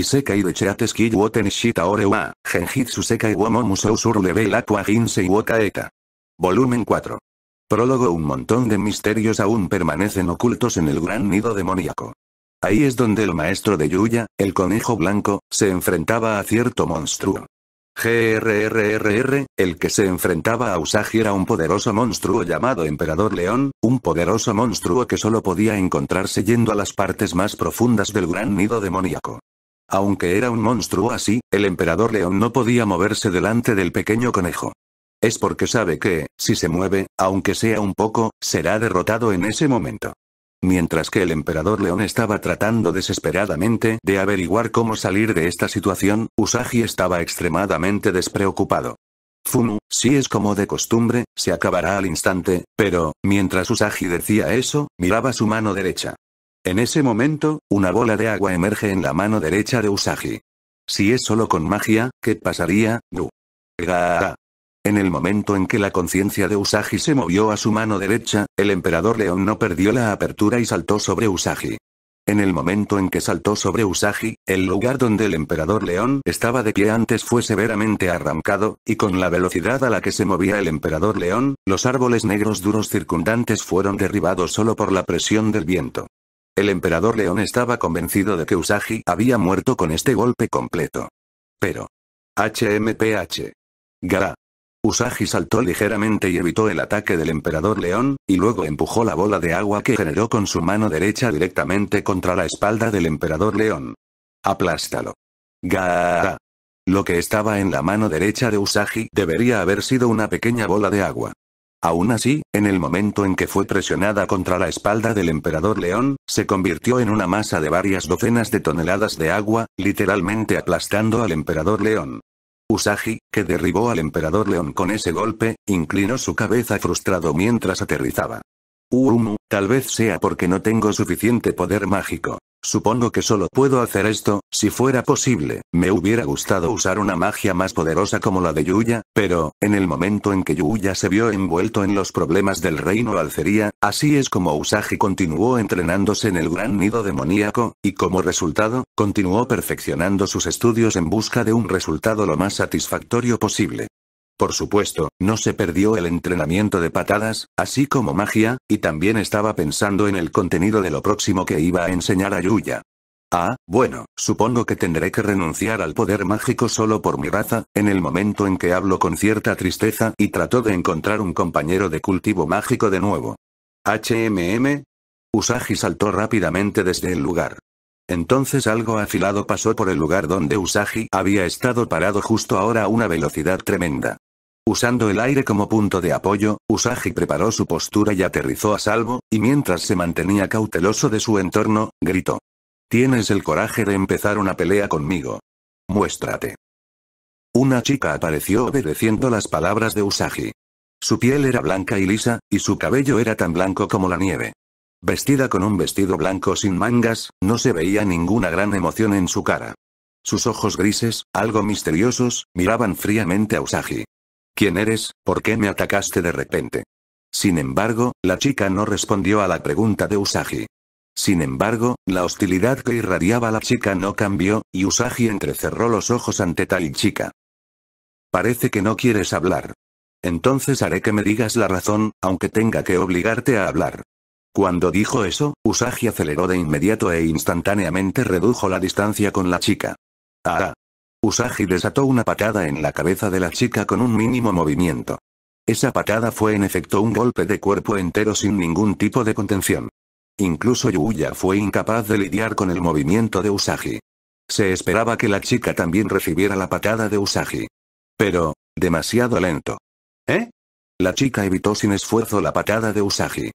Isekai de Cheateski Woten Shita Orewa, Genjitsu Sekai Womo Musou Sur Level Aqua Ginsei Woka Eta. Volumen 4. Prólogo Un montón de misterios aún permanecen ocultos en el gran nido demoníaco. Ahí es donde el maestro de Yuya, el conejo blanco, se enfrentaba a cierto monstruo. GRRRR, el que se enfrentaba a Usagi era un poderoso monstruo llamado Emperador León, un poderoso monstruo que solo podía encontrarse yendo a las partes más profundas del gran nido demoníaco. Aunque era un monstruo así, el Emperador León no podía moverse delante del pequeño conejo. Es porque sabe que, si se mueve, aunque sea un poco, será derrotado en ese momento. Mientras que el emperador León estaba tratando desesperadamente de averiguar cómo salir de esta situación, Usagi estaba extremadamente despreocupado. Fumu, si es como de costumbre, se acabará al instante, pero, mientras Usagi decía eso, miraba su mano derecha. En ese momento, una bola de agua emerge en la mano derecha de Usagi. Si es solo con magia, ¿qué pasaría? Gu. En el momento en que la conciencia de Usagi se movió a su mano derecha, el emperador león no perdió la apertura y saltó sobre Usagi. En el momento en que saltó sobre Usagi, el lugar donde el emperador león estaba de pie antes fue severamente arrancado, y con la velocidad a la que se movía el emperador león, los árboles negros duros circundantes fueron derribados solo por la presión del viento. El emperador león estaba convencido de que Usagi había muerto con este golpe completo. Pero. HMPH. Gara. Usagi saltó ligeramente y evitó el ataque del emperador león, y luego empujó la bola de agua que generó con su mano derecha directamente contra la espalda del emperador león. Aplástalo. Ga. Lo que estaba en la mano derecha de Usagi debería haber sido una pequeña bola de agua. Aún así, en el momento en que fue presionada contra la espalda del emperador león, se convirtió en una masa de varias docenas de toneladas de agua, literalmente aplastando al emperador león. Usagi, que derribó al emperador león con ese golpe, inclinó su cabeza frustrado mientras aterrizaba. Uumu, tal vez sea porque no tengo suficiente poder mágico. Supongo que solo puedo hacer esto, si fuera posible, me hubiera gustado usar una magia más poderosa como la de Yuya, pero, en el momento en que Yuya se vio envuelto en los problemas del reino Alcería, así es como Usagi continuó entrenándose en el gran nido demoníaco, y como resultado, continuó perfeccionando sus estudios en busca de un resultado lo más satisfactorio posible. Por supuesto, no se perdió el entrenamiento de patadas, así como magia, y también estaba pensando en el contenido de lo próximo que iba a enseñar a Yuya. Ah, bueno, supongo que tendré que renunciar al poder mágico solo por mi raza, en el momento en que hablo con cierta tristeza y trato de encontrar un compañero de cultivo mágico de nuevo. HMM. Usagi saltó rápidamente desde el lugar. Entonces algo afilado pasó por el lugar donde Usagi había estado parado justo ahora a una velocidad tremenda. Usando el aire como punto de apoyo, Usagi preparó su postura y aterrizó a salvo, y mientras se mantenía cauteloso de su entorno, gritó. Tienes el coraje de empezar una pelea conmigo. Muéstrate. Una chica apareció obedeciendo las palabras de Usagi. Su piel era blanca y lisa, y su cabello era tan blanco como la nieve. Vestida con un vestido blanco sin mangas, no se veía ninguna gran emoción en su cara. Sus ojos grises, algo misteriosos, miraban fríamente a Usagi. ¿Quién eres? ¿Por qué me atacaste de repente? Sin embargo, la chica no respondió a la pregunta de Usagi. Sin embargo, la hostilidad que irradiaba la chica no cambió, y Usagi entrecerró los ojos ante tal chica. Parece que no quieres hablar. Entonces haré que me digas la razón, aunque tenga que obligarte a hablar. Cuando dijo eso, Usagi aceleró de inmediato e instantáneamente redujo la distancia con la chica. Ah. Usagi desató una patada en la cabeza de la chica con un mínimo movimiento. Esa patada fue en efecto un golpe de cuerpo entero sin ningún tipo de contención. Incluso Yuya fue incapaz de lidiar con el movimiento de Usagi. Se esperaba que la chica también recibiera la patada de Usagi. Pero, demasiado lento. ¿Eh? La chica evitó sin esfuerzo la patada de Usagi.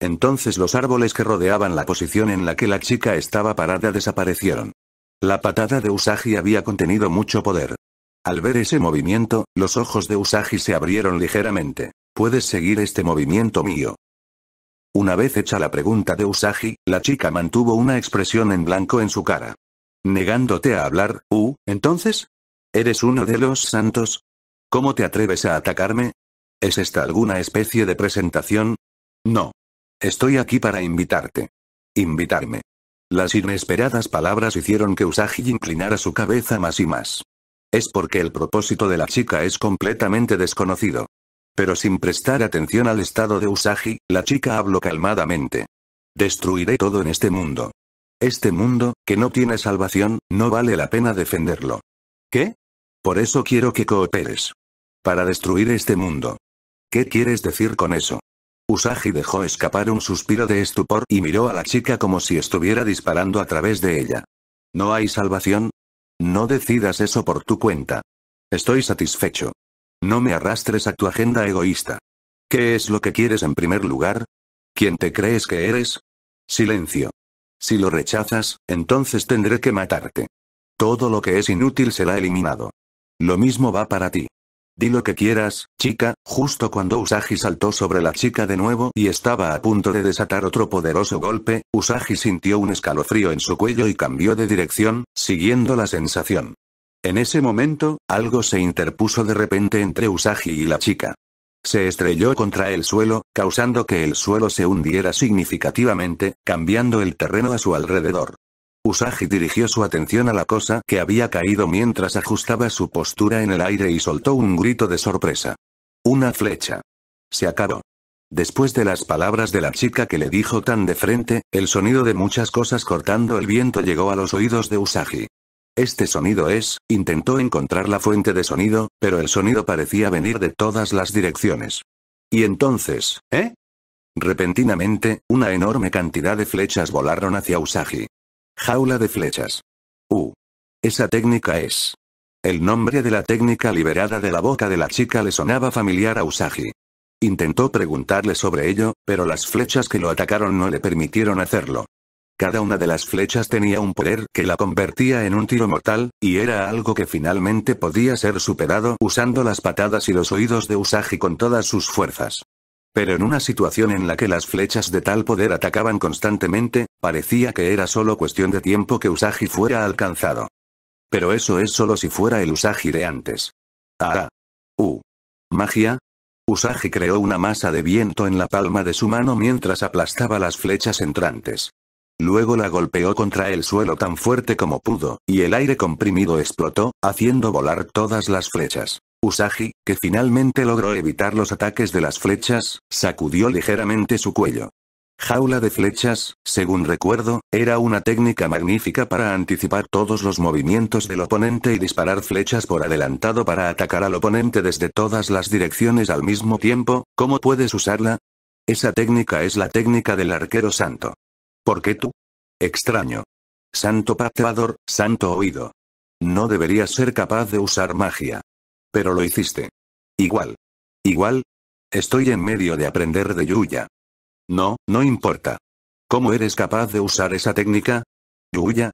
Entonces los árboles que rodeaban la posición en la que la chica estaba parada desaparecieron. La patada de Usagi había contenido mucho poder. Al ver ese movimiento, los ojos de Usagi se abrieron ligeramente. ¿Puedes seguir este movimiento mío? Una vez hecha la pregunta de Usagi, la chica mantuvo una expresión en blanco en su cara. Negándote a hablar, ¿uh, entonces? ¿Eres uno de los santos? ¿Cómo te atreves a atacarme? ¿Es esta alguna especie de presentación? No. Estoy aquí para invitarte. Invitarme. Las inesperadas palabras hicieron que Usagi inclinara su cabeza más y más. Es porque el propósito de la chica es completamente desconocido. Pero sin prestar atención al estado de Usagi, la chica habló calmadamente. Destruiré todo en este mundo. Este mundo, que no tiene salvación, no vale la pena defenderlo. ¿Qué? Por eso quiero que cooperes. Para destruir este mundo. ¿Qué quieres decir con eso? Usagi dejó escapar un suspiro de estupor y miró a la chica como si estuviera disparando a través de ella. ¿No hay salvación? No decidas eso por tu cuenta. Estoy satisfecho. No me arrastres a tu agenda egoísta. ¿Qué es lo que quieres en primer lugar? ¿Quién te crees que eres? Silencio. Si lo rechazas, entonces tendré que matarte. Todo lo que es inútil será eliminado. Lo mismo va para ti. Di lo que quieras, chica, justo cuando Usagi saltó sobre la chica de nuevo y estaba a punto de desatar otro poderoso golpe, Usagi sintió un escalofrío en su cuello y cambió de dirección, siguiendo la sensación. En ese momento, algo se interpuso de repente entre Usagi y la chica. Se estrelló contra el suelo, causando que el suelo se hundiera significativamente, cambiando el terreno a su alrededor. Usagi dirigió su atención a la cosa que había caído mientras ajustaba su postura en el aire y soltó un grito de sorpresa. Una flecha. Se acabó. Después de las palabras de la chica que le dijo tan de frente, el sonido de muchas cosas cortando el viento llegó a los oídos de Usagi. Este sonido es, intentó encontrar la fuente de sonido, pero el sonido parecía venir de todas las direcciones. Y entonces, ¿eh? Repentinamente, una enorme cantidad de flechas volaron hacia Usagi. Jaula de flechas. Uh. Esa técnica es. El nombre de la técnica liberada de la boca de la chica le sonaba familiar a Usagi. Intentó preguntarle sobre ello, pero las flechas que lo atacaron no le permitieron hacerlo. Cada una de las flechas tenía un poder que la convertía en un tiro mortal, y era algo que finalmente podía ser superado usando las patadas y los oídos de Usagi con todas sus fuerzas. Pero en una situación en la que las flechas de tal poder atacaban constantemente, parecía que era solo cuestión de tiempo que Usagi fuera alcanzado. Pero eso es solo si fuera el Usagi de antes. Ah. Uh. ¿Magia? Usagi creó una masa de viento en la palma de su mano mientras aplastaba las flechas entrantes. Luego la golpeó contra el suelo tan fuerte como pudo, y el aire comprimido explotó, haciendo volar todas las flechas. Usagi, que finalmente logró evitar los ataques de las flechas, sacudió ligeramente su cuello. Jaula de flechas, según recuerdo, era una técnica magnífica para anticipar todos los movimientos del oponente y disparar flechas por adelantado para atacar al oponente desde todas las direcciones al mismo tiempo, ¿cómo puedes usarla? Esa técnica es la técnica del arquero santo. ¿Por qué tú? Extraño. Santo pateador, santo oído. No deberías ser capaz de usar magia. Pero lo hiciste. Igual. Igual. Estoy en medio de aprender de Yuya. No, no importa. ¿Cómo eres capaz de usar esa técnica? Yuya.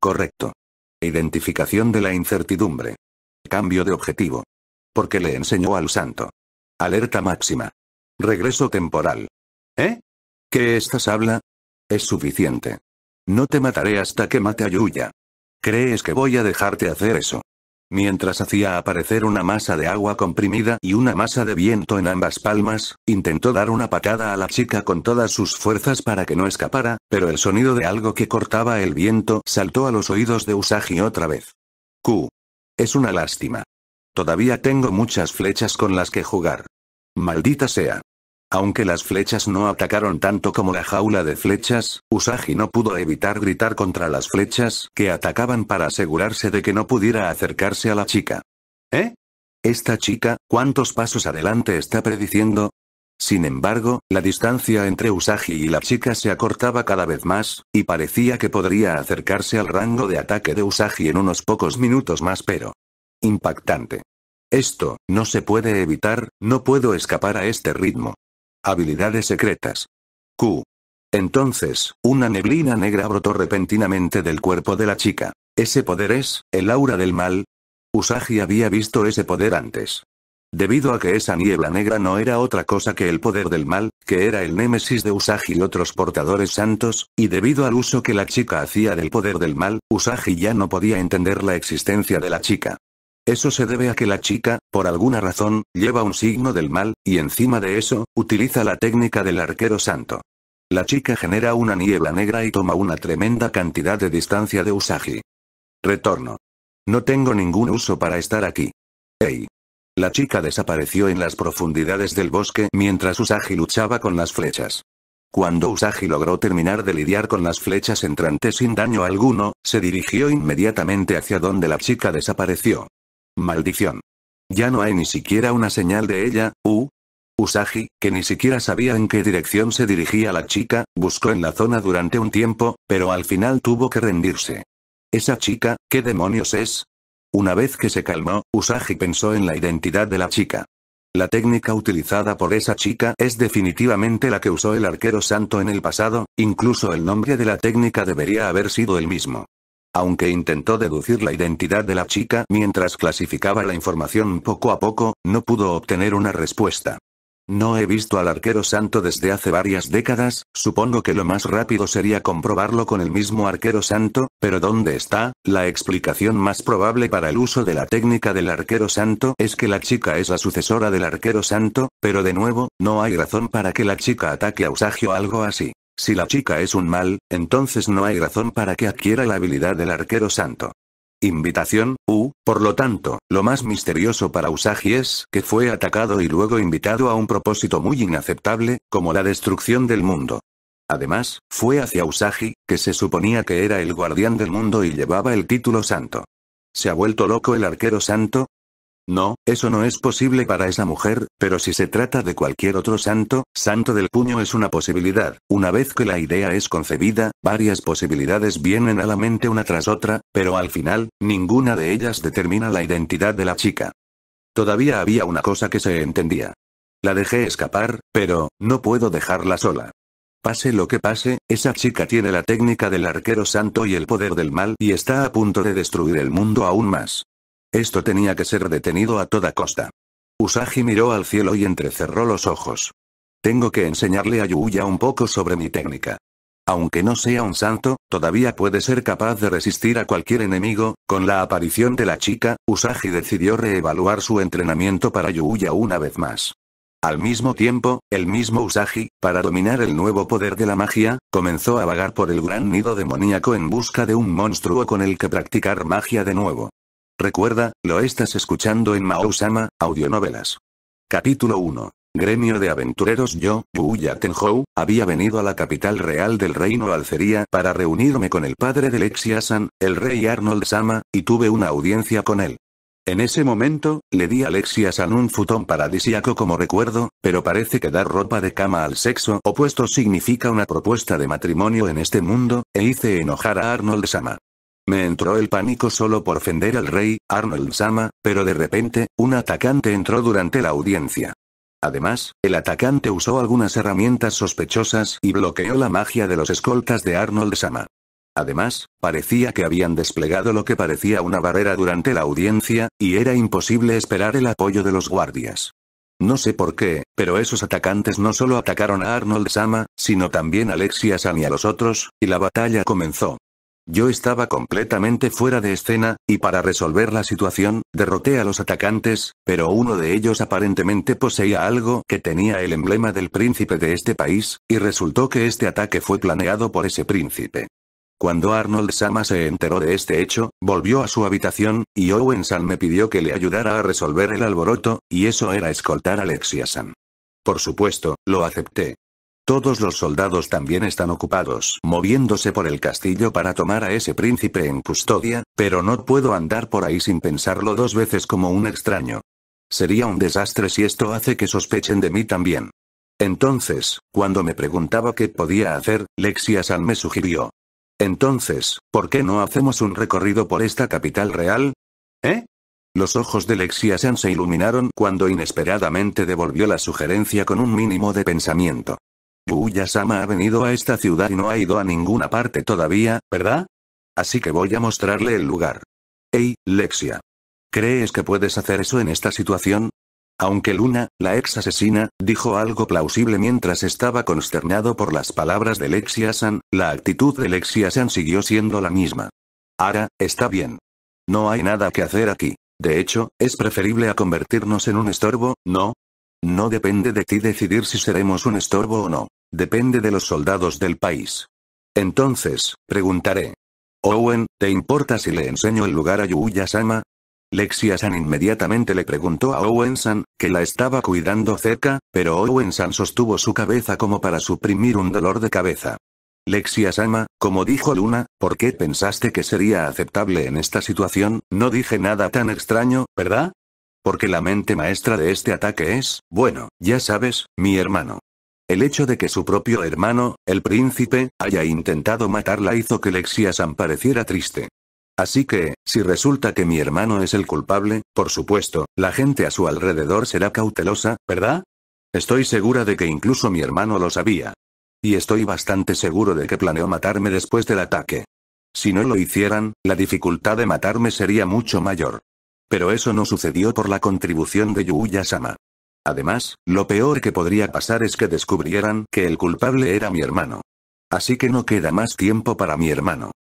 Correcto. Identificación de la incertidumbre. Cambio de objetivo. Porque le enseñó al santo. Alerta máxima. Regreso temporal. ¿Eh? ¿Qué estás habla? Es suficiente. No te mataré hasta que mate a Yuya. ¿Crees que voy a dejarte hacer eso? Mientras hacía aparecer una masa de agua comprimida y una masa de viento en ambas palmas, intentó dar una patada a la chica con todas sus fuerzas para que no escapara, pero el sonido de algo que cortaba el viento saltó a los oídos de Usagi otra vez. Q. Es una lástima. Todavía tengo muchas flechas con las que jugar. Maldita sea. Aunque las flechas no atacaron tanto como la jaula de flechas, Usagi no pudo evitar gritar contra las flechas que atacaban para asegurarse de que no pudiera acercarse a la chica. ¿Eh? ¿Esta chica, cuántos pasos adelante está prediciendo? Sin embargo, la distancia entre Usagi y la chica se acortaba cada vez más, y parecía que podría acercarse al rango de ataque de Usagi en unos pocos minutos más pero... Impactante. Esto, no se puede evitar, no puedo escapar a este ritmo. Habilidades secretas. Q. Entonces, una neblina negra brotó repentinamente del cuerpo de la chica. Ese poder es, el aura del mal. Usagi había visto ese poder antes. Debido a que esa niebla negra no era otra cosa que el poder del mal, que era el némesis de Usagi y otros portadores santos, y debido al uso que la chica hacía del poder del mal, Usagi ya no podía entender la existencia de la chica. Eso se debe a que la chica, por alguna razón, lleva un signo del mal, y encima de eso, utiliza la técnica del arquero santo. La chica genera una niebla negra y toma una tremenda cantidad de distancia de Usagi. Retorno. No tengo ningún uso para estar aquí. ¡Ey! La chica desapareció en las profundidades del bosque mientras Usagi luchaba con las flechas. Cuando Usagi logró terminar de lidiar con las flechas entrantes sin daño alguno, se dirigió inmediatamente hacia donde la chica desapareció. Maldición. Ya no hay ni siquiera una señal de ella, uh. Usagi, que ni siquiera sabía en qué dirección se dirigía la chica, buscó en la zona durante un tiempo, pero al final tuvo que rendirse. ¿Esa chica, qué demonios es? Una vez que se calmó, Usagi pensó en la identidad de la chica. La técnica utilizada por esa chica es definitivamente la que usó el arquero santo en el pasado, incluso el nombre de la técnica debería haber sido el mismo. Aunque intentó deducir la identidad de la chica mientras clasificaba la información poco a poco, no pudo obtener una respuesta. No he visto al arquero santo desde hace varias décadas, supongo que lo más rápido sería comprobarlo con el mismo arquero santo, pero ¿dónde está? La explicación más probable para el uso de la técnica del arquero santo es que la chica es la sucesora del arquero santo, pero de nuevo, no hay razón para que la chica ataque a Usagi o algo así. Si la chica es un mal, entonces no hay razón para que adquiera la habilidad del arquero santo. Invitación, U, por lo tanto, lo más misterioso para Usagi es que fue atacado y luego invitado a un propósito muy inaceptable, como la destrucción del mundo. Además, fue hacia Usagi, que se suponía que era el guardián del mundo y llevaba el título santo. ¿Se ha vuelto loco el arquero santo? No, eso no es posible para esa mujer, pero si se trata de cualquier otro santo, santo del puño es una posibilidad. Una vez que la idea es concebida, varias posibilidades vienen a la mente una tras otra, pero al final, ninguna de ellas determina la identidad de la chica. Todavía había una cosa que se entendía. La dejé escapar, pero, no puedo dejarla sola. Pase lo que pase, esa chica tiene la técnica del arquero santo y el poder del mal y está a punto de destruir el mundo aún más. Esto tenía que ser detenido a toda costa. Usagi miró al cielo y entrecerró los ojos. Tengo que enseñarle a Yuya un poco sobre mi técnica. Aunque no sea un santo, todavía puede ser capaz de resistir a cualquier enemigo, con la aparición de la chica, Usagi decidió reevaluar su entrenamiento para Yuya una vez más. Al mismo tiempo, el mismo Usagi, para dominar el nuevo poder de la magia, comenzó a vagar por el gran nido demoníaco en busca de un monstruo con el que practicar magia de nuevo. Recuerda, lo estás escuchando en Mao-sama, audionovelas. Capítulo 1. Gremio de aventureros Yo, Yuya Tenhou, había venido a la capital real del reino Alcería para reunirme con el padre de Lexia-san, el rey Arnold Sama, y tuve una audiencia con él. En ese momento, le di a Lexia-san un futón paradisiaco como recuerdo, pero parece que dar ropa de cama al sexo opuesto significa una propuesta de matrimonio en este mundo, e hice enojar a Arnold Sama. Me entró el pánico solo por ofender al rey, Arnold Sama, pero de repente, un atacante entró durante la audiencia. Además, el atacante usó algunas herramientas sospechosas y bloqueó la magia de los escoltas de Arnold Sama. Además, parecía que habían desplegado lo que parecía una barrera durante la audiencia, y era imposible esperar el apoyo de los guardias. No sé por qué, pero esos atacantes no solo atacaron a Arnold Sama, sino también a Alexia y a los otros, y la batalla comenzó. Yo estaba completamente fuera de escena, y para resolver la situación, derroté a los atacantes, pero uno de ellos aparentemente poseía algo que tenía el emblema del príncipe de este país, y resultó que este ataque fue planeado por ese príncipe. Cuando Arnold Sama se enteró de este hecho, volvió a su habitación, y Owen San me pidió que le ayudara a resolver el alboroto, y eso era escoltar a Lexia San. Por supuesto, lo acepté. Todos los soldados también están ocupados moviéndose por el castillo para tomar a ese príncipe en custodia, pero no puedo andar por ahí sin pensarlo dos veces como un extraño. Sería un desastre si esto hace que sospechen de mí también. Entonces, cuando me preguntaba qué podía hacer, Lexia San me sugirió. Entonces, ¿por qué no hacemos un recorrido por esta capital real? ¿Eh? Los ojos de Lexia San se iluminaron cuando inesperadamente devolvió la sugerencia con un mínimo de pensamiento. Uya-sama ha venido a esta ciudad y no ha ido a ninguna parte todavía, ¿verdad? Así que voy a mostrarle el lugar. Hey, Lexia. ¿Crees que puedes hacer eso en esta situación? Aunque Luna, la ex asesina, dijo algo plausible mientras estaba consternado por las palabras de Lexia-san, la actitud de Lexia-san siguió siendo la misma. Ara, está bien. No hay nada que hacer aquí. De hecho, es preferible a convertirnos en un estorbo, ¿no? No depende de ti decidir si seremos un estorbo o no. Depende de los soldados del país. Entonces, preguntaré. Owen, ¿te importa si le enseño el lugar a Yuya-sama? Lexia-san inmediatamente le preguntó a Owen-san, que la estaba cuidando cerca, pero Owen-san sostuvo su cabeza como para suprimir un dolor de cabeza. Lexia-sama, como dijo Luna, ¿por qué pensaste que sería aceptable en esta situación? No dije nada tan extraño, ¿verdad? Porque la mente maestra de este ataque es, bueno, ya sabes, mi hermano. El hecho de que su propio hermano, el príncipe, haya intentado matarla hizo que Lexia-san pareciera triste. Así que, si resulta que mi hermano es el culpable, por supuesto, la gente a su alrededor será cautelosa, ¿verdad? Estoy segura de que incluso mi hermano lo sabía. Y estoy bastante seguro de que planeó matarme después del ataque. Si no lo hicieran, la dificultad de matarme sería mucho mayor. Pero eso no sucedió por la contribución de Yuya-sama. Además, lo peor que podría pasar es que descubrieran que el culpable era mi hermano. Así que no queda más tiempo para mi hermano.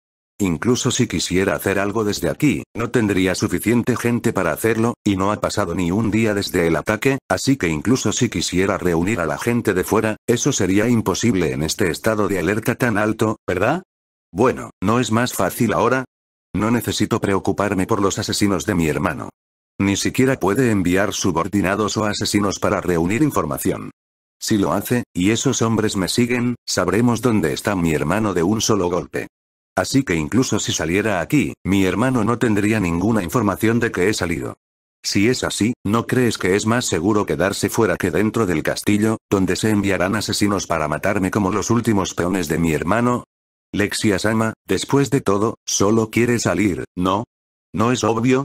Incluso si quisiera hacer algo desde aquí, no tendría suficiente gente para hacerlo, y no ha pasado ni un día desde el ataque, así que incluso si quisiera reunir a la gente de fuera, eso sería imposible en este estado de alerta tan alto, ¿verdad? Bueno, ¿no es más fácil ahora? No necesito preocuparme por los asesinos de mi hermano. Ni siquiera puede enviar subordinados o asesinos para reunir información. Si lo hace, y esos hombres me siguen, sabremos dónde está mi hermano de un solo golpe. Así que incluso si saliera aquí, mi hermano no tendría ninguna información de que he salido. Si es así, ¿no crees que es más seguro quedarse fuera que dentro del castillo, donde se enviarán asesinos para matarme como los últimos peones de mi hermano? Lexia-sama, después de todo, solo quiere salir, ¿no? ¿No es obvio?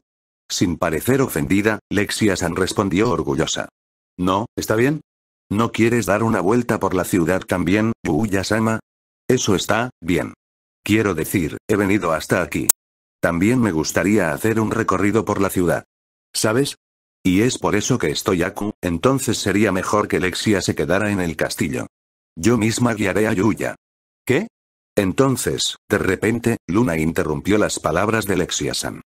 Sin parecer ofendida, Lexia-san respondió orgullosa. No, ¿está bien? ¿No quieres dar una vuelta por la ciudad también, Uya-sama? Eso está, bien. Quiero decir, he venido hasta aquí. También me gustaría hacer un recorrido por la ciudad. ¿Sabes? Y es por eso que estoy aquí, entonces sería mejor que Lexia se quedara en el castillo. Yo misma guiaré a Yuya. ¿Qué? Entonces, de repente, Luna interrumpió las palabras de Lexia-san.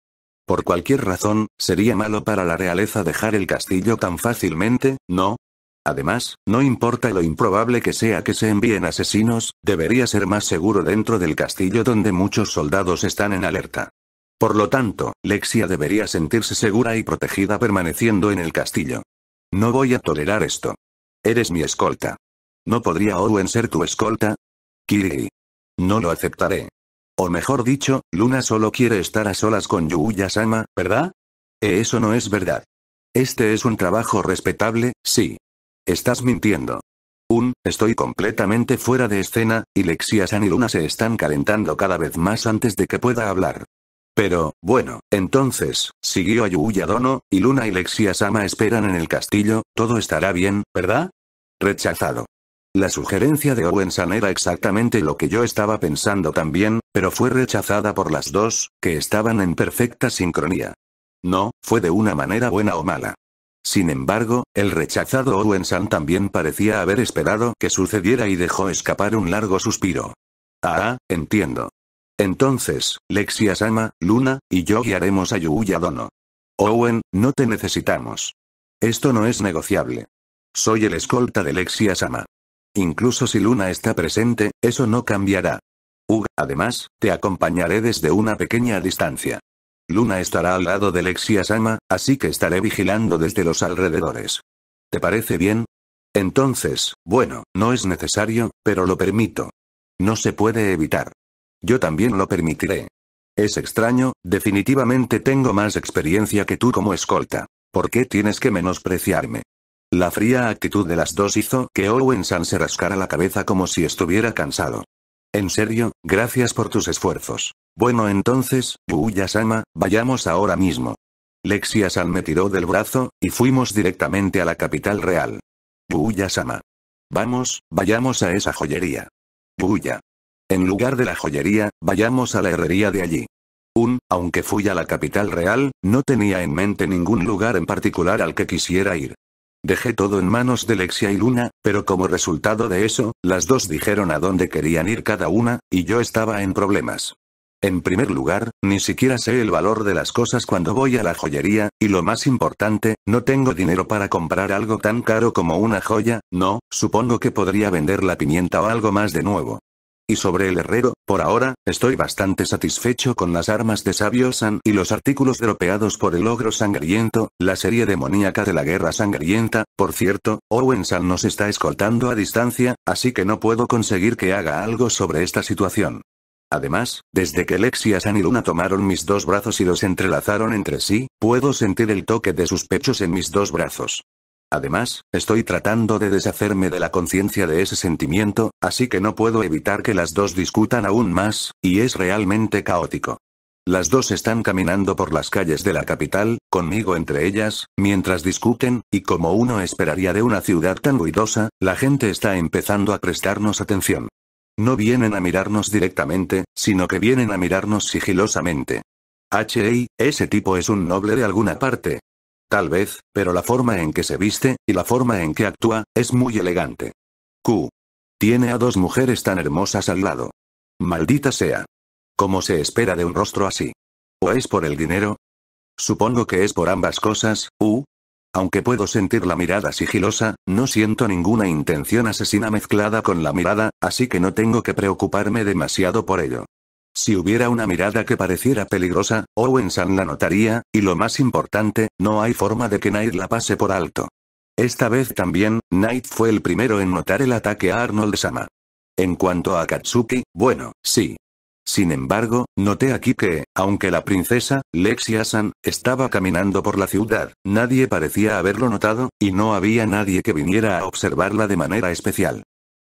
Por cualquier razón, sería malo para la realeza dejar el castillo tan fácilmente, ¿no? Además, no importa lo improbable que sea que se envíen asesinos, debería ser más seguro dentro del castillo donde muchos soldados están en alerta. Por lo tanto, Lexia debería sentirse segura y protegida permaneciendo en el castillo. No voy a tolerar esto. Eres mi escolta. ¿No podría Owen ser tu escolta? Kiri. No lo aceptaré. O mejor dicho, Luna solo quiere estar a solas con Yuya-sama, ¿verdad? E eso no es verdad. Este es un trabajo respetable, sí. Estás mintiendo. Un, estoy completamente fuera de escena, y Lexia-san y Luna se están calentando cada vez más antes de que pueda hablar. Pero, bueno, entonces, siguió a Yuya Dono, y Luna y Lexia-sama esperan en el castillo, todo estará bien, ¿verdad? Rechazado. La sugerencia de Owen-san era exactamente lo que yo estaba pensando también, pero fue rechazada por las dos, que estaban en perfecta sincronía. No, fue de una manera buena o mala. Sin embargo, el rechazado Owen-san también parecía haber esperado que sucediera y dejó escapar un largo suspiro. Ah, entiendo. Entonces, Lexia-sama, Luna, y yo guiaremos a Yuya Dono. Owen, no te necesitamos. Esto no es negociable. Soy el escolta de Lexia-sama. Incluso si Luna está presente, eso no cambiará. Ug, además, te acompañaré desde una pequeña distancia. Luna estará al lado de Lexia-sama, así que estaré vigilando desde los alrededores. ¿Te parece bien? Entonces, bueno, no es necesario, pero lo permito. No se puede evitar. Yo también lo permitiré. Es extraño, definitivamente tengo más experiencia que tú como escolta. ¿Por qué tienes que menospreciarme? La fría actitud de las dos hizo que Owen-san se rascara la cabeza como si estuviera cansado. En serio, gracias por tus esfuerzos. Bueno entonces, Uya-sama, vayamos ahora mismo. Lexia-san me tiró del brazo, y fuimos directamente a la capital real. Uya-sama. Vamos, vayamos a esa joyería. Uya. En lugar de la joyería, vayamos a la herrería de allí. Un, aunque fui a la capital real, no tenía en mente ningún lugar en particular al que quisiera ir. Dejé todo en manos de Lexia y Luna, pero como resultado de eso, las dos dijeron a dónde querían ir cada una, y yo estaba en problemas. En primer lugar, ni siquiera sé el valor de las cosas cuando voy a la joyería, y lo más importante, no tengo dinero para comprar algo tan caro como una joya, no, supongo que podría vender la pimienta o algo más de nuevo. Y sobre el herrero, por ahora, estoy bastante satisfecho con las armas de Sabio San y los artículos dropeados por el ogro sangriento, la serie demoníaca de la guerra sangrienta, por cierto, Owen San nos está escoltando a distancia, así que no puedo conseguir que haga algo sobre esta situación. Además, desde que Lexia San y Luna tomaron mis dos brazos y los entrelazaron entre sí, puedo sentir el toque de sus pechos en mis dos brazos. Además, estoy tratando de deshacerme de la conciencia de ese sentimiento, así que no puedo evitar que las dos discutan aún más, y es realmente caótico. Las dos están caminando por las calles de la capital, conmigo entre ellas, mientras discuten, y como uno esperaría de una ciudad tan ruidosa, la gente está empezando a prestarnos atención. No vienen a mirarnos directamente, sino que vienen a mirarnos sigilosamente. H.A., ese tipo es un noble de alguna parte. Tal vez, pero la forma en que se viste, y la forma en que actúa, es muy elegante. Q. Tiene a dos mujeres tan hermosas al lado. Maldita sea. ¿Cómo se espera de un rostro así? ¿O es por el dinero? Supongo que es por ambas cosas, U. Aunque puedo sentir la mirada sigilosa, no siento ninguna intención asesina mezclada con la mirada, así que no tengo que preocuparme demasiado por ello. Si hubiera una mirada que pareciera peligrosa, Owen San la notaría, y lo más importante, no hay forma de que Knight la pase por alto. Esta vez también, Knight fue el primero en notar el ataque a Arnold Sama. En cuanto a Katsuki, bueno, sí, sin embargo, noté aquí que, aunque la princesa, Lexia-san, estaba caminando por la ciudad, nadie parecía haberlo notado, y no había nadie que viniera a observarla de manera especial.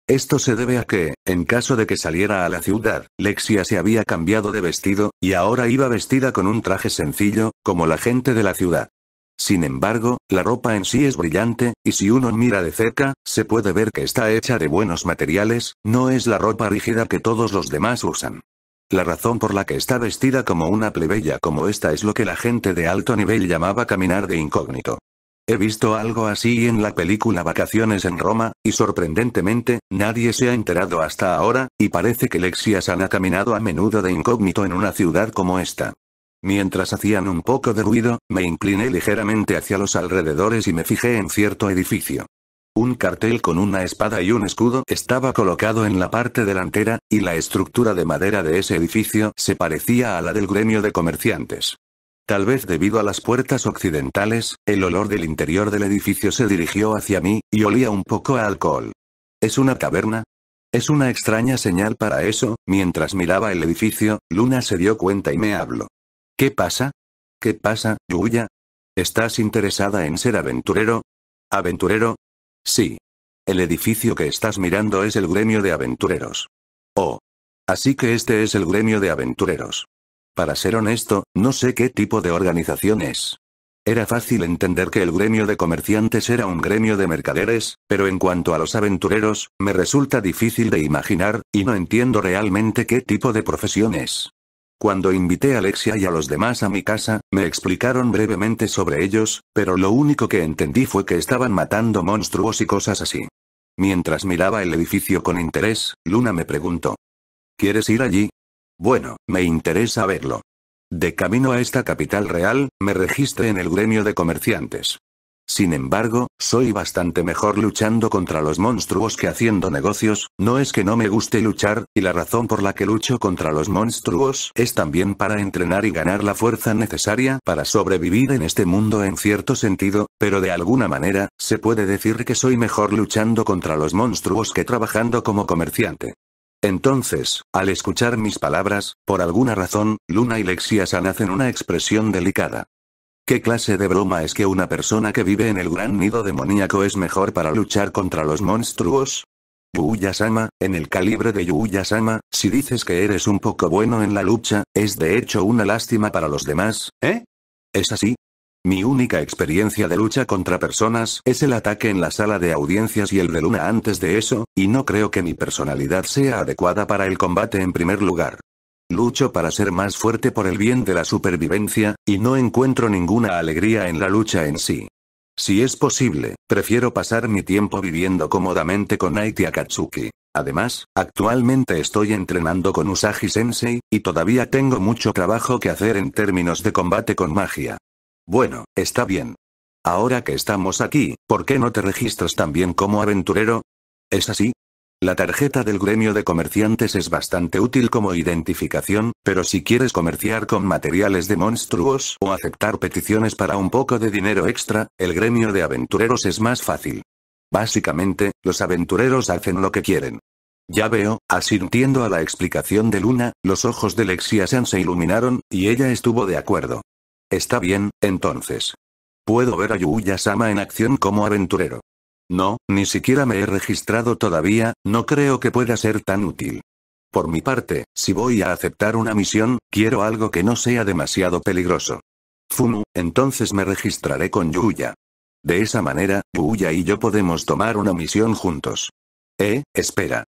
Esto se debe a que, en caso de que saliera a la ciudad, Lexia se había cambiado de vestido, y ahora iba vestida con un traje sencillo, como la gente de la ciudad. Sin embargo, la ropa en sí es brillante, y si uno mira de cerca, se puede ver que está hecha de buenos materiales, no es la ropa rígida que todos los demás usan. La razón por la que está vestida como una plebeya como esta es lo que la gente de alto nivel llamaba caminar de incógnito. He visto algo así en la película Vacaciones en Roma, y sorprendentemente, nadie se ha enterado hasta ahora, y parece que Lexiasan ha caminado a menudo de incógnito en una ciudad como esta. Mientras hacían un poco de ruido, me incliné ligeramente hacia los alrededores y me fijé en cierto edificio. Un cartel con una espada y un escudo estaba colocado en la parte delantera, y la estructura de madera de ese edificio se parecía a la del gremio de comerciantes. Tal vez debido a las puertas occidentales, el olor del interior del edificio se dirigió hacia mí, y olía un poco a alcohol. ¿Es una caverna? Es una extraña señal para eso, mientras miraba el edificio, Luna se dio cuenta y me habló. ¿Qué pasa? ¿Qué pasa, Yuya? ¿Estás interesada en ser aventurero? ¿Aventurero? Sí. El edificio que estás mirando es el gremio de aventureros. Oh. Así que este es el gremio de aventureros. Para ser honesto, no sé qué tipo de organización es. Era fácil entender que el gremio de comerciantes era un gremio de mercaderes, pero en cuanto a los aventureros, me resulta difícil de imaginar, y no entiendo realmente qué tipo de profesión es. Cuando invité a Alexia y a los demás a mi casa, me explicaron brevemente sobre ellos, pero lo único que entendí fue que estaban matando monstruos y cosas así. Mientras miraba el edificio con interés, Luna me preguntó. ¿Quieres ir allí? Bueno, me interesa verlo. De camino a esta capital real, me registré en el gremio de comerciantes. Sin embargo, soy bastante mejor luchando contra los monstruos que haciendo negocios, no es que no me guste luchar, y la razón por la que lucho contra los monstruos es también para entrenar y ganar la fuerza necesaria para sobrevivir en este mundo en cierto sentido, pero de alguna manera, se puede decir que soy mejor luchando contra los monstruos que trabajando como comerciante. Entonces, al escuchar mis palabras, por alguna razón, Luna y Lexiasan hacen una expresión delicada. ¿Qué clase de broma es que una persona que vive en el gran nido demoníaco es mejor para luchar contra los monstruos? Yuya-sama, en el calibre de Yuya-sama, si dices que eres un poco bueno en la lucha, es de hecho una lástima para los demás, ¿eh? ¿Es así? Mi única experiencia de lucha contra personas es el ataque en la sala de audiencias y el de Luna antes de eso, y no creo que mi personalidad sea adecuada para el combate en primer lugar. Lucho para ser más fuerte por el bien de la supervivencia, y no encuentro ninguna alegría en la lucha en sí. Si es posible, prefiero pasar mi tiempo viviendo cómodamente con Naiti Akatsuki. Además, actualmente estoy entrenando con Usagi Sensei, y todavía tengo mucho trabajo que hacer en términos de combate con magia. Bueno, está bien. Ahora que estamos aquí, ¿por qué no te registras también como aventurero? ¿Es así? La tarjeta del gremio de comerciantes es bastante útil como identificación, pero si quieres comerciar con materiales de monstruos o aceptar peticiones para un poco de dinero extra, el gremio de aventureros es más fácil. Básicamente, los aventureros hacen lo que quieren. Ya veo, asintiendo a la explicación de Luna, los ojos de Lexia-san se iluminaron, y ella estuvo de acuerdo. Está bien, entonces. Puedo ver a Yuya-sama en acción como aventurero. No, ni siquiera me he registrado todavía, no creo que pueda ser tan útil. Por mi parte, si voy a aceptar una misión, quiero algo que no sea demasiado peligroso. Fumu, entonces me registraré con Yuya. De esa manera, Yuya y yo podemos tomar una misión juntos. Eh, espera.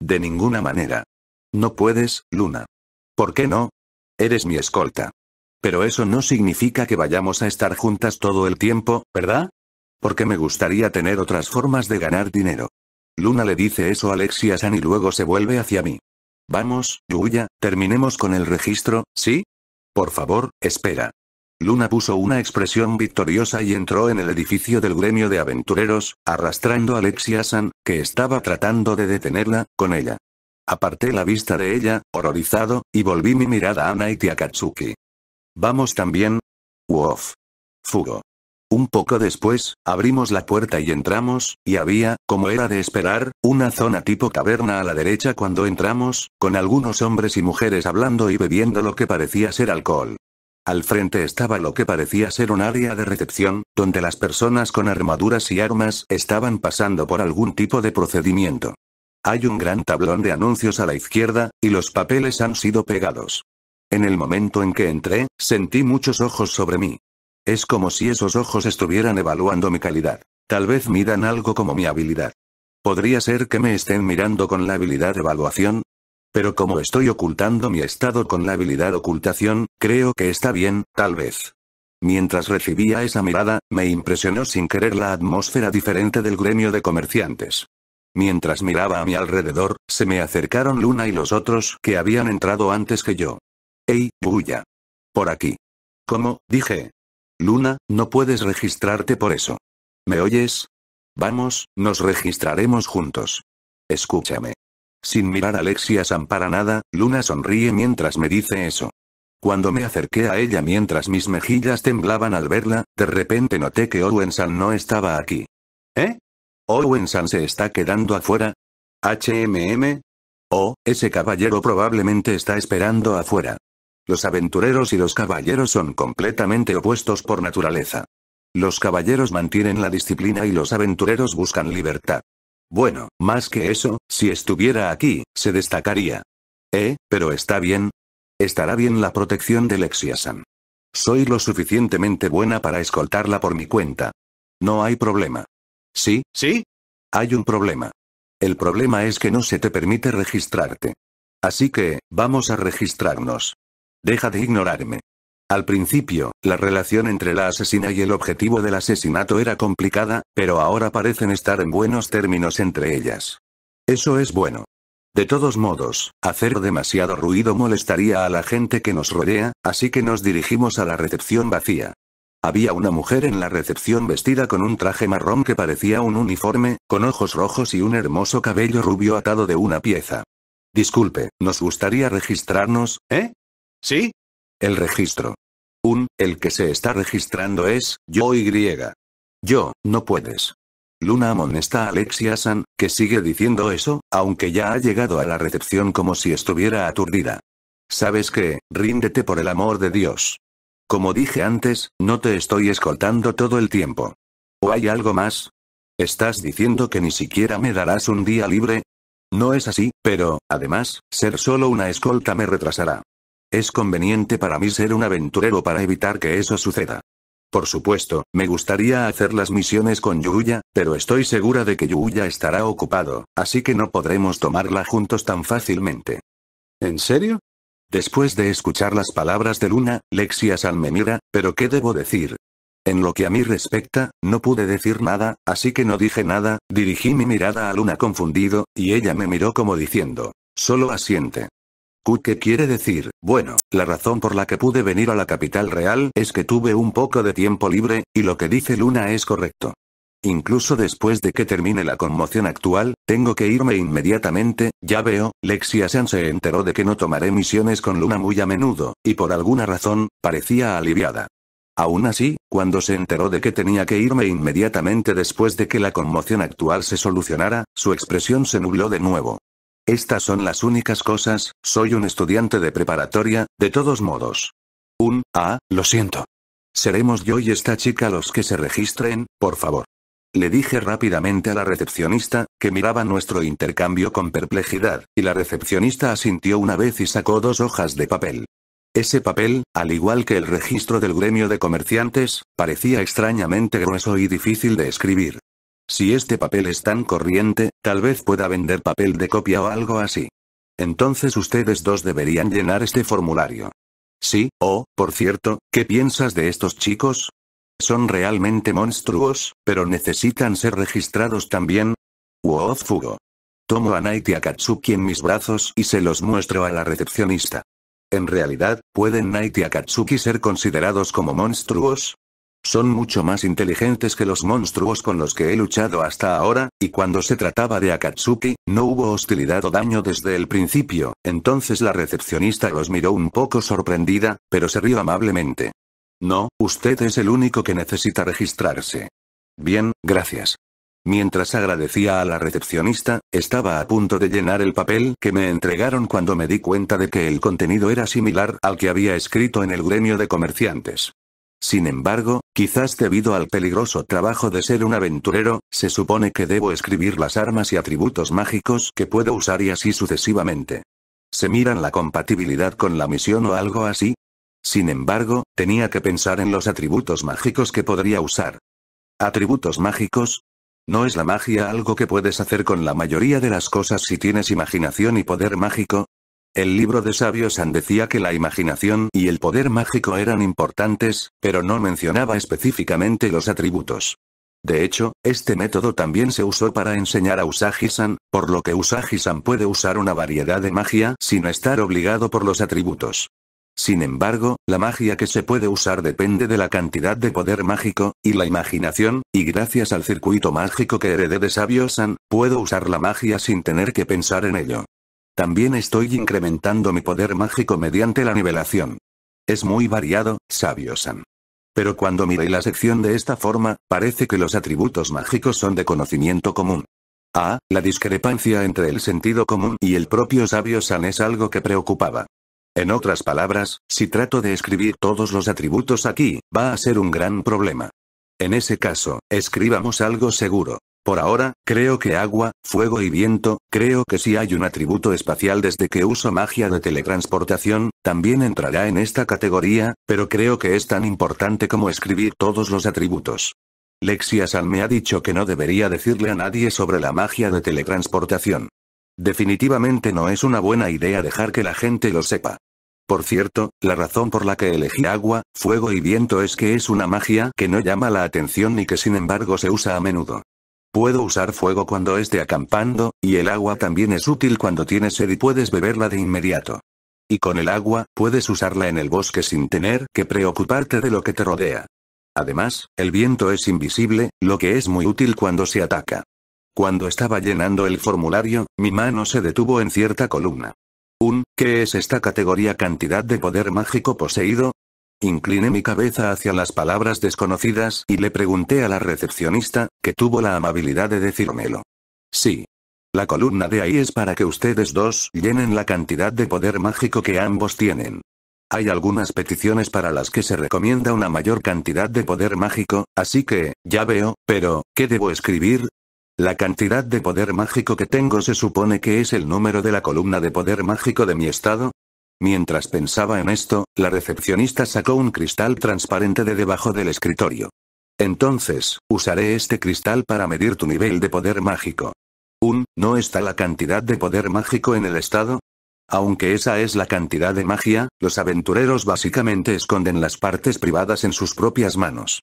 De ninguna manera. No puedes, Luna. ¿Por qué no? Eres mi escolta. Pero eso no significa que vayamos a estar juntas todo el tiempo, ¿verdad? Porque me gustaría tener otras formas de ganar dinero. Luna le dice eso a Alexia-san y luego se vuelve hacia mí. Vamos, Yuya, terminemos con el registro, ¿sí? Por favor, espera. Luna puso una expresión victoriosa y entró en el edificio del gremio de aventureros, arrastrando a Alexia-san, que estaba tratando de detenerla, con ella. Aparté la vista de ella, horrorizado, y volví mi mirada a Naiti Akatsuki. Vamos también. Wof. Fugo. Un poco después, abrimos la puerta y entramos, y había, como era de esperar, una zona tipo caverna a la derecha cuando entramos, con algunos hombres y mujeres hablando y bebiendo lo que parecía ser alcohol. Al frente estaba lo que parecía ser un área de recepción, donde las personas con armaduras y armas estaban pasando por algún tipo de procedimiento. Hay un gran tablón de anuncios a la izquierda, y los papeles han sido pegados. En el momento en que entré, sentí muchos ojos sobre mí. Es como si esos ojos estuvieran evaluando mi calidad. Tal vez midan algo como mi habilidad. Podría ser que me estén mirando con la habilidad de evaluación. Pero como estoy ocultando mi estado con la habilidad ocultación, creo que está bien, tal vez. Mientras recibía esa mirada, me impresionó sin querer la atmósfera diferente del gremio de comerciantes. Mientras miraba a mi alrededor, se me acercaron Luna y los otros que habían entrado antes que yo. ¡Ey, bulla! Por aquí. ¿Cómo? dije. Luna, no puedes registrarte por eso. ¿Me oyes? Vamos, nos registraremos juntos. Escúchame. Sin mirar a Alexia San para nada, Luna sonríe mientras me dice eso. Cuando me acerqué a ella mientras mis mejillas temblaban al verla, de repente noté que Owen-san no estaba aquí. ¿Eh? ¿Owen-san se está quedando afuera? ¿HMM? Oh, ese caballero probablemente está esperando afuera. Los aventureros y los caballeros son completamente opuestos por naturaleza. Los caballeros mantienen la disciplina y los aventureros buscan libertad. Bueno, más que eso, si estuviera aquí, se destacaría. Eh, pero está bien. Estará bien la protección de Lexiasan. Soy lo suficientemente buena para escoltarla por mi cuenta. No hay problema. ¿Sí? ¿Sí? Hay un problema. El problema es que no se te permite registrarte. Así que, vamos a registrarnos. Deja de ignorarme. Al principio, la relación entre la asesina y el objetivo del asesinato era complicada, pero ahora parecen estar en buenos términos entre ellas. Eso es bueno. De todos modos, hacer demasiado ruido molestaría a la gente que nos rodea, así que nos dirigimos a la recepción vacía. Había una mujer en la recepción vestida con un traje marrón que parecía un uniforme, con ojos rojos y un hermoso cabello rubio atado de una pieza. Disculpe, nos gustaría registrarnos, ¿eh? ¿Sí? El registro. Un, el que se está registrando es, yo y. Yo, no puedes. Luna amonesta a Alexia-san, que sigue diciendo eso, aunque ya ha llegado a la recepción como si estuviera aturdida. ¿Sabes qué? Ríndete por el amor de Dios. Como dije antes, no te estoy escoltando todo el tiempo. ¿O hay algo más? ¿Estás diciendo que ni siquiera me darás un día libre? No es así, pero, además, ser solo una escolta me retrasará. Es conveniente para mí ser un aventurero para evitar que eso suceda. Por supuesto, me gustaría hacer las misiones con Yuya, pero estoy segura de que Yuya estará ocupado, así que no podremos tomarla juntos tan fácilmente. ¿En serio? Después de escuchar las palabras de Luna, Lexia San me mira, pero ¿qué debo decir? En lo que a mí respecta, no pude decir nada, así que no dije nada, dirigí mi mirada a Luna confundido, y ella me miró como diciendo, solo asiente. ¿Qué quiere decir? Bueno, la razón por la que pude venir a la capital real es que tuve un poco de tiempo libre, y lo que dice Luna es correcto. Incluso después de que termine la conmoción actual, tengo que irme inmediatamente, ya veo, Lexia San se enteró de que no tomaré misiones con Luna muy a menudo, y por alguna razón, parecía aliviada. Aún así, cuando se enteró de que tenía que irme inmediatamente después de que la conmoción actual se solucionara, su expresión se nubló de nuevo. Estas son las únicas cosas, soy un estudiante de preparatoria, de todos modos. Un, ah, lo siento. Seremos yo y esta chica los que se registren, por favor. Le dije rápidamente a la recepcionista, que miraba nuestro intercambio con perplejidad, y la recepcionista asintió una vez y sacó dos hojas de papel. Ese papel, al igual que el registro del gremio de comerciantes, parecía extrañamente grueso y difícil de escribir. Si este papel es tan corriente, tal vez pueda vender papel de copia o algo así. Entonces ustedes dos deberían llenar este formulario. Sí, oh, por cierto, ¿qué piensas de estos chicos? Son realmente monstruos, pero necesitan ser registrados también. Woof Fugo. Tomo a Night y Katsuki en mis brazos y se los muestro a la recepcionista. En realidad, ¿pueden Night y Akatsuki ser considerados como monstruos? Son mucho más inteligentes que los monstruos con los que he luchado hasta ahora, y cuando se trataba de Akatsuki, no hubo hostilidad o daño desde el principio, entonces la recepcionista los miró un poco sorprendida, pero se rió amablemente. No, usted es el único que necesita registrarse. Bien, gracias. Mientras agradecía a la recepcionista, estaba a punto de llenar el papel que me entregaron cuando me di cuenta de que el contenido era similar al que había escrito en el gremio de comerciantes. Sin embargo, quizás debido al peligroso trabajo de ser un aventurero, se supone que debo escribir las armas y atributos mágicos que puedo usar y así sucesivamente. ¿Se miran la compatibilidad con la misión o algo así? Sin embargo, tenía que pensar en los atributos mágicos que podría usar. ¿Atributos mágicos? ¿No es la magia algo que puedes hacer con la mayoría de las cosas si tienes imaginación y poder mágico? El libro de sabios Han decía que la imaginación y el poder mágico eran importantes, pero no mencionaba específicamente los atributos. De hecho, este método también se usó para enseñar a Usagi-san, por lo que Usagi-san puede usar una variedad de magia sin estar obligado por los atributos. Sin embargo, la magia que se puede usar depende de la cantidad de poder mágico, y la imaginación, y gracias al circuito mágico que heredé de Sabio-san, puedo usar la magia sin tener que pensar en ello. También estoy incrementando mi poder mágico mediante la nivelación. Es muy variado, sabio-san. Pero cuando miré la sección de esta forma, parece que los atributos mágicos son de conocimiento común. Ah, la discrepancia entre el sentido común y el propio sabio-san es algo que preocupaba. En otras palabras, si trato de escribir todos los atributos aquí, va a ser un gran problema. En ese caso, escribamos algo seguro. Por ahora, creo que agua, fuego y viento, creo que si hay un atributo espacial desde que uso magia de teletransportación, también entrará en esta categoría, pero creo que es tan importante como escribir todos los atributos. Lexia San me ha dicho que no debería decirle a nadie sobre la magia de teletransportación. Definitivamente no es una buena idea dejar que la gente lo sepa. Por cierto, la razón por la que elegí agua, fuego y viento es que es una magia que no llama la atención ni que sin embargo se usa a menudo. Puedo usar fuego cuando esté acampando, y el agua también es útil cuando tienes sed y puedes beberla de inmediato. Y con el agua, puedes usarla en el bosque sin tener que preocuparte de lo que te rodea. Además, el viento es invisible, lo que es muy útil cuando se ataca. Cuando estaba llenando el formulario, mi mano se detuvo en cierta columna. Un, ¿qué es esta categoría cantidad de poder mágico poseído? Incliné mi cabeza hacia las palabras desconocidas y le pregunté a la recepcionista, que tuvo la amabilidad de decírmelo. Sí. La columna de ahí es para que ustedes dos llenen la cantidad de poder mágico que ambos tienen. Hay algunas peticiones para las que se recomienda una mayor cantidad de poder mágico, así que, ya veo, pero, ¿qué debo escribir? La cantidad de poder mágico que tengo se supone que es el número de la columna de poder mágico de mi estado, Mientras pensaba en esto, la recepcionista sacó un cristal transparente de debajo del escritorio. Entonces, usaré este cristal para medir tu nivel de poder mágico. Un, ¿no está la cantidad de poder mágico en el estado? Aunque esa es la cantidad de magia, los aventureros básicamente esconden las partes privadas en sus propias manos.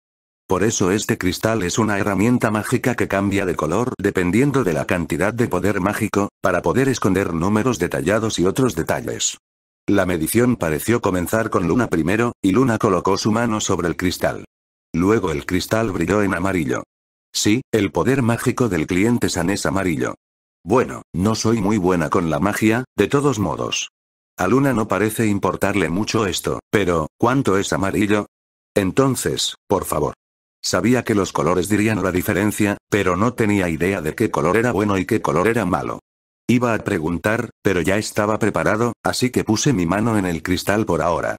Por eso este cristal es una herramienta mágica que cambia de color dependiendo de la cantidad de poder mágico, para poder esconder números detallados y otros detalles. La medición pareció comenzar con Luna primero, y Luna colocó su mano sobre el cristal. Luego el cristal brilló en amarillo. Sí, el poder mágico del cliente San es amarillo. Bueno, no soy muy buena con la magia, de todos modos. A Luna no parece importarle mucho esto, pero, ¿cuánto es amarillo? Entonces, por favor. Sabía que los colores dirían la diferencia, pero no tenía idea de qué color era bueno y qué color era malo. Iba a preguntar, pero ya estaba preparado, así que puse mi mano en el cristal por ahora.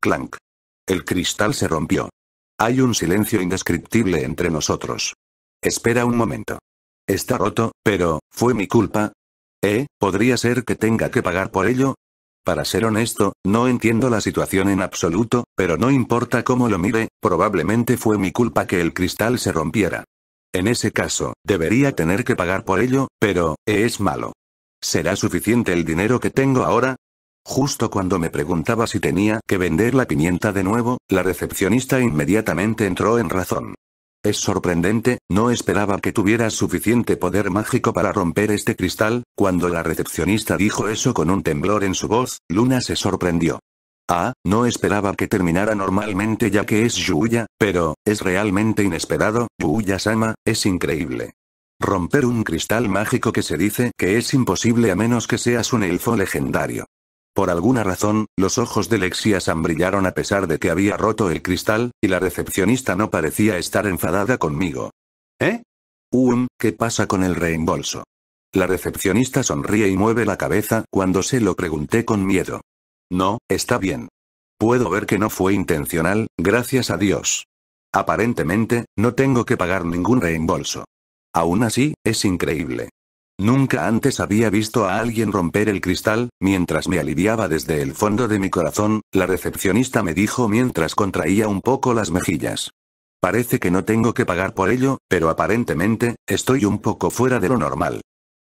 Clank. El cristal se rompió. Hay un silencio indescriptible entre nosotros. Espera un momento. Está roto, pero, ¿fue mi culpa? ¿Eh? ¿Podría ser que tenga que pagar por ello? Para ser honesto, no entiendo la situación en absoluto, pero no importa cómo lo mire, probablemente fue mi culpa que el cristal se rompiera. En ese caso, debería tener que pagar por ello, pero, es malo. ¿Será suficiente el dinero que tengo ahora? Justo cuando me preguntaba si tenía que vender la pimienta de nuevo, la recepcionista inmediatamente entró en razón. Es sorprendente, no esperaba que tuvieras suficiente poder mágico para romper este cristal, cuando la recepcionista dijo eso con un temblor en su voz, Luna se sorprendió. Ah, no esperaba que terminara normalmente ya que es Yuya, pero, es realmente inesperado, Yuya-sama, es increíble. Romper un cristal mágico que se dice que es imposible a menos que seas un elfo legendario. Por alguna razón, los ojos de Lexiasan brillaron a pesar de que había roto el cristal, y la recepcionista no parecía estar enfadada conmigo. ¿Eh? Um, ¿qué pasa con el reembolso? La recepcionista sonríe y mueve la cabeza cuando se lo pregunté con miedo. No, está bien. Puedo ver que no fue intencional, gracias a Dios. Aparentemente, no tengo que pagar ningún reembolso. Aún así, es increíble. Nunca antes había visto a alguien romper el cristal, mientras me aliviaba desde el fondo de mi corazón, la recepcionista me dijo mientras contraía un poco las mejillas. Parece que no tengo que pagar por ello, pero aparentemente, estoy un poco fuera de lo normal.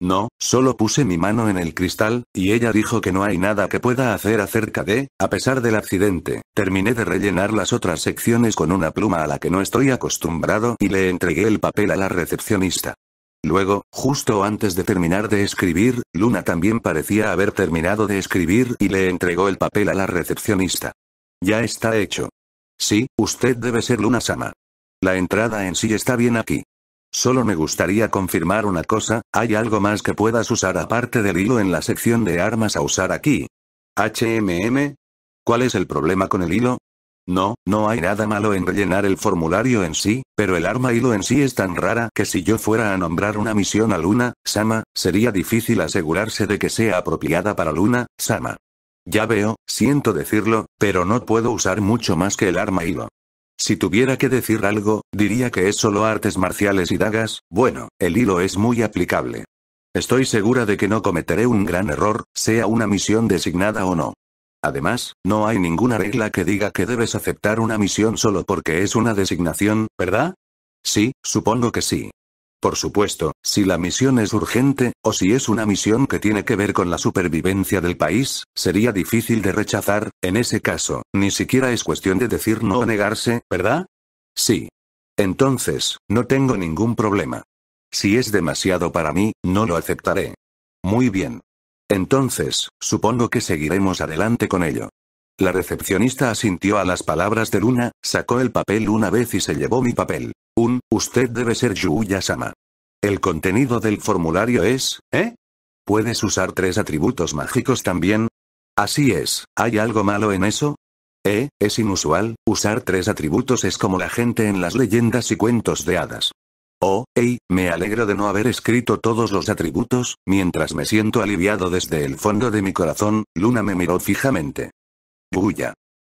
No, solo puse mi mano en el cristal, y ella dijo que no hay nada que pueda hacer acerca de, a pesar del accidente, terminé de rellenar las otras secciones con una pluma a la que no estoy acostumbrado y le entregué el papel a la recepcionista. Luego, justo antes de terminar de escribir, Luna también parecía haber terminado de escribir y le entregó el papel a la recepcionista. Ya está hecho. Sí, usted debe ser Luna Sama. La entrada en sí está bien aquí. Solo me gustaría confirmar una cosa, ¿hay algo más que puedas usar aparte del hilo en la sección de armas a usar aquí? HMM? ¿Cuál es el problema con el hilo? No, no hay nada malo en rellenar el formulario en sí, pero el arma hilo en sí es tan rara que si yo fuera a nombrar una misión a Luna, Sama, sería difícil asegurarse de que sea apropiada para Luna, Sama. Ya veo, siento decirlo, pero no puedo usar mucho más que el arma hilo. Si tuviera que decir algo, diría que es solo artes marciales y dagas, bueno, el hilo es muy aplicable. Estoy segura de que no cometeré un gran error, sea una misión designada o no. Además, no hay ninguna regla que diga que debes aceptar una misión solo porque es una designación, ¿verdad? Sí, supongo que sí. Por supuesto, si la misión es urgente, o si es una misión que tiene que ver con la supervivencia del país, sería difícil de rechazar, en ese caso, ni siquiera es cuestión de decir no o negarse, ¿verdad? Sí. Entonces, no tengo ningún problema. Si es demasiado para mí, no lo aceptaré. Muy bien. Entonces, supongo que seguiremos adelante con ello. La recepcionista asintió a las palabras de Luna, sacó el papel una vez y se llevó mi papel. Un, usted debe ser Yuya-sama. El contenido del formulario es, ¿eh? ¿Puedes usar tres atributos mágicos también? Así es, ¿hay algo malo en eso? Eh, es inusual, usar tres atributos es como la gente en las leyendas y cuentos de hadas. Oh, hey, me alegro de no haber escrito todos los atributos, mientras me siento aliviado desde el fondo de mi corazón, Luna me miró fijamente. Buya.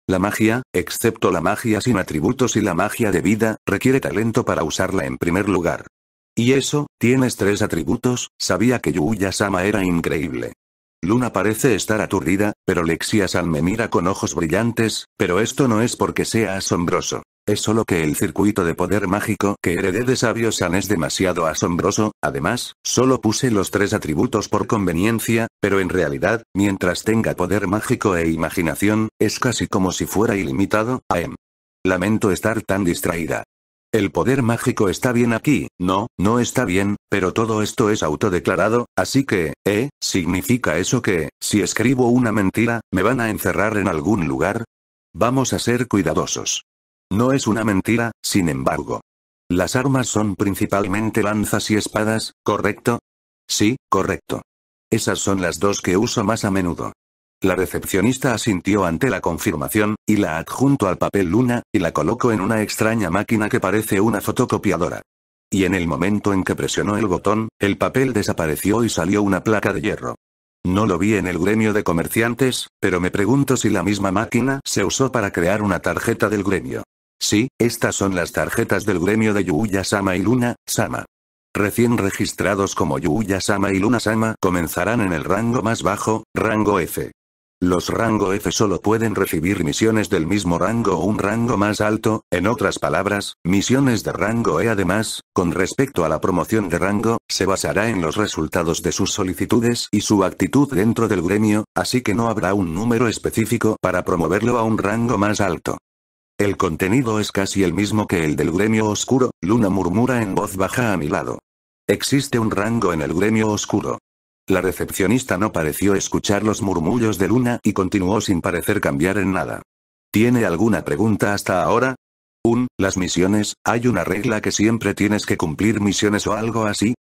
La magia, excepto la magia sin atributos y la magia de vida, requiere talento para usarla en primer lugar. Y eso, tienes tres atributos, sabía que Yuya-sama era increíble. Luna parece estar aturdida, pero Lexia-san me mira con ojos brillantes, pero esto no es porque sea asombroso. Es solo que el circuito de poder mágico que heredé de Sabio San es demasiado asombroso, además, solo puse los tres atributos por conveniencia, pero en realidad, mientras tenga poder mágico e imaginación, es casi como si fuera ilimitado, AM. Lamento estar tan distraída. El poder mágico está bien aquí, no, no está bien, pero todo esto es autodeclarado, así que, ¿eh? ¿Significa eso que, si escribo una mentira, me van a encerrar en algún lugar? Vamos a ser cuidadosos. No es una mentira, sin embargo. Las armas son principalmente lanzas y espadas, ¿correcto? Sí, correcto. Esas son las dos que uso más a menudo. La recepcionista asintió ante la confirmación, y la adjunto al papel Luna, y la coloco en una extraña máquina que parece una fotocopiadora. Y en el momento en que presionó el botón, el papel desapareció y salió una placa de hierro. No lo vi en el gremio de comerciantes, pero me pregunto si la misma máquina se usó para crear una tarjeta del gremio. Sí, estas son las tarjetas del gremio de Yuya Sama y Luna, Sama. Recién registrados como Yuya Sama y Luna Sama comenzarán en el rango más bajo, rango F. Los rango F solo pueden recibir misiones del mismo rango o un rango más alto, en otras palabras, misiones de rango E. Además, con respecto a la promoción de rango, se basará en los resultados de sus solicitudes y su actitud dentro del gremio, así que no habrá un número específico para promoverlo a un rango más alto. El contenido es casi el mismo que el del gremio oscuro, Luna murmura en voz baja a mi lado. Existe un rango en el gremio oscuro. La recepcionista no pareció escuchar los murmullos de Luna y continuó sin parecer cambiar en nada. ¿Tiene alguna pregunta hasta ahora? Un, las misiones, ¿hay una regla que siempre tienes que cumplir misiones o algo así?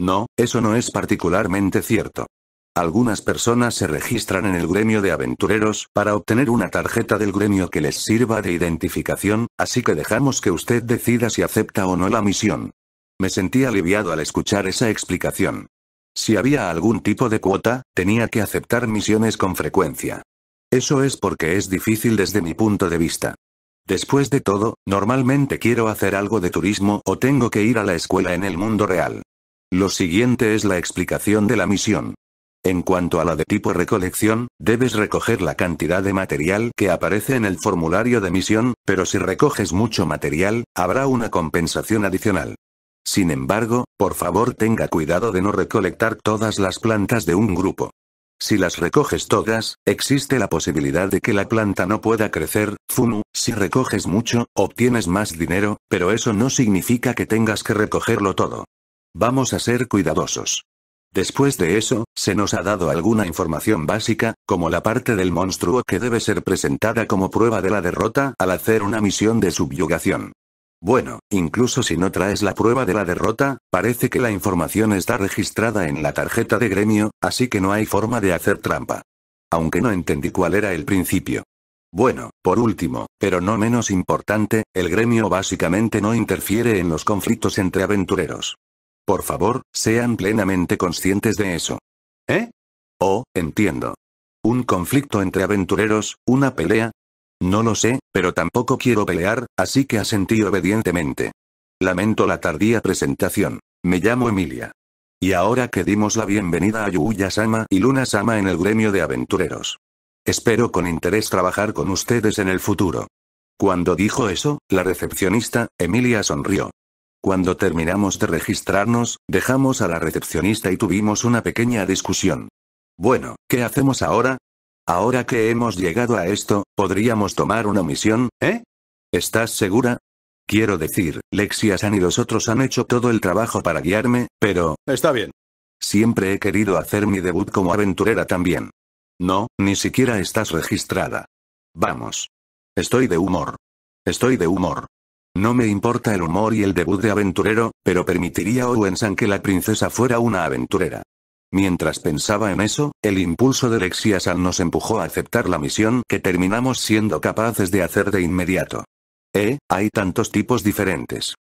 No, eso no es particularmente cierto. Algunas personas se registran en el gremio de aventureros para obtener una tarjeta del gremio que les sirva de identificación, así que dejamos que usted decida si acepta o no la misión. Me sentí aliviado al escuchar esa explicación. Si había algún tipo de cuota, tenía que aceptar misiones con frecuencia. Eso es porque es difícil desde mi punto de vista. Después de todo, normalmente quiero hacer algo de turismo o tengo que ir a la escuela en el mundo real. Lo siguiente es la explicación de la misión. En cuanto a la de tipo recolección, debes recoger la cantidad de material que aparece en el formulario de misión, pero si recoges mucho material, habrá una compensación adicional. Sin embargo, por favor tenga cuidado de no recolectar todas las plantas de un grupo. Si las recoges todas, existe la posibilidad de que la planta no pueda crecer, Fumu, si recoges mucho, obtienes más dinero, pero eso no significa que tengas que recogerlo todo. Vamos a ser cuidadosos. Después de eso, se nos ha dado alguna información básica, como la parte del monstruo que debe ser presentada como prueba de la derrota al hacer una misión de subyugación. Bueno, incluso si no traes la prueba de la derrota, parece que la información está registrada en la tarjeta de gremio, así que no hay forma de hacer trampa. Aunque no entendí cuál era el principio. Bueno, por último, pero no menos importante, el gremio básicamente no interfiere en los conflictos entre aventureros. Por favor, sean plenamente conscientes de eso. ¿Eh? Oh, entiendo. Un conflicto entre aventureros, una pelea, no lo sé, pero tampoco quiero pelear, así que asentí obedientemente. Lamento la tardía presentación. Me llamo Emilia. Y ahora que dimos la bienvenida a Yuya-sama y Luna-sama en el gremio de aventureros. Espero con interés trabajar con ustedes en el futuro. Cuando dijo eso, la recepcionista, Emilia sonrió. Cuando terminamos de registrarnos, dejamos a la recepcionista y tuvimos una pequeña discusión. Bueno, ¿qué hacemos ahora? Ahora que hemos llegado a esto, ¿podríamos tomar una misión, eh? ¿Estás segura? Quiero decir, Lexiasan y los otros han hecho todo el trabajo para guiarme, pero... Está bien. Siempre he querido hacer mi debut como aventurera también. No, ni siquiera estás registrada. Vamos. Estoy de humor. Estoy de humor. No me importa el humor y el debut de aventurero, pero permitiría Owen-san que la princesa fuera una aventurera. Mientras pensaba en eso, el impulso de Lexiasan nos empujó a aceptar la misión que terminamos siendo capaces de hacer de inmediato. Eh, hay tantos tipos diferentes.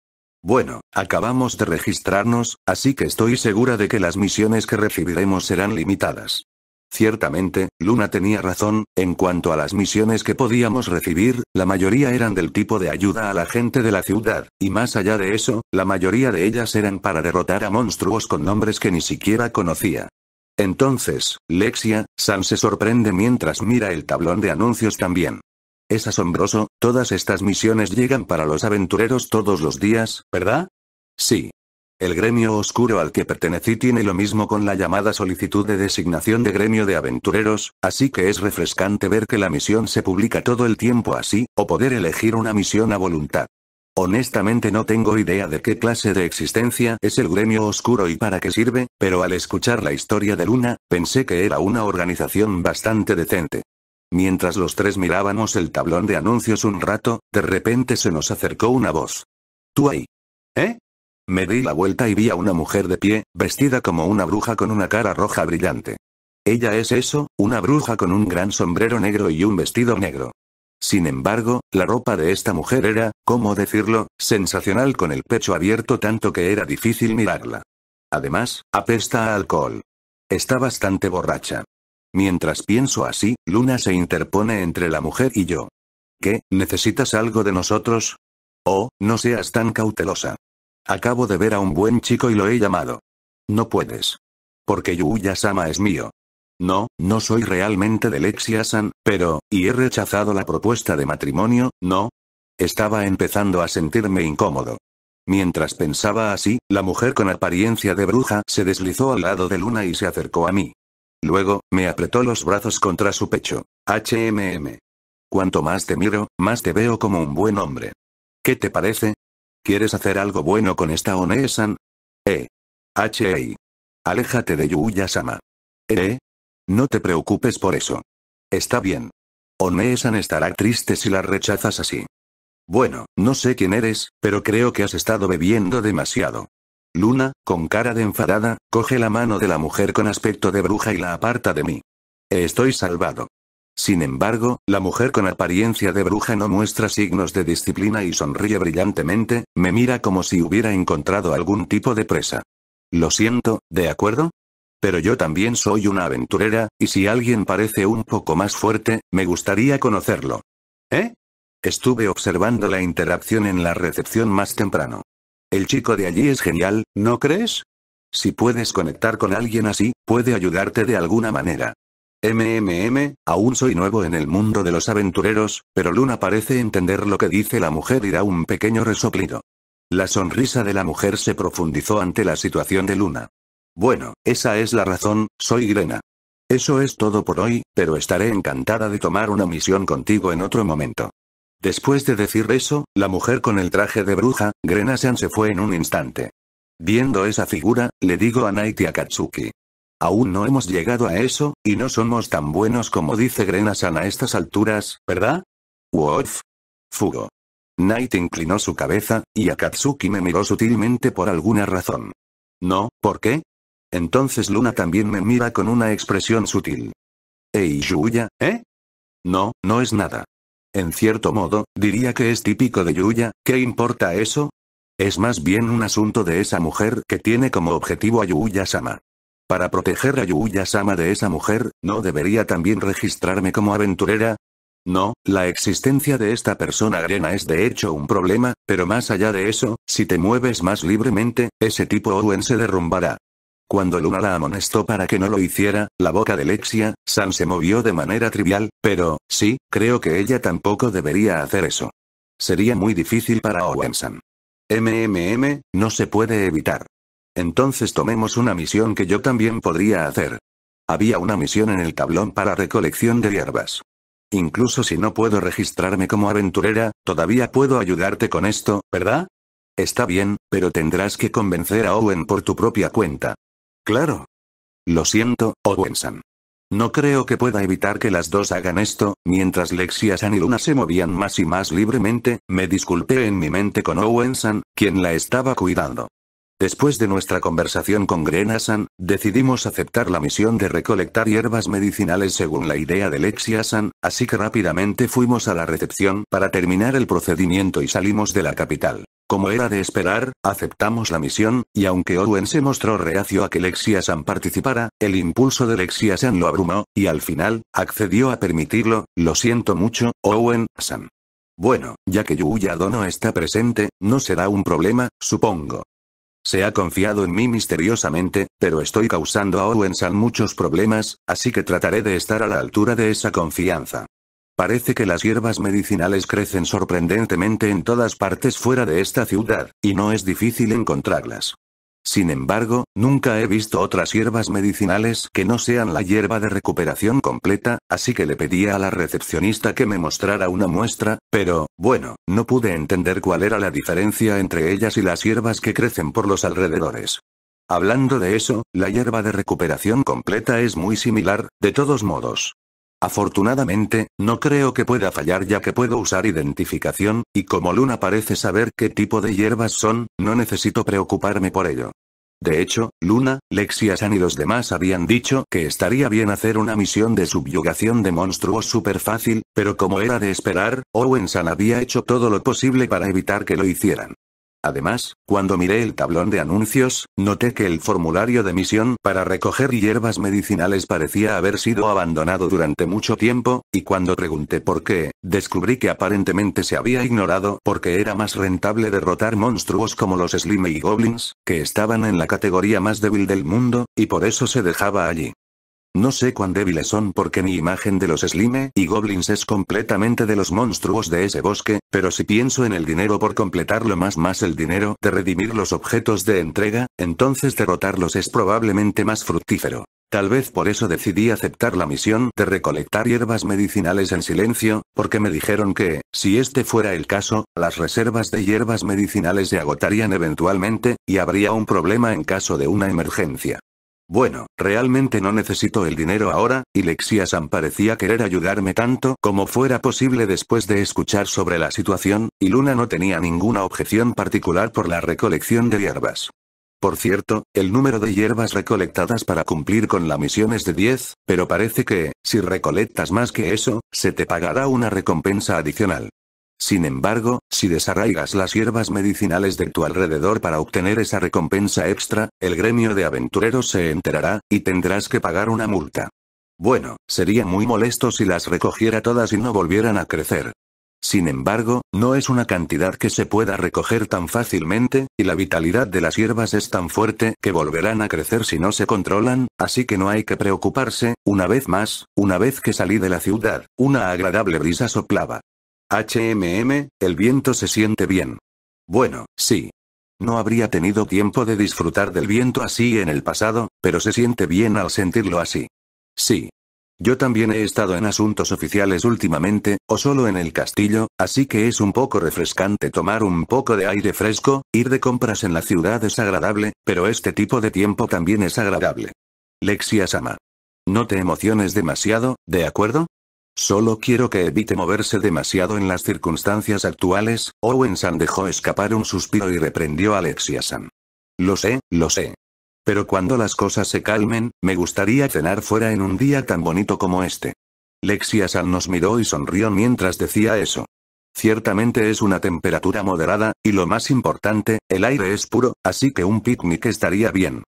Bueno, acabamos de registrarnos, así que estoy segura de que las misiones que recibiremos serán limitadas. Ciertamente, Luna tenía razón, en cuanto a las misiones que podíamos recibir, la mayoría eran del tipo de ayuda a la gente de la ciudad, y más allá de eso, la mayoría de ellas eran para derrotar a monstruos con nombres que ni siquiera conocía. Entonces, Lexia, San se sorprende mientras mira el tablón de anuncios también. Es asombroso, todas estas misiones llegan para los aventureros todos los días, ¿verdad? Sí. El gremio oscuro al que pertenecí tiene lo mismo con la llamada solicitud de designación de gremio de aventureros, así que es refrescante ver que la misión se publica todo el tiempo así, o poder elegir una misión a voluntad. Honestamente no tengo idea de qué clase de existencia es el gremio oscuro y para qué sirve, pero al escuchar la historia de Luna, pensé que era una organización bastante decente. Mientras los tres mirábamos el tablón de anuncios un rato, de repente se nos acercó una voz. ¿Tú ahí? ¿Eh? Me di la vuelta y vi a una mujer de pie, vestida como una bruja con una cara roja brillante. Ella es eso, una bruja con un gran sombrero negro y un vestido negro. Sin embargo, la ropa de esta mujer era, ¿cómo decirlo?, sensacional con el pecho abierto tanto que era difícil mirarla. Además, apesta a alcohol. Está bastante borracha. Mientras pienso así, Luna se interpone entre la mujer y yo. ¿Qué, necesitas algo de nosotros? Oh, no seas tan cautelosa. Acabo de ver a un buen chico y lo he llamado. No puedes. Porque Yuya-sama es mío. No, no soy realmente de Lexia-san, pero, ¿y he rechazado la propuesta de matrimonio, no? Estaba empezando a sentirme incómodo. Mientras pensaba así, la mujer con apariencia de bruja se deslizó al lado de Luna y se acercó a mí. Luego, me apretó los brazos contra su pecho. HMM. Cuanto más te miro, más te veo como un buen hombre. ¿Qué te parece? ¿Quieres hacer algo bueno con esta One-san? Eh. HEI. Aléjate de Yuya-sama. Eh. No te preocupes por eso. Está bien. One-san estará triste si la rechazas así. Bueno, no sé quién eres, pero creo que has estado bebiendo demasiado. Luna, con cara de enfadada, coge la mano de la mujer con aspecto de bruja y la aparta de mí. Estoy salvado. Sin embargo, la mujer con apariencia de bruja no muestra signos de disciplina y sonríe brillantemente, me mira como si hubiera encontrado algún tipo de presa. Lo siento, ¿de acuerdo? Pero yo también soy una aventurera, y si alguien parece un poco más fuerte, me gustaría conocerlo. ¿Eh? Estuve observando la interacción en la recepción más temprano. El chico de allí es genial, ¿no crees? Si puedes conectar con alguien así, puede ayudarte de alguna manera. MMM, aún soy nuevo en el mundo de los aventureros, pero Luna parece entender lo que dice la mujer y da un pequeño resoplido. La sonrisa de la mujer se profundizó ante la situación de Luna. Bueno, esa es la razón, soy Grena. Eso es todo por hoy, pero estaré encantada de tomar una misión contigo en otro momento. Después de decir eso, la mujer con el traje de bruja, Grena-san se fue en un instante. Viendo esa figura, le digo a Naiti Akatsuki. Aún no hemos llegado a eso, y no somos tan buenos como dice Grena-san a estas alturas, ¿verdad? Wolf. Fugo. Night inclinó su cabeza, y Akatsuki me miró sutilmente por alguna razón. No, ¿por qué? Entonces Luna también me mira con una expresión sutil. Ey Yuya, ¿eh? No, no es nada. En cierto modo, diría que es típico de Yuya, ¿qué importa eso? Es más bien un asunto de esa mujer que tiene como objetivo a Yuya-sama. Para proteger a Yuya-sama de esa mujer, ¿no debería también registrarme como aventurera? No, la existencia de esta persona arena es de hecho un problema, pero más allá de eso, si te mueves más libremente, ese tipo Owen se derrumbará. Cuando Luna la amonestó para que no lo hiciera, la boca de Lexia, San se movió de manera trivial, pero, sí, creo que ella tampoco debería hacer eso. Sería muy difícil para Owen-san. MMM, no se puede evitar. Entonces tomemos una misión que yo también podría hacer. Había una misión en el tablón para recolección de hierbas. Incluso si no puedo registrarme como aventurera, todavía puedo ayudarte con esto, ¿verdad? Está bien, pero tendrás que convencer a Owen por tu propia cuenta. Claro. Lo siento, Owen-san. No creo que pueda evitar que las dos hagan esto, mientras Lexia-san y Luna se movían más y más libremente, me disculpé en mi mente con Owen-san, quien la estaba cuidando. Después de nuestra conversación con Grena-san, decidimos aceptar la misión de recolectar hierbas medicinales según la idea de Lexia-san, así que rápidamente fuimos a la recepción para terminar el procedimiento y salimos de la capital. Como era de esperar, aceptamos la misión, y aunque Owen se mostró reacio a que Lexia-san participara, el impulso de Lexia-san lo abrumó, y al final, accedió a permitirlo, lo siento mucho, Owen-san. Bueno, ya que Yuya-do no está presente, no será un problema, supongo. Se ha confiado en mí misteriosamente, pero estoy causando a Owen-san muchos problemas, así que trataré de estar a la altura de esa confianza. Parece que las hierbas medicinales crecen sorprendentemente en todas partes fuera de esta ciudad, y no es difícil encontrarlas. Sin embargo, nunca he visto otras hierbas medicinales que no sean la hierba de recuperación completa, así que le pedí a la recepcionista que me mostrara una muestra, pero, bueno, no pude entender cuál era la diferencia entre ellas y las hierbas que crecen por los alrededores. Hablando de eso, la hierba de recuperación completa es muy similar, de todos modos. Afortunadamente, no creo que pueda fallar ya que puedo usar identificación, y como Luna parece saber qué tipo de hierbas son, no necesito preocuparme por ello. De hecho, Luna, Lexiasan y los demás habían dicho que estaría bien hacer una misión de subyugación de monstruos súper fácil, pero como era de esperar, Owen-san había hecho todo lo posible para evitar que lo hicieran. Además, cuando miré el tablón de anuncios, noté que el formulario de misión para recoger hierbas medicinales parecía haber sido abandonado durante mucho tiempo, y cuando pregunté por qué, descubrí que aparentemente se había ignorado porque era más rentable derrotar monstruos como los Slime y Goblins, que estaban en la categoría más débil del mundo, y por eso se dejaba allí. No sé cuán débiles son porque mi imagen de los Slime y Goblins es completamente de los monstruos de ese bosque, pero si pienso en el dinero por completarlo más más el dinero de redimir los objetos de entrega, entonces derrotarlos es probablemente más fructífero. Tal vez por eso decidí aceptar la misión de recolectar hierbas medicinales en silencio, porque me dijeron que, si este fuera el caso, las reservas de hierbas medicinales se agotarían eventualmente, y habría un problema en caso de una emergencia. Bueno, realmente no necesito el dinero ahora, y Lexia-san parecía querer ayudarme tanto como fuera posible después de escuchar sobre la situación, y Luna no tenía ninguna objeción particular por la recolección de hierbas. Por cierto, el número de hierbas recolectadas para cumplir con la misión es de 10, pero parece que, si recolectas más que eso, se te pagará una recompensa adicional. Sin embargo, si desarraigas las hierbas medicinales de tu alrededor para obtener esa recompensa extra, el gremio de aventureros se enterará, y tendrás que pagar una multa. Bueno, sería muy molesto si las recogiera todas y no volvieran a crecer. Sin embargo, no es una cantidad que se pueda recoger tan fácilmente, y la vitalidad de las hierbas es tan fuerte que volverán a crecer si no se controlan, así que no hay que preocuparse, una vez más, una vez que salí de la ciudad, una agradable brisa soplaba. HMM, el viento se siente bien. Bueno, sí. No habría tenido tiempo de disfrutar del viento así en el pasado, pero se siente bien al sentirlo así. Sí. Yo también he estado en asuntos oficiales últimamente, o solo en el castillo, así que es un poco refrescante tomar un poco de aire fresco, ir de compras en la ciudad es agradable, pero este tipo de tiempo también es agradable. Lexia Sama. No te emociones demasiado, ¿de acuerdo? Solo quiero que evite moverse demasiado en las circunstancias actuales, Owen-san dejó escapar un suspiro y reprendió a Alexia-san. Lo sé, lo sé. Pero cuando las cosas se calmen, me gustaría cenar fuera en un día tan bonito como este. Lexia-san nos miró y sonrió mientras decía eso. Ciertamente es una temperatura moderada, y lo más importante, el aire es puro, así que un picnic estaría bien.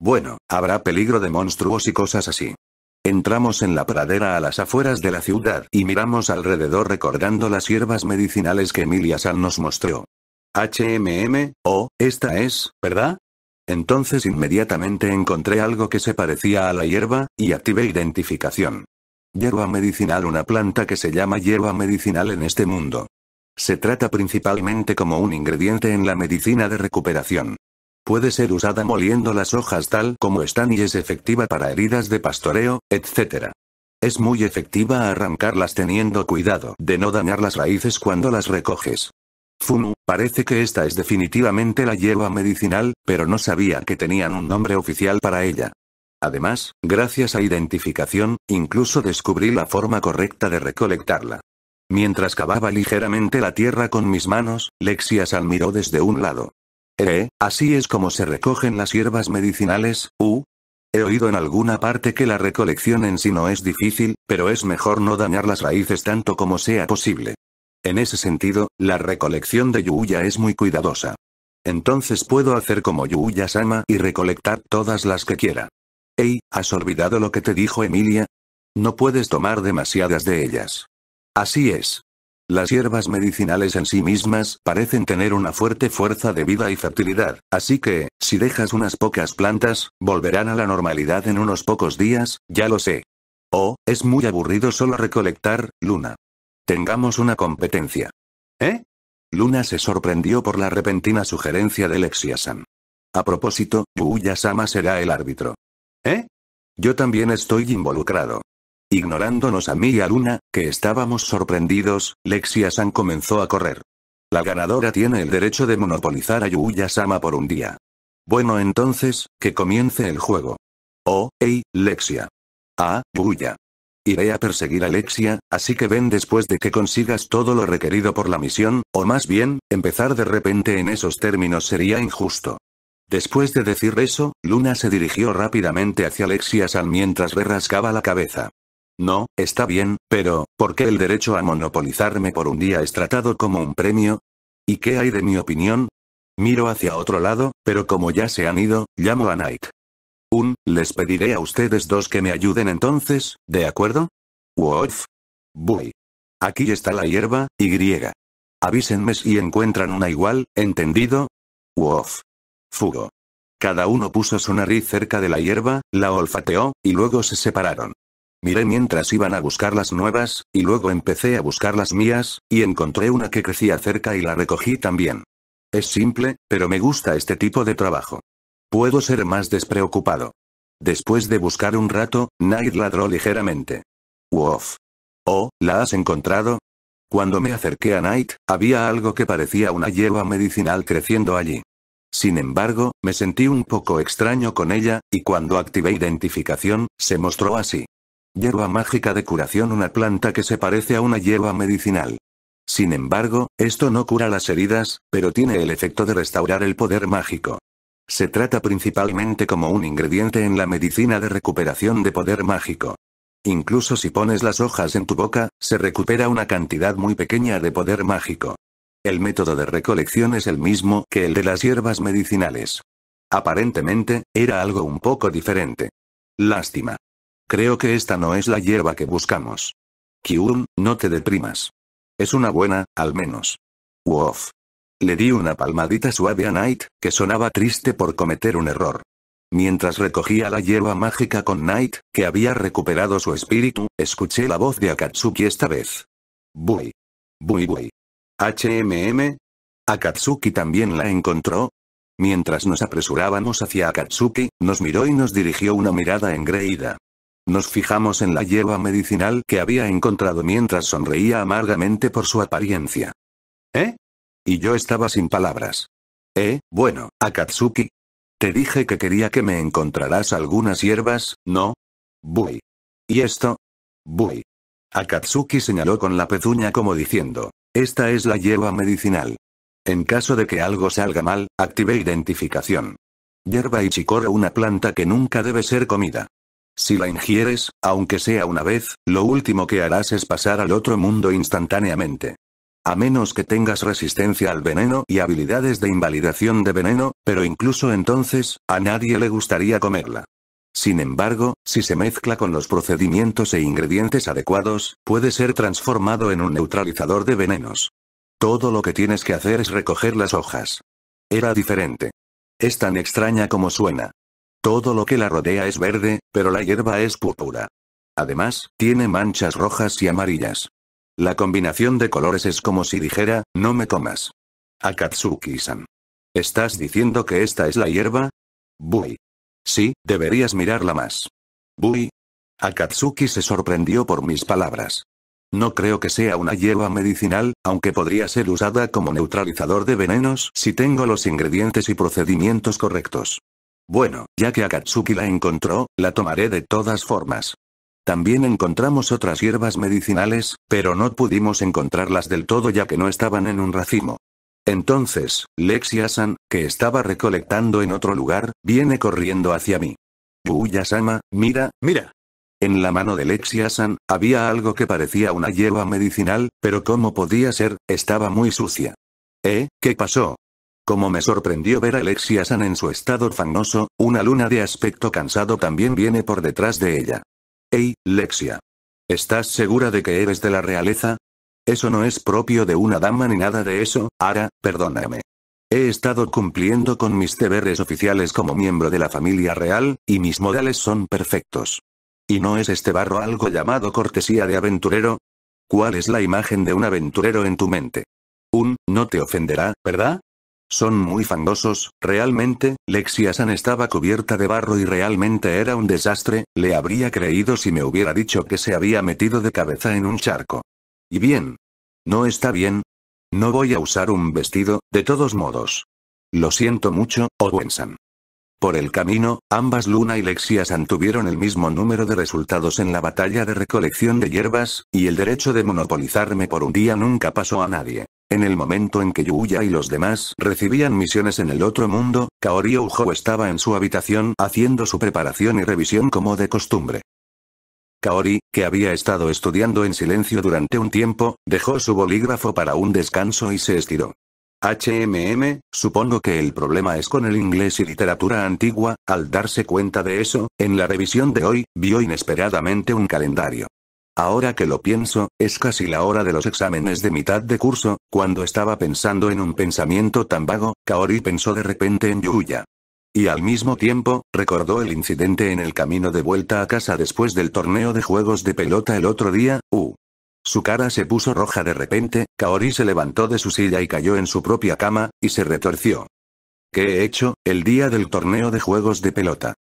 Bueno, habrá peligro de monstruos y cosas así. Entramos en la pradera a las afueras de la ciudad y miramos alrededor recordando las hierbas medicinales que Emilia San nos mostró. HMM, oh, esta es, ¿verdad? Entonces inmediatamente encontré algo que se parecía a la hierba, y activé identificación. Hierba medicinal Una planta que se llama hierba medicinal en este mundo. Se trata principalmente como un ingrediente en la medicina de recuperación. Puede ser usada moliendo las hojas tal como están y es efectiva para heridas de pastoreo, etc. Es muy efectiva arrancarlas teniendo cuidado de no dañar las raíces cuando las recoges. Fumu, parece que esta es definitivamente la hierba medicinal, pero no sabía que tenían un nombre oficial para ella. Además, gracias a identificación, incluso descubrí la forma correcta de recolectarla. Mientras cavaba ligeramente la tierra con mis manos, Lexias miró desde un lado. Eh, así es como se recogen las hierbas medicinales, uh. He oído en alguna parte que la recolección en sí no es difícil, pero es mejor no dañar las raíces tanto como sea posible. En ese sentido, la recolección de Yuya es muy cuidadosa. Entonces puedo hacer como Yuya-sama y recolectar todas las que quiera. Ey, ¿has olvidado lo que te dijo Emilia? No puedes tomar demasiadas de ellas. Así es. Las hierbas medicinales en sí mismas parecen tener una fuerte fuerza de vida y fertilidad, así que, si dejas unas pocas plantas, volverán a la normalidad en unos pocos días, ya lo sé. Oh, es muy aburrido solo recolectar, Luna. Tengamos una competencia. ¿Eh? Luna se sorprendió por la repentina sugerencia de Lexiasan. A propósito, Yuya-sama será el árbitro. ¿Eh? Yo también estoy involucrado. Ignorándonos a mí y a Luna, que estábamos sorprendidos, Lexia-san comenzó a correr. La ganadora tiene el derecho de monopolizar a Yuya-sama por un día. Bueno entonces, que comience el juego. Oh, hey, Lexia. Ah, Yuya. Iré a perseguir a Lexia, así que ven después de que consigas todo lo requerido por la misión, o más bien, empezar de repente en esos términos sería injusto. Después de decir eso, Luna se dirigió rápidamente hacia Lexia-san mientras le rascaba la cabeza. No, está bien, pero, ¿por qué el derecho a monopolizarme por un día es tratado como un premio? ¿Y qué hay de mi opinión? Miro hacia otro lado, pero como ya se han ido, llamo a Night. Un, les pediré a ustedes dos que me ayuden entonces, ¿de acuerdo? Wolf. Voy. Aquí está la hierba, Y. Avísenme si encuentran una igual, ¿entendido? Wolf. Fugo. Cada uno puso su nariz cerca de la hierba, la olfateó, y luego se separaron. Miré mientras iban a buscar las nuevas, y luego empecé a buscar las mías, y encontré una que crecía cerca y la recogí también. Es simple, pero me gusta este tipo de trabajo. Puedo ser más despreocupado. Después de buscar un rato, Night ladró ligeramente. Wof. Oh, ¿la has encontrado? Cuando me acerqué a Night, había algo que parecía una hierba medicinal creciendo allí. Sin embargo, me sentí un poco extraño con ella, y cuando activé identificación, se mostró así. Hierba mágica de curación Una planta que se parece a una hierba medicinal. Sin embargo, esto no cura las heridas, pero tiene el efecto de restaurar el poder mágico. Se trata principalmente como un ingrediente en la medicina de recuperación de poder mágico. Incluso si pones las hojas en tu boca, se recupera una cantidad muy pequeña de poder mágico. El método de recolección es el mismo que el de las hierbas medicinales. Aparentemente, era algo un poco diferente. Lástima. Creo que esta no es la hierba que buscamos. Kyun, no te deprimas. Es una buena, al menos. Wof. Le di una palmadita suave a Knight, que sonaba triste por cometer un error. Mientras recogía la hierba mágica con Knight, que había recuperado su espíritu, escuché la voz de Akatsuki esta vez. Bui. Bui bui. HMM. Akatsuki también la encontró. Mientras nos apresurábamos hacia Akatsuki, nos miró y nos dirigió una mirada engreída. Nos fijamos en la hierba medicinal que había encontrado mientras sonreía amargamente por su apariencia. ¿Eh? Y yo estaba sin palabras. Eh, bueno, Akatsuki. Te dije que quería que me encontrarás algunas hierbas, ¿no? Bui. ¿Y esto? Bui. Akatsuki señaló con la pezuña como diciendo, esta es la hierba medicinal. En caso de que algo salga mal, active identificación. Hierba Ichikoro una planta que nunca debe ser comida. Si la ingieres, aunque sea una vez, lo último que harás es pasar al otro mundo instantáneamente. A menos que tengas resistencia al veneno y habilidades de invalidación de veneno, pero incluso entonces, a nadie le gustaría comerla. Sin embargo, si se mezcla con los procedimientos e ingredientes adecuados, puede ser transformado en un neutralizador de venenos. Todo lo que tienes que hacer es recoger las hojas. Era diferente. Es tan extraña como suena. Todo lo que la rodea es verde, pero la hierba es púrpura. Además, tiene manchas rojas y amarillas. La combinación de colores es como si dijera, no me comas. Akatsuki-san. ¿Estás diciendo que esta es la hierba? Bui. Sí, deberías mirarla más. Bui. Akatsuki se sorprendió por mis palabras. No creo que sea una hierba medicinal, aunque podría ser usada como neutralizador de venenos si tengo los ingredientes y procedimientos correctos. Bueno, ya que Akatsuki la encontró, la tomaré de todas formas. También encontramos otras hierbas medicinales, pero no pudimos encontrarlas del todo ya que no estaban en un racimo. Entonces, Lexia-san, que estaba recolectando en otro lugar, viene corriendo hacia mí. Uya-sama, mira, mira. En la mano de Lexia-san, había algo que parecía una hierba medicinal, pero como podía ser, estaba muy sucia. ¿Eh? ¿Qué pasó? Como me sorprendió ver a Alexia-san en su estado fanoso, una luna de aspecto cansado también viene por detrás de ella. Ey, Lexia. ¿Estás segura de que eres de la realeza? Eso no es propio de una dama ni nada de eso, Ara, perdóname. He estado cumpliendo con mis deberes oficiales como miembro de la familia real, y mis modales son perfectos. ¿Y no es este barro algo llamado cortesía de aventurero? ¿Cuál es la imagen de un aventurero en tu mente? Un, no te ofenderá, ¿verdad? Son muy fangosos, realmente, Lexia-san estaba cubierta de barro y realmente era un desastre, le habría creído si me hubiera dicho que se había metido de cabeza en un charco. Y bien. ¿No está bien? No voy a usar un vestido, de todos modos. Lo siento mucho, Owen-san. Por el camino, ambas Luna y Lexia-san tuvieron el mismo número de resultados en la batalla de recolección de hierbas, y el derecho de monopolizarme por un día nunca pasó a nadie. En el momento en que Yuya y los demás recibían misiones en el otro mundo, Kaori Ujo estaba en su habitación haciendo su preparación y revisión como de costumbre. Kaori, que había estado estudiando en silencio durante un tiempo, dejó su bolígrafo para un descanso y se estiró. HMM, supongo que el problema es con el inglés y literatura antigua, al darse cuenta de eso, en la revisión de hoy, vio inesperadamente un calendario. Ahora que lo pienso, es casi la hora de los exámenes de mitad de curso, cuando estaba pensando en un pensamiento tan vago, Kaori pensó de repente en Yuya. Y al mismo tiempo, recordó el incidente en el camino de vuelta a casa después del torneo de juegos de pelota el otro día, uh. Su cara se puso roja de repente, Kaori se levantó de su silla y cayó en su propia cama, y se retorció. ¿Qué he hecho, el día del torneo de juegos de pelota?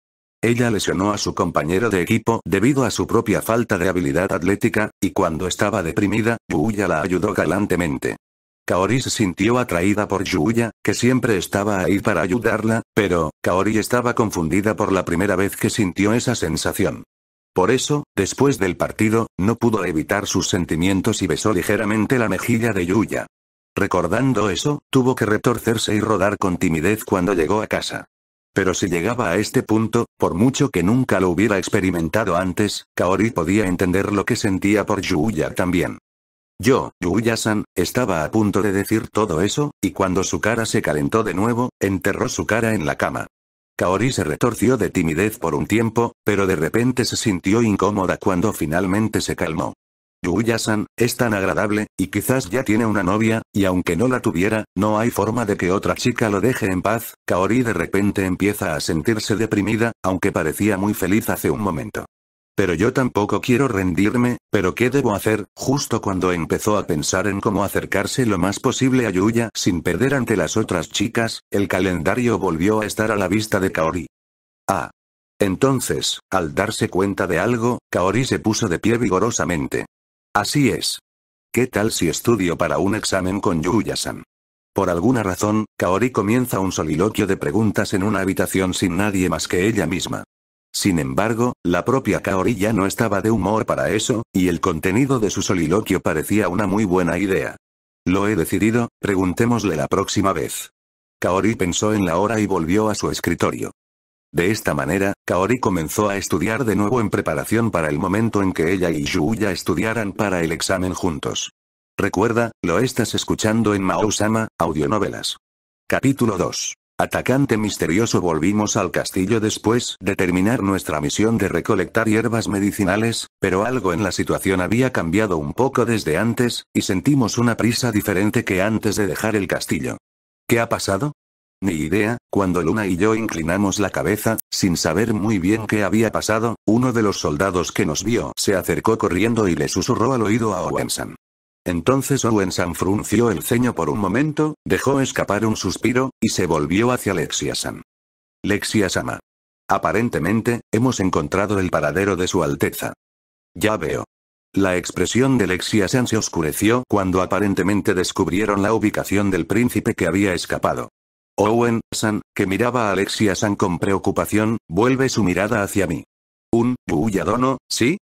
Ella lesionó a su compañero de equipo debido a su propia falta de habilidad atlética, y cuando estaba deprimida, Yuya la ayudó galantemente. Kaori se sintió atraída por Yuya, que siempre estaba ahí para ayudarla, pero, Kaori estaba confundida por la primera vez que sintió esa sensación. Por eso, después del partido, no pudo evitar sus sentimientos y besó ligeramente la mejilla de Yuya. Recordando eso, tuvo que retorcerse y rodar con timidez cuando llegó a casa. Pero si llegaba a este punto, por mucho que nunca lo hubiera experimentado antes, Kaori podía entender lo que sentía por Yuya también. Yo, Yuya-san, estaba a punto de decir todo eso, y cuando su cara se calentó de nuevo, enterró su cara en la cama. Kaori se retorció de timidez por un tiempo, pero de repente se sintió incómoda cuando finalmente se calmó. Yuya-san, es tan agradable, y quizás ya tiene una novia, y aunque no la tuviera, no hay forma de que otra chica lo deje en paz, Kaori de repente empieza a sentirse deprimida, aunque parecía muy feliz hace un momento. Pero yo tampoco quiero rendirme, pero ¿qué debo hacer? Justo cuando empezó a pensar en cómo acercarse lo más posible a Yuya sin perder ante las otras chicas, el calendario volvió a estar a la vista de Kaori. Ah. Entonces, al darse cuenta de algo, Kaori se puso de pie vigorosamente. Así es. ¿Qué tal si estudio para un examen con Yuya-san? Por alguna razón, Kaori comienza un soliloquio de preguntas en una habitación sin nadie más que ella misma. Sin embargo, la propia Kaori ya no estaba de humor para eso, y el contenido de su soliloquio parecía una muy buena idea. Lo he decidido, preguntémosle la próxima vez. Kaori pensó en la hora y volvió a su escritorio. De esta manera, Kaori comenzó a estudiar de nuevo en preparación para el momento en que ella y Yuya estudiaran para el examen juntos. Recuerda, lo estás escuchando en Mao-sama, audionovelas. Capítulo 2. Atacante misterioso volvimos al castillo después de terminar nuestra misión de recolectar hierbas medicinales, pero algo en la situación había cambiado un poco desde antes, y sentimos una prisa diferente que antes de dejar el castillo. ¿Qué ha pasado? Ni idea, cuando Luna y yo inclinamos la cabeza, sin saber muy bien qué había pasado, uno de los soldados que nos vio se acercó corriendo y le susurró al oído a Owensan. Entonces Owen-san frunció el ceño por un momento, dejó escapar un suspiro, y se volvió hacia Lexia-san. Lexia-sama. Aparentemente, hemos encontrado el paradero de su Alteza. Ya veo. La expresión de Lexia-san se oscureció cuando aparentemente descubrieron la ubicación del príncipe que había escapado. Owen-san, que miraba a Lexia-san con preocupación, vuelve su mirada hacia mí. Un, Buyadono, ¿sí?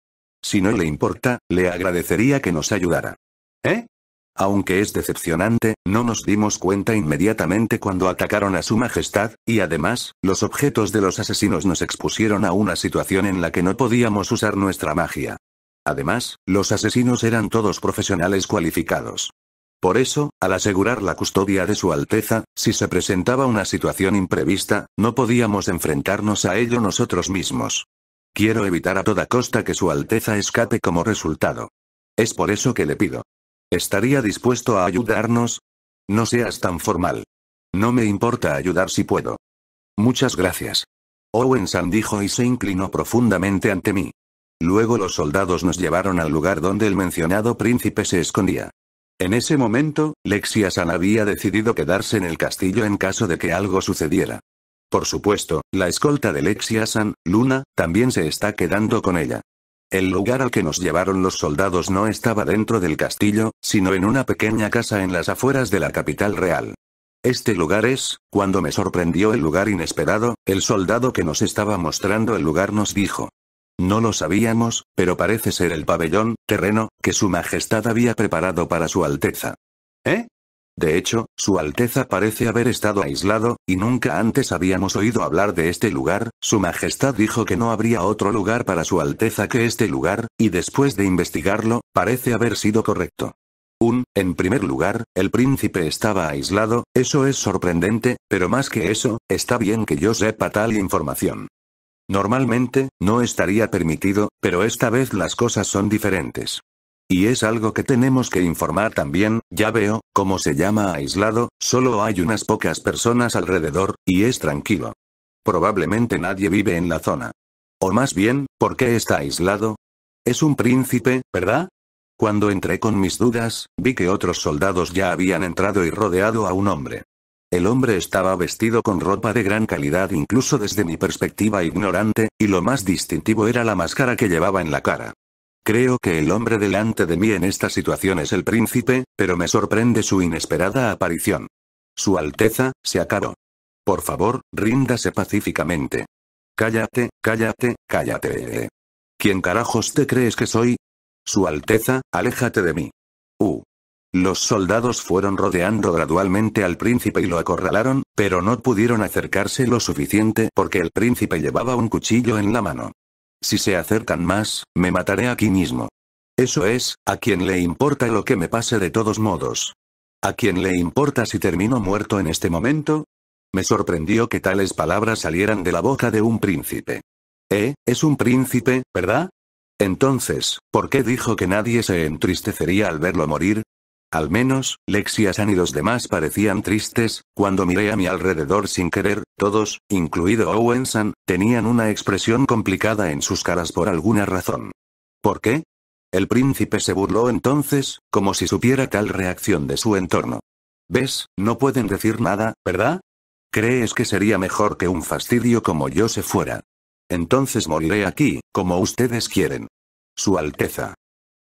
Si no le importa, le agradecería que nos ayudara. ¿Eh? Aunque es decepcionante, no nos dimos cuenta inmediatamente cuando atacaron a su majestad, y además, los objetos de los asesinos nos expusieron a una situación en la que no podíamos usar nuestra magia. Además, los asesinos eran todos profesionales cualificados. Por eso, al asegurar la custodia de su Alteza, si se presentaba una situación imprevista, no podíamos enfrentarnos a ello nosotros mismos. Quiero evitar a toda costa que su Alteza escape como resultado. Es por eso que le pido. ¿Estaría dispuesto a ayudarnos? No seas tan formal. No me importa ayudar si puedo. Muchas gracias. Owen-san dijo y se inclinó profundamente ante mí. Luego los soldados nos llevaron al lugar donde el mencionado príncipe se escondía. En ese momento, Lexia-san había decidido quedarse en el castillo en caso de que algo sucediera. Por supuesto, la escolta de Lexia-san, Luna, también se está quedando con ella. El lugar al que nos llevaron los soldados no estaba dentro del castillo, sino en una pequeña casa en las afueras de la capital real. Este lugar es, cuando me sorprendió el lugar inesperado, el soldado que nos estaba mostrando el lugar nos dijo. No lo sabíamos, pero parece ser el pabellón, terreno, que su majestad había preparado para su alteza. ¿Eh? De hecho, Su Alteza parece haber estado aislado, y nunca antes habíamos oído hablar de este lugar, Su Majestad dijo que no habría otro lugar para Su Alteza que este lugar, y después de investigarlo, parece haber sido correcto. Un, en primer lugar, el príncipe estaba aislado, eso es sorprendente, pero más que eso, está bien que yo sepa tal información. Normalmente, no estaría permitido, pero esta vez las cosas son diferentes. Y es algo que tenemos que informar también, ya veo, como se llama aislado, solo hay unas pocas personas alrededor, y es tranquilo. Probablemente nadie vive en la zona. O más bien, ¿por qué está aislado? Es un príncipe, ¿verdad? Cuando entré con mis dudas, vi que otros soldados ya habían entrado y rodeado a un hombre. El hombre estaba vestido con ropa de gran calidad incluso desde mi perspectiva ignorante, y lo más distintivo era la máscara que llevaba en la cara. Creo que el hombre delante de mí en esta situación es el príncipe, pero me sorprende su inesperada aparición. Su Alteza, se acabó. Por favor, ríndase pacíficamente. Cállate, cállate, cállate. ¿Quién carajos te crees que soy? Su Alteza, aléjate de mí. Uh. Los soldados fueron rodeando gradualmente al príncipe y lo acorralaron, pero no pudieron acercarse lo suficiente porque el príncipe llevaba un cuchillo en la mano. Si se acercan más, me mataré aquí mismo. Eso es, a quien le importa lo que me pase de todos modos. ¿A quien le importa si termino muerto en este momento? Me sorprendió que tales palabras salieran de la boca de un príncipe. ¿Eh? Es un príncipe, ¿verdad? Entonces, ¿por qué dijo que nadie se entristecería al verlo morir? Al menos, Lexiasan y los demás parecían tristes, cuando miré a mi alrededor sin querer, todos, incluido Owen-san, tenían una expresión complicada en sus caras por alguna razón. ¿Por qué? El príncipe se burló entonces, como si supiera tal reacción de su entorno. ¿Ves? No pueden decir nada, ¿verdad? ¿Crees que sería mejor que un fastidio como yo se fuera? Entonces moriré aquí, como ustedes quieren. Su Alteza.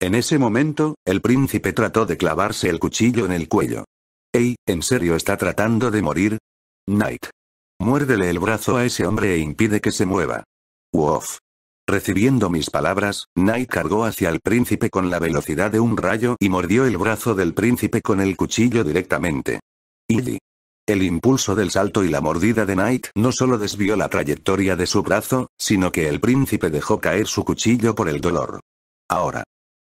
En ese momento, el príncipe trató de clavarse el cuchillo en el cuello. Ey, ¿en serio está tratando de morir? Knight. Muérdele el brazo a ese hombre e impide que se mueva. Wof. Recibiendo mis palabras, Knight cargó hacia el príncipe con la velocidad de un rayo y mordió el brazo del príncipe con el cuchillo directamente. Y El impulso del salto y la mordida de Knight no solo desvió la trayectoria de su brazo, sino que el príncipe dejó caer su cuchillo por el dolor. Ahora.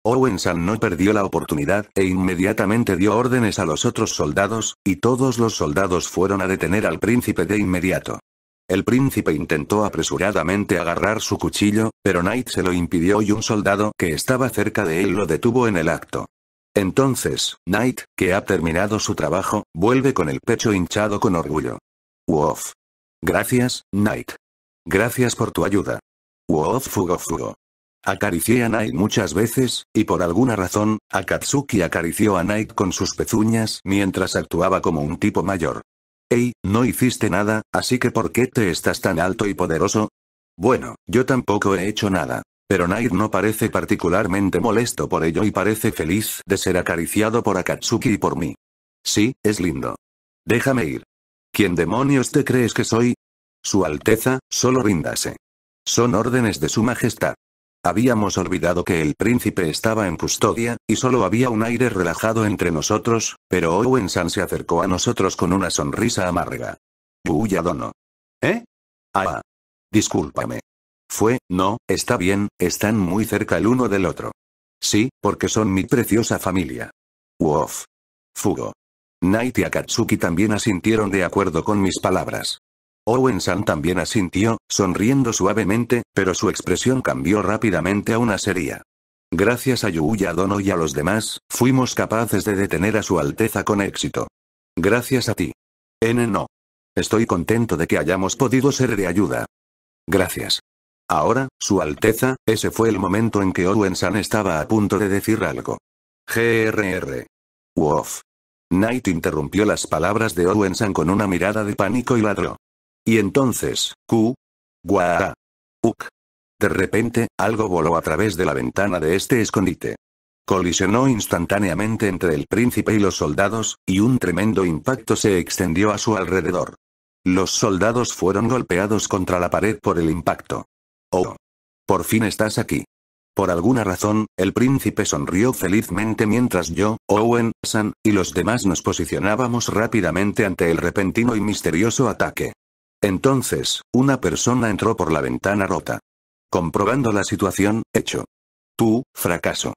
Owen-san no perdió la oportunidad e inmediatamente dio órdenes a los otros soldados, y todos los soldados fueron a detener al príncipe de inmediato. El príncipe intentó apresuradamente agarrar su cuchillo, pero Knight se lo impidió y un soldado que estaba cerca de él lo detuvo en el acto. Entonces, Knight, que ha terminado su trabajo, vuelve con el pecho hinchado con orgullo. Wof. Gracias, Knight. Gracias por tu ayuda. Fugo fugo. Acaricié a Night muchas veces, y por alguna razón, Akatsuki acarició a Night con sus pezuñas mientras actuaba como un tipo mayor. Ey, no hiciste nada, así que ¿por qué te estás tan alto y poderoso? Bueno, yo tampoco he hecho nada. Pero Night no parece particularmente molesto por ello y parece feliz de ser acariciado por Akatsuki y por mí. Sí, es lindo. Déjame ir. ¿Quién demonios te crees que soy? Su Alteza, solo ríndase. Son órdenes de su Majestad. Habíamos olvidado que el príncipe estaba en custodia, y solo había un aire relajado entre nosotros, pero Owen-san se acercó a nosotros con una sonrisa amarga. Dono. ¿Eh? Ah. Discúlpame. Fue, no, está bien, están muy cerca el uno del otro. Sí, porque son mi preciosa familia. Wof. Fugo. Night y Akatsuki también asintieron de acuerdo con mis palabras. Owen-san también asintió, sonriendo suavemente, pero su expresión cambió rápidamente a una seria. Gracias a Yuya Dono y a los demás, fuimos capaces de detener a su Alteza con éxito. Gracias a ti. N no. Estoy contento de que hayamos podido ser de ayuda. Gracias. Ahora, Su Alteza, ese fue el momento en que Owen-san estaba a punto de decir algo. GRR. Wof. Knight interrumpió las palabras de Owen-san con una mirada de pánico y ladró. Y entonces, Q. Gua. Uk. De repente, algo voló a través de la ventana de este escondite. Colisionó instantáneamente entre el príncipe y los soldados, y un tremendo impacto se extendió a su alrededor. Los soldados fueron golpeados contra la pared por el impacto. Oh. Por fin estás aquí. Por alguna razón, el príncipe sonrió felizmente mientras yo, Owen, San, y los demás nos posicionábamos rápidamente ante el repentino y misterioso ataque. Entonces, una persona entró por la ventana rota. Comprobando la situación, hecho. Tú, fracaso.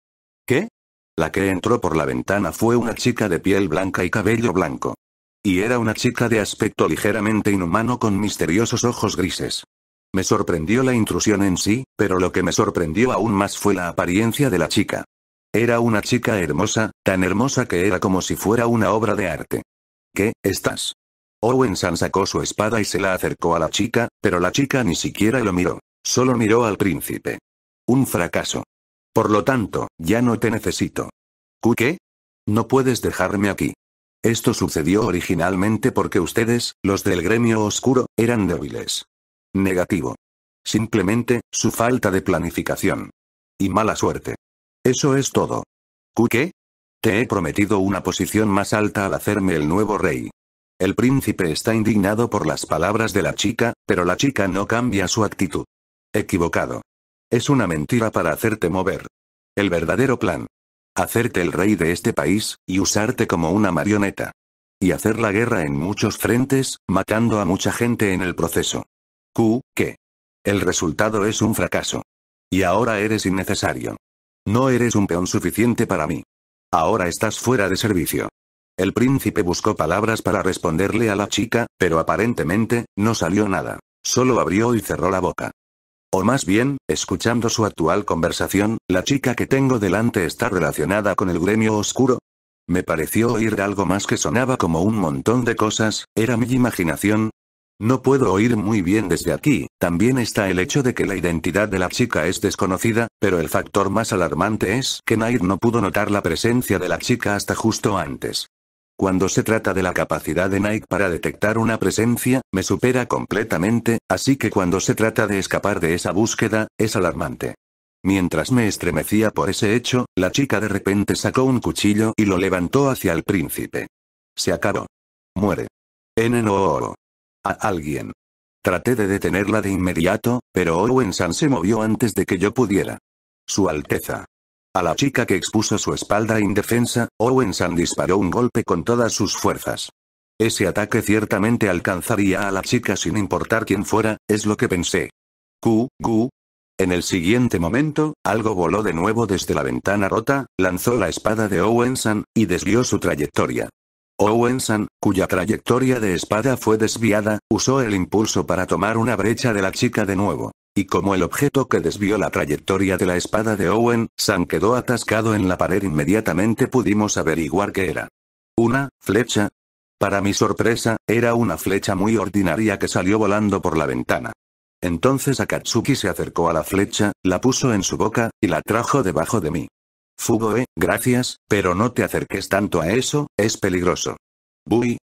¿Qué? La que entró por la ventana fue una chica de piel blanca y cabello blanco. Y era una chica de aspecto ligeramente inhumano con misteriosos ojos grises. Me sorprendió la intrusión en sí, pero lo que me sorprendió aún más fue la apariencia de la chica. Era una chica hermosa, tan hermosa que era como si fuera una obra de arte. ¿Qué, estás? Owen-san sacó su espada y se la acercó a la chica, pero la chica ni siquiera lo miró. Solo miró al príncipe. Un fracaso. Por lo tanto, ya no te necesito. ¿Qué? No puedes dejarme aquí. Esto sucedió originalmente porque ustedes, los del gremio oscuro, eran débiles. Negativo. Simplemente, su falta de planificación. Y mala suerte. Eso es todo. ¿Qué? Te he prometido una posición más alta al hacerme el nuevo rey. El príncipe está indignado por las palabras de la chica, pero la chica no cambia su actitud. Equivocado. Es una mentira para hacerte mover. El verdadero plan. Hacerte el rey de este país, y usarte como una marioneta. Y hacer la guerra en muchos frentes, matando a mucha gente en el proceso. Q, ¿qué? El resultado es un fracaso. Y ahora eres innecesario. No eres un peón suficiente para mí. Ahora estás fuera de servicio. El príncipe buscó palabras para responderle a la chica, pero aparentemente, no salió nada. Solo abrió y cerró la boca. O más bien, escuchando su actual conversación, la chica que tengo delante está relacionada con el gremio oscuro. Me pareció oír algo más que sonaba como un montón de cosas, era mi imaginación. No puedo oír muy bien desde aquí, también está el hecho de que la identidad de la chica es desconocida, pero el factor más alarmante es que Knight no pudo notar la presencia de la chica hasta justo antes. Cuando se trata de la capacidad de Nike para detectar una presencia, me supera completamente, así que cuando se trata de escapar de esa búsqueda, es alarmante. Mientras me estremecía por ese hecho, la chica de repente sacó un cuchillo y lo levantó hacia el príncipe. Se acabó. Muere. NNO. A alguien. Traté de detenerla de inmediato, pero Owen-san se movió antes de que yo pudiera. Su Alteza. A la chica que expuso su espalda indefensa, Owen-san disparó un golpe con todas sus fuerzas. Ese ataque ciertamente alcanzaría a la chica sin importar quién fuera, es lo que pensé. Q, Q. En el siguiente momento, algo voló de nuevo desde la ventana rota, lanzó la espada de Owen-san, y desvió su trayectoria. Owen-san, cuya trayectoria de espada fue desviada, usó el impulso para tomar una brecha de la chica de nuevo. Y como el objeto que desvió la trayectoria de la espada de Owen, San quedó atascado en la pared inmediatamente pudimos averiguar qué era. Una, flecha. Para mi sorpresa, era una flecha muy ordinaria que salió volando por la ventana. Entonces Akatsuki se acercó a la flecha, la puso en su boca, y la trajo debajo de mí. Fugoe, gracias, pero no te acerques tanto a eso, es peligroso. Bui,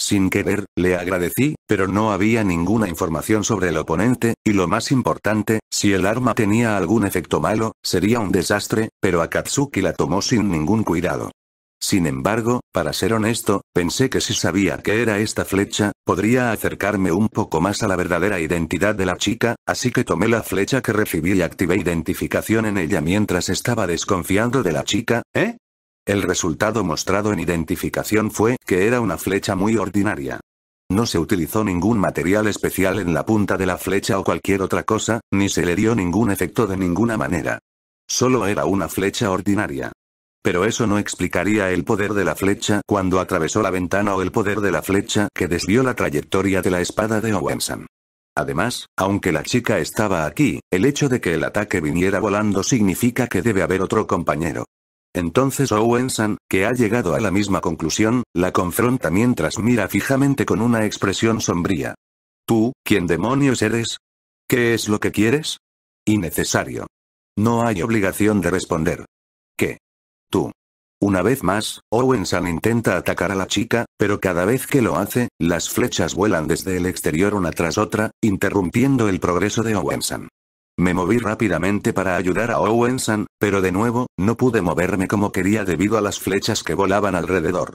sin querer, le agradecí, pero no había ninguna información sobre el oponente, y lo más importante, si el arma tenía algún efecto malo, sería un desastre, pero Akatsuki la tomó sin ningún cuidado. Sin embargo, para ser honesto, pensé que si sabía que era esta flecha, podría acercarme un poco más a la verdadera identidad de la chica, así que tomé la flecha que recibí y activé identificación en ella mientras estaba desconfiando de la chica, ¿eh? El resultado mostrado en identificación fue que era una flecha muy ordinaria. No se utilizó ningún material especial en la punta de la flecha o cualquier otra cosa, ni se le dio ningún efecto de ninguna manera. Solo era una flecha ordinaria. Pero eso no explicaría el poder de la flecha cuando atravesó la ventana o el poder de la flecha que desvió la trayectoria de la espada de Owenson. Además, aunque la chica estaba aquí, el hecho de que el ataque viniera volando significa que debe haber otro compañero. Entonces Owen-san, que ha llegado a la misma conclusión, la confronta mientras mira fijamente con una expresión sombría. ¿Tú, quién demonios eres? ¿Qué es lo que quieres? Innecesario. No hay obligación de responder. ¿Qué? Tú. Una vez más, Owen-san intenta atacar a la chica, pero cada vez que lo hace, las flechas vuelan desde el exterior una tras otra, interrumpiendo el progreso de Owen-san. Me moví rápidamente para ayudar a Owen-san, pero de nuevo, no pude moverme como quería debido a las flechas que volaban alrededor.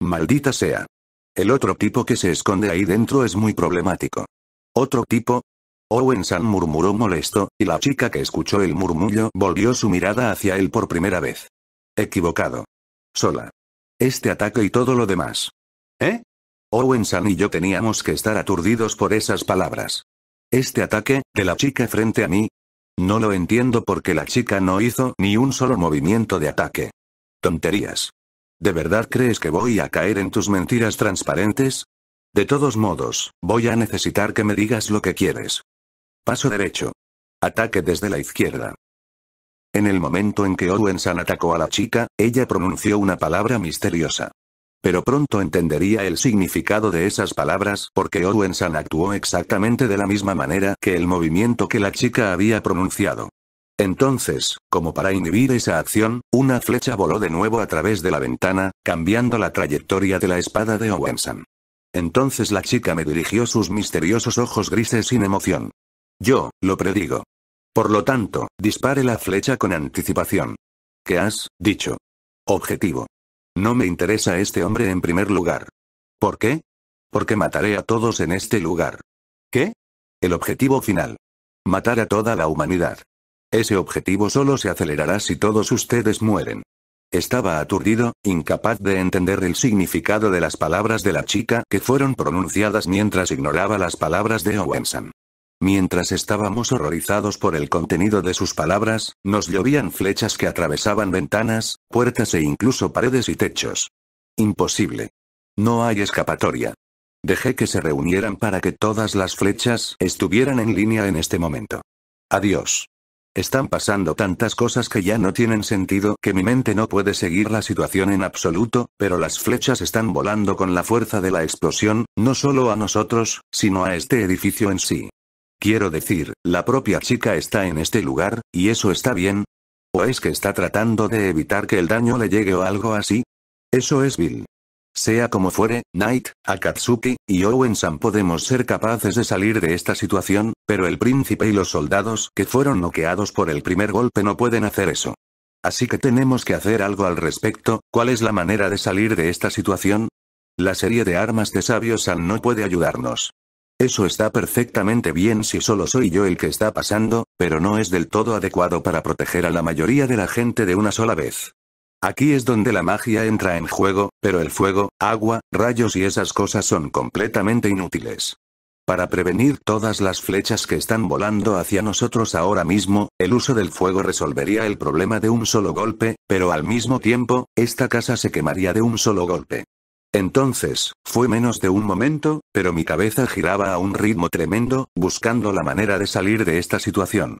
Maldita sea. El otro tipo que se esconde ahí dentro es muy problemático. ¿Otro tipo? Owen-san murmuró molesto, y la chica que escuchó el murmullo volvió su mirada hacia él por primera vez. Equivocado. Sola. Este ataque y todo lo demás. ¿Eh? Owen-san y yo teníamos que estar aturdidos por esas palabras. Este ataque, de la chica frente a mí. No lo entiendo porque la chica no hizo ni un solo movimiento de ataque. Tonterías. ¿De verdad crees que voy a caer en tus mentiras transparentes? De todos modos, voy a necesitar que me digas lo que quieres. Paso derecho. Ataque desde la izquierda. En el momento en que Owen-san atacó a la chica, ella pronunció una palabra misteriosa. Pero pronto entendería el significado de esas palabras porque Owen-san actuó exactamente de la misma manera que el movimiento que la chica había pronunciado. Entonces, como para inhibir esa acción, una flecha voló de nuevo a través de la ventana, cambiando la trayectoria de la espada de Owen-san. Entonces la chica me dirigió sus misteriosos ojos grises sin emoción. Yo, lo predigo. Por lo tanto, dispare la flecha con anticipación. ¿Qué has dicho? Objetivo. No me interesa este hombre en primer lugar. ¿Por qué? Porque mataré a todos en este lugar. ¿Qué? El objetivo final. Matar a toda la humanidad. Ese objetivo solo se acelerará si todos ustedes mueren. Estaba aturdido, incapaz de entender el significado de las palabras de la chica que fueron pronunciadas mientras ignoraba las palabras de Owensan. Mientras estábamos horrorizados por el contenido de sus palabras, nos llovían flechas que atravesaban ventanas, puertas e incluso paredes y techos. Imposible. No hay escapatoria. Dejé que se reunieran para que todas las flechas estuvieran en línea en este momento. Adiós. Están pasando tantas cosas que ya no tienen sentido que mi mente no puede seguir la situación en absoluto, pero las flechas están volando con la fuerza de la explosión, no solo a nosotros, sino a este edificio en sí. Quiero decir, la propia chica está en este lugar, ¿y eso está bien? ¿O es que está tratando de evitar que el daño le llegue o algo así? Eso es Bill. Sea como fuere, Knight, Akatsuki, y Owen-san podemos ser capaces de salir de esta situación, pero el príncipe y los soldados que fueron noqueados por el primer golpe no pueden hacer eso. Así que tenemos que hacer algo al respecto, ¿cuál es la manera de salir de esta situación? La serie de armas de Sabio-san no puede ayudarnos. Eso está perfectamente bien si solo soy yo el que está pasando, pero no es del todo adecuado para proteger a la mayoría de la gente de una sola vez. Aquí es donde la magia entra en juego, pero el fuego, agua, rayos y esas cosas son completamente inútiles. Para prevenir todas las flechas que están volando hacia nosotros ahora mismo, el uso del fuego resolvería el problema de un solo golpe, pero al mismo tiempo, esta casa se quemaría de un solo golpe. Entonces, fue menos de un momento, pero mi cabeza giraba a un ritmo tremendo, buscando la manera de salir de esta situación.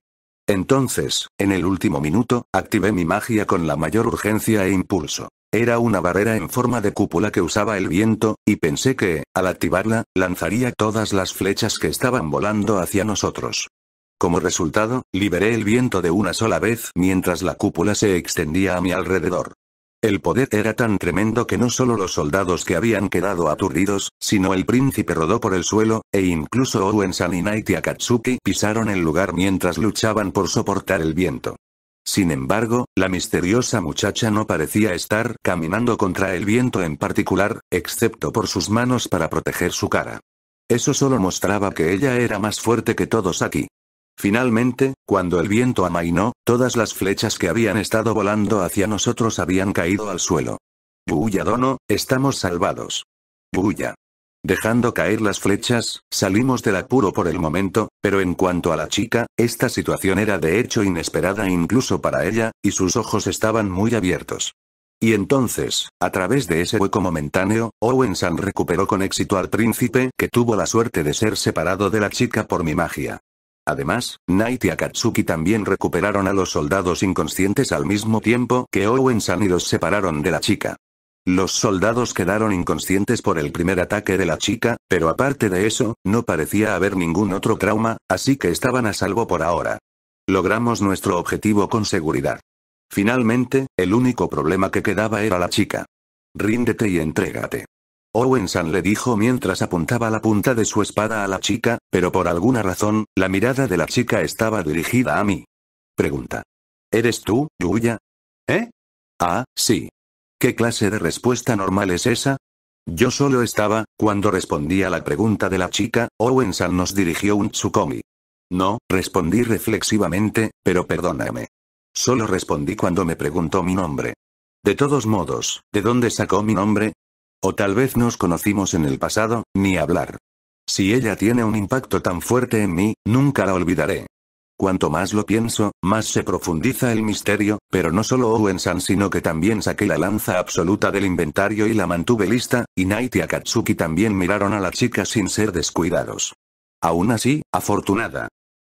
Entonces, en el último minuto, activé mi magia con la mayor urgencia e impulso. Era una barrera en forma de cúpula que usaba el viento, y pensé que, al activarla, lanzaría todas las flechas que estaban volando hacia nosotros. Como resultado, liberé el viento de una sola vez mientras la cúpula se extendía a mi alrededor. El poder era tan tremendo que no solo los soldados que habían quedado aturdidos, sino el príncipe rodó por el suelo, e incluso Owen-san y Night y Akatsuki pisaron el lugar mientras luchaban por soportar el viento. Sin embargo, la misteriosa muchacha no parecía estar caminando contra el viento en particular, excepto por sus manos para proteger su cara. Eso solo mostraba que ella era más fuerte que todos aquí. Finalmente, cuando el viento amainó, todas las flechas que habían estado volando hacia nosotros habían caído al suelo. Buya Dono, estamos salvados. Buya. Dejando caer las flechas, salimos del apuro por el momento, pero en cuanto a la chica, esta situación era de hecho inesperada incluso para ella, y sus ojos estaban muy abiertos. Y entonces, a través de ese hueco momentáneo, Owen-san recuperó con éxito al príncipe que tuvo la suerte de ser separado de la chica por mi magia. Además, Knight y Akatsuki también recuperaron a los soldados inconscientes al mismo tiempo que Owen-san y los separaron de la chica. Los soldados quedaron inconscientes por el primer ataque de la chica, pero aparte de eso, no parecía haber ningún otro trauma, así que estaban a salvo por ahora. Logramos nuestro objetivo con seguridad. Finalmente, el único problema que quedaba era la chica. Ríndete y entrégate. Owen-san le dijo mientras apuntaba la punta de su espada a la chica, pero por alguna razón, la mirada de la chica estaba dirigida a mí. Pregunta. ¿Eres tú, Yuya? ¿Eh? Ah, sí. ¿Qué clase de respuesta normal es esa? Yo solo estaba, cuando respondí a la pregunta de la chica, Owen-san nos dirigió un tsukomi. No, respondí reflexivamente, pero perdóname. Solo respondí cuando me preguntó mi nombre. De todos modos, ¿de dónde sacó mi nombre? O tal vez nos conocimos en el pasado, ni hablar. Si ella tiene un impacto tan fuerte en mí, nunca la olvidaré. Cuanto más lo pienso, más se profundiza el misterio, pero no solo Owen-san sino que también saqué la lanza absoluta del inventario y la mantuve lista, y Night y Akatsuki también miraron a la chica sin ser descuidados. Aún así, afortunada.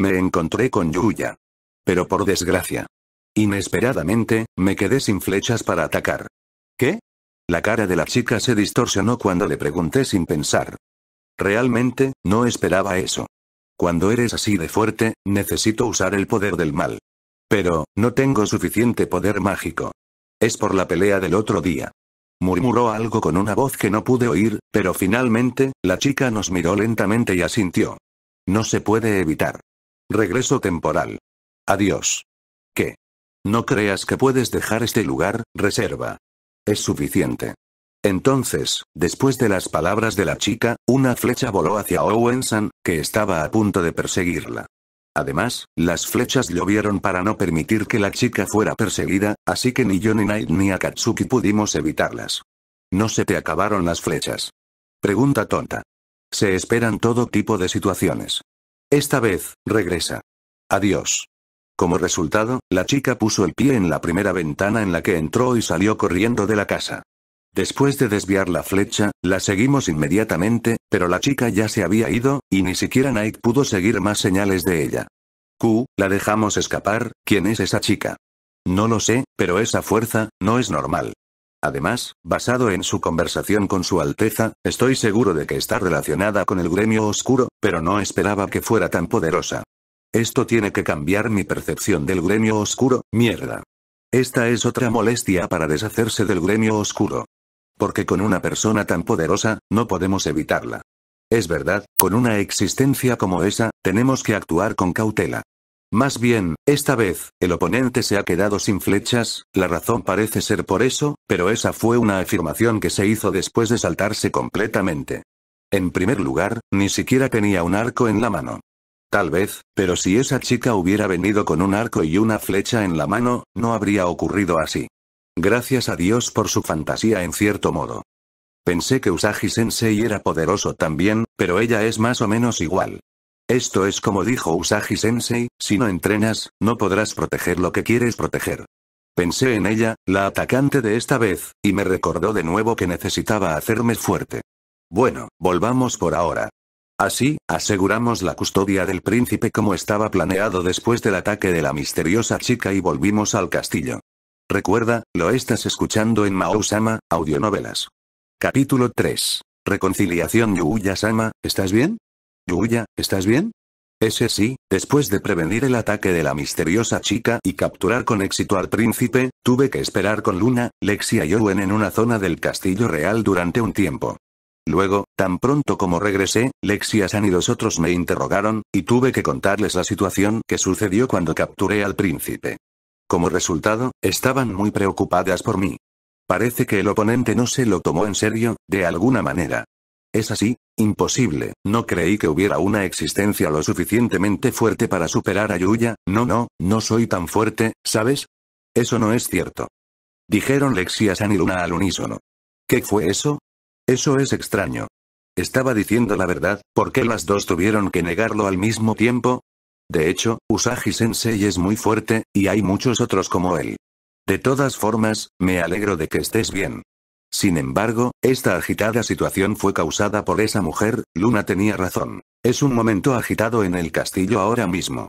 Me encontré con Yuya. Pero por desgracia. Inesperadamente, me quedé sin flechas para atacar. ¿Qué? La cara de la chica se distorsionó cuando le pregunté sin pensar. Realmente, no esperaba eso. Cuando eres así de fuerte, necesito usar el poder del mal. Pero, no tengo suficiente poder mágico. Es por la pelea del otro día. Murmuró algo con una voz que no pude oír, pero finalmente, la chica nos miró lentamente y asintió. No se puede evitar. Regreso temporal. Adiós. ¿Qué? No creas que puedes dejar este lugar, reserva. Es suficiente. Entonces, después de las palabras de la chica, una flecha voló hacia Owen-san, que estaba a punto de perseguirla. Además, las flechas llovieron para no permitir que la chica fuera perseguida, así que ni yo ni Night ni Akatsuki pudimos evitarlas. ¿No se te acabaron las flechas? Pregunta tonta. Se esperan todo tipo de situaciones. Esta vez, regresa. Adiós. Como resultado, la chica puso el pie en la primera ventana en la que entró y salió corriendo de la casa. Después de desviar la flecha, la seguimos inmediatamente, pero la chica ya se había ido, y ni siquiera Night pudo seguir más señales de ella. Q, la dejamos escapar, ¿quién es esa chica? No lo sé, pero esa fuerza, no es normal. Además, basado en su conversación con su Alteza, estoy seguro de que está relacionada con el gremio oscuro, pero no esperaba que fuera tan poderosa. Esto tiene que cambiar mi percepción del gremio oscuro, mierda. Esta es otra molestia para deshacerse del gremio oscuro. Porque con una persona tan poderosa, no podemos evitarla. Es verdad, con una existencia como esa, tenemos que actuar con cautela. Más bien, esta vez, el oponente se ha quedado sin flechas, la razón parece ser por eso, pero esa fue una afirmación que se hizo después de saltarse completamente. En primer lugar, ni siquiera tenía un arco en la mano. Tal vez, pero si esa chica hubiera venido con un arco y una flecha en la mano, no habría ocurrido así. Gracias a Dios por su fantasía en cierto modo. Pensé que Usagi Sensei era poderoso también, pero ella es más o menos igual. Esto es como dijo Usagi Sensei, si no entrenas, no podrás proteger lo que quieres proteger. Pensé en ella, la atacante de esta vez, y me recordó de nuevo que necesitaba hacerme fuerte. Bueno, volvamos por ahora. Así, aseguramos la custodia del príncipe como estaba planeado después del ataque de la misteriosa chica y volvimos al castillo. Recuerda, lo estás escuchando en Mao-sama, audionovelas. Capítulo 3. Reconciliación Yuya-sama, ¿estás bien? Yuya, ¿estás bien? Ese sí, después de prevenir el ataque de la misteriosa chica y capturar con éxito al príncipe, tuve que esperar con Luna, Lexia y Owen en una zona del castillo real durante un tiempo. Luego, tan pronto como regresé, Lexia-san y los otros me interrogaron, y tuve que contarles la situación que sucedió cuando capturé al príncipe. Como resultado, estaban muy preocupadas por mí. Parece que el oponente no se lo tomó en serio, de alguna manera. Es así, imposible, no creí que hubiera una existencia lo suficientemente fuerte para superar a Yuya, no no, no soy tan fuerte, ¿sabes? Eso no es cierto. Dijeron Lexia-san y Luna al unísono. ¿Qué fue eso? Eso es extraño. Estaba diciendo la verdad, ¿por qué las dos tuvieron que negarlo al mismo tiempo? De hecho, Usagi Sensei es muy fuerte, y hay muchos otros como él. De todas formas, me alegro de que estés bien. Sin embargo, esta agitada situación fue causada por esa mujer, Luna tenía razón. Es un momento agitado en el castillo ahora mismo.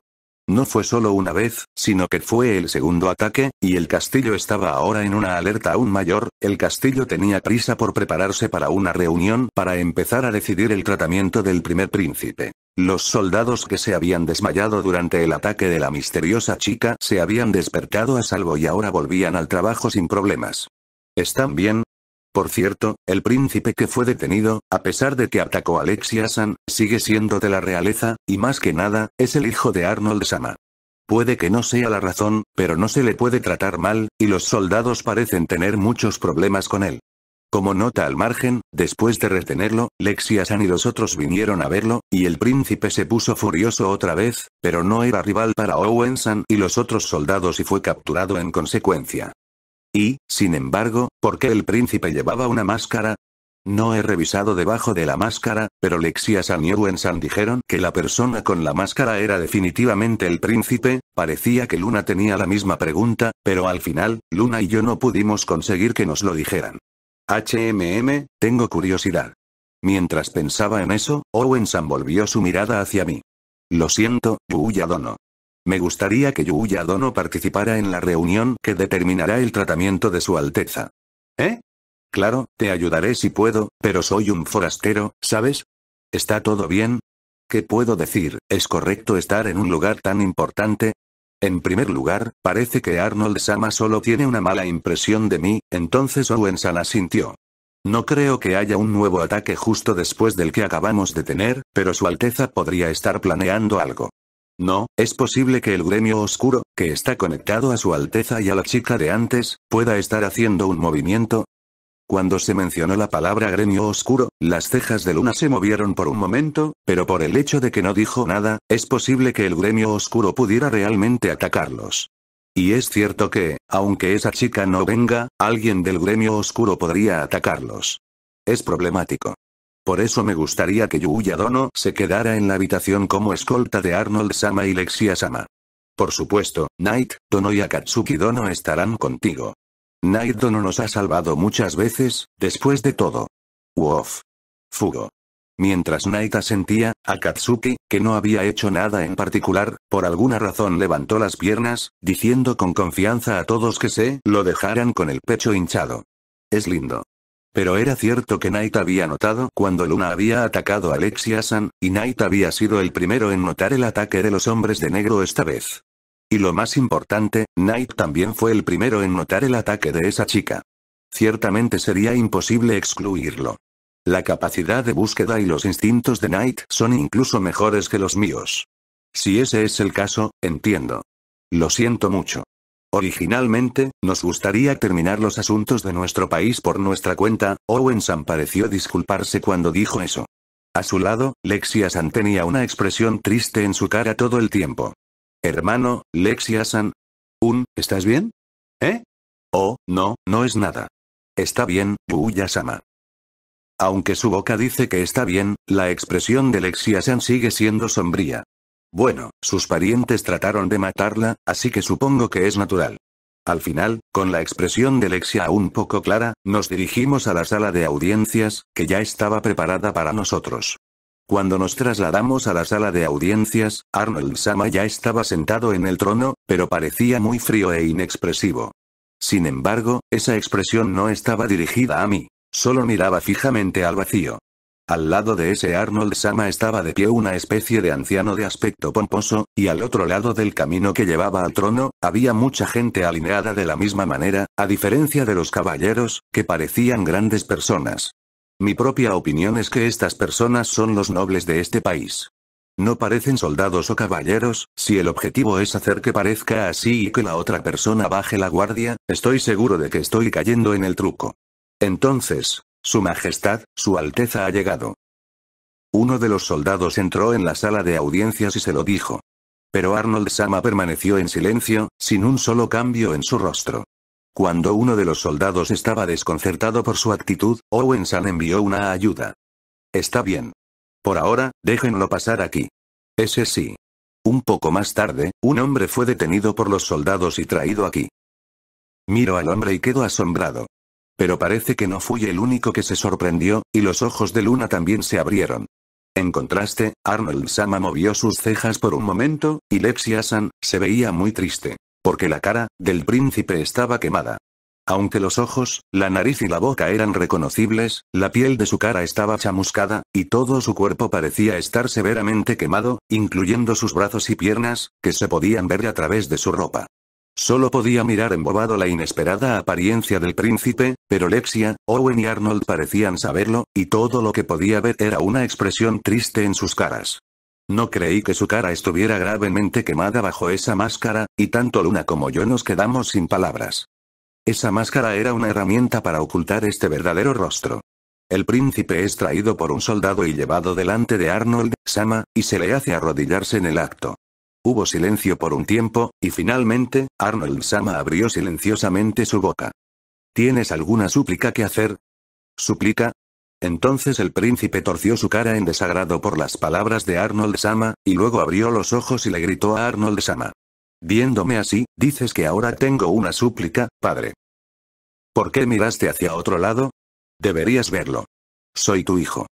No fue solo una vez, sino que fue el segundo ataque, y el castillo estaba ahora en una alerta aún mayor, el castillo tenía prisa por prepararse para una reunión para empezar a decidir el tratamiento del primer príncipe. Los soldados que se habían desmayado durante el ataque de la misteriosa chica se habían despertado a salvo y ahora volvían al trabajo sin problemas. ¿Están bien? Por cierto, el príncipe que fue detenido, a pesar de que atacó a San, sigue siendo de la realeza, y más que nada, es el hijo de Arnold Sama. Puede que no sea la razón, pero no se le puede tratar mal, y los soldados parecen tener muchos problemas con él. Como nota al margen, después de retenerlo, Lexiasan y los otros vinieron a verlo, y el príncipe se puso furioso otra vez, pero no era rival para Owensan y los otros soldados y fue capturado en consecuencia. Y, sin embargo, ¿por qué el príncipe llevaba una máscara? No he revisado debajo de la máscara, pero Lexiasan y Owensan dijeron que la persona con la máscara era definitivamente el príncipe, parecía que Luna tenía la misma pregunta, pero al final, Luna y yo no pudimos conseguir que nos lo dijeran. HMM, tengo curiosidad. Mientras pensaba en eso, Owensan volvió su mirada hacia mí. Lo siento, Yuya Dono. Me gustaría que Yuya Dono participara en la reunión que determinará el tratamiento de su Alteza. ¿Eh? Claro, te ayudaré si puedo, pero soy un forastero, ¿sabes? ¿Está todo bien? ¿Qué puedo decir? ¿Es correcto estar en un lugar tan importante? En primer lugar, parece que Arnold Sama solo tiene una mala impresión de mí, entonces Owen-san asintió. No creo que haya un nuevo ataque justo después del que acabamos de tener, pero Su Alteza podría estar planeando algo. No, es posible que el gremio oscuro, que está conectado a Su Alteza y a la chica de antes, pueda estar haciendo un movimiento, cuando se mencionó la palabra gremio oscuro, las cejas de Luna se movieron por un momento, pero por el hecho de que no dijo nada, es posible que el gremio oscuro pudiera realmente atacarlos. Y es cierto que, aunque esa chica no venga, alguien del gremio oscuro podría atacarlos. Es problemático. Por eso me gustaría que Yuya Dono se quedara en la habitación como escolta de Arnold Sama y Lexia Sama. Por supuesto, Night, Dono y Akatsuki Dono estarán contigo. Naito no nos ha salvado muchas veces, después de todo. Wof. Fugo. Mientras Naita sentía, Akatsuki, que no había hecho nada en particular, por alguna razón levantó las piernas, diciendo con confianza a todos que se lo dejaran con el pecho hinchado. Es lindo. Pero era cierto que Naita había notado cuando Luna había atacado a Lexia-san, y Naita había sido el primero en notar el ataque de los hombres de negro esta vez. Y lo más importante, Knight también fue el primero en notar el ataque de esa chica. Ciertamente sería imposible excluirlo. La capacidad de búsqueda y los instintos de Knight son incluso mejores que los míos. Si ese es el caso, entiendo. Lo siento mucho. Originalmente, nos gustaría terminar los asuntos de nuestro país por nuestra cuenta, Owen San pareció disculparse cuando dijo eso. A su lado, Lexia San tenía una expresión triste en su cara todo el tiempo. Hermano, Lexia-san. Un, ¿estás bien? ¿Eh? Oh, no, no es nada. Está bien, Yuya-sama. Aunque su boca dice que está bien, la expresión de Lexia-san sigue siendo sombría. Bueno, sus parientes trataron de matarla, así que supongo que es natural. Al final, con la expresión de Lexia aún poco clara, nos dirigimos a la sala de audiencias, que ya estaba preparada para nosotros. Cuando nos trasladamos a la sala de audiencias, Arnold Sama ya estaba sentado en el trono, pero parecía muy frío e inexpresivo. Sin embargo, esa expresión no estaba dirigida a mí. Solo miraba fijamente al vacío. Al lado de ese Arnold Sama estaba de pie una especie de anciano de aspecto pomposo, y al otro lado del camino que llevaba al trono, había mucha gente alineada de la misma manera, a diferencia de los caballeros, que parecían grandes personas. Mi propia opinión es que estas personas son los nobles de este país. No parecen soldados o caballeros, si el objetivo es hacer que parezca así y que la otra persona baje la guardia, estoy seguro de que estoy cayendo en el truco. Entonces, Su Majestad, Su Alteza ha llegado. Uno de los soldados entró en la sala de audiencias y se lo dijo. Pero Arnold Sama permaneció en silencio, sin un solo cambio en su rostro. Cuando uno de los soldados estaba desconcertado por su actitud, Owen San envió una ayuda. Está bien. Por ahora, déjenlo pasar aquí. Ese sí. Un poco más tarde, un hombre fue detenido por los soldados y traído aquí. Miro al hombre y quedo asombrado. Pero parece que no fui el único que se sorprendió, y los ojos de Luna también se abrieron. En contraste, Arnold Sama movió sus cejas por un momento, y Lexia San, se veía muy triste. Porque la cara, del príncipe estaba quemada. Aunque los ojos, la nariz y la boca eran reconocibles, la piel de su cara estaba chamuscada, y todo su cuerpo parecía estar severamente quemado, incluyendo sus brazos y piernas, que se podían ver a través de su ropa. Solo podía mirar embobado la inesperada apariencia del príncipe, pero Lexia, Owen y Arnold parecían saberlo, y todo lo que podía ver era una expresión triste en sus caras. No creí que su cara estuviera gravemente quemada bajo esa máscara, y tanto Luna como yo nos quedamos sin palabras. Esa máscara era una herramienta para ocultar este verdadero rostro. El príncipe es traído por un soldado y llevado delante de Arnold, Sama, y se le hace arrodillarse en el acto. Hubo silencio por un tiempo, y finalmente, Arnold Sama abrió silenciosamente su boca. ¿Tienes alguna súplica que hacer? ¿Súplica? Entonces el príncipe torció su cara en desagrado por las palabras de Arnold Sama, y luego abrió los ojos y le gritó a Arnold Sama. Viéndome así, dices que ahora tengo una súplica, padre. ¿Por qué miraste hacia otro lado? Deberías verlo. Soy tu hijo.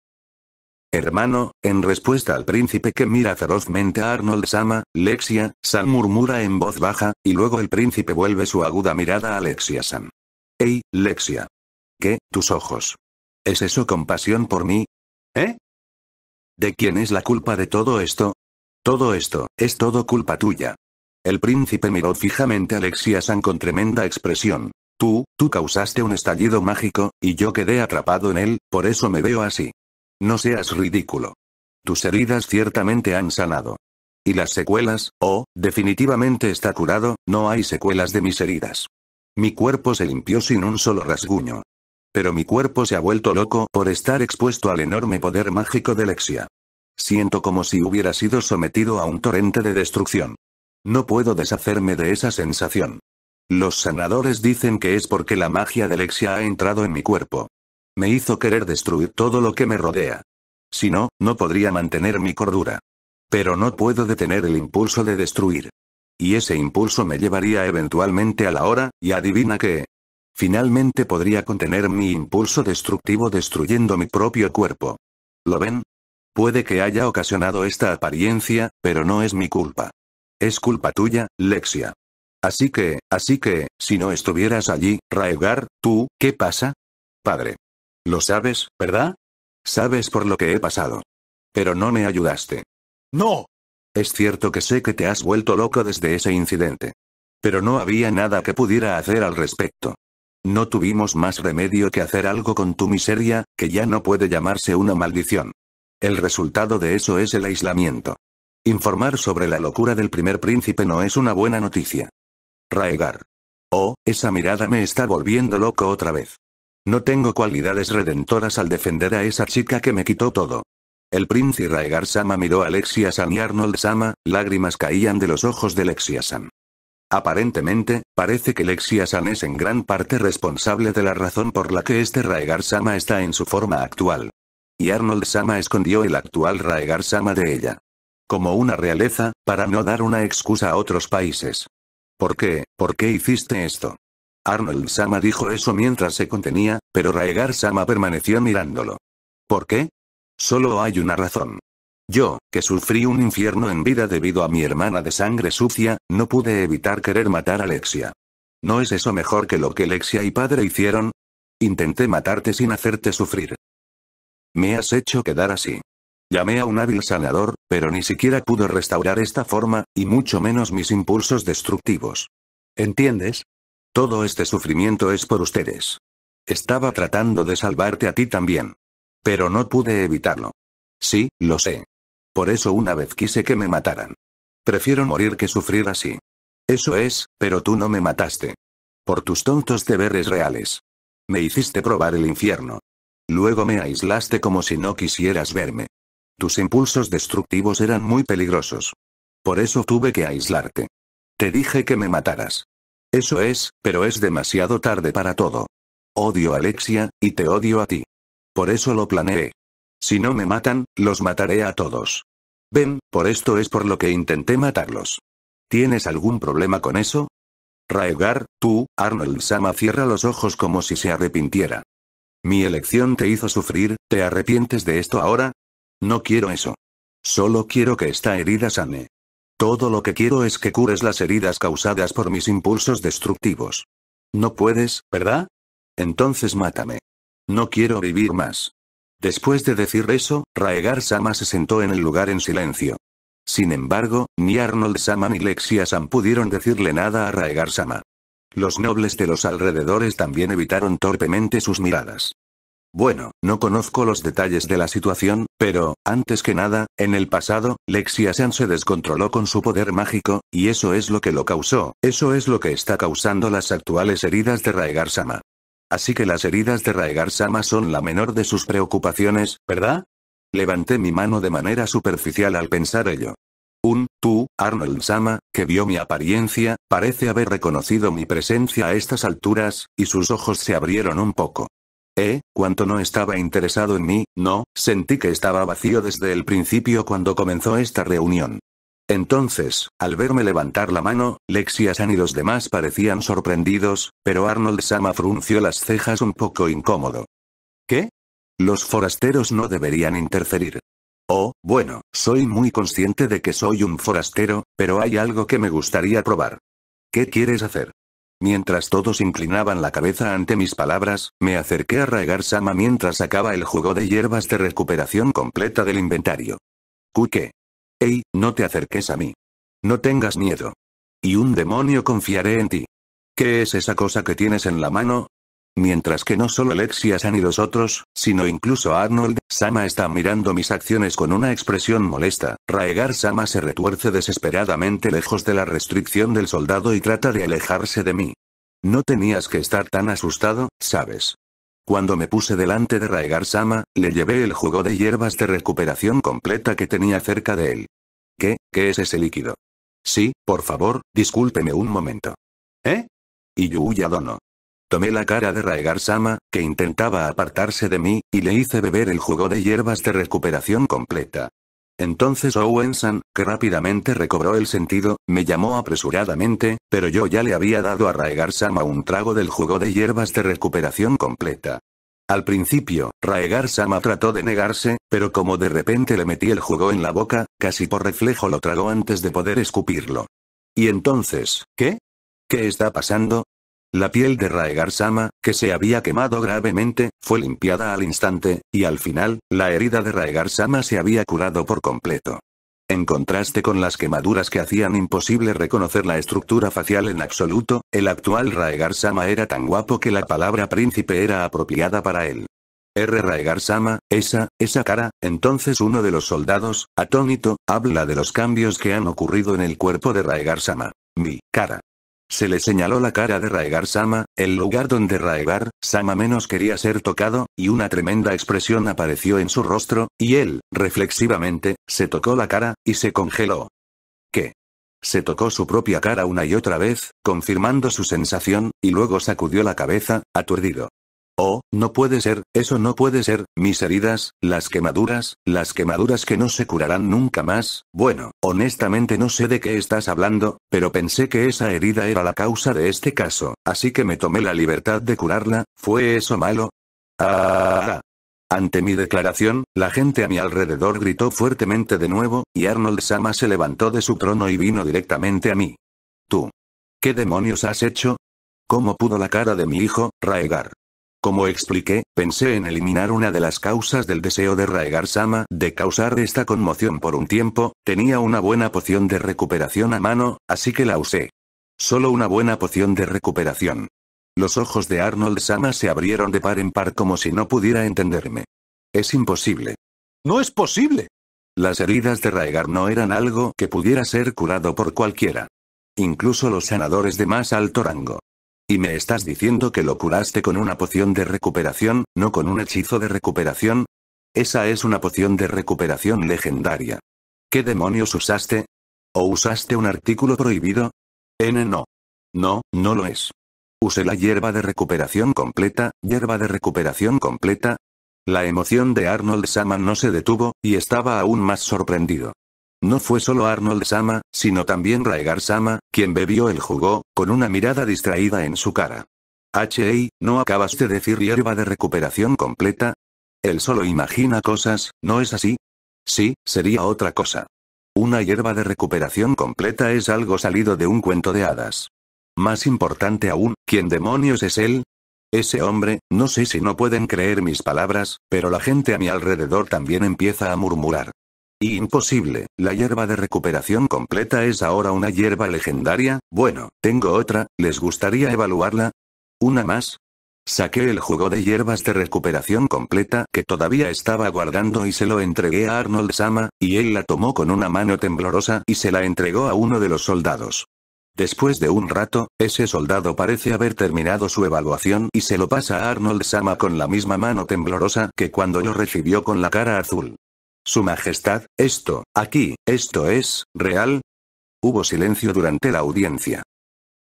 Hermano, en respuesta al príncipe que mira ferozmente a Arnold Sama, Lexia, San murmura en voz baja, y luego el príncipe vuelve su aguda mirada a Lexia San. Ey, Lexia. ¿Qué, tus ojos? ¿Es eso compasión por mí? ¿Eh? ¿De quién es la culpa de todo esto? Todo esto, es todo culpa tuya. El príncipe miró fijamente a Alexia San con tremenda expresión. Tú, tú causaste un estallido mágico, y yo quedé atrapado en él, por eso me veo así. No seas ridículo. Tus heridas ciertamente han sanado. ¿Y las secuelas? Oh, definitivamente está curado, no hay secuelas de mis heridas. Mi cuerpo se limpió sin un solo rasguño. Pero mi cuerpo se ha vuelto loco por estar expuesto al enorme poder mágico de Lexia. Siento como si hubiera sido sometido a un torrente de destrucción. No puedo deshacerme de esa sensación. Los sanadores dicen que es porque la magia de Lexia ha entrado en mi cuerpo. Me hizo querer destruir todo lo que me rodea. Si no, no podría mantener mi cordura. Pero no puedo detener el impulso de destruir. Y ese impulso me llevaría eventualmente a la hora, y adivina qué. Finalmente podría contener mi impulso destructivo destruyendo mi propio cuerpo. ¿Lo ven? Puede que haya ocasionado esta apariencia, pero no es mi culpa. Es culpa tuya, Lexia. Así que, así que, si no estuvieras allí, Raegar, tú, ¿qué pasa? Padre. Lo sabes, ¿verdad? Sabes por lo que he pasado. Pero no me ayudaste. No. Es cierto que sé que te has vuelto loco desde ese incidente. Pero no había nada que pudiera hacer al respecto. No tuvimos más remedio que hacer algo con tu miseria, que ya no puede llamarse una maldición. El resultado de eso es el aislamiento. Informar sobre la locura del primer príncipe no es una buena noticia. Raegar. Oh, esa mirada me está volviendo loco otra vez. No tengo cualidades redentoras al defender a esa chica que me quitó todo. El príncipe Raegar Sama miró a Lexia San y Arnold Sama, lágrimas caían de los ojos de Lexia San. Aparentemente, parece que Lexia San es en gran parte responsable de la razón por la que este Raegar Sama está en su forma actual. Y Arnold Sama escondió el actual Raegar Sama de ella. Como una realeza, para no dar una excusa a otros países. ¿Por qué? ¿Por qué hiciste esto? Arnold Sama dijo eso mientras se contenía, pero Raegar Sama permaneció mirándolo. ¿Por qué? Solo hay una razón. Yo, que sufrí un infierno en vida debido a mi hermana de sangre sucia, no pude evitar querer matar a Lexia. ¿No es eso mejor que lo que Lexia y padre hicieron? Intenté matarte sin hacerte sufrir. Me has hecho quedar así. Llamé a un hábil sanador, pero ni siquiera pudo restaurar esta forma, y mucho menos mis impulsos destructivos. ¿Entiendes? Todo este sufrimiento es por ustedes. Estaba tratando de salvarte a ti también. Pero no pude evitarlo. Sí, lo sé. Por eso una vez quise que me mataran. Prefiero morir que sufrir así. Eso es, pero tú no me mataste. Por tus tontos deberes reales. Me hiciste probar el infierno. Luego me aislaste como si no quisieras verme. Tus impulsos destructivos eran muy peligrosos. Por eso tuve que aislarte. Te dije que me mataras. Eso es, pero es demasiado tarde para todo. Odio a Alexia, y te odio a ti. Por eso lo planeé. Si no me matan, los mataré a todos. Ven, por esto es por lo que intenté matarlos. ¿Tienes algún problema con eso? Raegar, tú, Arnold Sama cierra los ojos como si se arrepintiera. Mi elección te hizo sufrir, ¿te arrepientes de esto ahora? No quiero eso. Solo quiero que esta herida sane. Todo lo que quiero es que cures las heridas causadas por mis impulsos destructivos. No puedes, ¿verdad? Entonces mátame. No quiero vivir más. Después de decir eso, Raegar Sama se sentó en el lugar en silencio. Sin embargo, ni Arnold Sama ni Lexia Sam pudieron decirle nada a Raegar Sama. Los nobles de los alrededores también evitaron torpemente sus miradas. Bueno, no conozco los detalles de la situación, pero, antes que nada, en el pasado, Lexia San se descontroló con su poder mágico, y eso es lo que lo causó, eso es lo que está causando las actuales heridas de Raegar Sama. Así que las heridas de Raegar Sama son la menor de sus preocupaciones, ¿verdad? Levanté mi mano de manera superficial al pensar ello. Un, tú, Arnold Sama, que vio mi apariencia, parece haber reconocido mi presencia a estas alturas, y sus ojos se abrieron un poco. Eh, cuanto no estaba interesado en mí, no, sentí que estaba vacío desde el principio cuando comenzó esta reunión. Entonces, al verme levantar la mano, Lexiasan y los demás parecían sorprendidos, pero Arnold Sama frunció las cejas un poco incómodo. ¿Qué? Los forasteros no deberían interferir. Oh, bueno, soy muy consciente de que soy un forastero, pero hay algo que me gustaría probar. ¿Qué quieres hacer? Mientras todos inclinaban la cabeza ante mis palabras, me acerqué a Raegar Sama mientras sacaba el jugo de hierbas de recuperación completa del inventario. ¿Qué? Ey, no te acerques a mí. No tengas miedo. Y un demonio confiaré en ti. ¿Qué es esa cosa que tienes en la mano? Mientras que no solo Lexias ni los otros, sino incluso Arnold, Sama está mirando mis acciones con una expresión molesta. Raegar Sama se retuerce desesperadamente lejos de la restricción del soldado y trata de alejarse de mí. No tenías que estar tan asustado, ¿sabes? Cuando me puse delante de Raegar Sama, le llevé el jugo de hierbas de recuperación completa que tenía cerca de él. ¿Qué? ¿Qué es ese líquido? Sí, por favor, discúlpeme un momento. ¿Eh? Y Yuya Dono. Tomé la cara de Raegar Sama, que intentaba apartarse de mí, y le hice beber el jugo de hierbas de recuperación completa. Entonces Owen-san, que rápidamente recobró el sentido, me llamó apresuradamente, pero yo ya le había dado a Raegar Sama un trago del jugo de hierbas de recuperación completa. Al principio, Raegar Sama trató de negarse, pero como de repente le metí el jugo en la boca, casi por reflejo lo tragó antes de poder escupirlo. Y entonces, ¿qué? ¿Qué está pasando? La piel de Raegar Sama, que se había quemado gravemente, fue limpiada al instante, y al final, la herida de Raegar Sama se había curado por completo. En contraste con las quemaduras que hacían imposible reconocer la estructura facial en absoluto, el actual Raegar Sama era tan guapo que la palabra príncipe era apropiada para él. R. Raegar Sama, esa, esa cara, entonces uno de los soldados, atónito, habla de los cambios que han ocurrido en el cuerpo de Raegar Sama. Mi cara. Se le señaló la cara de Raegar Sama, el lugar donde Raegar Sama menos quería ser tocado, y una tremenda expresión apareció en su rostro, y él, reflexivamente, se tocó la cara, y se congeló. ¿Qué? Se tocó su propia cara una y otra vez, confirmando su sensación, y luego sacudió la cabeza, aturdido. Oh, no puede ser, eso no puede ser, mis heridas, las quemaduras, las quemaduras que no se curarán nunca más, bueno, honestamente no sé de qué estás hablando, pero pensé que esa herida era la causa de este caso, así que me tomé la libertad de curarla, ¿fue eso malo? Ah. Ante mi declaración, la gente a mi alrededor gritó fuertemente de nuevo, y Arnold Sama se levantó de su trono y vino directamente a mí. ¿Tú? ¿Qué demonios has hecho? ¿Cómo pudo la cara de mi hijo, Raegar? Como expliqué, pensé en eliminar una de las causas del deseo de Raegar Sama de causar esta conmoción por un tiempo, tenía una buena poción de recuperación a mano, así que la usé. Solo una buena poción de recuperación. Los ojos de Arnold Sama se abrieron de par en par como si no pudiera entenderme. Es imposible. No es posible. Las heridas de Raegar no eran algo que pudiera ser curado por cualquiera. Incluso los sanadores de más alto rango. ¿Y me estás diciendo que lo curaste con una poción de recuperación, no con un hechizo de recuperación? Esa es una poción de recuperación legendaria. ¿Qué demonios usaste? ¿O usaste un artículo prohibido? N no. No, no lo es. Usé la hierba de recuperación completa, hierba de recuperación completa. La emoción de Arnold Saman no se detuvo, y estaba aún más sorprendido. No fue solo Arnold Sama, sino también Raegar Sama, quien bebió el jugo, con una mirada distraída en su cara. H.A., ¿no acabas de decir hierba de recuperación completa? Él solo imagina cosas, ¿no es así? Sí, sería otra cosa. Una hierba de recuperación completa es algo salido de un cuento de hadas. Más importante aún, ¿quién demonios es él? Ese hombre, no sé si no pueden creer mis palabras, pero la gente a mi alrededor también empieza a murmurar. Imposible, la hierba de recuperación completa es ahora una hierba legendaria, bueno, tengo otra, ¿les gustaría evaluarla? ¿Una más? Saqué el jugo de hierbas de recuperación completa que todavía estaba guardando y se lo entregué a Arnold Sama, y él la tomó con una mano temblorosa y se la entregó a uno de los soldados. Después de un rato, ese soldado parece haber terminado su evaluación y se lo pasa a Arnold Sama con la misma mano temblorosa que cuando lo recibió con la cara azul. Su Majestad, esto, aquí, esto es, real. Hubo silencio durante la audiencia.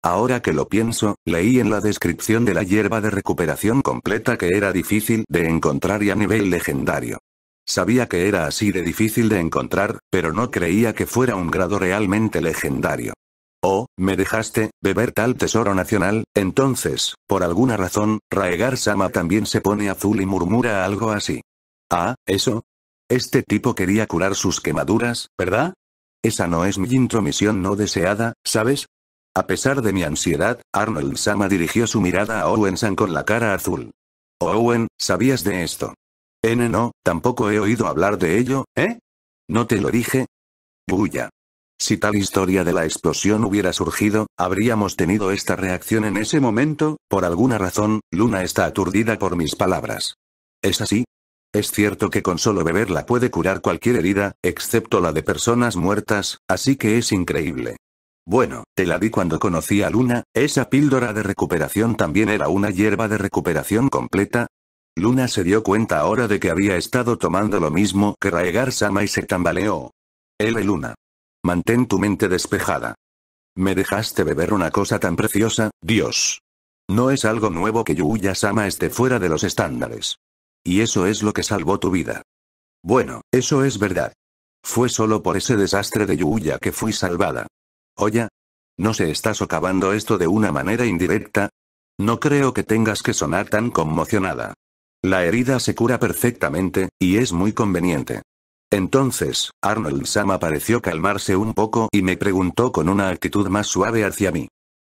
Ahora que lo pienso, leí en la descripción de la hierba de recuperación completa que era difícil de encontrar y a nivel legendario. Sabía que era así de difícil de encontrar, pero no creía que fuera un grado realmente legendario. Oh, me dejaste, beber tal tesoro nacional, entonces, por alguna razón, Raegar Sama también se pone azul y murmura algo así. Ah, eso. Este tipo quería curar sus quemaduras, ¿verdad? Esa no es mi intromisión no deseada, ¿sabes? A pesar de mi ansiedad, Arnold Sama dirigió su mirada a Owen San con la cara azul. Owen, ¿sabías de esto? N no, tampoco he oído hablar de ello, ¿eh? ¿No te lo dije? Bulla. Si tal historia de la explosión hubiera surgido, habríamos tenido esta reacción en ese momento, por alguna razón, Luna está aturdida por mis palabras. ¿Es así? Es cierto que con solo beberla puede curar cualquier herida, excepto la de personas muertas, así que es increíble. Bueno, te la di cuando conocí a Luna, esa píldora de recuperación también era una hierba de recuperación completa. Luna se dio cuenta ahora de que había estado tomando lo mismo que Raegar Sama y se tambaleó. L. Luna. Mantén tu mente despejada. Me dejaste beber una cosa tan preciosa, Dios. No es algo nuevo que Yuya-sama esté fuera de los estándares. Y eso es lo que salvó tu vida. Bueno, eso es verdad. Fue solo por ese desastre de Yuya que fui salvada. Oye. ¿No se está socavando esto de una manera indirecta? No creo que tengas que sonar tan conmocionada. La herida se cura perfectamente, y es muy conveniente. Entonces, Arnold Sama pareció calmarse un poco y me preguntó con una actitud más suave hacia mí.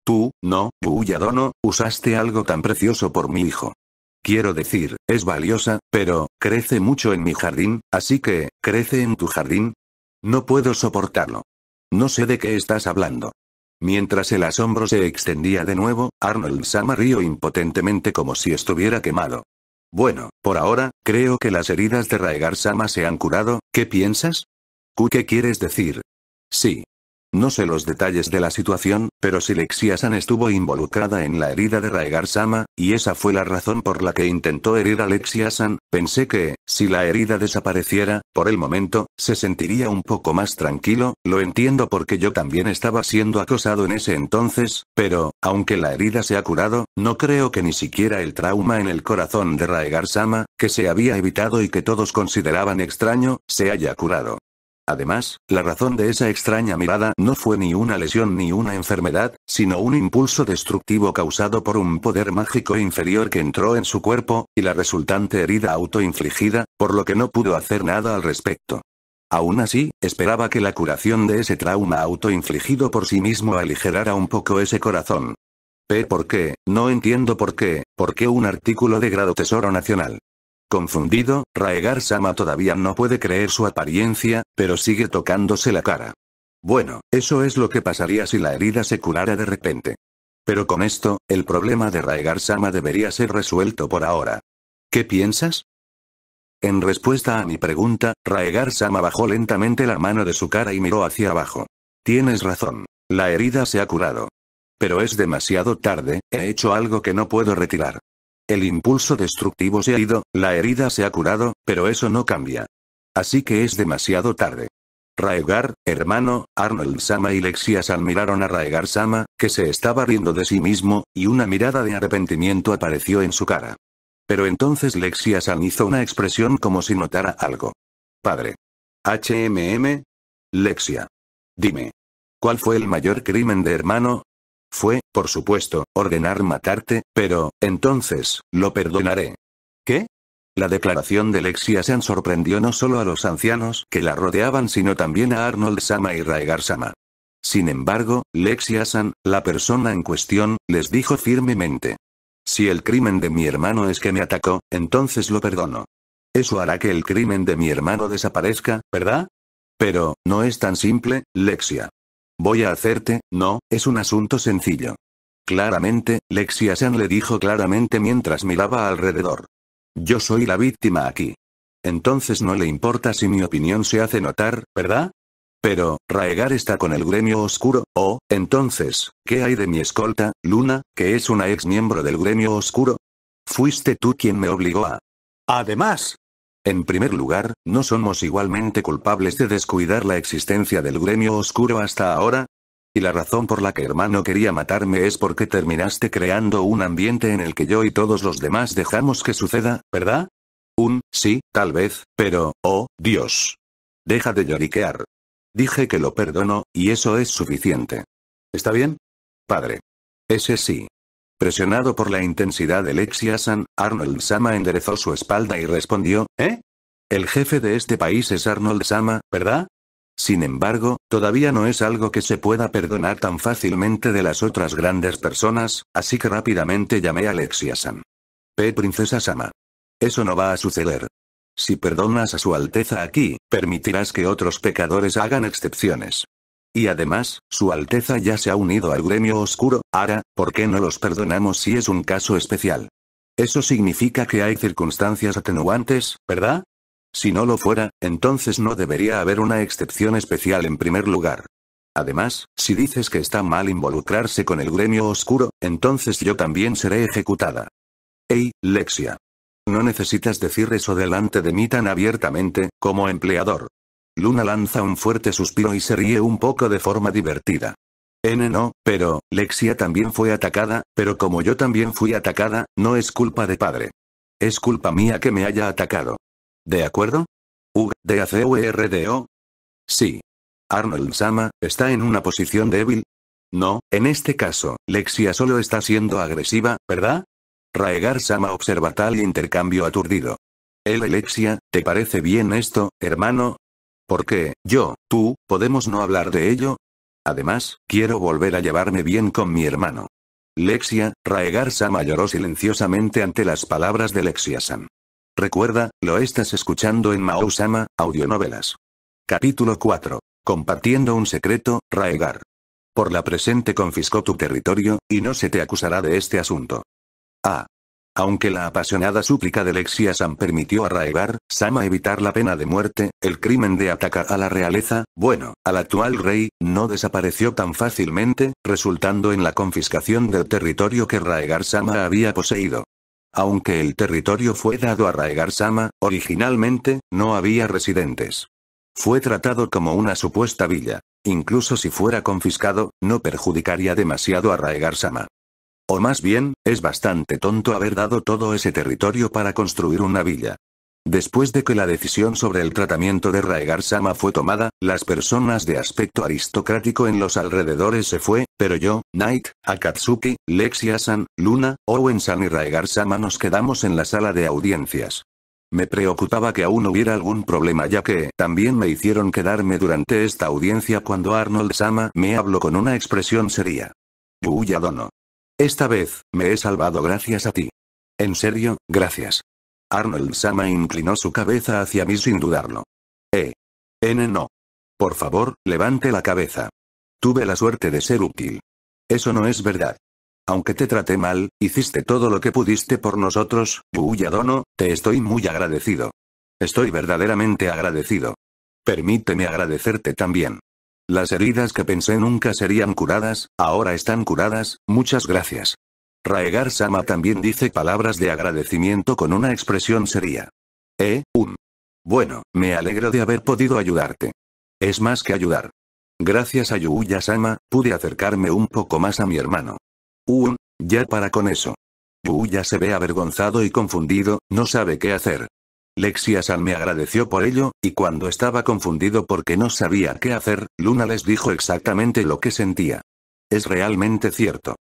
Tú, no, Dono, usaste algo tan precioso por mi hijo. Quiero decir, es valiosa, pero, crece mucho en mi jardín, así que, ¿crece en tu jardín? No puedo soportarlo. No sé de qué estás hablando. Mientras el asombro se extendía de nuevo, Arnold Sama rió impotentemente como si estuviera quemado. Bueno, por ahora, creo que las heridas de Raegar-sama se han curado, ¿qué piensas? ¿Qué quieres decir? Sí. No sé los detalles de la situación, pero si Lexia-san estuvo involucrada en la herida de Raegar-sama, y esa fue la razón por la que intentó herir a Lexia-san, pensé que, si la herida desapareciera, por el momento, se sentiría un poco más tranquilo, lo entiendo porque yo también estaba siendo acosado en ese entonces, pero, aunque la herida se ha curado, no creo que ni siquiera el trauma en el corazón de Raegar-sama, que se había evitado y que todos consideraban extraño, se haya curado. Además, la razón de esa extraña mirada no fue ni una lesión ni una enfermedad, sino un impulso destructivo causado por un poder mágico inferior que entró en su cuerpo, y la resultante herida autoinfligida, por lo que no pudo hacer nada al respecto. Aún así, esperaba que la curación de ese trauma autoinfligido por sí mismo aligerara un poco ese corazón. P. ¿Por qué? No entiendo por qué, ¿por qué un artículo de grado Tesoro Nacional? Confundido, Raegar Sama todavía no puede creer su apariencia, pero sigue tocándose la cara. Bueno, eso es lo que pasaría si la herida se curara de repente. Pero con esto, el problema de Raegar Sama debería ser resuelto por ahora. ¿Qué piensas? En respuesta a mi pregunta, Raegar Sama bajó lentamente la mano de su cara y miró hacia abajo. Tienes razón. La herida se ha curado. Pero es demasiado tarde, he hecho algo que no puedo retirar. El impulso destructivo se ha ido, la herida se ha curado, pero eso no cambia. Así que es demasiado tarde. Raegar, hermano, Arnold Sama y Lexia San miraron a Raegar Sama, que se estaba riendo de sí mismo, y una mirada de arrepentimiento apareció en su cara. Pero entonces Lexia San hizo una expresión como si notara algo. Padre. HMM. Lexia. Dime. ¿Cuál fue el mayor crimen de hermano? Fue, por supuesto, ordenar matarte, pero, entonces, lo perdonaré. ¿Qué? La declaración de Lexia San sorprendió no solo a los ancianos que la rodeaban sino también a Arnold Sama y Raegar Sama. Sin embargo, Lexia-san, la persona en cuestión, les dijo firmemente. Si el crimen de mi hermano es que me atacó, entonces lo perdono. Eso hará que el crimen de mi hermano desaparezca, ¿verdad? Pero, no es tan simple, Lexia. Voy a hacerte, no, es un asunto sencillo. Claramente, Lexia-san le dijo claramente mientras miraba alrededor. Yo soy la víctima aquí. Entonces no le importa si mi opinión se hace notar, ¿verdad? Pero, Raegar está con el gremio oscuro, oh, entonces, ¿qué hay de mi escolta, Luna, que es una ex miembro del gremio oscuro? Fuiste tú quien me obligó a... Además, en primer lugar, ¿no somos igualmente culpables de descuidar la existencia del gremio oscuro hasta ahora? Y la razón por la que hermano quería matarme es porque terminaste creando un ambiente en el que yo y todos los demás dejamos que suceda, ¿verdad? Un, sí, tal vez, pero, oh, Dios. Deja de lloriquear. Dije que lo perdono, y eso es suficiente. ¿Está bien? Padre. Ese sí. Presionado por la intensidad de Lexia-san, Arnold Sama enderezó su espalda y respondió, ¿eh? El jefe de este país es Arnold Sama, ¿verdad? Sin embargo, todavía no es algo que se pueda perdonar tan fácilmente de las otras grandes personas, así que rápidamente llamé a Lexia-san. P. Princesa Sama. Eso no va a suceder. Si perdonas a su Alteza aquí, permitirás que otros pecadores hagan excepciones. Y además, su Alteza ya se ha unido al gremio oscuro, ahora, ¿por qué no los perdonamos si es un caso especial? Eso significa que hay circunstancias atenuantes, ¿verdad? Si no lo fuera, entonces no debería haber una excepción especial en primer lugar. Además, si dices que está mal involucrarse con el gremio oscuro, entonces yo también seré ejecutada. Ey, Lexia. No necesitas decir eso delante de mí tan abiertamente, como empleador. Luna lanza un fuerte suspiro y se ríe un poco de forma divertida. N no, pero, Lexia también fue atacada, pero como yo también fui atacada, no es culpa de padre. Es culpa mía que me haya atacado. ¿De acuerdo? U, D, A, C, U, R, D, O. Sí. Arnold Sama, ¿está en una posición débil? No, en este caso, Lexia solo está siendo agresiva, ¿verdad? Raegar Sama observa tal intercambio aturdido. El Alexia, ¿te parece bien esto, hermano? ¿Por qué, yo, tú, podemos no hablar de ello? Además, quiero volver a llevarme bien con mi hermano. Lexia, Raegar Sama lloró silenciosamente ante las palabras de Lexia-san. Recuerda, lo estás escuchando en Mao-sama, audionovelas. Capítulo 4. Compartiendo un secreto, Raegar. Por la presente confiscó tu territorio, y no se te acusará de este asunto. Ah. Aunque la apasionada súplica de Lexia-san permitió a Raegar, Sama evitar la pena de muerte, el crimen de atacar a la realeza, bueno, al actual rey, no desapareció tan fácilmente, resultando en la confiscación del territorio que Raegar Sama había poseído. Aunque el territorio fue dado a Raegar Sama, originalmente, no había residentes. Fue tratado como una supuesta villa. Incluso si fuera confiscado, no perjudicaría demasiado a Raegar Sama. O más bien, es bastante tonto haber dado todo ese territorio para construir una villa. Después de que la decisión sobre el tratamiento de Raegar-sama fue tomada, las personas de aspecto aristocrático en los alrededores se fue, pero yo, Knight, Akatsuki, Lexia-san, Luna, Owen-san y Raegar-sama nos quedamos en la sala de audiencias. Me preocupaba que aún hubiera algún problema ya que también me hicieron quedarme durante esta audiencia cuando Arnold Sama me habló con una expresión seria. Yuya Dono. Esta vez, me he salvado gracias a ti. En serio, gracias. Arnold Sama inclinó su cabeza hacia mí sin dudarlo. Eh. N no. Por favor, levante la cabeza. Tuve la suerte de ser útil. Eso no es verdad. Aunque te traté mal, hiciste todo lo que pudiste por nosotros, Dono, te estoy muy agradecido. Estoy verdaderamente agradecido. Permíteme agradecerte también. Las heridas que pensé nunca serían curadas, ahora están curadas, muchas gracias. Raegar Sama también dice palabras de agradecimiento con una expresión seria. Eh, un. Bueno, me alegro de haber podido ayudarte. Es más que ayudar. Gracias a Yuya Sama, pude acercarme un poco más a mi hermano. Un, ya para con eso. Yuya se ve avergonzado y confundido, no sabe qué hacer. Lexia-san me agradeció por ello, y cuando estaba confundido porque no sabía qué hacer, Luna les dijo exactamente lo que sentía. Es realmente cierto.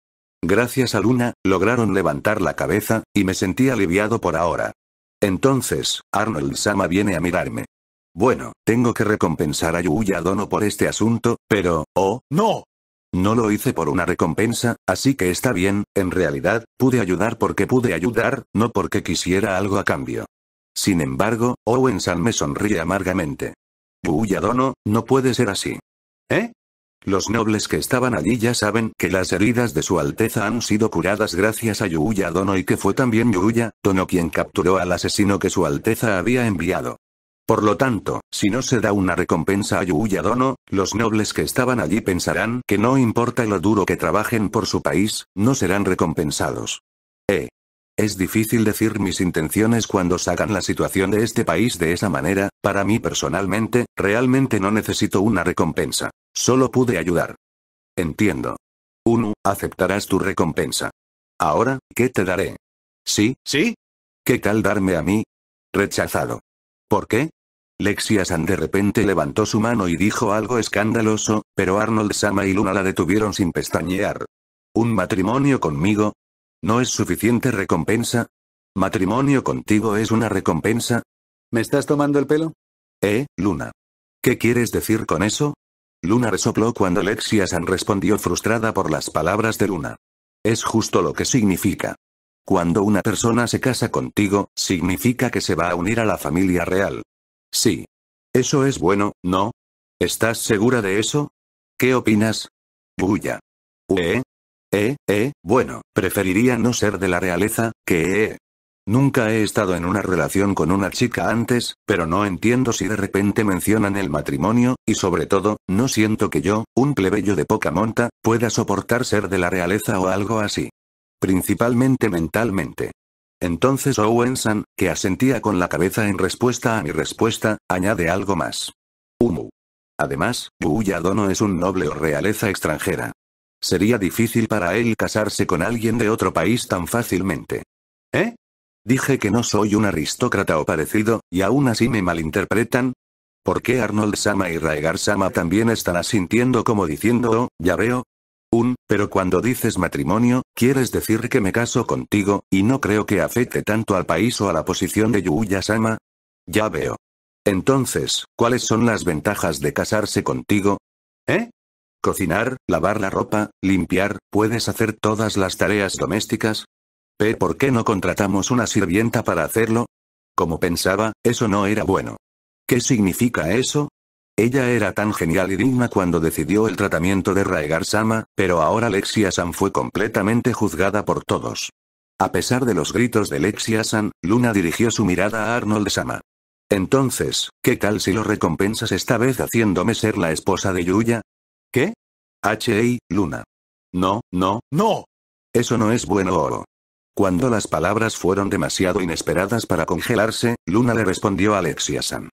Gracias a Luna, lograron levantar la cabeza, y me sentí aliviado por ahora. Entonces, Arnold Sama viene a mirarme. Bueno, tengo que recompensar a Yuya Dono por este asunto, pero, oh, no. No lo hice por una recompensa, así que está bien, en realidad, pude ayudar porque pude ayudar, no porque quisiera algo a cambio. Sin embargo, Owen-san me sonríe amargamente. Yuya Dono, no puede ser así. ¿Eh? Los nobles que estaban allí ya saben que las heridas de su Alteza han sido curadas gracias a Yuya Dono y que fue también Yuya Dono quien capturó al asesino que su Alteza había enviado. Por lo tanto, si no se da una recompensa a Yuya Dono, los nobles que estaban allí pensarán que no importa lo duro que trabajen por su país, no serán recompensados. Eh. Es difícil decir mis intenciones cuando sacan la situación de este país de esa manera, para mí personalmente, realmente no necesito una recompensa. Solo pude ayudar. Entiendo. Unu, aceptarás tu recompensa. Ahora, ¿qué te daré? ¿Sí? ¿Sí? ¿Qué tal darme a mí? Rechazado. ¿Por qué? Lexia-san de repente levantó su mano y dijo algo escandaloso, pero Arnold Sama y Luna la detuvieron sin pestañear. ¿Un matrimonio conmigo? ¿No es suficiente recompensa? ¿Matrimonio contigo es una recompensa? ¿Me estás tomando el pelo? ¿Eh, Luna? ¿Qué quieres decir con eso? Luna resopló cuando Lexia-san respondió frustrada por las palabras de Luna. Es justo lo que significa. Cuando una persona se casa contigo, significa que se va a unir a la familia real. Sí. Eso es bueno, ¿no? ¿Estás segura de eso? ¿Qué opinas? Bulla. ¿Eh? ¿Eh? ¿Eh? Bueno, preferiría no ser de la realeza, que eh. Nunca he estado en una relación con una chica antes, pero no entiendo si de repente mencionan el matrimonio, y sobre todo, no siento que yo, un plebeyo de poca monta, pueda soportar ser de la realeza o algo así. Principalmente mentalmente. Entonces Owen-san, que asentía con la cabeza en respuesta a mi respuesta, añade algo más. Umu. Además, Buya Dono es un noble o realeza extranjera. Sería difícil para él casarse con alguien de otro país tan fácilmente. ¿Eh? Dije que no soy un aristócrata o parecido, y aún así me malinterpretan. ¿Por qué Arnold Sama y Raegar Sama también están asintiendo como diciendo, oh, ya veo? Un, pero cuando dices matrimonio, quieres decir que me caso contigo, y no creo que afecte tanto al país o a la posición de Yuya Sama? Ya veo. Entonces, ¿cuáles son las ventajas de casarse contigo? ¿Eh? Cocinar, lavar la ropa, limpiar, puedes hacer todas las tareas domésticas, P. ¿Por qué no contratamos una sirvienta para hacerlo? Como pensaba, eso no era bueno. ¿Qué significa eso? Ella era tan genial y digna cuando decidió el tratamiento de Raegar-sama, pero ahora Lexia-san fue completamente juzgada por todos. A pesar de los gritos de Lexia-san, Luna dirigió su mirada a Arnold-sama. Entonces, ¿qué tal si lo recompensas esta vez haciéndome ser la esposa de Yuya? ¿Qué? H.A. Luna. No, no, no. Eso no es bueno. -o. Cuando las palabras fueron demasiado inesperadas para congelarse, Luna le respondió a Lexia-san.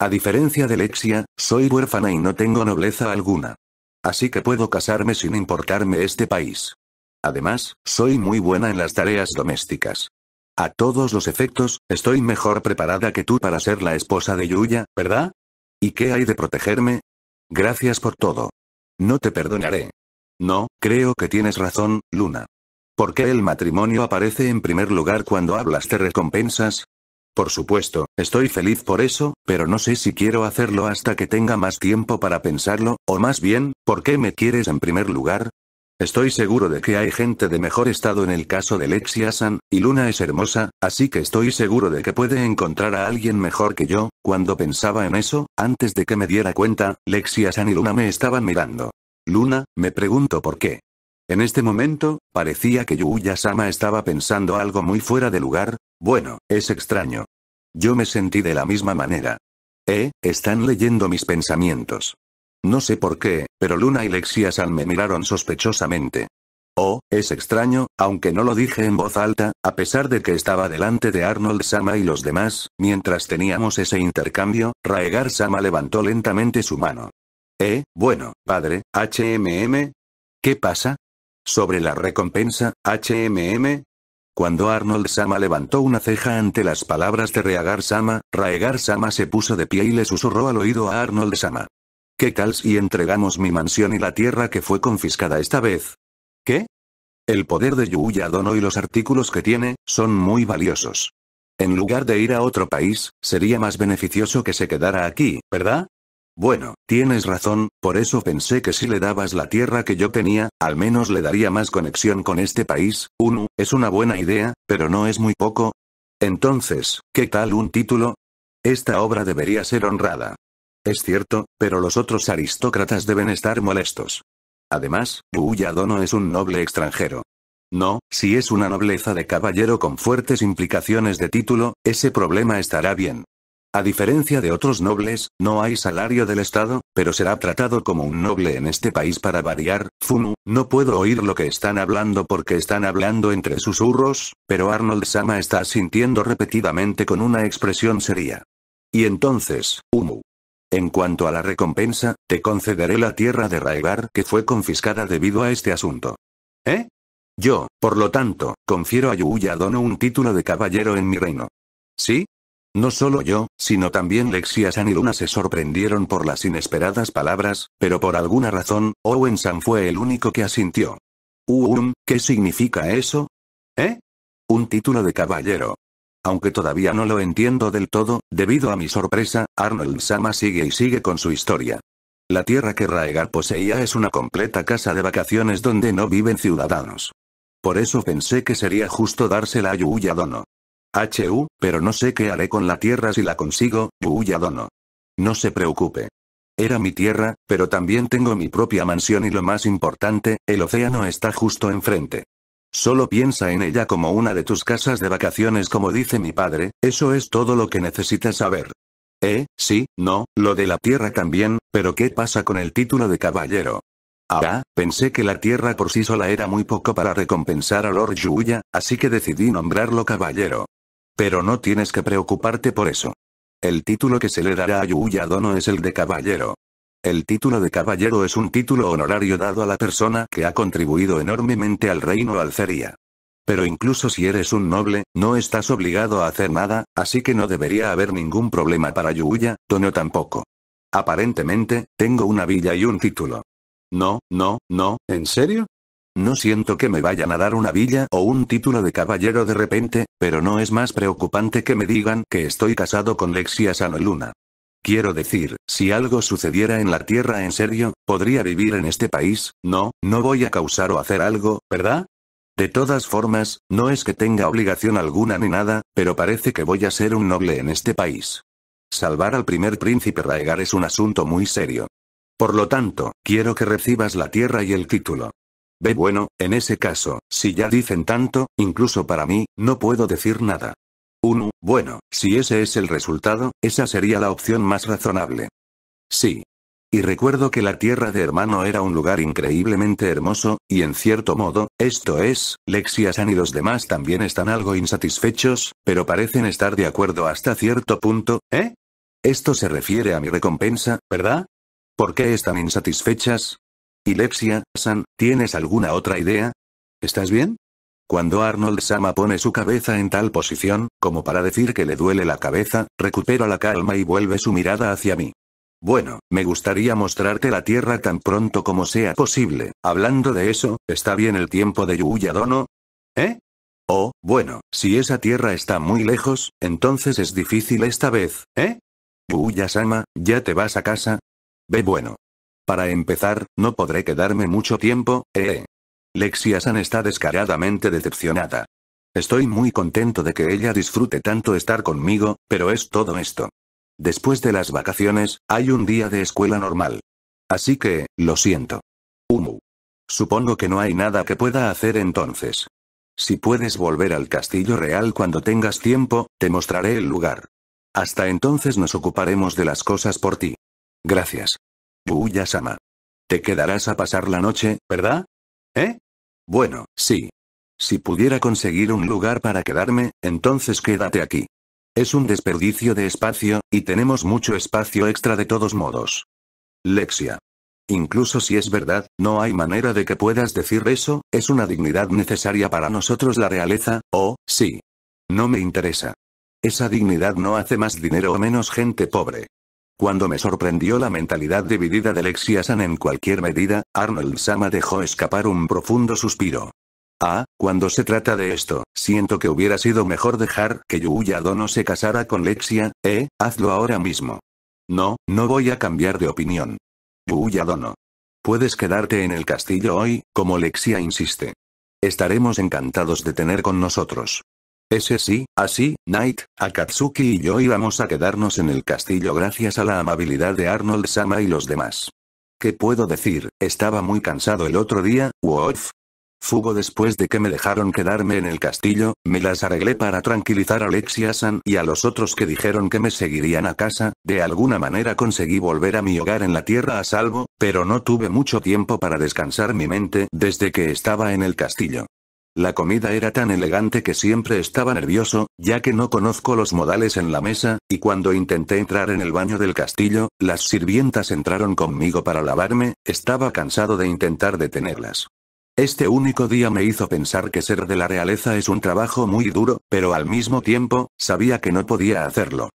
A diferencia de Lexia, soy huérfana y no tengo nobleza alguna. Así que puedo casarme sin importarme este país. Además, soy muy buena en las tareas domésticas. A todos los efectos, estoy mejor preparada que tú para ser la esposa de Yuya, ¿verdad? ¿Y qué hay de protegerme? Gracias por todo. No te perdonaré. No, creo que tienes razón, Luna. ¿Por qué el matrimonio aparece en primer lugar cuando hablas de recompensas? Por supuesto, estoy feliz por eso, pero no sé si quiero hacerlo hasta que tenga más tiempo para pensarlo, o más bien, ¿por qué me quieres en primer lugar? Estoy seguro de que hay gente de mejor estado en el caso de Lexia-san, y Luna es hermosa, así que estoy seguro de que puede encontrar a alguien mejor que yo. Cuando pensaba en eso, antes de que me diera cuenta, Lexia-san y Luna me estaban mirando. Luna, me pregunto por qué. En este momento, parecía que Yuya-sama estaba pensando algo muy fuera de lugar, bueno, es extraño. Yo me sentí de la misma manera. Eh, están leyendo mis pensamientos. No sé por qué, pero Luna y Lexia-san me miraron sospechosamente. Oh, es extraño, aunque no lo dije en voz alta, a pesar de que estaba delante de Arnold Sama y los demás, mientras teníamos ese intercambio, Raegar Sama levantó lentamente su mano. Eh, bueno, padre, HMM. ¿Qué pasa? Sobre la recompensa, HMM. Cuando Arnold Sama levantó una ceja ante las palabras de Reagar Sama, Raegar Sama se puso de pie y le susurró al oído a Arnold Sama. ¿Qué tal si entregamos mi mansión y la tierra que fue confiscada esta vez? ¿Qué? El poder de Yuya Dono y los artículos que tiene, son muy valiosos. En lugar de ir a otro país, sería más beneficioso que se quedara aquí, ¿verdad? Bueno, tienes razón, por eso pensé que si le dabas la tierra que yo tenía, al menos le daría más conexión con este país. Uno, es una buena idea, pero no es muy poco. Entonces, ¿qué tal un título? Esta obra debería ser honrada. Es cierto, pero los otros aristócratas deben estar molestos. Además, Dono es un noble extranjero. No, si es una nobleza de caballero con fuertes implicaciones de título, ese problema estará bien. A diferencia de otros nobles, no hay salario del Estado, pero será tratado como un noble en este país para variar. Fumu, no puedo oír lo que están hablando porque están hablando entre susurros, pero Arnold Sama está sintiendo repetidamente con una expresión seria. Y entonces, Umu. En cuanto a la recompensa, te concederé la tierra de Raegar que fue confiscada debido a este asunto. ¿Eh? Yo, por lo tanto, confiero a Yuya Dono un título de caballero en mi reino. ¿Sí? No solo yo, sino también Lexiasan y Luna se sorprendieron por las inesperadas palabras, pero por alguna razón, Owen-san fue el único que asintió. ¿qué significa eso? ¿Eh? Un título de caballero. Aunque todavía no lo entiendo del todo, debido a mi sorpresa, Arnold Sama sigue y sigue con su historia. La tierra que Raegar poseía es una completa casa de vacaciones donde no viven ciudadanos. Por eso pensé que sería justo dársela a Yuya Dono. HU, pero no sé qué haré con la tierra si la consigo, Yuya Dono. No se preocupe. Era mi tierra, pero también tengo mi propia mansión y lo más importante, el océano está justo enfrente. Solo piensa en ella como una de tus casas de vacaciones como dice mi padre, eso es todo lo que necesitas saber. Eh, sí, no, lo de la tierra también, pero ¿qué pasa con el título de caballero? Ah, pensé que la tierra por sí sola era muy poco para recompensar a Lord Yuya, así que decidí nombrarlo caballero. Pero no tienes que preocuparte por eso. El título que se le dará a Yuya Dono es el de caballero. El título de caballero es un título honorario dado a la persona que ha contribuido enormemente al reino alcería. Pero incluso si eres un noble, no estás obligado a hacer nada, así que no debería haber ningún problema para Yuya, Tono tampoco. Aparentemente, tengo una villa y un título. No, no, no, ¿en serio? No siento que me vayan a dar una villa o un título de caballero de repente, pero no es más preocupante que me digan que estoy casado con Lexia Sanoluna. Quiero decir, si algo sucediera en la Tierra en serio, podría vivir en este país, no, no voy a causar o hacer algo, ¿verdad? De todas formas, no es que tenga obligación alguna ni nada, pero parece que voy a ser un noble en este país. Salvar al primer príncipe Raegar es un asunto muy serio. Por lo tanto, quiero que recibas la tierra y el título. Ve bueno, en ese caso, si ya dicen tanto, incluso para mí, no puedo decir nada. 1. Bueno, si ese es el resultado, esa sería la opción más razonable. Sí. Y recuerdo que la tierra de hermano era un lugar increíblemente hermoso, y en cierto modo, esto es, Lexiasan y los demás también están algo insatisfechos, pero parecen estar de acuerdo hasta cierto punto, ¿eh? Esto se refiere a mi recompensa, ¿verdad? ¿Por qué están insatisfechas? Y Lexia, San, ¿tienes alguna otra idea? ¿Estás bien? Cuando Arnold Sama pone su cabeza en tal posición, como para decir que le duele la cabeza, recupera la calma y vuelve su mirada hacia mí. Bueno, me gustaría mostrarte la tierra tan pronto como sea posible. Hablando de eso, ¿está bien el tiempo de Yuya Dono? ¿Eh? Oh, bueno, si esa tierra está muy lejos, entonces es difícil esta vez, ¿eh? Yuya Sama, ¿ya te vas a casa? Ve bueno. Para empezar, no podré quedarme mucho tiempo, eh. Lexia-san está descaradamente decepcionada. Estoy muy contento de que ella disfrute tanto estar conmigo, pero es todo esto. Después de las vacaciones, hay un día de escuela normal. Así que, lo siento. Umu. Supongo que no hay nada que pueda hacer entonces. Si puedes volver al castillo real cuando tengas tiempo, te mostraré el lugar. Hasta entonces nos ocuparemos de las cosas por ti. Gracias. Buya-sama. Te quedarás a pasar la noche, ¿verdad? ¿Eh? Bueno, sí. Si pudiera conseguir un lugar para quedarme, entonces quédate aquí. Es un desperdicio de espacio, y tenemos mucho espacio extra de todos modos. Lexia. Incluso si es verdad, no hay manera de que puedas decir eso, es una dignidad necesaria para nosotros la realeza, oh, sí. No me interesa. Esa dignidad no hace más dinero o menos gente pobre. Cuando me sorprendió la mentalidad dividida de Lexia-san en cualquier medida, Arnold Sama dejó escapar un profundo suspiro. Ah, cuando se trata de esto, siento que hubiera sido mejor dejar que Yuya Dono se casara con Lexia, eh, hazlo ahora mismo. No, no voy a cambiar de opinión. Yuya Dono. Puedes quedarte en el castillo hoy, como Lexia insiste. Estaremos encantados de tener con nosotros. Ese sí, así, Knight, Akatsuki y yo íbamos a quedarnos en el castillo gracias a la amabilidad de Arnold Sama y los demás. ¿Qué puedo decir? Estaba muy cansado el otro día, Wolf. Fugo después de que me dejaron quedarme en el castillo, me las arreglé para tranquilizar a Alexia-san y a los otros que dijeron que me seguirían a casa, de alguna manera conseguí volver a mi hogar en la tierra a salvo, pero no tuve mucho tiempo para descansar mi mente desde que estaba en el castillo. La comida era tan elegante que siempre estaba nervioso, ya que no conozco los modales en la mesa, y cuando intenté entrar en el baño del castillo, las sirvientas entraron conmigo para lavarme, estaba cansado de intentar detenerlas. Este único día me hizo pensar que ser de la realeza es un trabajo muy duro, pero al mismo tiempo, sabía que no podía hacerlo.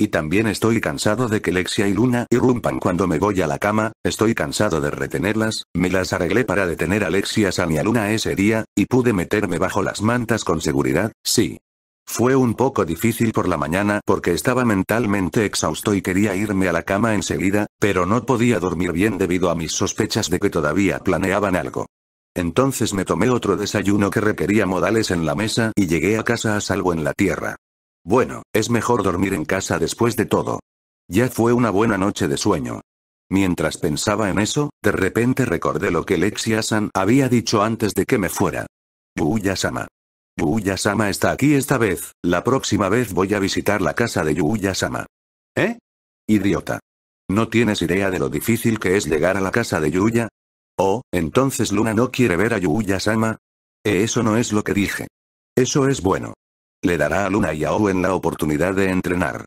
Y también estoy cansado de que Lexia y Luna irrumpan cuando me voy a la cama, estoy cansado de retenerlas, me las arreglé para detener a Lexia y a Luna ese día, y pude meterme bajo las mantas con seguridad, sí. Fue un poco difícil por la mañana porque estaba mentalmente exhausto y quería irme a la cama enseguida, pero no podía dormir bien debido a mis sospechas de que todavía planeaban algo. Entonces me tomé otro desayuno que requería modales en la mesa y llegué a casa a salvo en la tierra. Bueno, es mejor dormir en casa después de todo. Ya fue una buena noche de sueño. Mientras pensaba en eso, de repente recordé lo que Lexia-san había dicho antes de que me fuera. Yuya-sama. Yuya-sama está aquí esta vez, la próxima vez voy a visitar la casa de Yuya-sama. ¿Eh? Idiota. ¿No tienes idea de lo difícil que es llegar a la casa de Yuya? Oh, entonces Luna no quiere ver a Yuya-sama. Eh, eso no es lo que dije. Eso es bueno. Le dará a Luna y a Owen la oportunidad de entrenar.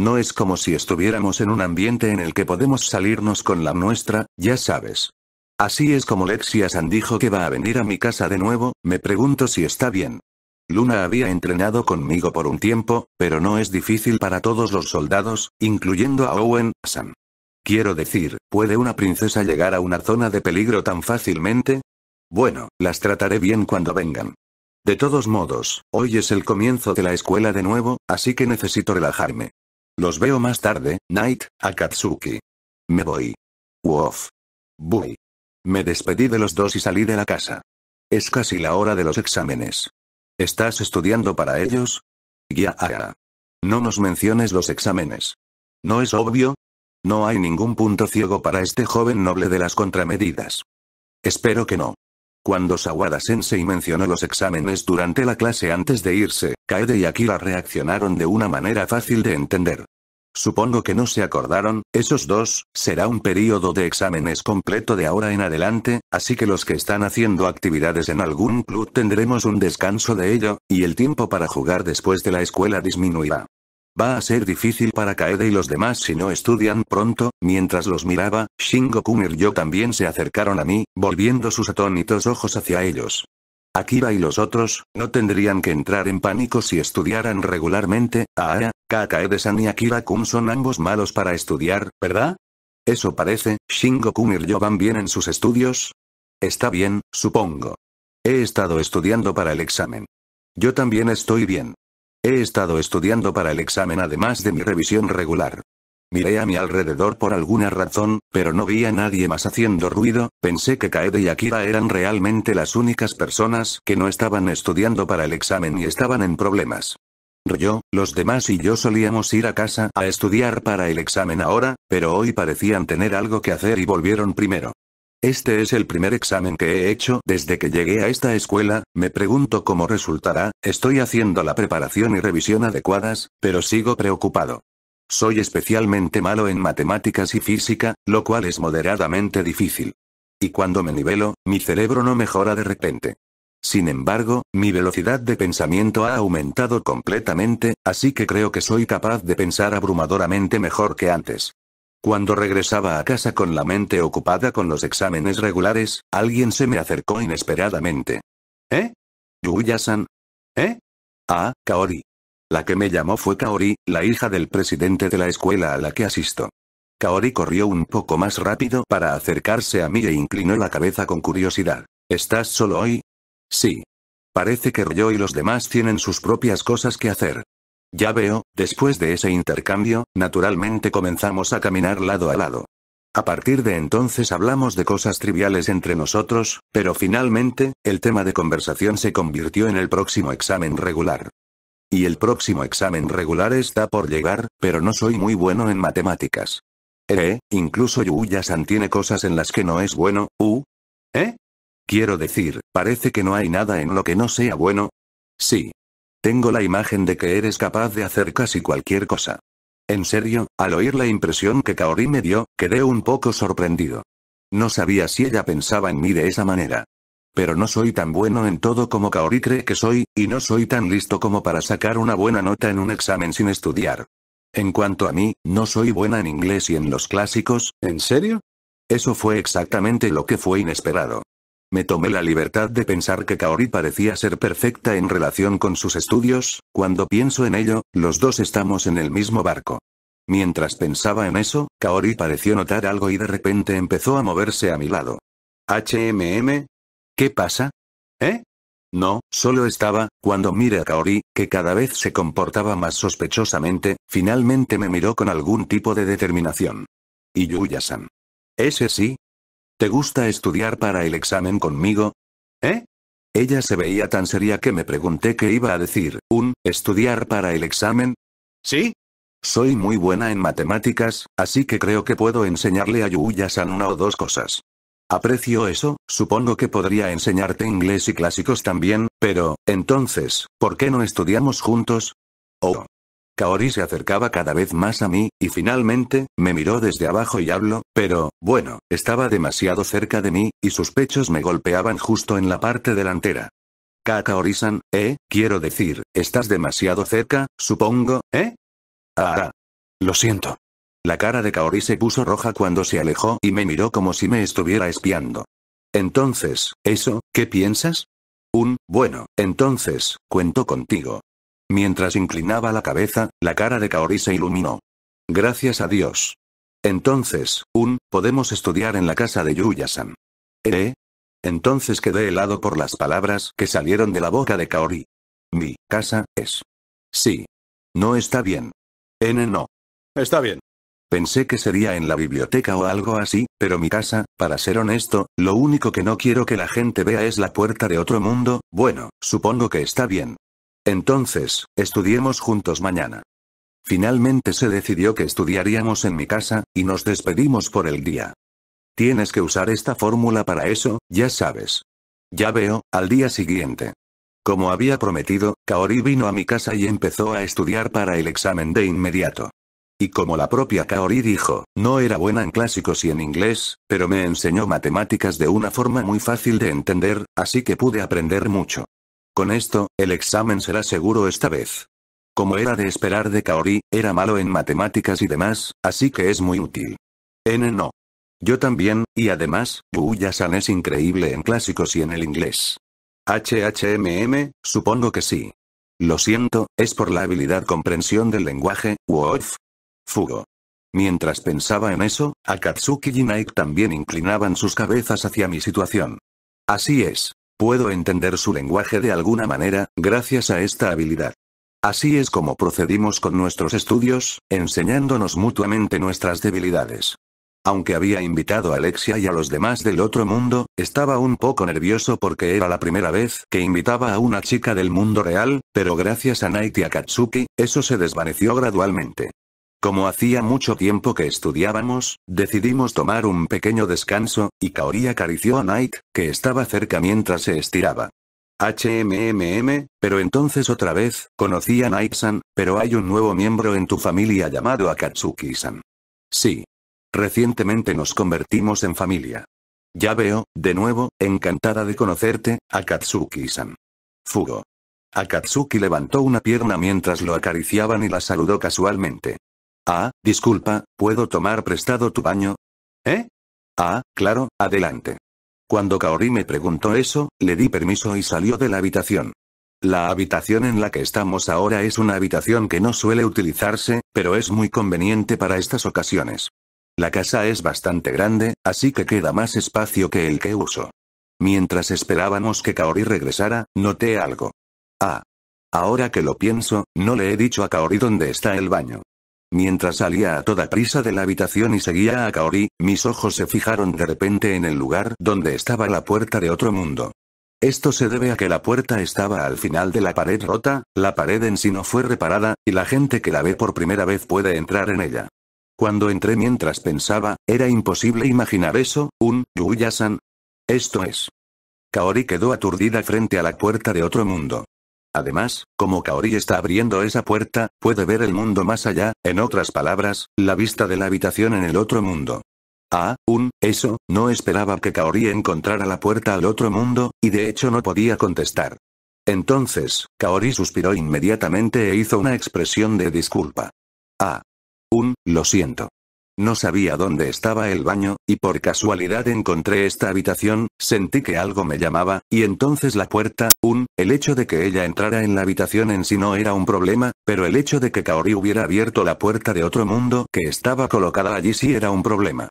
No es como si estuviéramos en un ambiente en el que podemos salirnos con la nuestra, ya sabes. Así es como Lexia-san dijo que va a venir a mi casa de nuevo, me pregunto si está bien. Luna había entrenado conmigo por un tiempo, pero no es difícil para todos los soldados, incluyendo a Owen-san. Quiero decir, ¿puede una princesa llegar a una zona de peligro tan fácilmente? Bueno, las trataré bien cuando vengan. De todos modos, hoy es el comienzo de la escuela de nuevo, así que necesito relajarme. Los veo más tarde, Night, Akatsuki. Me voy. Wof. Bui. Me despedí de los dos y salí de la casa. Es casi la hora de los exámenes. ¿Estás estudiando para ellos? Ya. No nos menciones los exámenes. ¿No es obvio? No hay ningún punto ciego para este joven noble de las contramedidas. Espero que no. Cuando Sawada Sensei mencionó los exámenes durante la clase antes de irse, Kaede y Akira reaccionaron de una manera fácil de entender. Supongo que no se acordaron, esos dos, será un periodo de exámenes completo de ahora en adelante, así que los que están haciendo actividades en algún club tendremos un descanso de ello, y el tiempo para jugar después de la escuela disminuirá. Va a ser difícil para Kaede y los demás si no estudian pronto, mientras los miraba, Shingo-kun y yo también se acercaron a mí, volviendo sus atónitos ojos hacia ellos. Akira y los otros, no tendrían que entrar en pánico si estudiaran regularmente, Aara, Kakaede-san y Akira-kun son ambos malos para estudiar, ¿verdad? Eso parece, Shingo-kun y yo van bien en sus estudios. Está bien, supongo. He estado estudiando para el examen. Yo también estoy bien. He estado estudiando para el examen además de mi revisión regular. Miré a mi alrededor por alguna razón, pero no vi a nadie más haciendo ruido, pensé que Kaede y Akira eran realmente las únicas personas que no estaban estudiando para el examen y estaban en problemas. Yo, los demás y yo solíamos ir a casa a estudiar para el examen ahora, pero hoy parecían tener algo que hacer y volvieron primero. Este es el primer examen que he hecho desde que llegué a esta escuela, me pregunto cómo resultará, estoy haciendo la preparación y revisión adecuadas, pero sigo preocupado. Soy especialmente malo en matemáticas y física, lo cual es moderadamente difícil. Y cuando me nivelo, mi cerebro no mejora de repente. Sin embargo, mi velocidad de pensamiento ha aumentado completamente, así que creo que soy capaz de pensar abrumadoramente mejor que antes. Cuando regresaba a casa con la mente ocupada con los exámenes regulares, alguien se me acercó inesperadamente. ¿Eh? Yuya-san. ¿Eh? Ah, Kaori. La que me llamó fue Kaori, la hija del presidente de la escuela a la que asisto. Kaori corrió un poco más rápido para acercarse a mí e inclinó la cabeza con curiosidad. ¿Estás solo hoy? Sí. Parece que yo y los demás tienen sus propias cosas que hacer. Ya veo, después de ese intercambio, naturalmente comenzamos a caminar lado a lado. A partir de entonces hablamos de cosas triviales entre nosotros, pero finalmente, el tema de conversación se convirtió en el próximo examen regular. Y el próximo examen regular está por llegar, pero no soy muy bueno en matemáticas. Eh, incluso Yuya-san tiene cosas en las que no es bueno, ¿uh? ¿Eh? Quiero decir, parece que no hay nada en lo que no sea bueno. Sí. Tengo la imagen de que eres capaz de hacer casi cualquier cosa. En serio, al oír la impresión que Kaori me dio, quedé un poco sorprendido. No sabía si ella pensaba en mí de esa manera. Pero no soy tan bueno en todo como Kaori cree que soy, y no soy tan listo como para sacar una buena nota en un examen sin estudiar. En cuanto a mí, no soy buena en inglés y en los clásicos, ¿en serio? Eso fue exactamente lo que fue inesperado. Me tomé la libertad de pensar que Kaori parecía ser perfecta en relación con sus estudios, cuando pienso en ello, los dos estamos en el mismo barco. Mientras pensaba en eso, Kaori pareció notar algo y de repente empezó a moverse a mi lado. HMM, ¿Qué pasa? ¿Eh? No, solo estaba, cuando miré a Kaori, que cada vez se comportaba más sospechosamente, finalmente me miró con algún tipo de determinación. Y Yuya-san. ¿Ese sí? ¿Te gusta estudiar para el examen conmigo? ¿Eh? Ella se veía tan seria que me pregunté qué iba a decir, ¿un, estudiar para el examen? ¿Sí? Soy muy buena en matemáticas, así que creo que puedo enseñarle a Yuya-san una o dos cosas. Aprecio eso, supongo que podría enseñarte inglés y clásicos también, pero, entonces, ¿por qué no estudiamos juntos? Oh. Kaori se acercaba cada vez más a mí, y finalmente, me miró desde abajo y habló, pero, bueno, estaba demasiado cerca de mí, y sus pechos me golpeaban justo en la parte delantera. Kakaori-san, ¿eh? Quiero decir, estás demasiado cerca, supongo, ¿eh? Ah. Lo siento. La cara de Kaori se puso roja cuando se alejó y me miró como si me estuviera espiando. Entonces, ¿eso, qué piensas? Un, bueno, entonces, cuento contigo. Mientras inclinaba la cabeza, la cara de Kaori se iluminó. Gracias a Dios. Entonces, un, podemos estudiar en la casa de Yuya-san. ¿Eh? Entonces quedé helado por las palabras que salieron de la boca de Kaori. Mi casa es. Sí. No está bien. N no. Está bien. Pensé que sería en la biblioteca o algo así, pero mi casa, para ser honesto, lo único que no quiero que la gente vea es la puerta de otro mundo, bueno, supongo que está bien. Entonces, estudiemos juntos mañana. Finalmente se decidió que estudiaríamos en mi casa, y nos despedimos por el día. Tienes que usar esta fórmula para eso, ya sabes. Ya veo, al día siguiente. Como había prometido, Kaori vino a mi casa y empezó a estudiar para el examen de inmediato. Y como la propia Kaori dijo, no era buena en clásicos y en inglés, pero me enseñó matemáticas de una forma muy fácil de entender, así que pude aprender mucho. Con esto, el examen será seguro esta vez. Como era de esperar de Kaori, era malo en matemáticas y demás, así que es muy útil. N no. Yo también, y además, Buya-san es increíble en clásicos y en el inglés. HHMM, supongo que sí. Lo siento, es por la habilidad comprensión del lenguaje, Wolf, Fugo. Mientras pensaba en eso, Akatsuki y Nike también inclinaban sus cabezas hacia mi situación. Así es. Puedo entender su lenguaje de alguna manera, gracias a esta habilidad. Así es como procedimos con nuestros estudios, enseñándonos mutuamente nuestras debilidades. Aunque había invitado a Alexia y a los demás del otro mundo, estaba un poco nervioso porque era la primera vez que invitaba a una chica del mundo real, pero gracias a Night y Akatsuki, eso se desvaneció gradualmente. Como hacía mucho tiempo que estudiábamos, decidimos tomar un pequeño descanso, y Kaori acarició a Night, que estaba cerca mientras se estiraba. HMMM, pero entonces otra vez, conocí a Night-san, pero hay un nuevo miembro en tu familia llamado Akatsuki-san. Sí. Recientemente nos convertimos en familia. Ya veo, de nuevo, encantada de conocerte, Akatsuki-san. Fugo. Akatsuki levantó una pierna mientras lo acariciaban y la saludó casualmente. Ah, disculpa, ¿puedo tomar prestado tu baño? ¿Eh? Ah, claro, adelante. Cuando Kaori me preguntó eso, le di permiso y salió de la habitación. La habitación en la que estamos ahora es una habitación que no suele utilizarse, pero es muy conveniente para estas ocasiones. La casa es bastante grande, así que queda más espacio que el que uso. Mientras esperábamos que Kaori regresara, noté algo. Ah. Ahora que lo pienso, no le he dicho a Kaori dónde está el baño. Mientras salía a toda prisa de la habitación y seguía a Kaori, mis ojos se fijaron de repente en el lugar donde estaba la puerta de otro mundo. Esto se debe a que la puerta estaba al final de la pared rota, la pared en sí no fue reparada, y la gente que la ve por primera vez puede entrar en ella. Cuando entré mientras pensaba, era imposible imaginar eso, un Yuya-san. Esto es. Kaori quedó aturdida frente a la puerta de otro mundo. Además, como Kaori está abriendo esa puerta, puede ver el mundo más allá, en otras palabras, la vista de la habitación en el otro mundo. Ah, un, eso, no esperaba que Kaori encontrara la puerta al otro mundo, y de hecho no podía contestar. Entonces, Kaori suspiró inmediatamente e hizo una expresión de disculpa. Ah. Un, lo siento. No sabía dónde estaba el baño, y por casualidad encontré esta habitación, sentí que algo me llamaba, y entonces la puerta, un, el hecho de que ella entrara en la habitación en sí no era un problema, pero el hecho de que Kaori hubiera abierto la puerta de otro mundo que estaba colocada allí sí era un problema.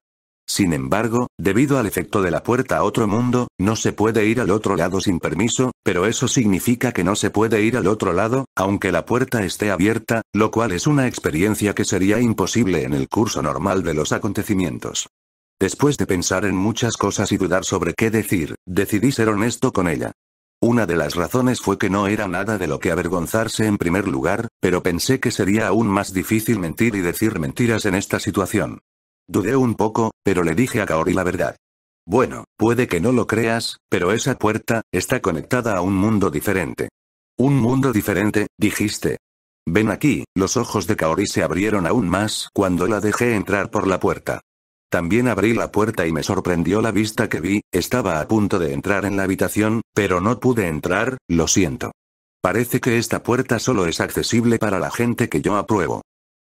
Sin embargo, debido al efecto de la puerta a otro mundo, no se puede ir al otro lado sin permiso, pero eso significa que no se puede ir al otro lado, aunque la puerta esté abierta, lo cual es una experiencia que sería imposible en el curso normal de los acontecimientos. Después de pensar en muchas cosas y dudar sobre qué decir, decidí ser honesto con ella. Una de las razones fue que no era nada de lo que avergonzarse en primer lugar, pero pensé que sería aún más difícil mentir y decir mentiras en esta situación. Dudé un poco, pero le dije a Kaori la verdad. Bueno, puede que no lo creas, pero esa puerta, está conectada a un mundo diferente. Un mundo diferente, dijiste. Ven aquí, los ojos de Kaori se abrieron aún más cuando la dejé entrar por la puerta. También abrí la puerta y me sorprendió la vista que vi, estaba a punto de entrar en la habitación, pero no pude entrar, lo siento. Parece que esta puerta solo es accesible para la gente que yo apruebo.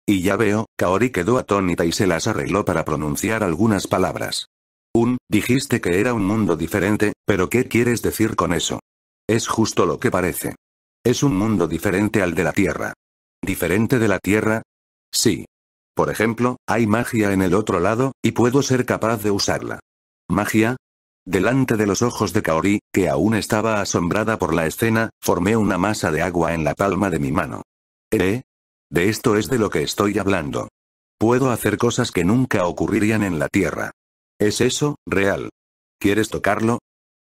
Y ya veo, Kaori quedó atónita y se las arregló para pronunciar algunas palabras. Un, dijiste que era un mundo diferente, pero ¿qué quieres decir con eso? Es justo lo que parece. Es un mundo diferente al de la Tierra. ¿Diferente de la Tierra? Sí. Por ejemplo, hay magia en el otro lado, y puedo ser capaz de usarla. ¿Magia? Delante de los ojos de Kaori, que aún estaba asombrada por la escena, formé una masa de agua en la palma de mi mano. ¿Eh? De esto es de lo que estoy hablando. Puedo hacer cosas que nunca ocurrirían en la Tierra. ¿Es eso, real? ¿Quieres tocarlo?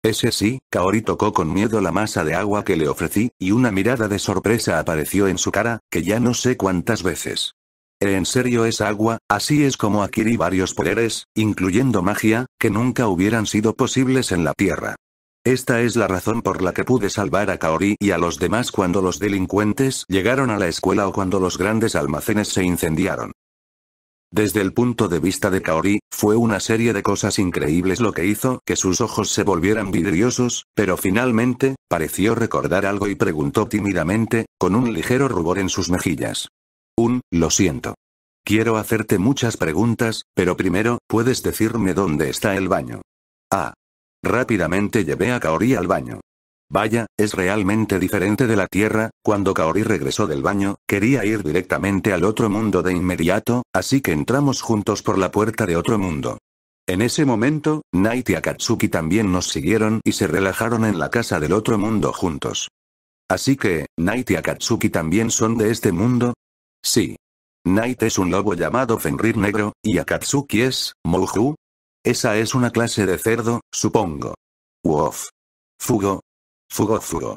Ese sí, Kaori tocó con miedo la masa de agua que le ofrecí, y una mirada de sorpresa apareció en su cara, que ya no sé cuántas veces. ¿En serio es agua? Así es como adquirí varios poderes, incluyendo magia, que nunca hubieran sido posibles en la Tierra. Esta es la razón por la que pude salvar a Kaori y a los demás cuando los delincuentes llegaron a la escuela o cuando los grandes almacenes se incendiaron. Desde el punto de vista de Kaori, fue una serie de cosas increíbles lo que hizo que sus ojos se volvieran vidriosos, pero finalmente, pareció recordar algo y preguntó tímidamente, con un ligero rubor en sus mejillas. Un, lo siento. Quiero hacerte muchas preguntas, pero primero, ¿puedes decirme dónde está el baño? Ah, Rápidamente llevé a Kaori al baño. Vaya, es realmente diferente de la Tierra, cuando Kaori regresó del baño, quería ir directamente al otro mundo de inmediato, así que entramos juntos por la puerta de otro mundo. En ese momento, Night y Akatsuki también nos siguieron y se relajaron en la casa del otro mundo juntos. Así que, Night y Akatsuki también son de este mundo? Sí. Night es un lobo llamado Fenrir Negro, y Akatsuki es, Mouju, esa es una clase de cerdo, supongo. Wof. Fugo. Fugo fugo.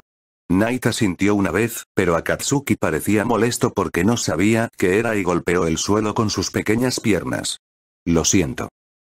Naita sintió una vez, pero Akatsuki parecía molesto porque no sabía qué era y golpeó el suelo con sus pequeñas piernas. Lo siento.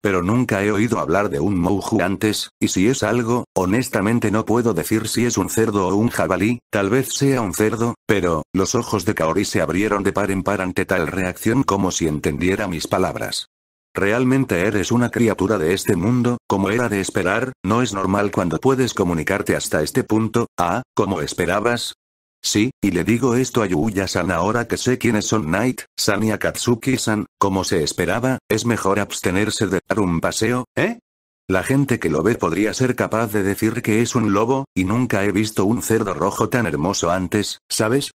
Pero nunca he oído hablar de un Mouju antes, y si es algo, honestamente no puedo decir si es un cerdo o un jabalí, tal vez sea un cerdo, pero, los ojos de Kaori se abrieron de par en par ante tal reacción como si entendiera mis palabras. ¿Realmente eres una criatura de este mundo, como era de esperar? ¿No es normal cuando puedes comunicarte hasta este punto? Ah, ¿como esperabas? Sí, y le digo esto a Yuya-san ahora que sé quiénes son Night, San y Akatsuki-san, como se esperaba, es mejor abstenerse de dar un paseo, ¿eh? La gente que lo ve podría ser capaz de decir que es un lobo, y nunca he visto un cerdo rojo tan hermoso antes, ¿sabes?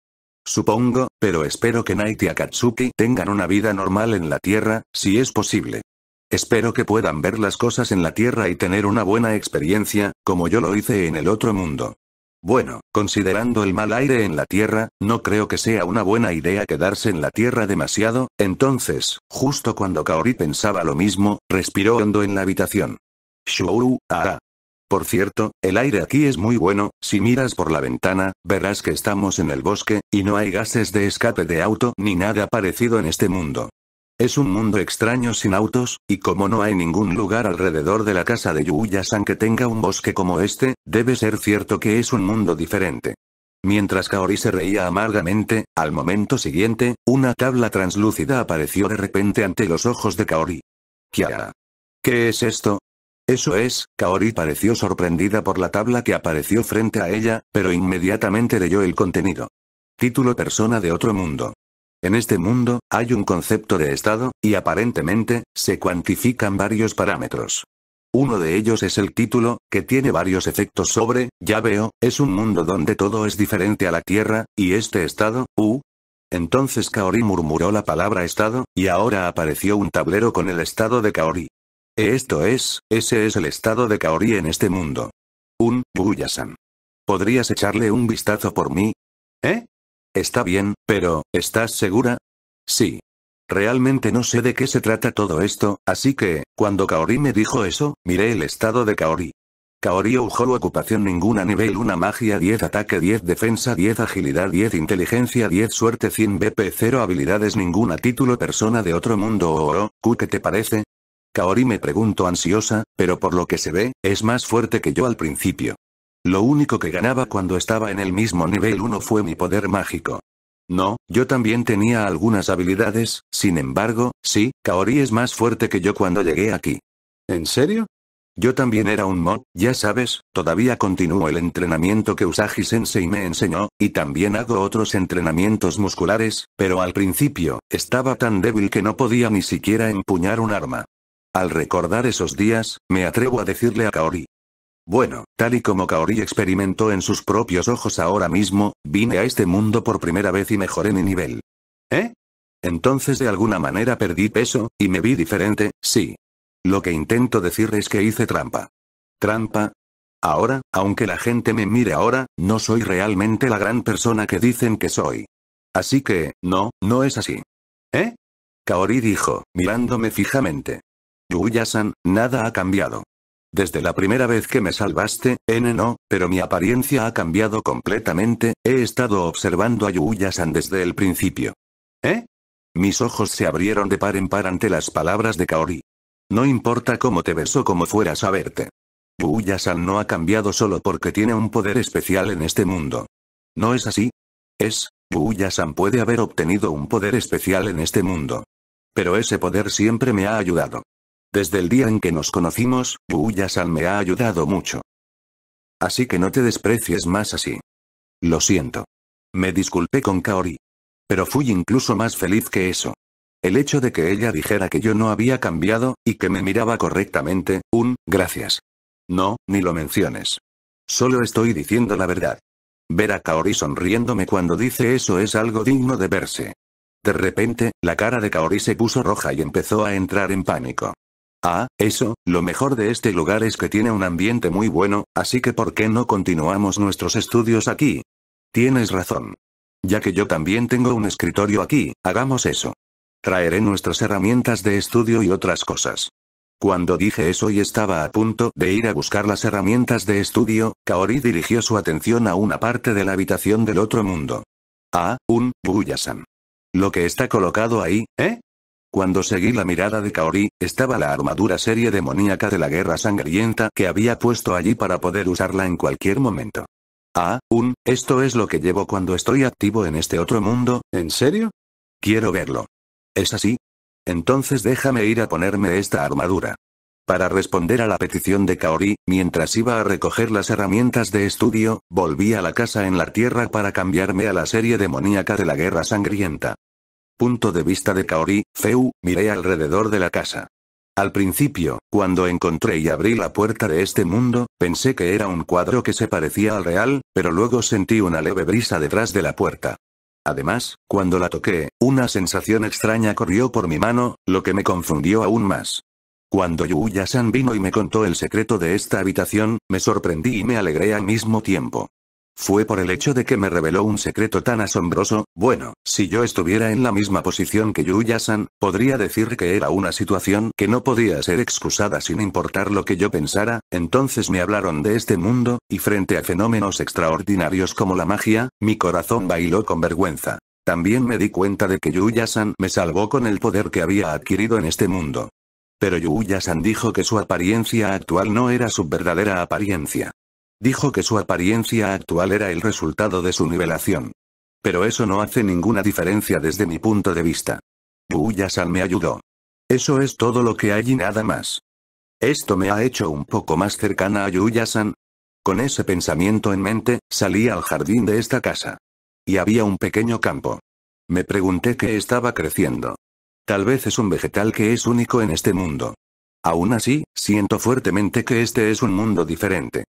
Supongo, pero espero que Night y Akatsuki tengan una vida normal en la Tierra, si es posible. Espero que puedan ver las cosas en la Tierra y tener una buena experiencia, como yo lo hice en el otro mundo. Bueno, considerando el mal aire en la Tierra, no creo que sea una buena idea quedarse en la Tierra demasiado, entonces, justo cuando Kaori pensaba lo mismo, respiró hondo en la habitación. Shuru, ah. Por cierto, el aire aquí es muy bueno, si miras por la ventana, verás que estamos en el bosque, y no hay gases de escape de auto ni nada parecido en este mundo. Es un mundo extraño sin autos, y como no hay ningún lugar alrededor de la casa de Yuya-san que tenga un bosque como este, debe ser cierto que es un mundo diferente. Mientras Kaori se reía amargamente, al momento siguiente, una tabla translúcida apareció de repente ante los ojos de Kaori. ¿Qué es esto? Eso es, Kaori pareció sorprendida por la tabla que apareció frente a ella, pero inmediatamente leyó el contenido. Título Persona de otro mundo. En este mundo, hay un concepto de estado, y aparentemente, se cuantifican varios parámetros. Uno de ellos es el título, que tiene varios efectos sobre, ya veo, es un mundo donde todo es diferente a la Tierra, y este estado, u. Entonces Kaori murmuró la palabra estado, y ahora apareció un tablero con el estado de Kaori. Esto es, ese es el estado de Kaori en este mundo. Un, Buyasan. ¿Podrías echarle un vistazo por mí? ¿Eh? Está bien, pero, ¿estás segura? Sí. Realmente no sé de qué se trata todo esto, así que, cuando Kaori me dijo eso, miré el estado de Kaori. Kaori Ujo ocupación ninguna nivel 1 magia 10 ataque 10 defensa 10 agilidad 10 inteligencia 10 suerte 100 BP 0 habilidades ninguna título persona de otro mundo o oh, ¿qué te parece? Kaori me preguntó ansiosa, pero por lo que se ve, es más fuerte que yo al principio. Lo único que ganaba cuando estaba en el mismo nivel 1 fue mi poder mágico. No, yo también tenía algunas habilidades, sin embargo, sí, Kaori es más fuerte que yo cuando llegué aquí. ¿En serio? Yo también era un mod, ya sabes, todavía continúo el entrenamiento que Usagi Sensei me enseñó, y también hago otros entrenamientos musculares, pero al principio, estaba tan débil que no podía ni siquiera empuñar un arma. Al recordar esos días, me atrevo a decirle a Kaori. Bueno, tal y como Kaori experimentó en sus propios ojos ahora mismo, vine a este mundo por primera vez y mejoré mi nivel. ¿Eh? Entonces de alguna manera perdí peso, y me vi diferente, sí. Lo que intento decir es que hice trampa. ¿Trampa? Ahora, aunque la gente me mire ahora, no soy realmente la gran persona que dicen que soy. Así que, no, no es así. ¿Eh? Kaori dijo, mirándome fijamente. Yuya-san, nada ha cambiado. Desde la primera vez que me salvaste, N no, pero mi apariencia ha cambiado completamente, he estado observando a Yuya-san desde el principio. ¿Eh? Mis ojos se abrieron de par en par ante las palabras de Kaori. No importa cómo te ves o cómo fueras a verte. Yuya-san no ha cambiado solo porque tiene un poder especial en este mundo. ¿No es así? Es, Yuya-san puede haber obtenido un poder especial en este mundo. Pero ese poder siempre me ha ayudado. Desde el día en que nos conocimos, Uya-san me ha ayudado mucho. Así que no te desprecies más así. Lo siento. Me disculpé con Kaori. Pero fui incluso más feliz que eso. El hecho de que ella dijera que yo no había cambiado, y que me miraba correctamente, un, gracias. No, ni lo menciones. Solo estoy diciendo la verdad. Ver a Kaori sonriéndome cuando dice eso es algo digno de verse. De repente, la cara de Kaori se puso roja y empezó a entrar en pánico. Ah, eso, lo mejor de este lugar es que tiene un ambiente muy bueno, así que ¿por qué no continuamos nuestros estudios aquí? Tienes razón. Ya que yo también tengo un escritorio aquí, hagamos eso. Traeré nuestras herramientas de estudio y otras cosas. Cuando dije eso y estaba a punto de ir a buscar las herramientas de estudio, Kaori dirigió su atención a una parte de la habitación del otro mundo. Ah, un, Buyasan. Lo que está colocado ahí, ¿eh? Cuando seguí la mirada de Kaori, estaba la armadura serie demoníaca de la guerra sangrienta que había puesto allí para poder usarla en cualquier momento. Ah, un, esto es lo que llevo cuando estoy activo en este otro mundo, ¿en serio? Quiero verlo. ¿Es así? Entonces déjame ir a ponerme esta armadura. Para responder a la petición de Kaori, mientras iba a recoger las herramientas de estudio, volví a la casa en la tierra para cambiarme a la serie demoníaca de la guerra sangrienta. Punto de vista de Kaori, Feu, miré alrededor de la casa. Al principio, cuando encontré y abrí la puerta de este mundo, pensé que era un cuadro que se parecía al real, pero luego sentí una leve brisa detrás de la puerta. Además, cuando la toqué, una sensación extraña corrió por mi mano, lo que me confundió aún más. Cuando Yuya-san vino y me contó el secreto de esta habitación, me sorprendí y me alegré al mismo tiempo. Fue por el hecho de que me reveló un secreto tan asombroso, bueno, si yo estuviera en la misma posición que Yuya-san, podría decir que era una situación que no podía ser excusada sin importar lo que yo pensara, entonces me hablaron de este mundo, y frente a fenómenos extraordinarios como la magia, mi corazón bailó con vergüenza. También me di cuenta de que Yuya-san me salvó con el poder que había adquirido en este mundo. Pero Yuya-san dijo que su apariencia actual no era su verdadera apariencia. Dijo que su apariencia actual era el resultado de su nivelación. Pero eso no hace ninguna diferencia desde mi punto de vista. Yuya-san me ayudó. Eso es todo lo que hay y nada más. Esto me ha hecho un poco más cercana a Yuya-san. Con ese pensamiento en mente, salí al jardín de esta casa. Y había un pequeño campo. Me pregunté qué estaba creciendo. Tal vez es un vegetal que es único en este mundo. Aún así, siento fuertemente que este es un mundo diferente.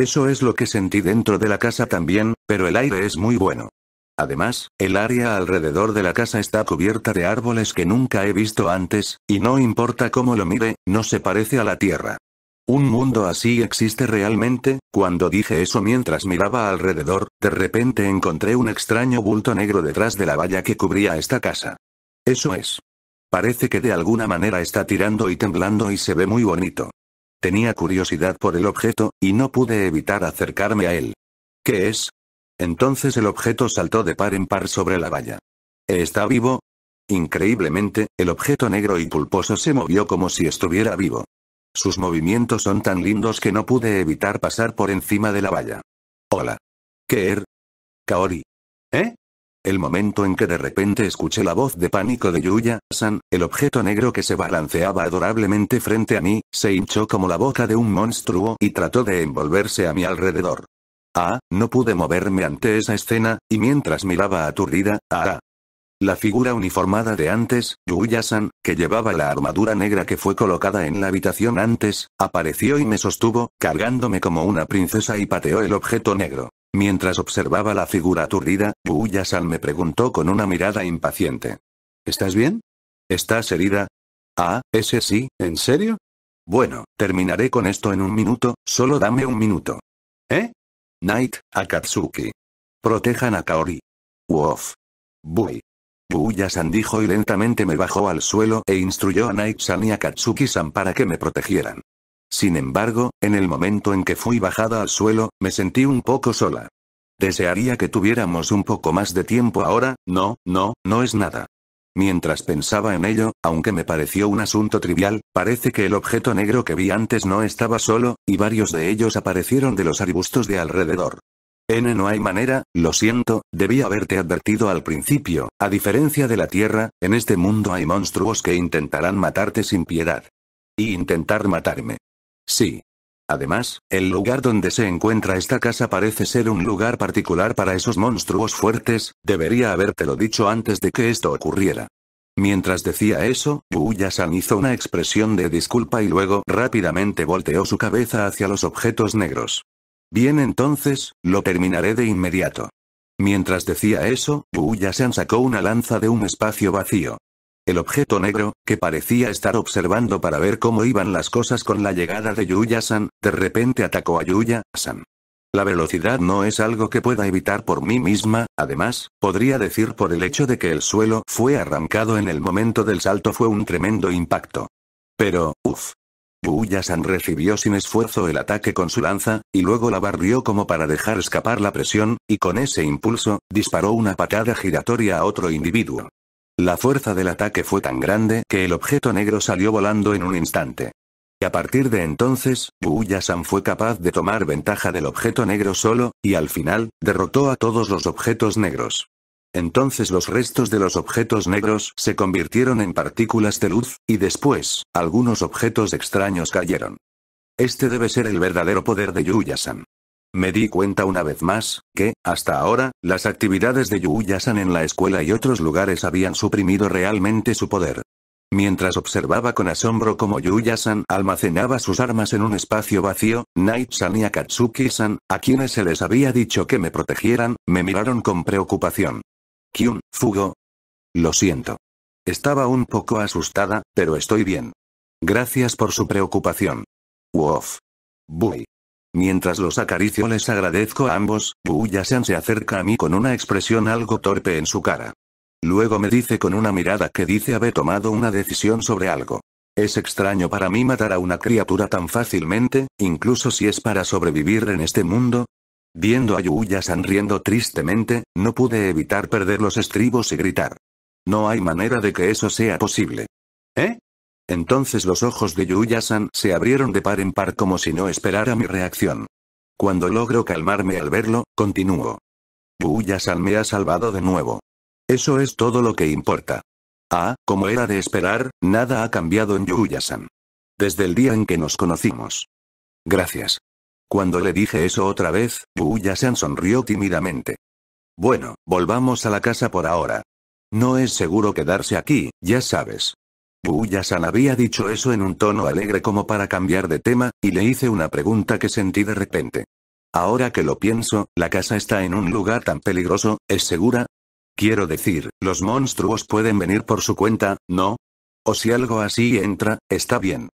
Eso es lo que sentí dentro de la casa también, pero el aire es muy bueno. Además, el área alrededor de la casa está cubierta de árboles que nunca he visto antes, y no importa cómo lo mire, no se parece a la tierra. ¿Un mundo así existe realmente? Cuando dije eso mientras miraba alrededor, de repente encontré un extraño bulto negro detrás de la valla que cubría esta casa. Eso es. Parece que de alguna manera está tirando y temblando y se ve muy bonito. Tenía curiosidad por el objeto, y no pude evitar acercarme a él. ¿Qué es? Entonces el objeto saltó de par en par sobre la valla. ¿Está vivo? Increíblemente, el objeto negro y pulposo se movió como si estuviera vivo. Sus movimientos son tan lindos que no pude evitar pasar por encima de la valla. Hola. ¿Qué er? Kaori. El momento en que de repente escuché la voz de pánico de Yuya-san, el objeto negro que se balanceaba adorablemente frente a mí, se hinchó como la boca de un monstruo y trató de envolverse a mi alrededor. Ah, no pude moverme ante esa escena, y mientras miraba aturdida, ah. La figura uniformada de antes, Yuya-san, que llevaba la armadura negra que fue colocada en la habitación antes, apareció y me sostuvo, cargándome como una princesa y pateó el objeto negro. Mientras observaba la figura aturdida, Yuya-san me preguntó con una mirada impaciente. ¿Estás bien? ¿Estás herida? Ah, ese sí, ¿en serio? Bueno, terminaré con esto en un minuto, solo dame un minuto. ¿Eh? Knight, Akatsuki. Protejan a Kaori. Wof. Bui. Yuya-san dijo y lentamente me bajó al suelo e instruyó a Knight-san y Akatsuki-san para que me protegieran. Sin embargo, en el momento en que fui bajada al suelo, me sentí un poco sola. Desearía que tuviéramos un poco más de tiempo ahora, no, no, no es nada. Mientras pensaba en ello, aunque me pareció un asunto trivial, parece que el objeto negro que vi antes no estaba solo, y varios de ellos aparecieron de los arbustos de alrededor. N no hay manera, lo siento, debí haberte advertido al principio, a diferencia de la Tierra, en este mundo hay monstruos que intentarán matarte sin piedad. Y intentar matarme. Sí. Además, el lugar donde se encuentra esta casa parece ser un lugar particular para esos monstruos fuertes, debería habértelo dicho antes de que esto ocurriera. Mientras decía eso, Uya-san hizo una expresión de disculpa y luego rápidamente volteó su cabeza hacia los objetos negros. Bien entonces, lo terminaré de inmediato. Mientras decía eso, Uya-san sacó una lanza de un espacio vacío. El objeto negro, que parecía estar observando para ver cómo iban las cosas con la llegada de Yuya-san, de repente atacó a Yuya-san. La velocidad no es algo que pueda evitar por mí misma, además, podría decir por el hecho de que el suelo fue arrancado en el momento del salto fue un tremendo impacto. Pero, uff. Yuya-san recibió sin esfuerzo el ataque con su lanza, y luego la barrió como para dejar escapar la presión, y con ese impulso, disparó una patada giratoria a otro individuo. La fuerza del ataque fue tan grande que el objeto negro salió volando en un instante. Y a partir de entonces, Uya-san fue capaz de tomar ventaja del objeto negro solo, y al final, derrotó a todos los objetos negros. Entonces los restos de los objetos negros se convirtieron en partículas de luz, y después, algunos objetos extraños cayeron. Este debe ser el verdadero poder de Yuya-san. Me di cuenta una vez más, que, hasta ahora, las actividades de Yuya-san en la escuela y otros lugares habían suprimido realmente su poder. Mientras observaba con asombro cómo Yuya-san almacenaba sus armas en un espacio vacío, Night-san y Akatsuki-san, a quienes se les había dicho que me protegieran, me miraron con preocupación. Kyun, Fugo. Lo siento. Estaba un poco asustada, pero estoy bien. Gracias por su preocupación. Wof. Bui. Mientras los acaricio les agradezco a ambos, Buyasan se acerca a mí con una expresión algo torpe en su cara. Luego me dice con una mirada que dice haber tomado una decisión sobre algo. Es extraño para mí matar a una criatura tan fácilmente, incluso si es para sobrevivir en este mundo. Viendo a Yuya riendo tristemente, no pude evitar perder los estribos y gritar. No hay manera de que eso sea posible. ¿Eh? Entonces los ojos de Yuya-san se abrieron de par en par como si no esperara mi reacción. Cuando logro calmarme al verlo, continúo. Yuya-san me ha salvado de nuevo. Eso es todo lo que importa. Ah, como era de esperar, nada ha cambiado en Yuya-san. Desde el día en que nos conocimos. Gracias. Cuando le dije eso otra vez, Yuya-san sonrió tímidamente. Bueno, volvamos a la casa por ahora. No es seguro quedarse aquí, ya sabes. Buya-san había dicho eso en un tono alegre como para cambiar de tema, y le hice una pregunta que sentí de repente. Ahora que lo pienso, la casa está en un lugar tan peligroso, ¿es segura? Quiero decir, los monstruos pueden venir por su cuenta, ¿no? O si algo así entra, está bien.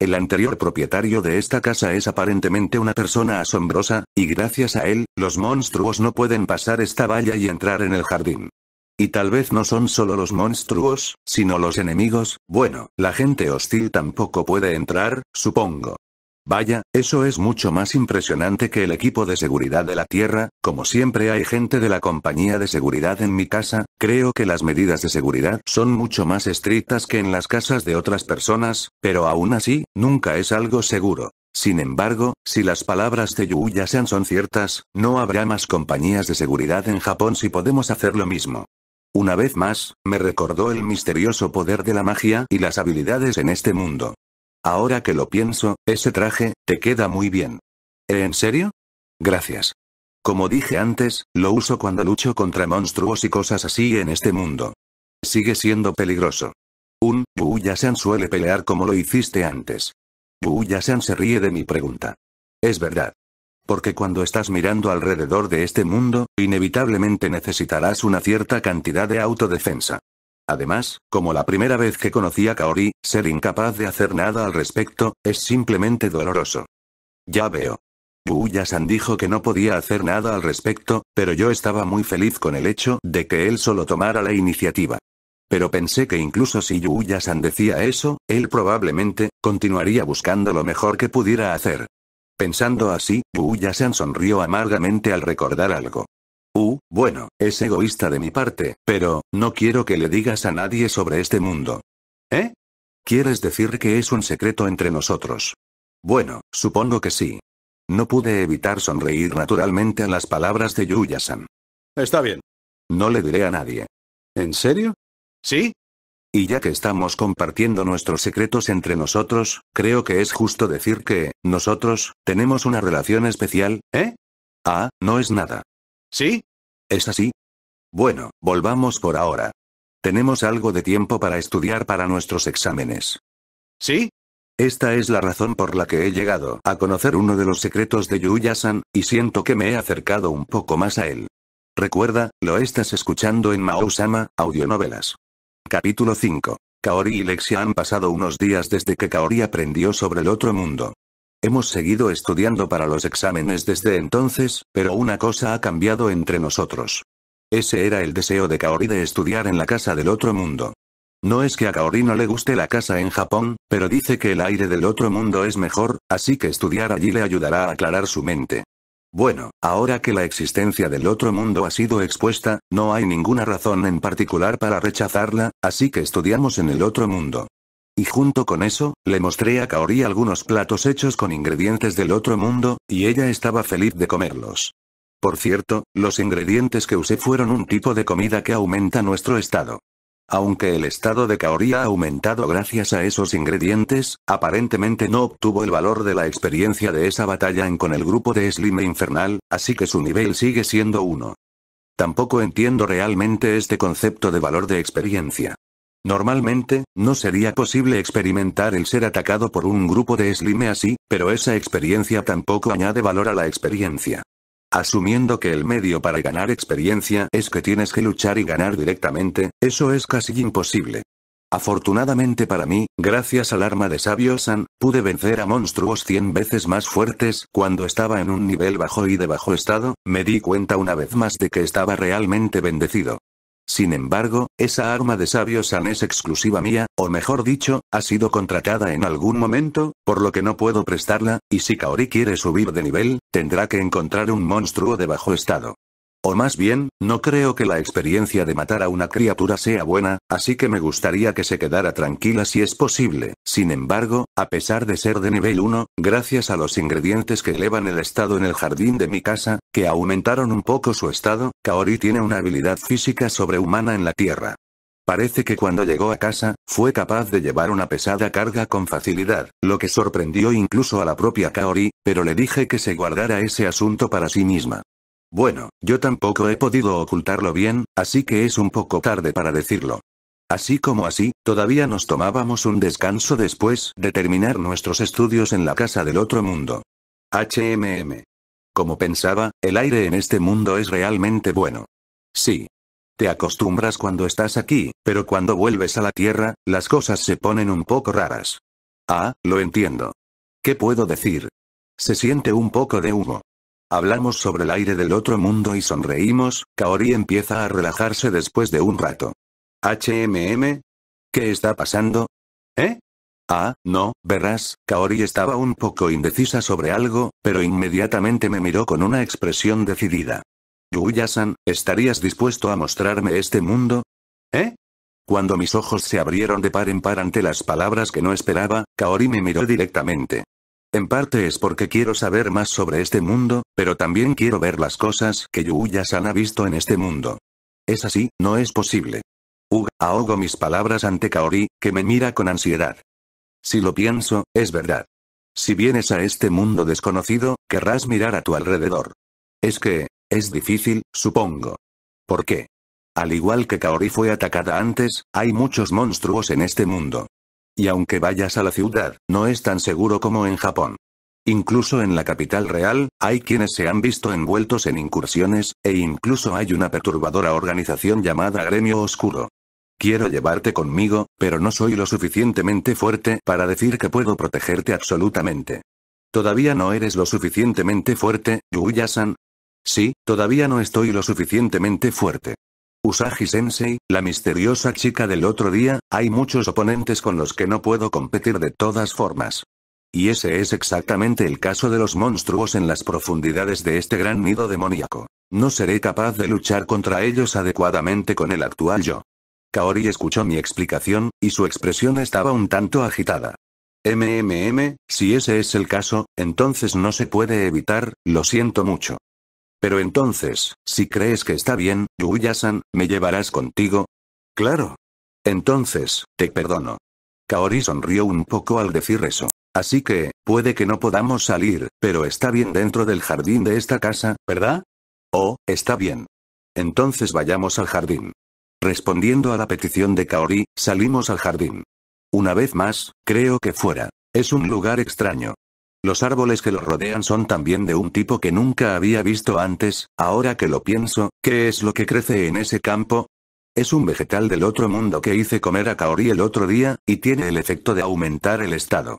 El anterior propietario de esta casa es aparentemente una persona asombrosa, y gracias a él, los monstruos no pueden pasar esta valla y entrar en el jardín. Y tal vez no son solo los monstruos, sino los enemigos, bueno, la gente hostil tampoco puede entrar, supongo. Vaya, eso es mucho más impresionante que el equipo de seguridad de la Tierra, como siempre hay gente de la compañía de seguridad en mi casa, creo que las medidas de seguridad son mucho más estrictas que en las casas de otras personas, pero aún así, nunca es algo seguro. Sin embargo, si las palabras de Yuya-san son ciertas, no habrá más compañías de seguridad en Japón si podemos hacer lo mismo. Una vez más, me recordó el misterioso poder de la magia y las habilidades en este mundo. Ahora que lo pienso, ese traje, te queda muy bien. ¿En serio? Gracias. Como dije antes, lo uso cuando lucho contra monstruos y cosas así en este mundo. Sigue siendo peligroso. Un, Buya-san suele pelear como lo hiciste antes. Buya-san se ríe de mi pregunta. Es verdad. Porque cuando estás mirando alrededor de este mundo, inevitablemente necesitarás una cierta cantidad de autodefensa. Además, como la primera vez que conocí a Kaori, ser incapaz de hacer nada al respecto, es simplemente doloroso. Ya veo. Buya-san dijo que no podía hacer nada al respecto, pero yo estaba muy feliz con el hecho de que él solo tomara la iniciativa. Pero pensé que incluso si Yuya-san decía eso, él probablemente, continuaría buscando lo mejor que pudiera hacer. Pensando así, Buya-san sonrió amargamente al recordar algo. Uh, bueno, es egoísta de mi parte, pero, no quiero que le digas a nadie sobre este mundo. ¿Eh? ¿Quieres decir que es un secreto entre nosotros? Bueno, supongo que sí. No pude evitar sonreír naturalmente a las palabras de Yuya-san. Está bien. No le diré a nadie. ¿En serio? ¿Sí? Y ya que estamos compartiendo nuestros secretos entre nosotros, creo que es justo decir que, nosotros, tenemos una relación especial, ¿eh? Ah, no es nada. ¿Sí? ¿Es así? Bueno, volvamos por ahora. Tenemos algo de tiempo para estudiar para nuestros exámenes. ¿Sí? Esta es la razón por la que he llegado a conocer uno de los secretos de Yuya-san, y siento que me he acercado un poco más a él. Recuerda, lo estás escuchando en Mao-sama, audionovelas. Capítulo 5. Kaori y Lexia han pasado unos días desde que Kaori aprendió sobre el otro mundo. Hemos seguido estudiando para los exámenes desde entonces, pero una cosa ha cambiado entre nosotros. Ese era el deseo de Kaori de estudiar en la casa del otro mundo. No es que a Kaori no le guste la casa en Japón, pero dice que el aire del otro mundo es mejor, así que estudiar allí le ayudará a aclarar su mente. Bueno, ahora que la existencia del otro mundo ha sido expuesta, no hay ninguna razón en particular para rechazarla, así que estudiamos en el otro mundo. Y junto con eso, le mostré a Kaori algunos platos hechos con ingredientes del otro mundo, y ella estaba feliz de comerlos. Por cierto, los ingredientes que usé fueron un tipo de comida que aumenta nuestro estado. Aunque el estado de Kaori ha aumentado gracias a esos ingredientes, aparentemente no obtuvo el valor de la experiencia de esa batalla en con el grupo de Slime Infernal, así que su nivel sigue siendo uno. Tampoco entiendo realmente este concepto de valor de experiencia. Normalmente, no sería posible experimentar el ser atacado por un grupo de Slime así, pero esa experiencia tampoco añade valor a la experiencia. Asumiendo que el medio para ganar experiencia es que tienes que luchar y ganar directamente, eso es casi imposible. Afortunadamente para mí, gracias al arma de Sabio-san, pude vencer a monstruos 100 veces más fuertes cuando estaba en un nivel bajo y de bajo estado, me di cuenta una vez más de que estaba realmente bendecido. Sin embargo, esa arma de Sabio-san es exclusiva mía, o mejor dicho, ha sido contratada en algún momento, por lo que no puedo prestarla, y si Kaori quiere subir de nivel, tendrá que encontrar un monstruo de bajo estado. O más bien, no creo que la experiencia de matar a una criatura sea buena, así que me gustaría que se quedara tranquila si es posible. Sin embargo, a pesar de ser de nivel 1, gracias a los ingredientes que elevan el estado en el jardín de mi casa, que aumentaron un poco su estado, Kaori tiene una habilidad física sobrehumana en la tierra. Parece que cuando llegó a casa, fue capaz de llevar una pesada carga con facilidad, lo que sorprendió incluso a la propia Kaori, pero le dije que se guardara ese asunto para sí misma. Bueno, yo tampoco he podido ocultarlo bien, así que es un poco tarde para decirlo. Así como así, todavía nos tomábamos un descanso después de terminar nuestros estudios en la casa del otro mundo. HMM. Como pensaba, el aire en este mundo es realmente bueno. Sí. Te acostumbras cuando estás aquí, pero cuando vuelves a la Tierra, las cosas se ponen un poco raras. Ah, lo entiendo. ¿Qué puedo decir? Se siente un poco de humo. Hablamos sobre el aire del otro mundo y sonreímos, Kaori empieza a relajarse después de un rato. HMM? ¿Qué está pasando? ¿Eh? Ah, no, verás, Kaori estaba un poco indecisa sobre algo, pero inmediatamente me miró con una expresión decidida. Yuya-san, ¿estarías dispuesto a mostrarme este mundo? ¿Eh? Cuando mis ojos se abrieron de par en par ante las palabras que no esperaba, Kaori me miró directamente. En parte es porque quiero saber más sobre este mundo, pero también quiero ver las cosas que Yuya-san ha visto en este mundo. Es así, no es posible. Ug, ahogo mis palabras ante Kaori, que me mira con ansiedad. Si lo pienso, es verdad. Si vienes a este mundo desconocido, querrás mirar a tu alrededor. Es que, es difícil, supongo. ¿Por qué? Al igual que Kaori fue atacada antes, hay muchos monstruos en este mundo. Y aunque vayas a la ciudad, no es tan seguro como en Japón. Incluso en la capital real, hay quienes se han visto envueltos en incursiones, e incluso hay una perturbadora organización llamada Gremio Oscuro. Quiero llevarte conmigo, pero no soy lo suficientemente fuerte para decir que puedo protegerte absolutamente. ¿Todavía no eres lo suficientemente fuerte, Yuya-san? Sí, todavía no estoy lo suficientemente fuerte. Usagi-sensei, la misteriosa chica del otro día, hay muchos oponentes con los que no puedo competir de todas formas. Y ese es exactamente el caso de los monstruos en las profundidades de este gran nido demoníaco. No seré capaz de luchar contra ellos adecuadamente con el actual yo. Kaori escuchó mi explicación, y su expresión estaba un tanto agitada. MMM, si ese es el caso, entonces no se puede evitar, lo siento mucho. Pero entonces, si crees que está bien, Yuya-san, ¿me llevarás contigo? Claro. Entonces, te perdono. Kaori sonrió un poco al decir eso. Así que, puede que no podamos salir, pero está bien dentro del jardín de esta casa, ¿verdad? Oh, está bien. Entonces vayamos al jardín. Respondiendo a la petición de Kaori, salimos al jardín. Una vez más, creo que fuera. Es un lugar extraño. Los árboles que lo rodean son también de un tipo que nunca había visto antes, ahora que lo pienso, ¿qué es lo que crece en ese campo? Es un vegetal del otro mundo que hice comer a Kaori el otro día, y tiene el efecto de aumentar el estado.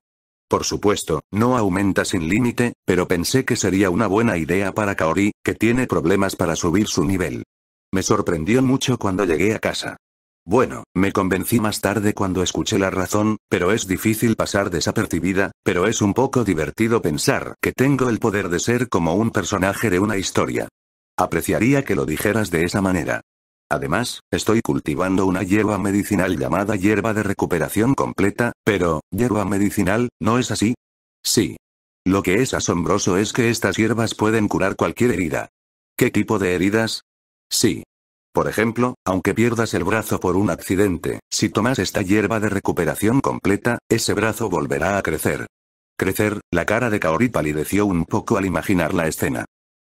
Por supuesto, no aumenta sin límite, pero pensé que sería una buena idea para Kaori, que tiene problemas para subir su nivel. Me sorprendió mucho cuando llegué a casa. Bueno, me convencí más tarde cuando escuché la razón, pero es difícil pasar desapercibida, pero es un poco divertido pensar que tengo el poder de ser como un personaje de una historia. Apreciaría que lo dijeras de esa manera. Además, estoy cultivando una hierba medicinal llamada hierba de recuperación completa, pero, ¿hierba medicinal, no es así? Sí. Lo que es asombroso es que estas hierbas pueden curar cualquier herida. ¿Qué tipo de heridas? Sí. Por ejemplo, aunque pierdas el brazo por un accidente, si tomas esta hierba de recuperación completa, ese brazo volverá a crecer. Crecer, la cara de Kaori palideció un poco al imaginar la escena.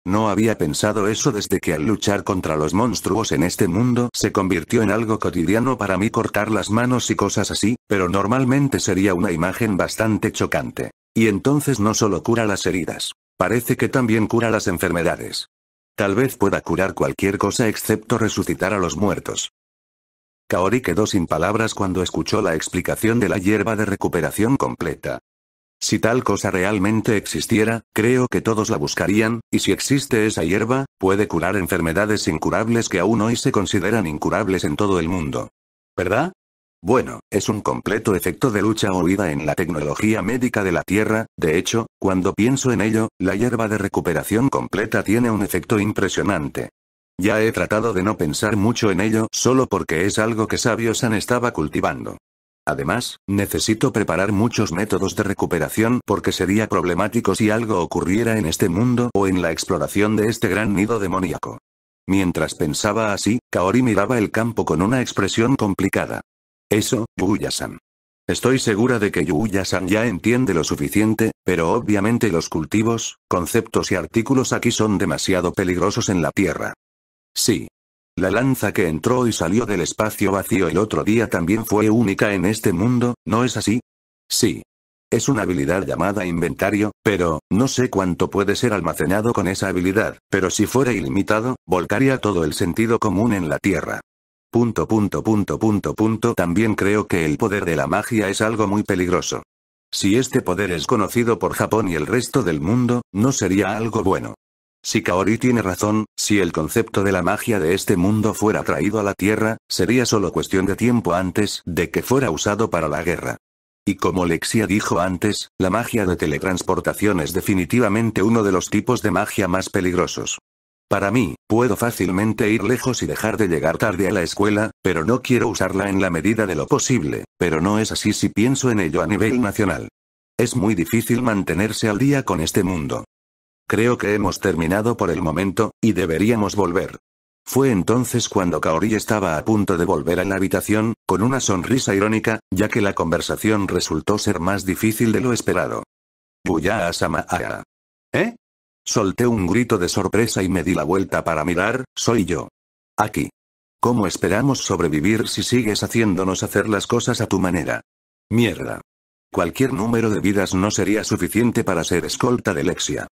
No había pensado eso desde que al luchar contra los monstruos en este mundo se convirtió en algo cotidiano para mí cortar las manos y cosas así, pero normalmente sería una imagen bastante chocante. Y entonces no solo cura las heridas. Parece que también cura las enfermedades. Tal vez pueda curar cualquier cosa excepto resucitar a los muertos. Kaori quedó sin palabras cuando escuchó la explicación de la hierba de recuperación completa. Si tal cosa realmente existiera, creo que todos la buscarían, y si existe esa hierba, puede curar enfermedades incurables que aún hoy se consideran incurables en todo el mundo. ¿Verdad? Bueno, es un completo efecto de lucha o huida en la tecnología médica de la Tierra, de hecho, cuando pienso en ello, la hierba de recuperación completa tiene un efecto impresionante. Ya he tratado de no pensar mucho en ello solo porque es algo que Sabio-san estaba cultivando. Además, necesito preparar muchos métodos de recuperación porque sería problemático si algo ocurriera en este mundo o en la exploración de este gran nido demoníaco. Mientras pensaba así, Kaori miraba el campo con una expresión complicada. Eso, Yuya-san. Estoy segura de que Yuya-san ya entiende lo suficiente, pero obviamente los cultivos, conceptos y artículos aquí son demasiado peligrosos en la Tierra. Sí. La lanza que entró y salió del espacio vacío el otro día también fue única en este mundo, ¿no es así? Sí. Es una habilidad llamada inventario, pero, no sé cuánto puede ser almacenado con esa habilidad, pero si fuera ilimitado, volcaría todo el sentido común en la Tierra. Punto también creo que el poder de la magia es algo muy peligroso. Si este poder es conocido por Japón y el resto del mundo, no sería algo bueno. Si Kaori tiene razón, si el concepto de la magia de este mundo fuera traído a la Tierra, sería solo cuestión de tiempo antes de que fuera usado para la guerra. Y como Lexia dijo antes, la magia de teletransportación es definitivamente uno de los tipos de magia más peligrosos. Para mí, puedo fácilmente ir lejos y dejar de llegar tarde a la escuela, pero no quiero usarla en la medida de lo posible, pero no es así si pienso en ello a nivel nacional. Es muy difícil mantenerse al día con este mundo. Creo que hemos terminado por el momento, y deberíamos volver. Fue entonces cuando Kaori estaba a punto de volver a la habitación, con una sonrisa irónica, ya que la conversación resultó ser más difícil de lo esperado. Buya Asama ¿Eh? Solté un grito de sorpresa y me di la vuelta para mirar, soy yo. Aquí. ¿Cómo esperamos sobrevivir si sigues haciéndonos hacer las cosas a tu manera? Mierda. Cualquier número de vidas no sería suficiente para ser escolta de Lexia.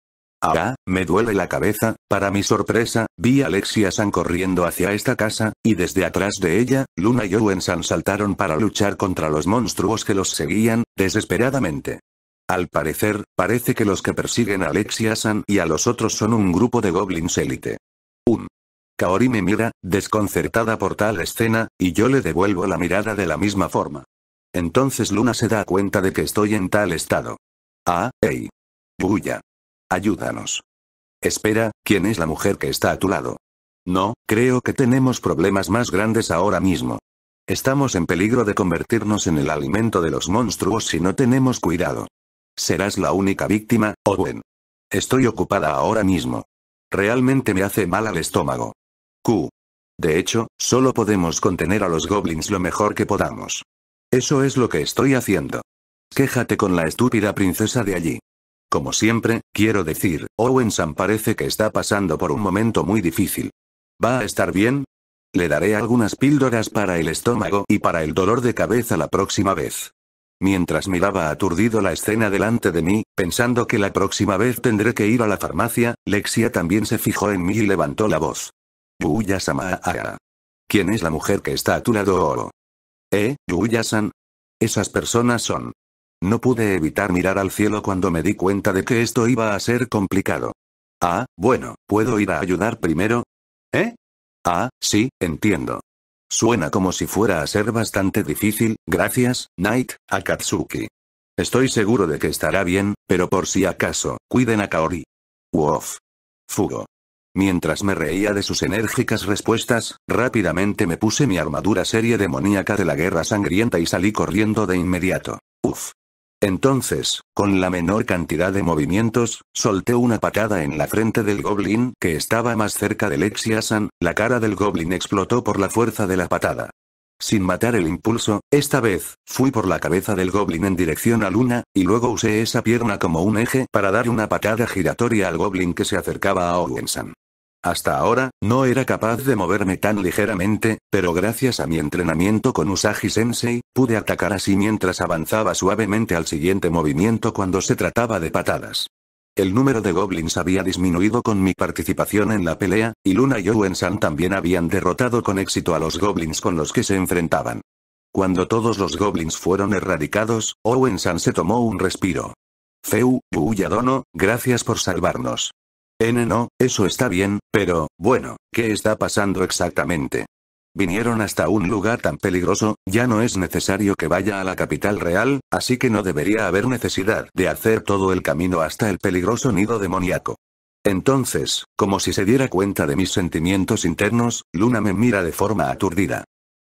Ah, me duele la cabeza, para mi sorpresa, vi a Lexia San corriendo hacia esta casa, y desde atrás de ella, Luna y Owen San saltaron para luchar contra los monstruos que los seguían, desesperadamente. Al parecer, parece que los que persiguen a Alexia-san y a los otros son un grupo de goblins élite. Un. Kaori me mira, desconcertada por tal escena, y yo le devuelvo la mirada de la misma forma. Entonces Luna se da cuenta de que estoy en tal estado. Ah, hey. Buya. Ayúdanos. Espera, ¿quién es la mujer que está a tu lado? No, creo que tenemos problemas más grandes ahora mismo. Estamos en peligro de convertirnos en el alimento de los monstruos si no tenemos cuidado. Serás la única víctima, Owen. Estoy ocupada ahora mismo. Realmente me hace mal al estómago. Q. De hecho, solo podemos contener a los goblins lo mejor que podamos. Eso es lo que estoy haciendo. Quéjate con la estúpida princesa de allí. Como siempre, quiero decir, Owen Sam parece que está pasando por un momento muy difícil. ¿Va a estar bien? Le daré algunas píldoras para el estómago y para el dolor de cabeza la próxima vez. Mientras miraba aturdido la escena delante de mí, pensando que la próxima vez tendré que ir a la farmacia, Lexia también se fijó en mí y levantó la voz. Yuya-sama ¿Quién es la mujer que está a tu lado? ¿Eh, Yuya-san? Esas personas son. No pude evitar mirar al cielo cuando me di cuenta de que esto iba a ser complicado. Ah, bueno, ¿puedo ir a ayudar primero? ¿Eh? Ah, sí, entiendo. Suena como si fuera a ser bastante difícil, gracias, Knight, Akatsuki. Estoy seguro de que estará bien, pero por si acaso, cuiden a Kaori. Wof. Fugo. Mientras me reía de sus enérgicas respuestas, rápidamente me puse mi armadura serie demoníaca de la guerra sangrienta y salí corriendo de inmediato. Uf. Entonces, con la menor cantidad de movimientos, solté una patada en la frente del goblin que estaba más cerca de Lexiasan, la cara del goblin explotó por la fuerza de la patada. Sin matar el impulso, esta vez, fui por la cabeza del goblin en dirección a Luna, y luego usé esa pierna como un eje para dar una patada giratoria al goblin que se acercaba a Owensan. Hasta ahora, no era capaz de moverme tan ligeramente, pero gracias a mi entrenamiento con Usagi Sensei, pude atacar así mientras avanzaba suavemente al siguiente movimiento cuando se trataba de patadas. El número de goblins había disminuido con mi participación en la pelea, y Luna y Owen-san también habían derrotado con éxito a los goblins con los que se enfrentaban. Cuando todos los goblins fueron erradicados, Owen-san se tomó un respiro. Feu, Dono, gracias por salvarnos. N no, eso está bien, pero, bueno, ¿qué está pasando exactamente? Vinieron hasta un lugar tan peligroso, ya no es necesario que vaya a la capital real, así que no debería haber necesidad de hacer todo el camino hasta el peligroso nido demoníaco. Entonces, como si se diera cuenta de mis sentimientos internos, Luna me mira de forma aturdida.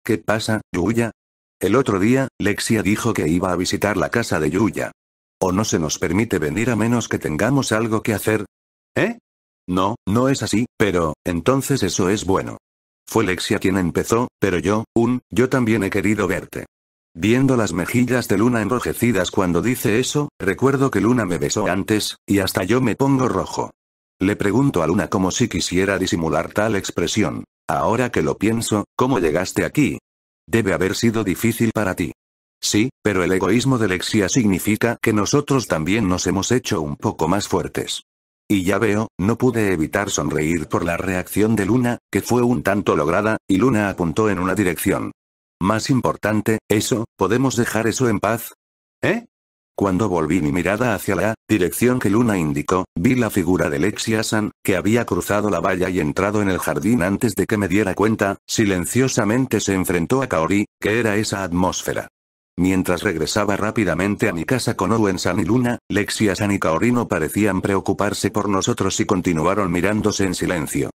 ¿Qué pasa, Yuya? El otro día, Lexia dijo que iba a visitar la casa de Yuya. ¿O no se nos permite venir a menos que tengamos algo que hacer? ¿Eh? No, no es así, pero, entonces eso es bueno. Fue Lexia quien empezó, pero yo, un, yo también he querido verte. Viendo las mejillas de Luna enrojecidas cuando dice eso, recuerdo que Luna me besó antes, y hasta yo me pongo rojo. Le pregunto a Luna como si quisiera disimular tal expresión. Ahora que lo pienso, ¿cómo llegaste aquí? Debe haber sido difícil para ti. Sí, pero el egoísmo de Lexia significa que nosotros también nos hemos hecho un poco más fuertes. Y ya veo, no pude evitar sonreír por la reacción de Luna, que fue un tanto lograda, y Luna apuntó en una dirección. Más importante, eso, ¿podemos dejar eso en paz? ¿Eh? Cuando volví mi mirada hacia la dirección que Luna indicó, vi la figura de Lexia-san, que había cruzado la valla y entrado en el jardín antes de que me diera cuenta, silenciosamente se enfrentó a Kaori, que era esa atmósfera. Mientras regresaba rápidamente a mi casa con Owen-san y Luna, Lexia-san y Kaori no parecían preocuparse por nosotros y continuaron mirándose en silencio.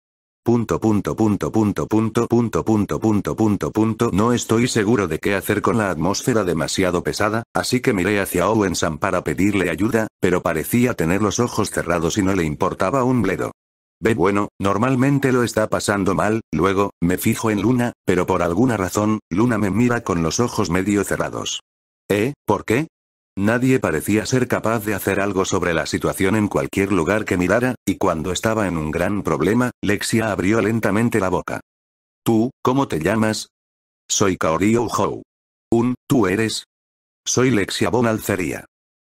Punto punto punto punto punto punto punto punto punto punto No estoy seguro de qué hacer con la atmósfera demasiado pesada, así que miré hacia Owen-san para pedirle ayuda, pero parecía tener los ojos cerrados y no le importaba un bledo. Ve bueno, normalmente lo está pasando mal, luego, me fijo en Luna, pero por alguna razón, Luna me mira con los ojos medio cerrados. ¿Eh? ¿Por qué? Nadie parecía ser capaz de hacer algo sobre la situación en cualquier lugar que mirara, y cuando estaba en un gran problema, Lexia abrió lentamente la boca. ¿Tú, cómo te llamas? Soy Kaori Hou. Un, ¿tú eres? Soy Lexia Bonalcería.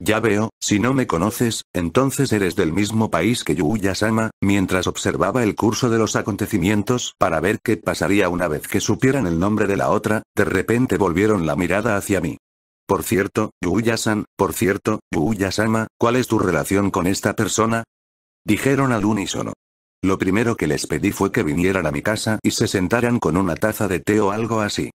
Ya veo, si no me conoces, entonces eres del mismo país que Yuya-sama, mientras observaba el curso de los acontecimientos para ver qué pasaría una vez que supieran el nombre de la otra, de repente volvieron la mirada hacia mí. Por cierto, Yuya-san, por cierto, Yuya-sama, ¿cuál es tu relación con esta persona? Dijeron al unísono. Lo primero que les pedí fue que vinieran a mi casa y se sentaran con una taza de té o algo así.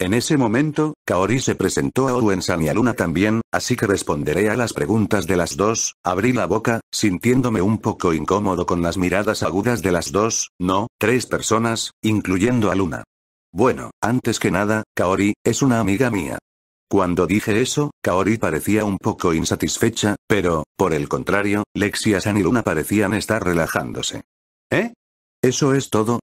En ese momento, Kaori se presentó a Owen-san y a Luna también, así que responderé a las preguntas de las dos, abrí la boca, sintiéndome un poco incómodo con las miradas agudas de las dos, no, tres personas, incluyendo a Luna. Bueno, antes que nada, Kaori, es una amiga mía. Cuando dije eso, Kaori parecía un poco insatisfecha, pero, por el contrario, Lexia-san y Luna parecían estar relajándose. ¿Eh? ¿Eso es todo?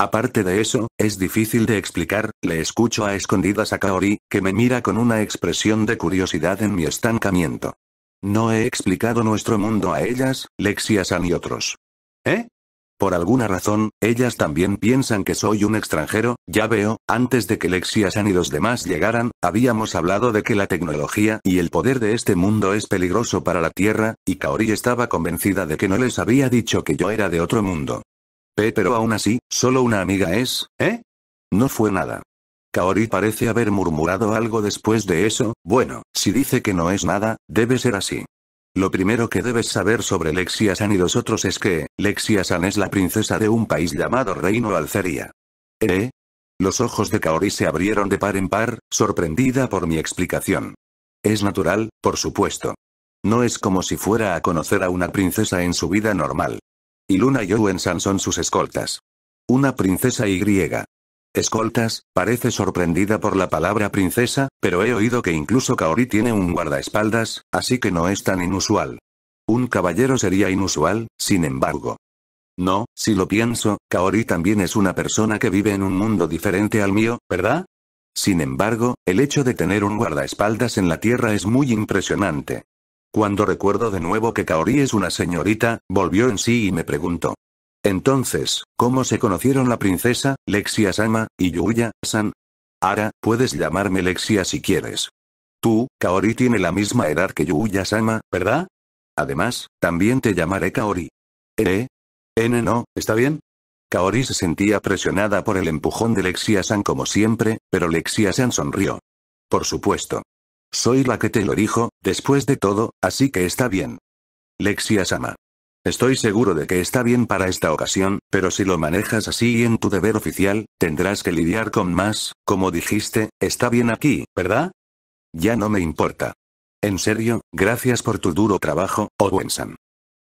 Aparte de eso, es difícil de explicar, le escucho a escondidas a Kaori, que me mira con una expresión de curiosidad en mi estancamiento. No he explicado nuestro mundo a ellas, Lexia-san y otros. ¿Eh? Por alguna razón, ellas también piensan que soy un extranjero, ya veo, antes de que Lexia-san y los demás llegaran, habíamos hablado de que la tecnología y el poder de este mundo es peligroso para la Tierra, y Kaori estaba convencida de que no les había dicho que yo era de otro mundo pero aún así, solo una amiga es, ¿eh? No fue nada. Kaori parece haber murmurado algo después de eso, bueno, si dice que no es nada, debe ser así. Lo primero que debes saber sobre Lexia-san y los otros es que, Lexia-san es la princesa de un país llamado Reino Alcería. ¿Eh? Los ojos de Kaori se abrieron de par en par, sorprendida por mi explicación. Es natural, por supuesto. No es como si fuera a conocer a una princesa en su vida normal. Y Luna y Owen-san son sus escoltas. Una princesa y griega. Escoltas, parece sorprendida por la palabra princesa, pero he oído que incluso Kaori tiene un guardaespaldas, así que no es tan inusual. Un caballero sería inusual, sin embargo. No, si lo pienso, Kaori también es una persona que vive en un mundo diferente al mío, ¿verdad? Sin embargo, el hecho de tener un guardaespaldas en la Tierra es muy impresionante. Cuando recuerdo de nuevo que Kaori es una señorita, volvió en sí y me preguntó. Entonces, ¿cómo se conocieron la princesa, Lexia-sama, y Yuya-san? Ara, puedes llamarme Lexia si quieres. Tú, Kaori tiene la misma edad que Yuya-sama, ¿verdad? Además, también te llamaré Kaori. ¿Eh? N no, ¿está bien? Kaori se sentía presionada por el empujón de Lexia-san como siempre, pero Lexia-san sonrió. Por supuesto. Soy la que te lo dijo, después de todo, así que está bien. Lexia-sama. Estoy seguro de que está bien para esta ocasión, pero si lo manejas así en tu deber oficial, tendrás que lidiar con más, como dijiste, está bien aquí, ¿verdad? Ya no me importa. En serio, gracias por tu duro trabajo, Owen-san.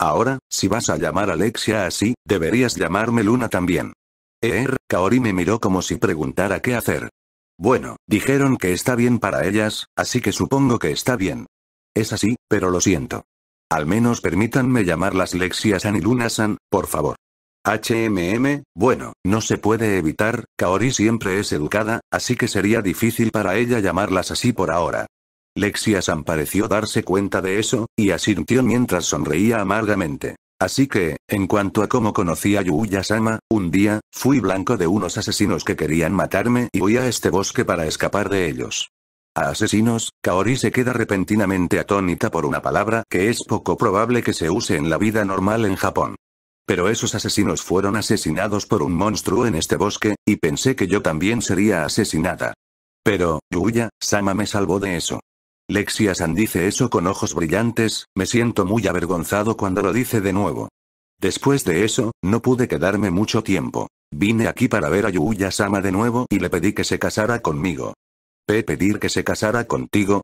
Ahora, si vas a llamar a Alexia así, deberías llamarme Luna también. Er, Kaori me miró como si preguntara qué hacer. Bueno, dijeron que está bien para ellas, así que supongo que está bien. Es así, pero lo siento. Al menos permítanme llamarlas Lexia-san y Luna-san, por favor. HMM, bueno, no se puede evitar, Kaori siempre es educada, así que sería difícil para ella llamarlas así por ahora. Lexia-san pareció darse cuenta de eso, y asintió mientras sonreía amargamente. Así que, en cuanto a cómo conocí a Yuya-sama, un día, fui blanco de unos asesinos que querían matarme y fui a este bosque para escapar de ellos. A asesinos, Kaori se queda repentinamente atónita por una palabra que es poco probable que se use en la vida normal en Japón. Pero esos asesinos fueron asesinados por un monstruo en este bosque, y pensé que yo también sería asesinada. Pero, Yuya-sama me salvó de eso. Lexia San dice eso con ojos brillantes, me siento muy avergonzado cuando lo dice de nuevo. Después de eso, no pude quedarme mucho tiempo. Vine aquí para ver a Yuya-sama de nuevo y le pedí que se casara conmigo. ¿Pe pedir que se casara contigo?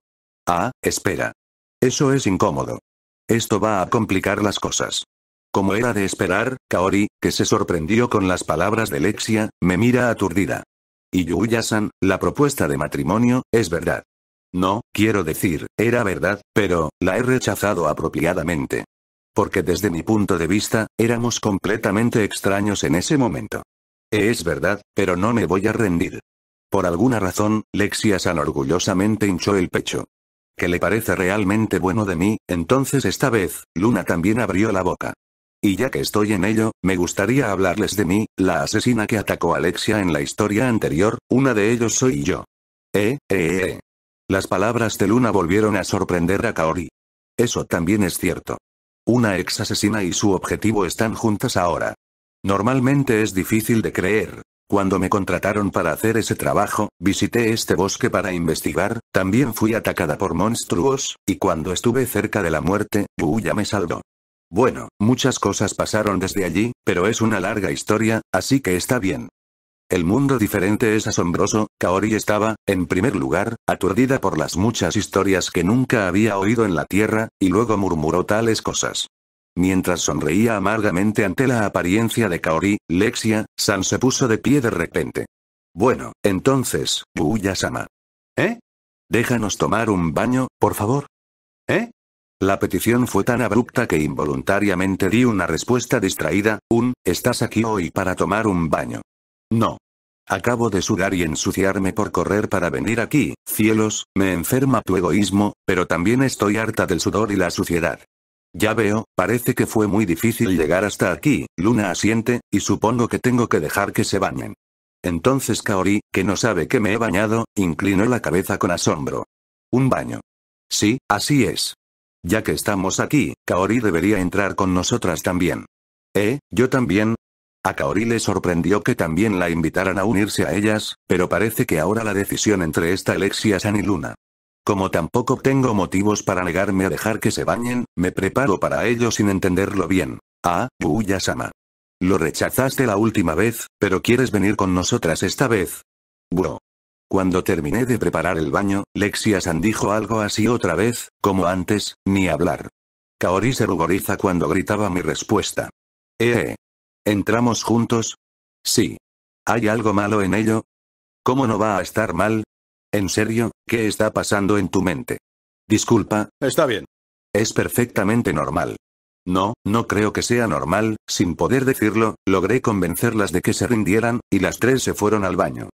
Ah, espera. Eso es incómodo. Esto va a complicar las cosas. Como era de esperar, Kaori, que se sorprendió con las palabras de Lexia, me mira aturdida. Y Yuya-san, la propuesta de matrimonio, es verdad. No, quiero decir, era verdad, pero, la he rechazado apropiadamente. Porque desde mi punto de vista, éramos completamente extraños en ese momento. Es verdad, pero no me voy a rendir. Por alguna razón, Lexia San orgullosamente hinchó el pecho. ¿Qué le parece realmente bueno de mí? Entonces esta vez, Luna también abrió la boca. Y ya que estoy en ello, me gustaría hablarles de mí, la asesina que atacó a Alexia en la historia anterior, una de ellos soy yo. Eh, eh, eh. Las palabras de Luna volvieron a sorprender a Kaori. Eso también es cierto. Una ex asesina y su objetivo están juntas ahora. Normalmente es difícil de creer. Cuando me contrataron para hacer ese trabajo, visité este bosque para investigar, también fui atacada por monstruos, y cuando estuve cerca de la muerte, Uya me salvó. Bueno, muchas cosas pasaron desde allí, pero es una larga historia, así que está bien. El mundo diferente es asombroso, Kaori estaba, en primer lugar, aturdida por las muchas historias que nunca había oído en la Tierra, y luego murmuró tales cosas. Mientras sonreía amargamente ante la apariencia de Kaori, Lexia, San se puso de pie de repente. Bueno, entonces, Uya-sama. ¿Eh? Déjanos tomar un baño, por favor. ¿Eh? La petición fue tan abrupta que involuntariamente di una respuesta distraída, un, estás aquí hoy para tomar un baño. No. Acabo de sudar y ensuciarme por correr para venir aquí, cielos, me enferma tu egoísmo, pero también estoy harta del sudor y la suciedad. Ya veo, parece que fue muy difícil llegar hasta aquí, Luna asiente, y supongo que tengo que dejar que se bañen. Entonces Kaori, que no sabe que me he bañado, inclinó la cabeza con asombro. Un baño. Sí, así es. Ya que estamos aquí, Kaori debería entrar con nosotras también. ¿Eh? Yo también, a Kaori le sorprendió que también la invitaran a unirse a ellas, pero parece que ahora la decisión entre esta Alexia San y Luna. Como tampoco tengo motivos para negarme a dejar que se bañen, me preparo para ello sin entenderlo bien. Ah, Uya-sama. Lo rechazaste la última vez, pero quieres venir con nosotras esta vez. Bro. Cuando terminé de preparar el baño, Lexia San dijo algo así otra vez, como antes, ni hablar. Kaori se ruboriza cuando gritaba mi respuesta. Eh. ¿Entramos juntos? Sí. ¿Hay algo malo en ello? ¿Cómo no va a estar mal? ¿En serio? ¿Qué está pasando en tu mente? Disculpa. Está bien. Es perfectamente normal. No, no creo que sea normal, sin poder decirlo, logré convencerlas de que se rindieran, y las tres se fueron al baño.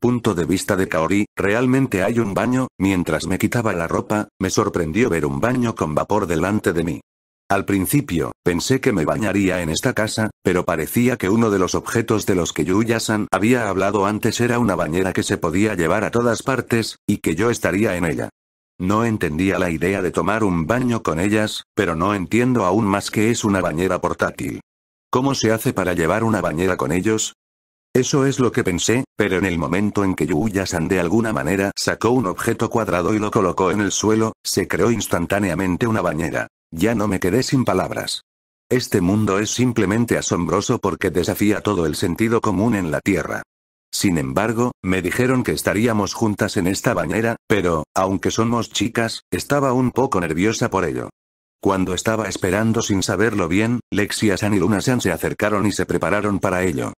Punto de vista de Kaori, realmente hay un baño, mientras me quitaba la ropa, me sorprendió ver un baño con vapor delante de mí. Al principio, pensé que me bañaría en esta casa, pero parecía que uno de los objetos de los que Yuya-san había hablado antes era una bañera que se podía llevar a todas partes, y que yo estaría en ella. No entendía la idea de tomar un baño con ellas, pero no entiendo aún más que es una bañera portátil. ¿Cómo se hace para llevar una bañera con ellos? Eso es lo que pensé, pero en el momento en que Yuya-san de alguna manera sacó un objeto cuadrado y lo colocó en el suelo, se creó instantáneamente una bañera. Ya no me quedé sin palabras. Este mundo es simplemente asombroso porque desafía todo el sentido común en la Tierra. Sin embargo, me dijeron que estaríamos juntas en esta bañera, pero, aunque somos chicas, estaba un poco nerviosa por ello. Cuando estaba esperando sin saberlo bien, Lexia-san y Luna-san se acercaron y se prepararon para ello.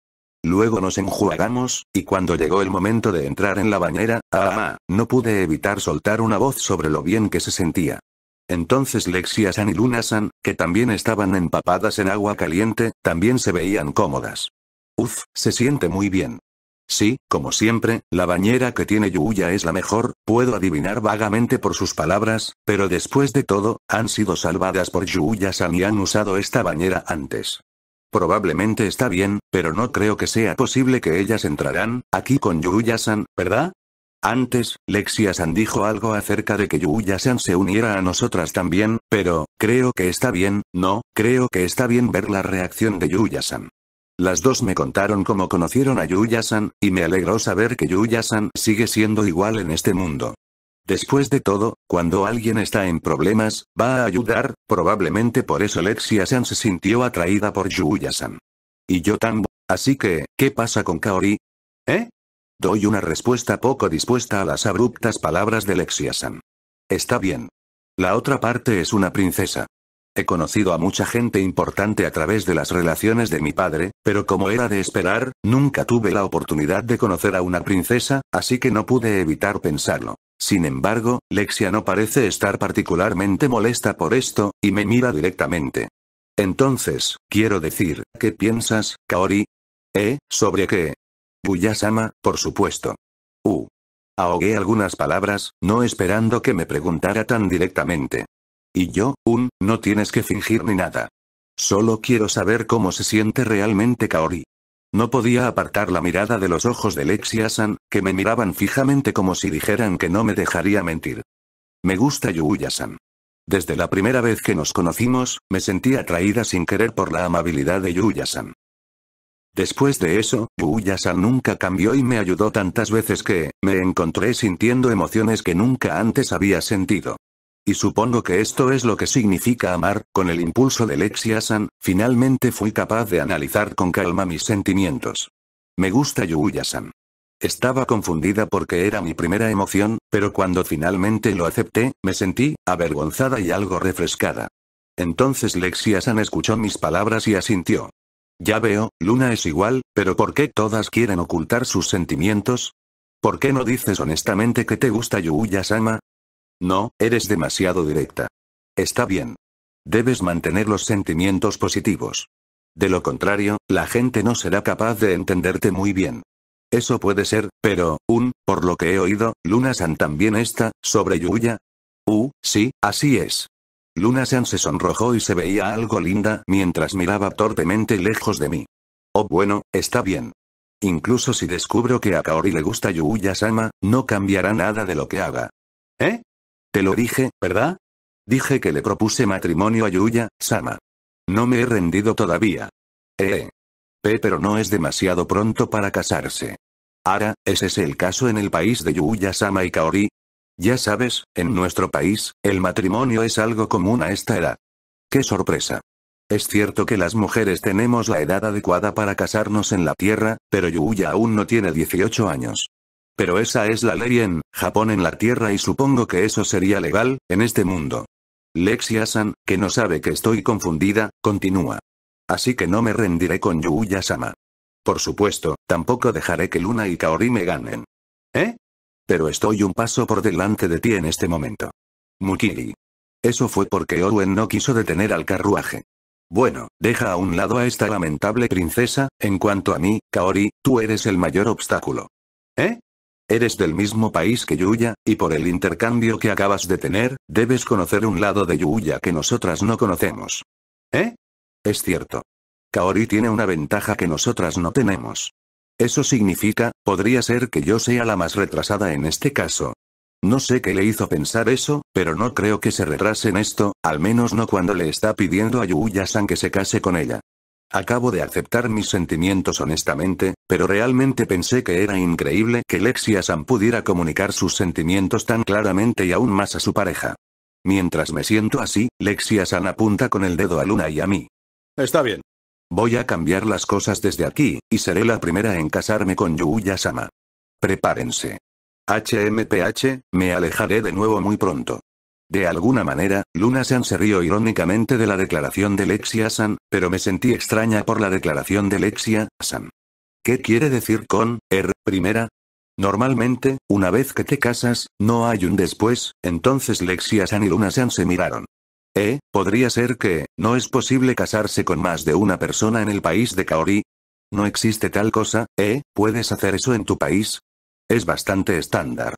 Luego nos enjuagamos, y cuando llegó el momento de entrar en la bañera, ah, no pude evitar soltar una voz sobre lo bien que se sentía. Entonces Lexia-san y Luna-san, que también estaban empapadas en agua caliente, también se veían cómodas. Uf, se siente muy bien. Sí, como siempre, la bañera que tiene Yuya es la mejor, puedo adivinar vagamente por sus palabras, pero después de todo, han sido salvadas por Yuya-san y han usado esta bañera antes. Probablemente está bien, pero no creo que sea posible que ellas entrarán, aquí con Yuya-san, ¿verdad? Antes, Lexia-san dijo algo acerca de que Yuya-san se uniera a nosotras también, pero, creo que está bien, no, creo que está bien ver la reacción de Yuya-san. Las dos me contaron cómo conocieron a Yuya-san, y me alegró saber que Yuya-san sigue siendo igual en este mundo. Después de todo, cuando alguien está en problemas, va a ayudar, probablemente por eso Lexia-san se sintió atraída por Yuya-san. Y yo también. Así que, ¿qué pasa con Kaori? ¿Eh? Doy una respuesta poco dispuesta a las abruptas palabras de Lexia-san. Está bien. La otra parte es una princesa. He conocido a mucha gente importante a través de las relaciones de mi padre, pero como era de esperar, nunca tuve la oportunidad de conocer a una princesa, así que no pude evitar pensarlo. Sin embargo, Lexia no parece estar particularmente molesta por esto, y me mira directamente. Entonces, quiero decir, ¿qué piensas, Kaori? ¿Eh? ¿Sobre qué? Guyasama, por supuesto. Uh. Ahogué algunas palabras, no esperando que me preguntara tan directamente. Y yo, un, no tienes que fingir ni nada. Solo quiero saber cómo se siente realmente Kaori. No podía apartar la mirada de los ojos de Lexia-san, que me miraban fijamente como si dijeran que no me dejaría mentir. Me gusta Yuya-san. Desde la primera vez que nos conocimos, me sentí atraída sin querer por la amabilidad de Yuya-san. Después de eso, Yuya-san nunca cambió y me ayudó tantas veces que, me encontré sintiendo emociones que nunca antes había sentido. Y supongo que esto es lo que significa amar, con el impulso de Lexia-san, finalmente fui capaz de analizar con calma mis sentimientos. Me gusta Yuya-san. Estaba confundida porque era mi primera emoción, pero cuando finalmente lo acepté, me sentí, avergonzada y algo refrescada. Entonces Lexia-san escuchó mis palabras y asintió. Ya veo, Luna es igual, pero ¿por qué todas quieren ocultar sus sentimientos? ¿Por qué no dices honestamente que te gusta Yuya-sama? No, eres demasiado directa. Está bien. Debes mantener los sentimientos positivos. De lo contrario, la gente no será capaz de entenderte muy bien. Eso puede ser, pero, un, por lo que he oído, Luna-san también está, sobre Yuya. Uh, sí, así es. Luna-san se sonrojó y se veía algo linda mientras miraba torpemente lejos de mí. Oh bueno, está bien. Incluso si descubro que a Kaori le gusta Yuya-sama, no cambiará nada de lo que haga. ¿Eh? Te lo dije, ¿verdad? Dije que le propuse matrimonio a Yuya, Sama. No me he rendido todavía. Eh. P pero no es demasiado pronto para casarse. Ahora, ¿es ese el caso en el país de Yuya Sama y Kaori? Ya sabes, en nuestro país, el matrimonio es algo común a esta edad. ¡Qué sorpresa! Es cierto que las mujeres tenemos la edad adecuada para casarnos en la Tierra, pero Yuya aún no tiene 18 años. Pero esa es la ley en Japón en la Tierra y supongo que eso sería legal, en este mundo. Lexia-san, que no sabe que estoy confundida, continúa. Así que no me rendiré con Yuya-sama. Por supuesto, tampoco dejaré que Luna y Kaori me ganen. ¿Eh? Pero estoy un paso por delante de ti en este momento. Mukiri. Eso fue porque Owen no quiso detener al carruaje. Bueno, deja a un lado a esta lamentable princesa, en cuanto a mí, Kaori, tú eres el mayor obstáculo. ¿Eh? Eres del mismo país que Yuya, y por el intercambio que acabas de tener, debes conocer un lado de Yuya que nosotras no conocemos. ¿Eh? Es cierto. Kaori tiene una ventaja que nosotras no tenemos. Eso significa, podría ser que yo sea la más retrasada en este caso. No sé qué le hizo pensar eso, pero no creo que se retrase en esto, al menos no cuando le está pidiendo a Yuya-san que se case con ella. Acabo de aceptar mis sentimientos honestamente, pero realmente pensé que era increíble que Lexia-san pudiera comunicar sus sentimientos tan claramente y aún más a su pareja. Mientras me siento así, Lexia-san apunta con el dedo a Luna y a mí. Está bien. Voy a cambiar las cosas desde aquí, y seré la primera en casarme con Yuya-sama. Prepárense. HMPH, me alejaré de nuevo muy pronto. De alguna manera, Luna-san se rió irónicamente de la declaración de Lexia-san, pero me sentí extraña por la declaración de Lexia-san. ¿Qué quiere decir con, R, primera? Normalmente, una vez que te casas, no hay un después, entonces Lexia-san y Luna-san se miraron. ¿Eh? ¿Podría ser que, no es posible casarse con más de una persona en el país de Kaori? No existe tal cosa, ¿eh? ¿Puedes hacer eso en tu país? Es bastante estándar.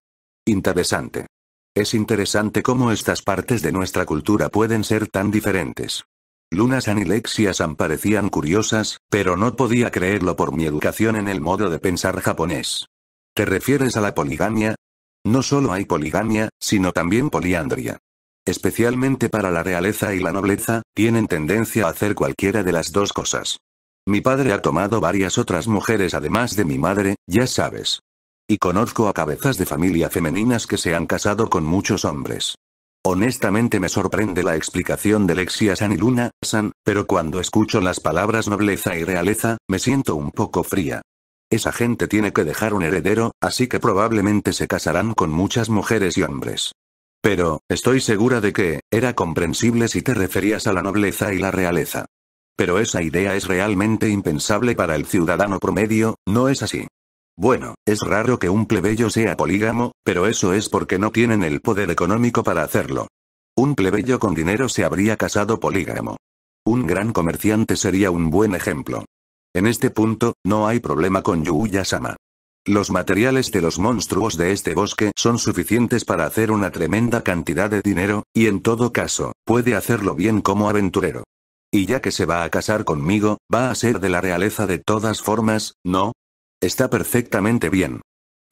Interesante. Es interesante cómo estas partes de nuestra cultura pueden ser tan diferentes. Luna-san y Lexia-san parecían curiosas, pero no podía creerlo por mi educación en el modo de pensar japonés. ¿Te refieres a la poligamia? No solo hay poligamia, sino también poliandria. Especialmente para la realeza y la nobleza, tienen tendencia a hacer cualquiera de las dos cosas. Mi padre ha tomado varias otras mujeres además de mi madre, ya sabes. Y conozco a cabezas de familia femeninas que se han casado con muchos hombres. Honestamente me sorprende la explicación de Lexia San y Luna, San, pero cuando escucho las palabras nobleza y realeza, me siento un poco fría. Esa gente tiene que dejar un heredero, así que probablemente se casarán con muchas mujeres y hombres. Pero, estoy segura de que, era comprensible si te referías a la nobleza y la realeza. Pero esa idea es realmente impensable para el ciudadano promedio, ¿no es así? Bueno, es raro que un plebeyo sea polígamo, pero eso es porque no tienen el poder económico para hacerlo. Un plebeyo con dinero se habría casado polígamo. Un gran comerciante sería un buen ejemplo. En este punto, no hay problema con Yuya-sama. Los materiales de los monstruos de este bosque son suficientes para hacer una tremenda cantidad de dinero, y en todo caso, puede hacerlo bien como aventurero. Y ya que se va a casar conmigo, va a ser de la realeza de todas formas, ¿no? Está perfectamente bien.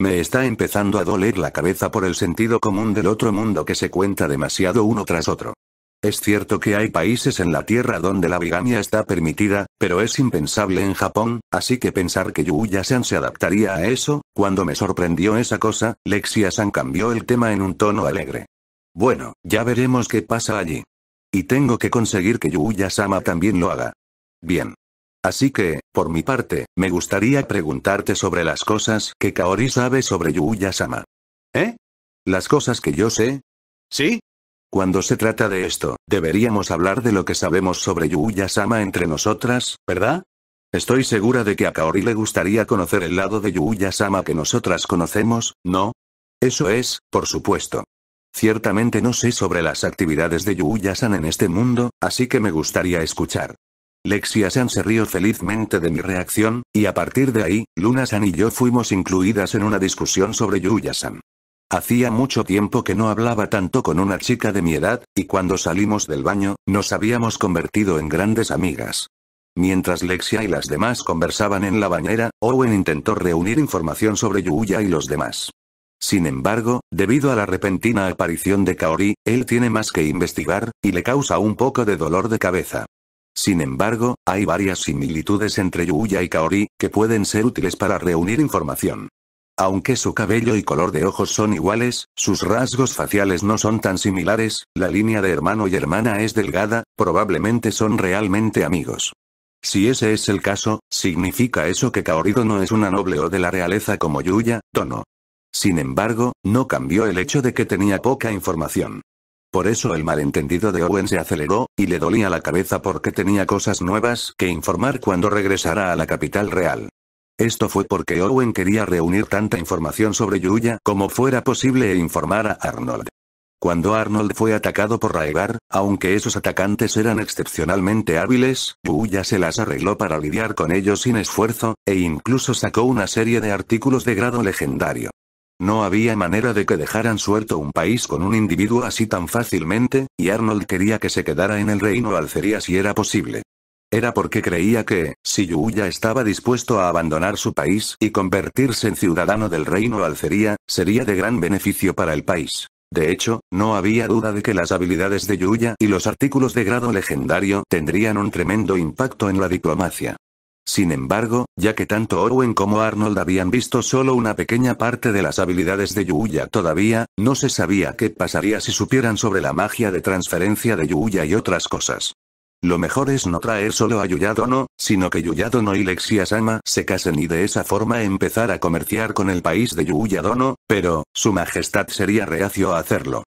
Me está empezando a doler la cabeza por el sentido común del otro mundo que se cuenta demasiado uno tras otro. Es cierto que hay países en la Tierra donde la bigamia está permitida, pero es impensable en Japón, así que pensar que Yuya-san se adaptaría a eso, cuando me sorprendió esa cosa, Lexia-san cambió el tema en un tono alegre. Bueno, ya veremos qué pasa allí. Y tengo que conseguir que Yuya-sama también lo haga. Bien. Así que, por mi parte, me gustaría preguntarte sobre las cosas que Kaori sabe sobre Yuya-sama. ¿Eh? ¿Las cosas que yo sé? ¿Sí? Cuando se trata de esto, deberíamos hablar de lo que sabemos sobre Yuya-sama entre nosotras, ¿verdad? Estoy segura de que a Kaori le gustaría conocer el lado de Yuya-sama que nosotras conocemos, ¿no? Eso es, por supuesto. Ciertamente no sé sobre las actividades de Yuya-san en este mundo, así que me gustaría escuchar. Lexia-san se rió felizmente de mi reacción, y a partir de ahí, Luna-san y yo fuimos incluidas en una discusión sobre Yuya-san. Hacía mucho tiempo que no hablaba tanto con una chica de mi edad, y cuando salimos del baño, nos habíamos convertido en grandes amigas. Mientras Lexia y las demás conversaban en la bañera, Owen intentó reunir información sobre Yuya y los demás. Sin embargo, debido a la repentina aparición de Kaori, él tiene más que investigar, y le causa un poco de dolor de cabeza. Sin embargo, hay varias similitudes entre Yuya y Kaori, que pueden ser útiles para reunir información. Aunque su cabello y color de ojos son iguales, sus rasgos faciales no son tan similares, la línea de hermano y hermana es delgada, probablemente son realmente amigos. Si ese es el caso, ¿significa eso que Kaorido no es una noble o de la realeza como Yuya, Tono? Sin embargo, no cambió el hecho de que tenía poca información. Por eso el malentendido de Owen se aceleró, y le dolía la cabeza porque tenía cosas nuevas que informar cuando regresara a la capital real. Esto fue porque Owen quería reunir tanta información sobre Yuya como fuera posible e informar a Arnold. Cuando Arnold fue atacado por Raegar, aunque esos atacantes eran excepcionalmente hábiles, Yuya se las arregló para lidiar con ellos sin esfuerzo, e incluso sacó una serie de artículos de grado legendario. No había manera de que dejaran suelto un país con un individuo así tan fácilmente, y Arnold quería que se quedara en el reino Alcería si era posible. Era porque creía que, si Yuya estaba dispuesto a abandonar su país y convertirse en ciudadano del reino Alcería, sería de gran beneficio para el país. De hecho, no había duda de que las habilidades de Yuya y los artículos de grado legendario tendrían un tremendo impacto en la diplomacia. Sin embargo, ya que tanto Owen como Arnold habían visto solo una pequeña parte de las habilidades de Yuya todavía, no se sabía qué pasaría si supieran sobre la magia de transferencia de Yuya y otras cosas. Lo mejor es no traer solo a Yuyadono, sino que Yuyadono y Lexia-sama se casen y de esa forma empezar a comerciar con el país de Yuyadono, pero, su majestad sería reacio a hacerlo.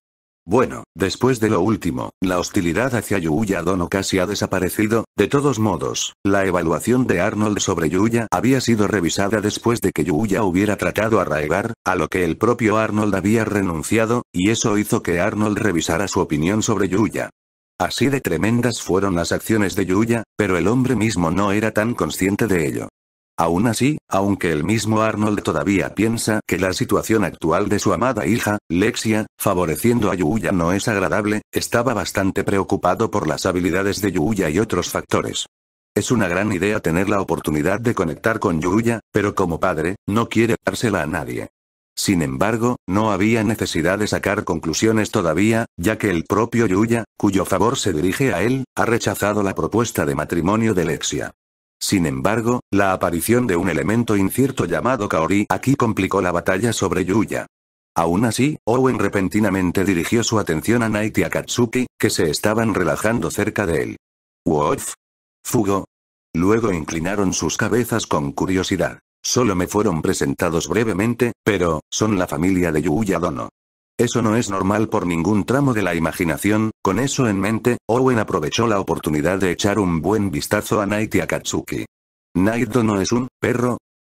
Bueno, después de lo último, la hostilidad hacia Yuya Dono casi ha desaparecido, de todos modos, la evaluación de Arnold sobre Yuya había sido revisada después de que Yuya hubiera tratado a Raegar, a lo que el propio Arnold había renunciado, y eso hizo que Arnold revisara su opinión sobre Yuya. Así de tremendas fueron las acciones de Yuya, pero el hombre mismo no era tan consciente de ello. Aún así, aunque el mismo Arnold todavía piensa que la situación actual de su amada hija, Lexia, favoreciendo a Yuya no es agradable, estaba bastante preocupado por las habilidades de Yuya y otros factores. Es una gran idea tener la oportunidad de conectar con Yuya, pero como padre, no quiere dársela a nadie. Sin embargo, no había necesidad de sacar conclusiones todavía, ya que el propio Yuya, cuyo favor se dirige a él, ha rechazado la propuesta de matrimonio de Lexia. Sin embargo, la aparición de un elemento incierto llamado Kaori aquí complicó la batalla sobre Yuya. Aún así, Owen repentinamente dirigió su atención a Night y a Katsuki, que se estaban relajando cerca de él. Wolf. Fugo. Luego inclinaron sus cabezas con curiosidad. Solo me fueron presentados brevemente, pero, son la familia de Yuya Dono. Eso no es normal por ningún tramo de la imaginación, con eso en mente, Owen aprovechó la oportunidad de echar un buen vistazo a Night y a Katsuki. ¿Naito no es un perro?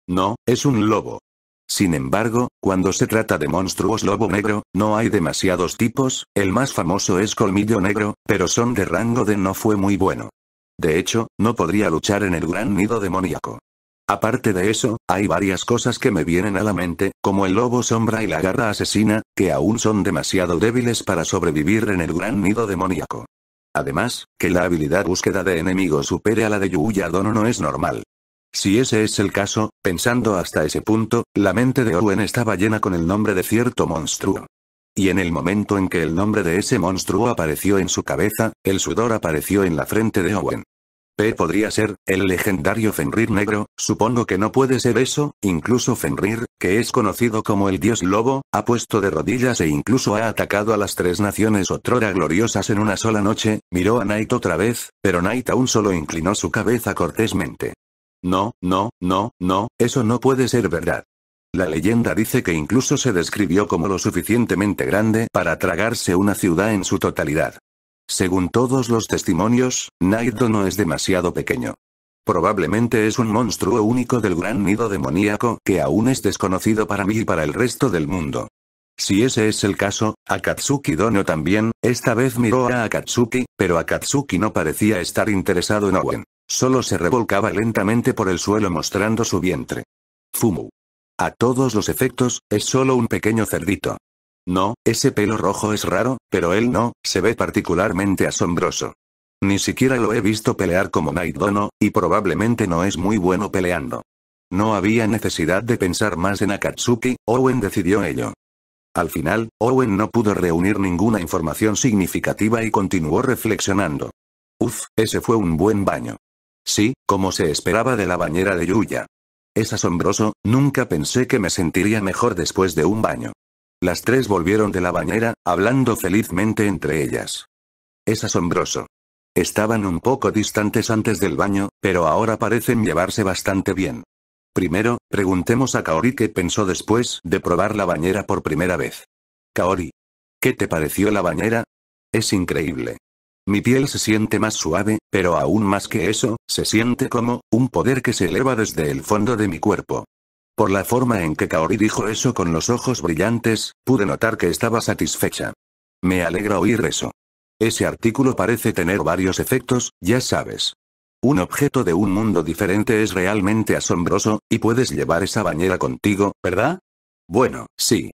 No, es un lobo. Sin embargo, cuando se trata de monstruos lobo negro, no hay demasiados tipos, el más famoso es Colmillo Negro, pero son de rango de no fue muy bueno. De hecho, no podría luchar en el gran nido demoníaco. Aparte de eso, hay varias cosas que me vienen a la mente, como el lobo sombra y la garra asesina, que aún son demasiado débiles para sobrevivir en el gran nido demoníaco. Además, que la habilidad búsqueda de enemigos supere a la de Yuya Dono no es normal. Si ese es el caso, pensando hasta ese punto, la mente de Owen estaba llena con el nombre de cierto monstruo. Y en el momento en que el nombre de ese monstruo apareció en su cabeza, el sudor apareció en la frente de Owen. Podría ser, el legendario Fenrir negro, supongo que no puede ser eso, incluso Fenrir, que es conocido como el dios lobo, ha puesto de rodillas e incluso ha atacado a las tres naciones otrora gloriosas en una sola noche, miró a Night otra vez, pero Night aún solo inclinó su cabeza cortésmente. No, no, no, no, eso no puede ser verdad. La leyenda dice que incluso se describió como lo suficientemente grande para tragarse una ciudad en su totalidad. Según todos los testimonios, Naido no es demasiado pequeño. Probablemente es un monstruo único del gran nido demoníaco que aún es desconocido para mí y para el resto del mundo. Si ese es el caso, Akatsuki Dono también, esta vez miró a Akatsuki, pero Akatsuki no parecía estar interesado en Owen. Solo se revolcaba lentamente por el suelo mostrando su vientre. Fumu. A todos los efectos, es solo un pequeño cerdito. No, ese pelo rojo es raro, pero él no, se ve particularmente asombroso. Ni siquiera lo he visto pelear como Night Dono, y probablemente no es muy bueno peleando. No había necesidad de pensar más en Akatsuki, Owen decidió ello. Al final, Owen no pudo reunir ninguna información significativa y continuó reflexionando. Uf, ese fue un buen baño. Sí, como se esperaba de la bañera de Yuya. Es asombroso, nunca pensé que me sentiría mejor después de un baño. Las tres volvieron de la bañera, hablando felizmente entre ellas. Es asombroso. Estaban un poco distantes antes del baño, pero ahora parecen llevarse bastante bien. Primero, preguntemos a Kaori qué pensó después de probar la bañera por primera vez. Kaori. ¿Qué te pareció la bañera? Es increíble. Mi piel se siente más suave, pero aún más que eso, se siente como, un poder que se eleva desde el fondo de mi cuerpo. Por la forma en que Kaori dijo eso con los ojos brillantes, pude notar que estaba satisfecha. Me alegra oír eso. Ese artículo parece tener varios efectos, ya sabes. Un objeto de un mundo diferente es realmente asombroso, y puedes llevar esa bañera contigo, ¿verdad? Bueno, sí.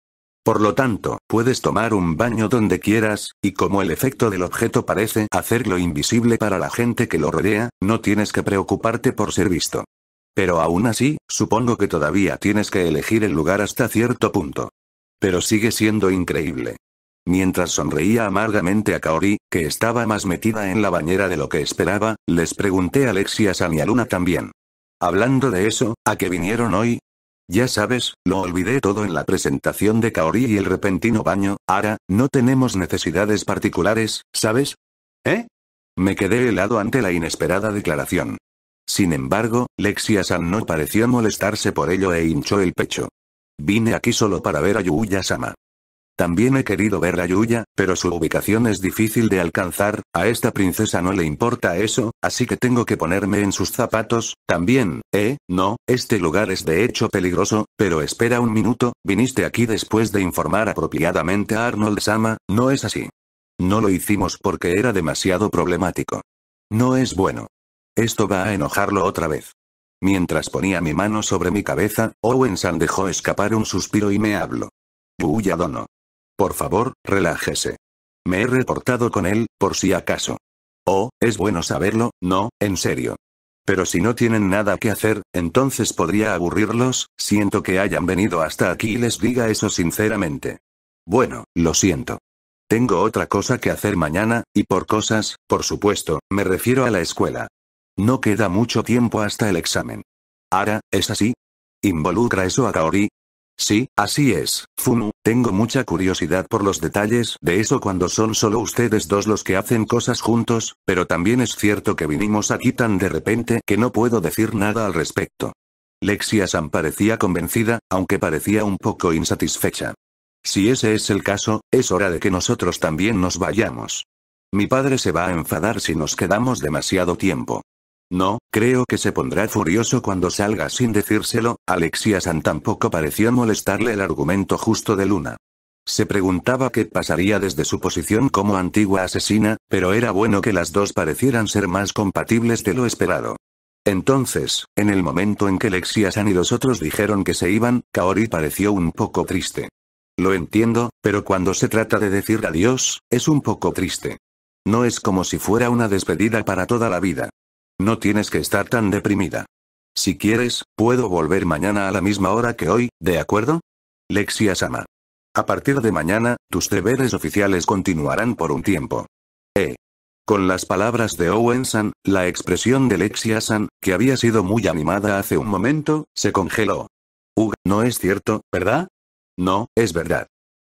Por lo tanto, puedes tomar un baño donde quieras, y como el efecto del objeto parece hacerlo invisible para la gente que lo rodea, no tienes que preocuparte por ser visto. Pero aún así, supongo que todavía tienes que elegir el lugar hasta cierto punto. Pero sigue siendo increíble. Mientras sonreía amargamente a Kaori, que estaba más metida en la bañera de lo que esperaba, les pregunté a Alexia San y a Luna también. Hablando de eso, ¿a qué vinieron hoy? Ya sabes, lo olvidé todo en la presentación de Kaori y el repentino baño, Ara, no tenemos necesidades particulares, ¿sabes? ¿Eh? Me quedé helado ante la inesperada declaración. Sin embargo, Lexia-san no pareció molestarse por ello e hinchó el pecho. Vine aquí solo para ver a Yuya-sama. También he querido ver a Yuya, pero su ubicación es difícil de alcanzar, a esta princesa no le importa eso, así que tengo que ponerme en sus zapatos, también, ¿eh? No, este lugar es de hecho peligroso, pero espera un minuto, viniste aquí después de informar apropiadamente a Arnold Sama, ¿no es así? No lo hicimos porque era demasiado problemático. No es bueno. Esto va a enojarlo otra vez. Mientras ponía mi mano sobre mi cabeza, Owen-san dejó escapar un suspiro y me habló. Yuya Dono. Por favor, relájese. Me he reportado con él, por si acaso. Oh, es bueno saberlo, no, en serio. Pero si no tienen nada que hacer, entonces podría aburrirlos, siento que hayan venido hasta aquí y les diga eso sinceramente. Bueno, lo siento. Tengo otra cosa que hacer mañana, y por cosas, por supuesto, me refiero a la escuela. No queda mucho tiempo hasta el examen. Ara, ¿es así? ¿Involucra eso a Kaori? Sí, así es, Fumu, tengo mucha curiosidad por los detalles de eso cuando son solo ustedes dos los que hacen cosas juntos, pero también es cierto que vinimos aquí tan de repente que no puedo decir nada al respecto. Lexia San parecía convencida, aunque parecía un poco insatisfecha. Si ese es el caso, es hora de que nosotros también nos vayamos. Mi padre se va a enfadar si nos quedamos demasiado tiempo. No, creo que se pondrá furioso cuando salga sin decírselo, Alexia San tampoco pareció molestarle el argumento justo de Luna. Se preguntaba qué pasaría desde su posición como antigua asesina, pero era bueno que las dos parecieran ser más compatibles de lo esperado. Entonces, en el momento en que Lexia-san y los otros dijeron que se iban, Kaori pareció un poco triste. Lo entiendo, pero cuando se trata de decir adiós, es un poco triste. No es como si fuera una despedida para toda la vida. No tienes que estar tan deprimida. Si quieres, puedo volver mañana a la misma hora que hoy, ¿de acuerdo? Lexia Sama. A partir de mañana, tus deberes oficiales continuarán por un tiempo. Eh. Con las palabras de Owen-san, la expresión de Lexia-san, que había sido muy animada hace un momento, se congeló. Ugh, no es cierto, ¿verdad? No, es verdad.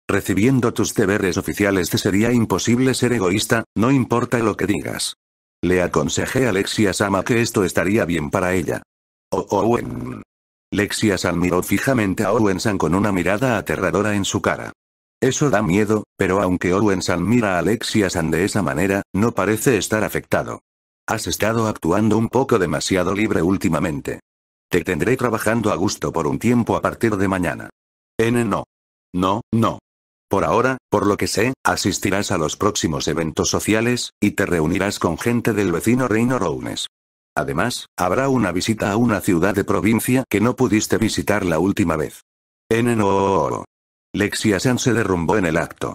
Recibiendo tus deberes oficiales te sería imposible ser egoísta, no importa lo que digas. Le aconsejé a Lexia Sama que esto estaría bien para ella. Oh, Owen. Lexia San miró fijamente a Owen San con una mirada aterradora en su cara. Eso da miedo, pero aunque Owen San mira a Lexia San de esa manera, no parece estar afectado. Has estado actuando un poco demasiado libre últimamente. Te tendré trabajando a gusto por un tiempo a partir de mañana. N no. No, no. Por ahora, por lo que sé, asistirás a los próximos eventos sociales, y te reunirás con gente del vecino reino Rounes. Además, habrá una visita a una ciudad de provincia que no pudiste visitar la última vez. N no. Lexia San se derrumbó en el acto.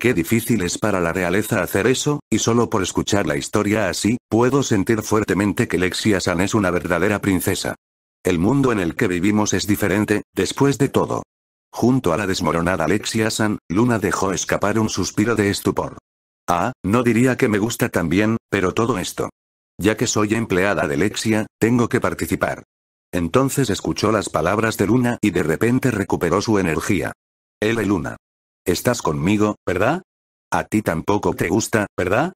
Qué difícil es para la realeza hacer eso, y solo por escuchar la historia así, puedo sentir fuertemente que Lexia San es una verdadera princesa. El mundo en el que vivimos es diferente, después de todo. Junto a la desmoronada Alexia San, Luna dejó escapar un suspiro de estupor. Ah, no diría que me gusta también, pero todo esto. Ya que soy empleada de Lexia, tengo que participar. Entonces escuchó las palabras de Luna y de repente recuperó su energía. Y Luna. Estás conmigo, ¿verdad? A ti tampoco te gusta, ¿verdad?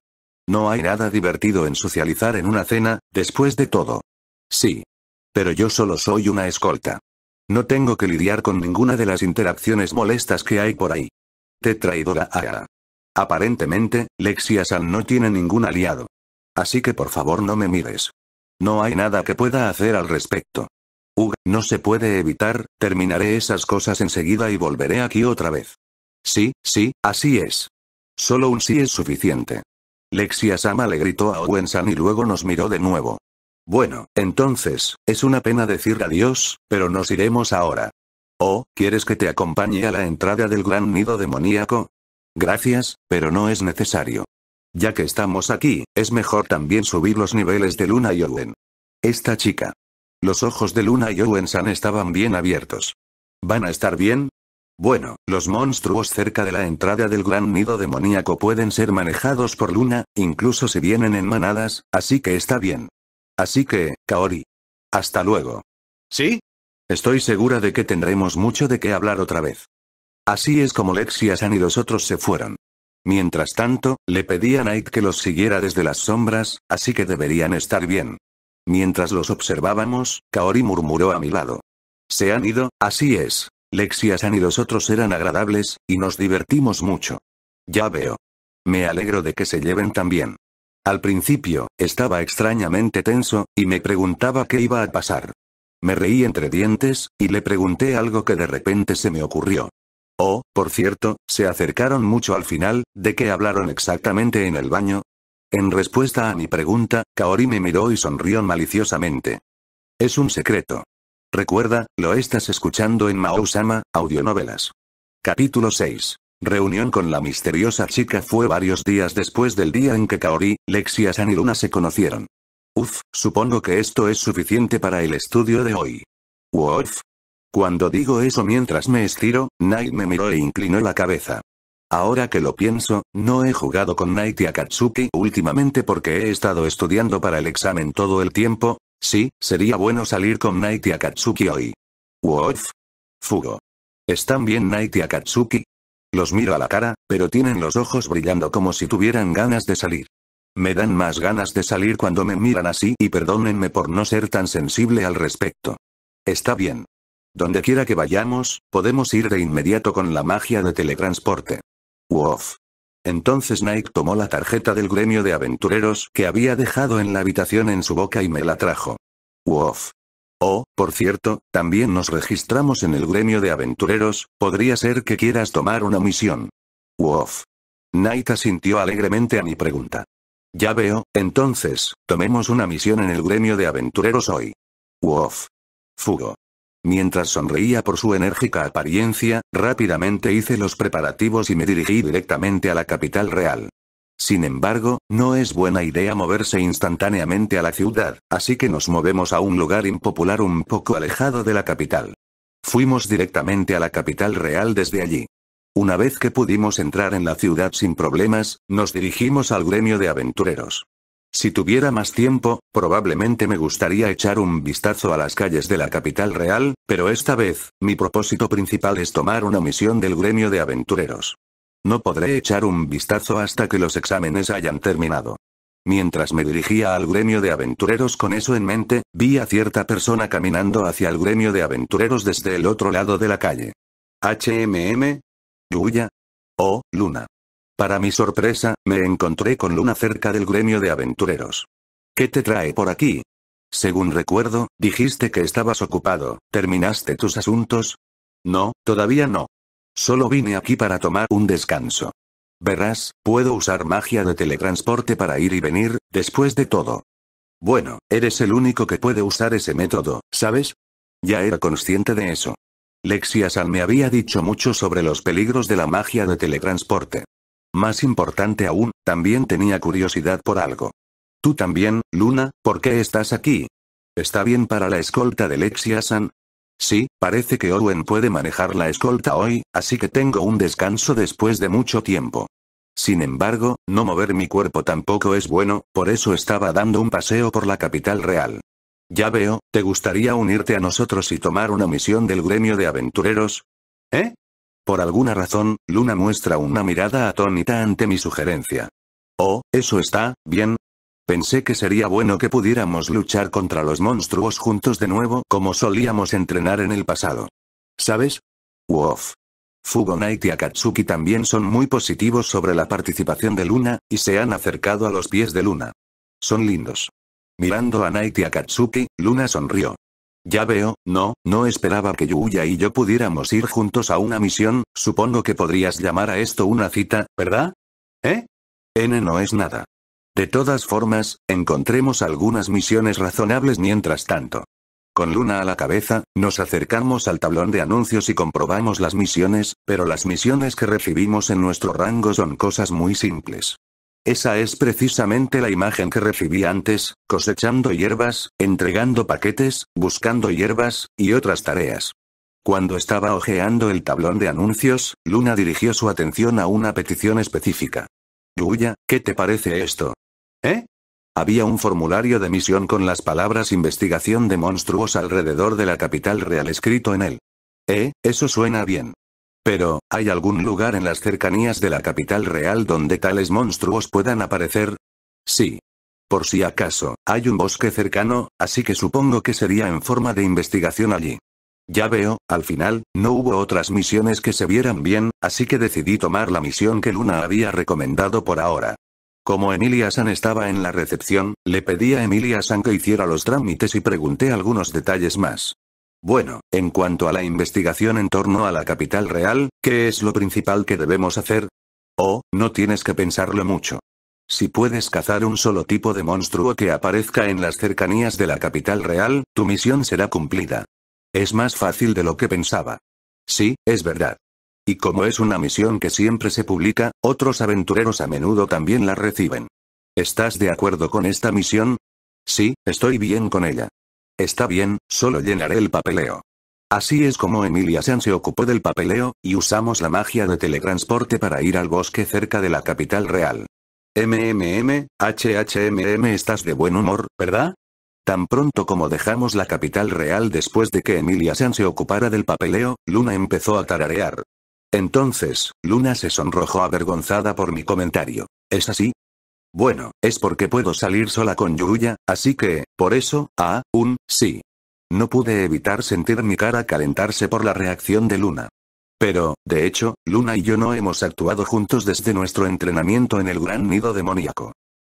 No hay nada divertido en socializar en una cena, después de todo. Sí. Pero yo solo soy una escolta. No tengo que lidiar con ninguna de las interacciones molestas que hay por ahí. Te traidora Aya. Aparentemente, Lexia-san no tiene ningún aliado. Así que por favor no me mires. No hay nada que pueda hacer al respecto. Ugh, no se puede evitar, terminaré esas cosas enseguida y volveré aquí otra vez. Sí, sí, así es. Solo un sí es suficiente. Lexia-sama le gritó a Owen-san y luego nos miró de nuevo. Bueno, entonces, es una pena decir adiós, pero nos iremos ahora. Oh, ¿quieres que te acompañe a la entrada del gran nido demoníaco? Gracias, pero no es necesario. Ya que estamos aquí, es mejor también subir los niveles de Luna y Owen. Esta chica. Los ojos de Luna y Owen San estaban bien abiertos. ¿Van a estar bien? Bueno, los monstruos cerca de la entrada del gran nido demoníaco pueden ser manejados por Luna, incluso si vienen en manadas, así que está bien. Así que, Kaori. Hasta luego. ¿Sí? Estoy segura de que tendremos mucho de qué hablar otra vez. Así es como Lexiasan y los otros se fueron. Mientras tanto, le pedí a Night que los siguiera desde las sombras, así que deberían estar bien. Mientras los observábamos, Kaori murmuró a mi lado. Se han ido, así es. Lexiasan y los otros eran agradables, y nos divertimos mucho. Ya veo. Me alegro de que se lleven tan bien. Al principio, estaba extrañamente tenso, y me preguntaba qué iba a pasar. Me reí entre dientes, y le pregunté algo que de repente se me ocurrió. Oh, por cierto, se acercaron mucho al final, ¿de qué hablaron exactamente en el baño? En respuesta a mi pregunta, Kaori me miró y sonrió maliciosamente. Es un secreto. Recuerda, lo estás escuchando en Mao-sama, audionovelas. Capítulo 6. Reunión con la misteriosa chica fue varios días después del día en que Kaori, Lexia-san y Luna se conocieron. Uf, supongo que esto es suficiente para el estudio de hoy. Wolf, cuando digo eso mientras me estiro, Night me miró e inclinó la cabeza. Ahora que lo pienso, no he jugado con Night y Akatsuki últimamente porque he estado estudiando para el examen todo el tiempo. Sí, sería bueno salir con Night y Akatsuki hoy. Wolf. Fugo. ¿Están bien Night y Akatsuki? Los miro a la cara, pero tienen los ojos brillando como si tuvieran ganas de salir. Me dan más ganas de salir cuando me miran así y perdónenme por no ser tan sensible al respecto. Está bien. Donde quiera que vayamos, podemos ir de inmediato con la magia de teletransporte. Wof. Entonces Nike tomó la tarjeta del gremio de aventureros que había dejado en la habitación en su boca y me la trajo. Wof. Oh, por cierto, también nos registramos en el gremio de aventureros, podría ser que quieras tomar una misión. Wof. Knight asintió alegremente a mi pregunta. Ya veo, entonces, tomemos una misión en el gremio de aventureros hoy. Wof. Fugo. Mientras sonreía por su enérgica apariencia, rápidamente hice los preparativos y me dirigí directamente a la capital real. Sin embargo, no es buena idea moverse instantáneamente a la ciudad, así que nos movemos a un lugar impopular un poco alejado de la capital. Fuimos directamente a la capital real desde allí. Una vez que pudimos entrar en la ciudad sin problemas, nos dirigimos al gremio de aventureros. Si tuviera más tiempo, probablemente me gustaría echar un vistazo a las calles de la capital real, pero esta vez, mi propósito principal es tomar una misión del gremio de aventureros. No podré echar un vistazo hasta que los exámenes hayan terminado. Mientras me dirigía al gremio de aventureros con eso en mente, vi a cierta persona caminando hacia el gremio de aventureros desde el otro lado de la calle. HMM. Yuya. Oh, Luna. Para mi sorpresa, me encontré con Luna cerca del gremio de aventureros. ¿Qué te trae por aquí? Según recuerdo, dijiste que estabas ocupado, ¿terminaste tus asuntos? No, todavía no. Solo vine aquí para tomar un descanso. Verás, puedo usar magia de teletransporte para ir y venir, después de todo. Bueno, eres el único que puede usar ese método, ¿sabes? Ya era consciente de eso. Lexiasan me había dicho mucho sobre los peligros de la magia de teletransporte. Más importante aún, también tenía curiosidad por algo. Tú también, Luna, ¿por qué estás aquí? ¿Está bien para la escolta de Lexia-san? Sí, parece que Owen puede manejar la escolta hoy, así que tengo un descanso después de mucho tiempo. Sin embargo, no mover mi cuerpo tampoco es bueno, por eso estaba dando un paseo por la capital real. Ya veo, ¿te gustaría unirte a nosotros y tomar una misión del gremio de aventureros? ¿Eh? Por alguna razón, Luna muestra una mirada atónita ante mi sugerencia. Oh, eso está, bien. Pensé que sería bueno que pudiéramos luchar contra los monstruos juntos de nuevo como solíamos entrenar en el pasado. ¿Sabes? Wof. Fugo Knight y Akatsuki también son muy positivos sobre la participación de Luna, y se han acercado a los pies de Luna. Son lindos. Mirando a Knight y Akatsuki, Luna sonrió. Ya veo, no, no esperaba que Yuya y yo pudiéramos ir juntos a una misión, supongo que podrías llamar a esto una cita, ¿verdad? ¿Eh? N no es nada. De todas formas, encontremos algunas misiones razonables mientras tanto. Con Luna a la cabeza, nos acercamos al tablón de anuncios y comprobamos las misiones, pero las misiones que recibimos en nuestro rango son cosas muy simples. Esa es precisamente la imagen que recibí antes, cosechando hierbas, entregando paquetes, buscando hierbas, y otras tareas. Cuando estaba hojeando el tablón de anuncios, Luna dirigió su atención a una petición específica. Yuya, ¿qué te parece esto? ¿Eh? Había un formulario de misión con las palabras investigación de monstruos alrededor de la capital real escrito en él. Eh, eso suena bien. Pero, ¿hay algún lugar en las cercanías de la capital real donde tales monstruos puedan aparecer? Sí. Por si acaso, hay un bosque cercano, así que supongo que sería en forma de investigación allí. Ya veo, al final, no hubo otras misiones que se vieran bien, así que decidí tomar la misión que Luna había recomendado por ahora. Como Emilia San estaba en la recepción, le pedí a Emilia San que hiciera los trámites y pregunté algunos detalles más. Bueno, en cuanto a la investigación en torno a la capital real, ¿qué es lo principal que debemos hacer? Oh, no tienes que pensarlo mucho. Si puedes cazar un solo tipo de monstruo que aparezca en las cercanías de la capital real, tu misión será cumplida. Es más fácil de lo que pensaba. Sí, es verdad. Y como es una misión que siempre se publica, otros aventureros a menudo también la reciben. ¿Estás de acuerdo con esta misión? Sí, estoy bien con ella. Está bien, solo llenaré el papeleo. Así es como Emilia San se ocupó del papeleo, y usamos la magia de teletransporte para ir al bosque cerca de la capital real. MMM, HHMM estás de buen humor, ¿verdad? Tan pronto como dejamos la capital real después de que Emilia San se ocupara del papeleo, Luna empezó a tararear. Entonces, Luna se sonrojó avergonzada por mi comentario. ¿Es así? Bueno, es porque puedo salir sola con Yuya, así que, por eso, ah, un, sí. No pude evitar sentir mi cara calentarse por la reacción de Luna. Pero, de hecho, Luna y yo no hemos actuado juntos desde nuestro entrenamiento en el Gran Nido Demoníaco.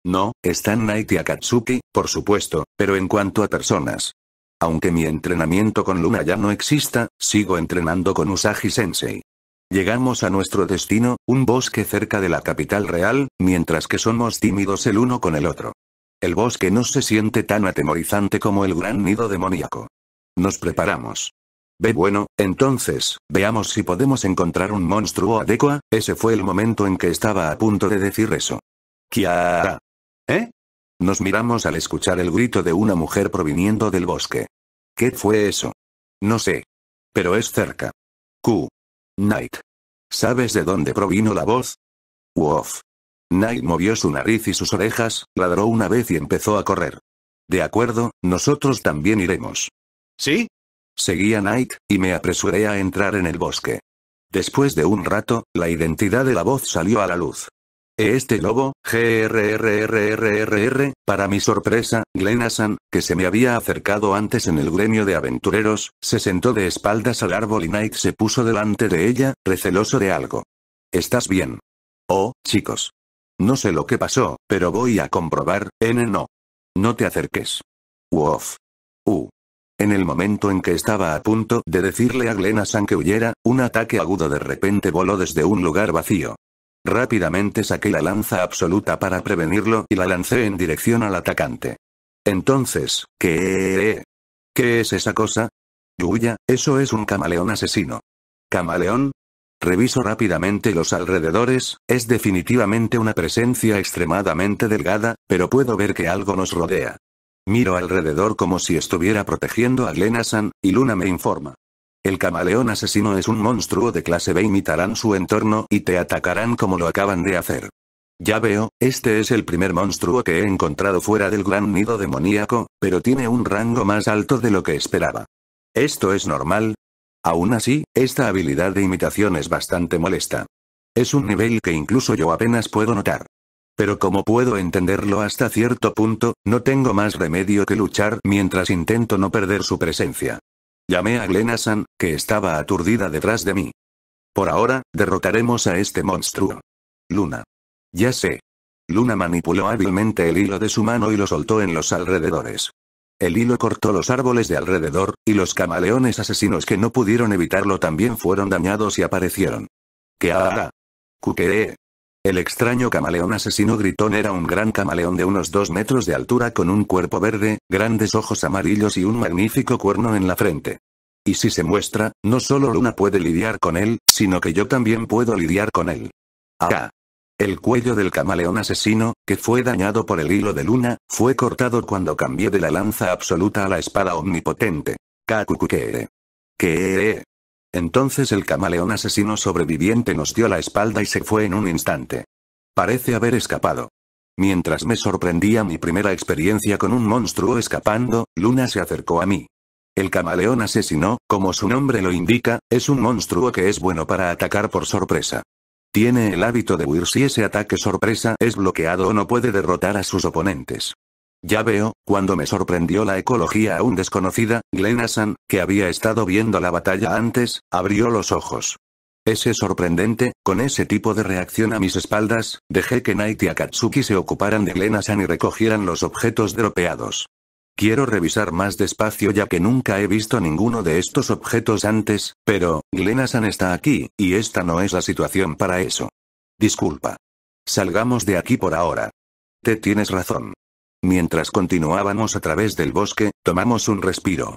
No, están Knight y Akatsuki, por supuesto, pero en cuanto a personas. Aunque mi entrenamiento con Luna ya no exista, sigo entrenando con Usagi Sensei. Llegamos a nuestro destino, un bosque cerca de la capital real, mientras que somos tímidos el uno con el otro. El bosque no se siente tan atemorizante como el gran nido demoníaco. Nos preparamos. Ve bueno, entonces, veamos si podemos encontrar un monstruo adecua, ese fue el momento en que estaba a punto de decir eso. Kiara. ¿Eh? Nos miramos al escuchar el grito de una mujer proviniendo del bosque. ¿Qué fue eso? No sé. Pero es cerca. Q. Knight. ¿Sabes de dónde provino la voz? Wof. Knight movió su nariz y sus orejas, ladró una vez y empezó a correr. De acuerdo, nosotros también iremos. ¿Sí? Seguí a Knight, y me apresuré a entrar en el bosque. Después de un rato, la identidad de la voz salió a la luz. Este lobo, GRRRRRR, para mi sorpresa, Glenasan, que se me había acercado antes en el gremio de aventureros, se sentó de espaldas al árbol y Knight se puso delante de ella, receloso de algo. ¿Estás bien? Oh, chicos. No sé lo que pasó, pero voy a comprobar, N no. No te acerques. Wof. Uh. En el momento en que estaba a punto de decirle a Glenasan que huyera, un ataque agudo de repente voló desde un lugar vacío. Rápidamente saqué la lanza absoluta para prevenirlo y la lancé en dirección al atacante. Entonces, ¿qué? ¿Qué es esa cosa? Yuya, eso es un camaleón asesino. ¿Camaleón? Reviso rápidamente los alrededores, es definitivamente una presencia extremadamente delgada, pero puedo ver que algo nos rodea. Miro alrededor como si estuviera protegiendo a Glenasan, y Luna me informa. El camaleón asesino es un monstruo de clase B imitarán su entorno y te atacarán como lo acaban de hacer. Ya veo, este es el primer monstruo que he encontrado fuera del gran nido demoníaco, pero tiene un rango más alto de lo que esperaba. ¿Esto es normal? Aún así, esta habilidad de imitación es bastante molesta. Es un nivel que incluso yo apenas puedo notar. Pero como puedo entenderlo hasta cierto punto, no tengo más remedio que luchar mientras intento no perder su presencia. Llamé a Glenasan, que estaba aturdida detrás de mí. Por ahora, derrotaremos a este monstruo. Luna. Ya sé. Luna manipuló hábilmente el hilo de su mano y lo soltó en los alrededores. El hilo cortó los árboles de alrededor, y los camaleones asesinos que no pudieron evitarlo también fueron dañados y aparecieron. ¿Qué hará? Cuquee. El extraño camaleón asesino gritón era un gran camaleón de unos dos metros de altura con un cuerpo verde, grandes ojos amarillos y un magnífico cuerno en la frente. Y si se muestra, no solo Luna puede lidiar con él, sino que yo también puedo lidiar con él. Ah. El cuello del camaleón asesino, que fue dañado por el hilo de luna, fue cortado cuando cambié de la lanza absoluta a la espada omnipotente. Kakukukere. ¿Qué? Entonces el camaleón asesino sobreviviente nos dio la espalda y se fue en un instante. Parece haber escapado. Mientras me sorprendía mi primera experiencia con un monstruo escapando, Luna se acercó a mí. El camaleón asesino, como su nombre lo indica, es un monstruo que es bueno para atacar por sorpresa. Tiene el hábito de huir si ese ataque sorpresa es bloqueado o no puede derrotar a sus oponentes. Ya veo, cuando me sorprendió la ecología aún desconocida, Glenasan, que había estado viendo la batalla antes, abrió los ojos. Ese sorprendente, con ese tipo de reacción a mis espaldas, dejé que Night y Akatsuki se ocuparan de Glenasan y recogieran los objetos dropeados. Quiero revisar más despacio ya que nunca he visto ninguno de estos objetos antes, pero, Glenasan está aquí, y esta no es la situación para eso. Disculpa. Salgamos de aquí por ahora. Te tienes razón. Mientras continuábamos a través del bosque, tomamos un respiro.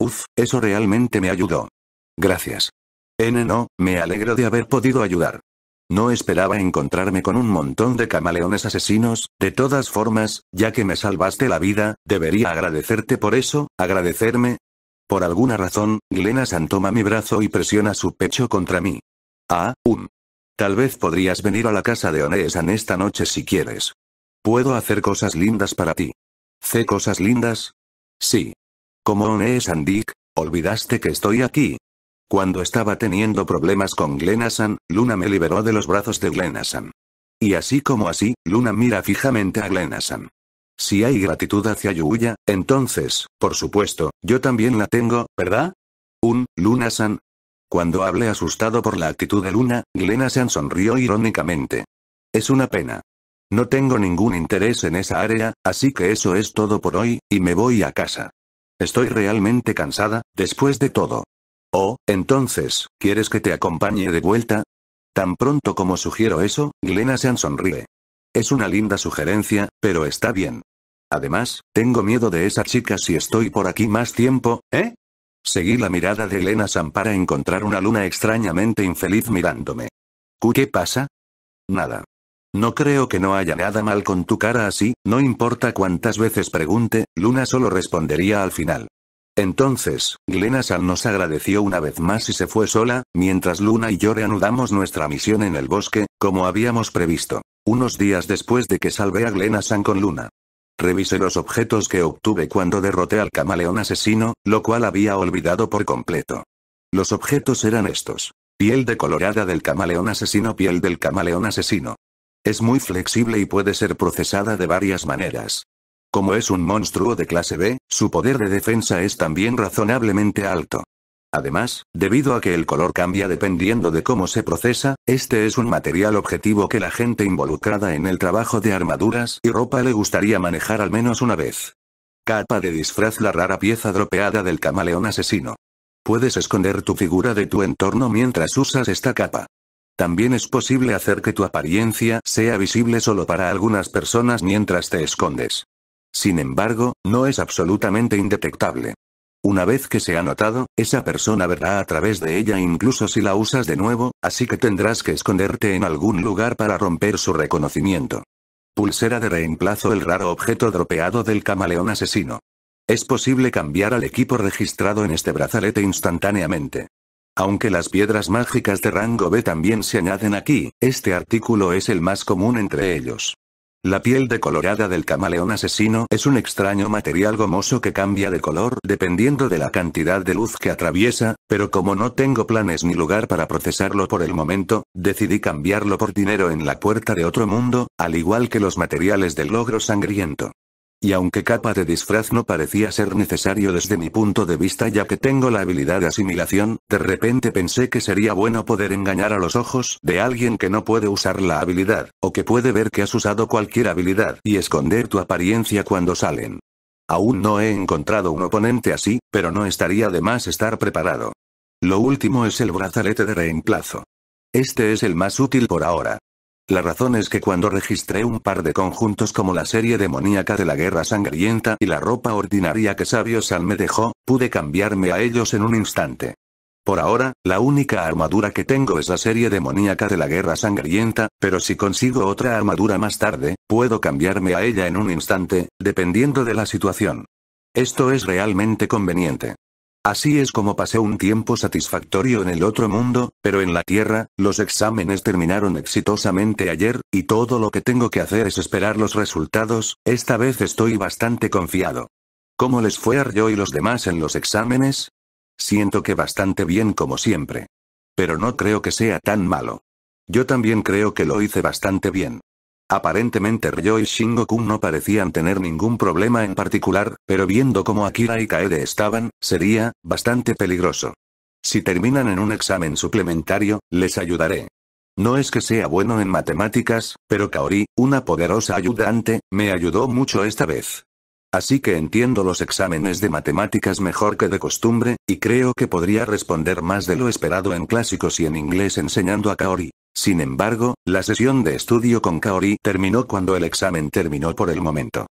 Uf, eso realmente me ayudó. Gracias. N no, me alegro de haber podido ayudar. No esperaba encontrarme con un montón de camaleones asesinos, de todas formas, ya que me salvaste la vida, debería agradecerte por eso, agradecerme. Por alguna razón, Glena San toma mi brazo y presiona su pecho contra mí. Ah, un. Tal vez podrías venir a la casa de Oneesan esta noche si quieres. Puedo hacer cosas lindas para ti. ¿C cosas lindas? Sí. Como Oneesan Dick, olvidaste que estoy aquí, cuando estaba teniendo problemas con Glenasan, Luna me liberó de los brazos de Glenasan. Y así como así, Luna mira fijamente a Glenasan. Si hay gratitud hacia Yuya, entonces, por supuesto, yo también la tengo, ¿verdad? Un, Luna-san. Cuando hablé asustado por la actitud de Luna, Glenasan sonrió irónicamente. Es una pena. No tengo ningún interés en esa área, así que eso es todo por hoy, y me voy a casa. Estoy realmente cansada, después de todo. Oh, entonces, ¿quieres que te acompañe de vuelta? Tan pronto como sugiero eso, Glena Sean sonríe. Es una linda sugerencia, pero está bien. Además, tengo miedo de esa chica si estoy por aquí más tiempo, ¿eh? Seguí la mirada de Elena San para encontrar una luna extrañamente infeliz mirándome. ¿Qué pasa? Nada. No creo que no haya nada mal con tu cara así, no importa cuántas veces pregunte, Luna solo respondería al final. Entonces, Glenasan nos agradeció una vez más y se fue sola, mientras Luna y yo reanudamos nuestra misión en el bosque, como habíamos previsto. Unos días después de que salvé a Glenasan con Luna. Revisé los objetos que obtuve cuando derroté al camaleón asesino, lo cual había olvidado por completo. Los objetos eran estos. Piel decolorada del camaleón asesino Piel del camaleón asesino. Es muy flexible y puede ser procesada de varias maneras. Como es un monstruo de clase B, su poder de defensa es también razonablemente alto. Además, debido a que el color cambia dependiendo de cómo se procesa, este es un material objetivo que la gente involucrada en el trabajo de armaduras y ropa le gustaría manejar al menos una vez. Capa de disfraz La rara pieza dropeada del camaleón asesino. Puedes esconder tu figura de tu entorno mientras usas esta capa. También es posible hacer que tu apariencia sea visible solo para algunas personas mientras te escondes. Sin embargo, no es absolutamente indetectable. Una vez que se ha notado, esa persona verá a través de ella incluso si la usas de nuevo, así que tendrás que esconderte en algún lugar para romper su reconocimiento. Pulsera de reemplazo el raro objeto dropeado del camaleón asesino. Es posible cambiar al equipo registrado en este brazalete instantáneamente. Aunque las piedras mágicas de rango B también se añaden aquí, este artículo es el más común entre ellos. La piel decolorada del camaleón asesino es un extraño material gomoso que cambia de color dependiendo de la cantidad de luz que atraviesa, pero como no tengo planes ni lugar para procesarlo por el momento, decidí cambiarlo por dinero en la puerta de otro mundo, al igual que los materiales del logro sangriento. Y aunque capa de disfraz no parecía ser necesario desde mi punto de vista ya que tengo la habilidad de asimilación, de repente pensé que sería bueno poder engañar a los ojos de alguien que no puede usar la habilidad, o que puede ver que has usado cualquier habilidad y esconder tu apariencia cuando salen. Aún no he encontrado un oponente así, pero no estaría de más estar preparado. Lo último es el brazalete de reemplazo. Este es el más útil por ahora. La razón es que cuando registré un par de conjuntos como la serie demoníaca de la guerra sangrienta y la ropa ordinaria que Sabio San me dejó, pude cambiarme a ellos en un instante. Por ahora, la única armadura que tengo es la serie demoníaca de la guerra sangrienta, pero si consigo otra armadura más tarde, puedo cambiarme a ella en un instante, dependiendo de la situación. Esto es realmente conveniente. Así es como pasé un tiempo satisfactorio en el otro mundo, pero en la Tierra, los exámenes terminaron exitosamente ayer, y todo lo que tengo que hacer es esperar los resultados, esta vez estoy bastante confiado. ¿Cómo les fue a Ryo y los demás en los exámenes? Siento que bastante bien como siempre. Pero no creo que sea tan malo. Yo también creo que lo hice bastante bien. Aparentemente Ryo y Shingo-kun no parecían tener ningún problema en particular, pero viendo cómo Akira y Kaede estaban, sería, bastante peligroso. Si terminan en un examen suplementario, les ayudaré. No es que sea bueno en matemáticas, pero Kaori, una poderosa ayudante, me ayudó mucho esta vez. Así que entiendo los exámenes de matemáticas mejor que de costumbre, y creo que podría responder más de lo esperado en clásicos y en inglés enseñando a Kaori. Sin embargo, la sesión de estudio con Kaori terminó cuando el examen terminó por el momento.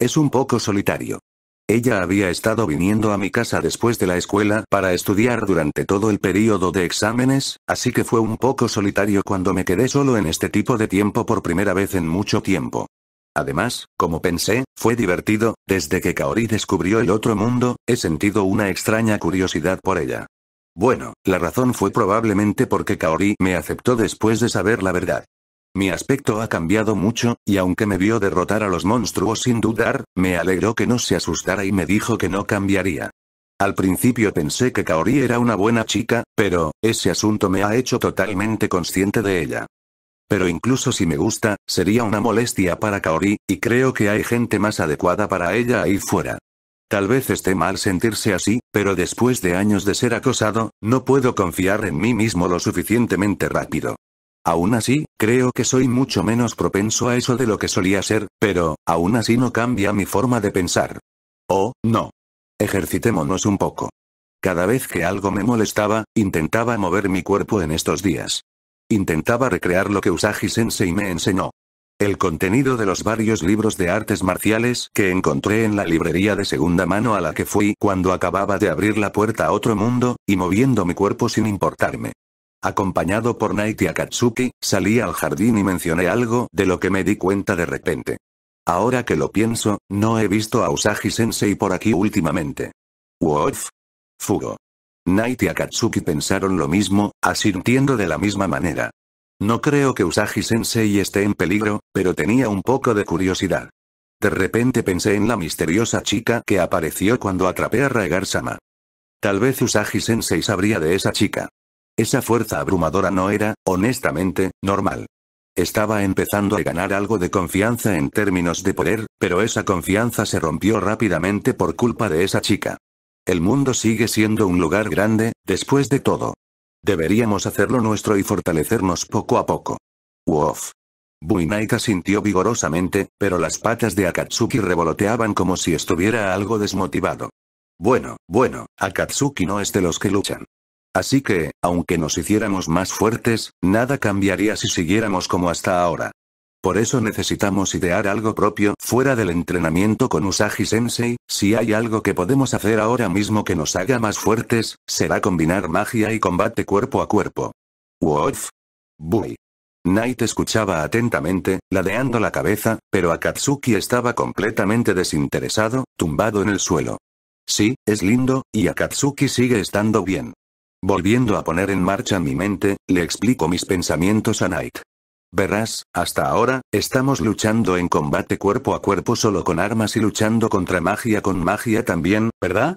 Es un poco solitario. Ella había estado viniendo a mi casa después de la escuela para estudiar durante todo el periodo de exámenes, así que fue un poco solitario cuando me quedé solo en este tipo de tiempo por primera vez en mucho tiempo. Además, como pensé, fue divertido, desde que Kaori descubrió el otro mundo, he sentido una extraña curiosidad por ella. Bueno, la razón fue probablemente porque Kaori me aceptó después de saber la verdad. Mi aspecto ha cambiado mucho, y aunque me vio derrotar a los monstruos sin dudar, me alegró que no se asustara y me dijo que no cambiaría. Al principio pensé que Kaori era una buena chica, pero, ese asunto me ha hecho totalmente consciente de ella. Pero incluso si me gusta, sería una molestia para Kaori, y creo que hay gente más adecuada para ella ahí fuera. Tal vez esté mal sentirse así, pero después de años de ser acosado, no puedo confiar en mí mismo lo suficientemente rápido. Aún así, creo que soy mucho menos propenso a eso de lo que solía ser, pero, aún así no cambia mi forma de pensar. Oh, no. Ejercitémonos un poco. Cada vez que algo me molestaba, intentaba mover mi cuerpo en estos días. Intentaba recrear lo que Usagi Sensei me enseñó. El contenido de los varios libros de artes marciales que encontré en la librería de segunda mano a la que fui cuando acababa de abrir la puerta a otro mundo, y moviendo mi cuerpo sin importarme. Acompañado por Naiti Akatsuki, salí al jardín y mencioné algo de lo que me di cuenta de repente. Ahora que lo pienso, no he visto a Usagi Sensei por aquí últimamente. Wolf. Fugo. Night y Akatsuki pensaron lo mismo, asintiendo de la misma manera. No creo que Usagi Sensei esté en peligro, pero tenía un poco de curiosidad. De repente pensé en la misteriosa chica que apareció cuando atrapé a Raigar-sama. Tal vez Usagi Sensei sabría de esa chica. Esa fuerza abrumadora no era, honestamente, normal. Estaba empezando a ganar algo de confianza en términos de poder, pero esa confianza se rompió rápidamente por culpa de esa chica. El mundo sigue siendo un lugar grande, después de todo. Deberíamos hacerlo nuestro y fortalecernos poco a poco. Wof. Buinaika sintió vigorosamente, pero las patas de Akatsuki revoloteaban como si estuviera algo desmotivado. Bueno, bueno, Akatsuki no es de los que luchan. Así que, aunque nos hiciéramos más fuertes, nada cambiaría si siguiéramos como hasta ahora. Por eso necesitamos idear algo propio fuera del entrenamiento con Usagi Sensei, si hay algo que podemos hacer ahora mismo que nos haga más fuertes, será combinar magia y combate cuerpo a cuerpo. Wolf. Bui. Knight escuchaba atentamente, ladeando la cabeza, pero Akatsuki estaba completamente desinteresado, tumbado en el suelo. Sí, es lindo, y Akatsuki sigue estando bien. Volviendo a poner en marcha mi mente, le explico mis pensamientos a Knight. Verás, hasta ahora, estamos luchando en combate cuerpo a cuerpo solo con armas y luchando contra magia con magia también, ¿verdad?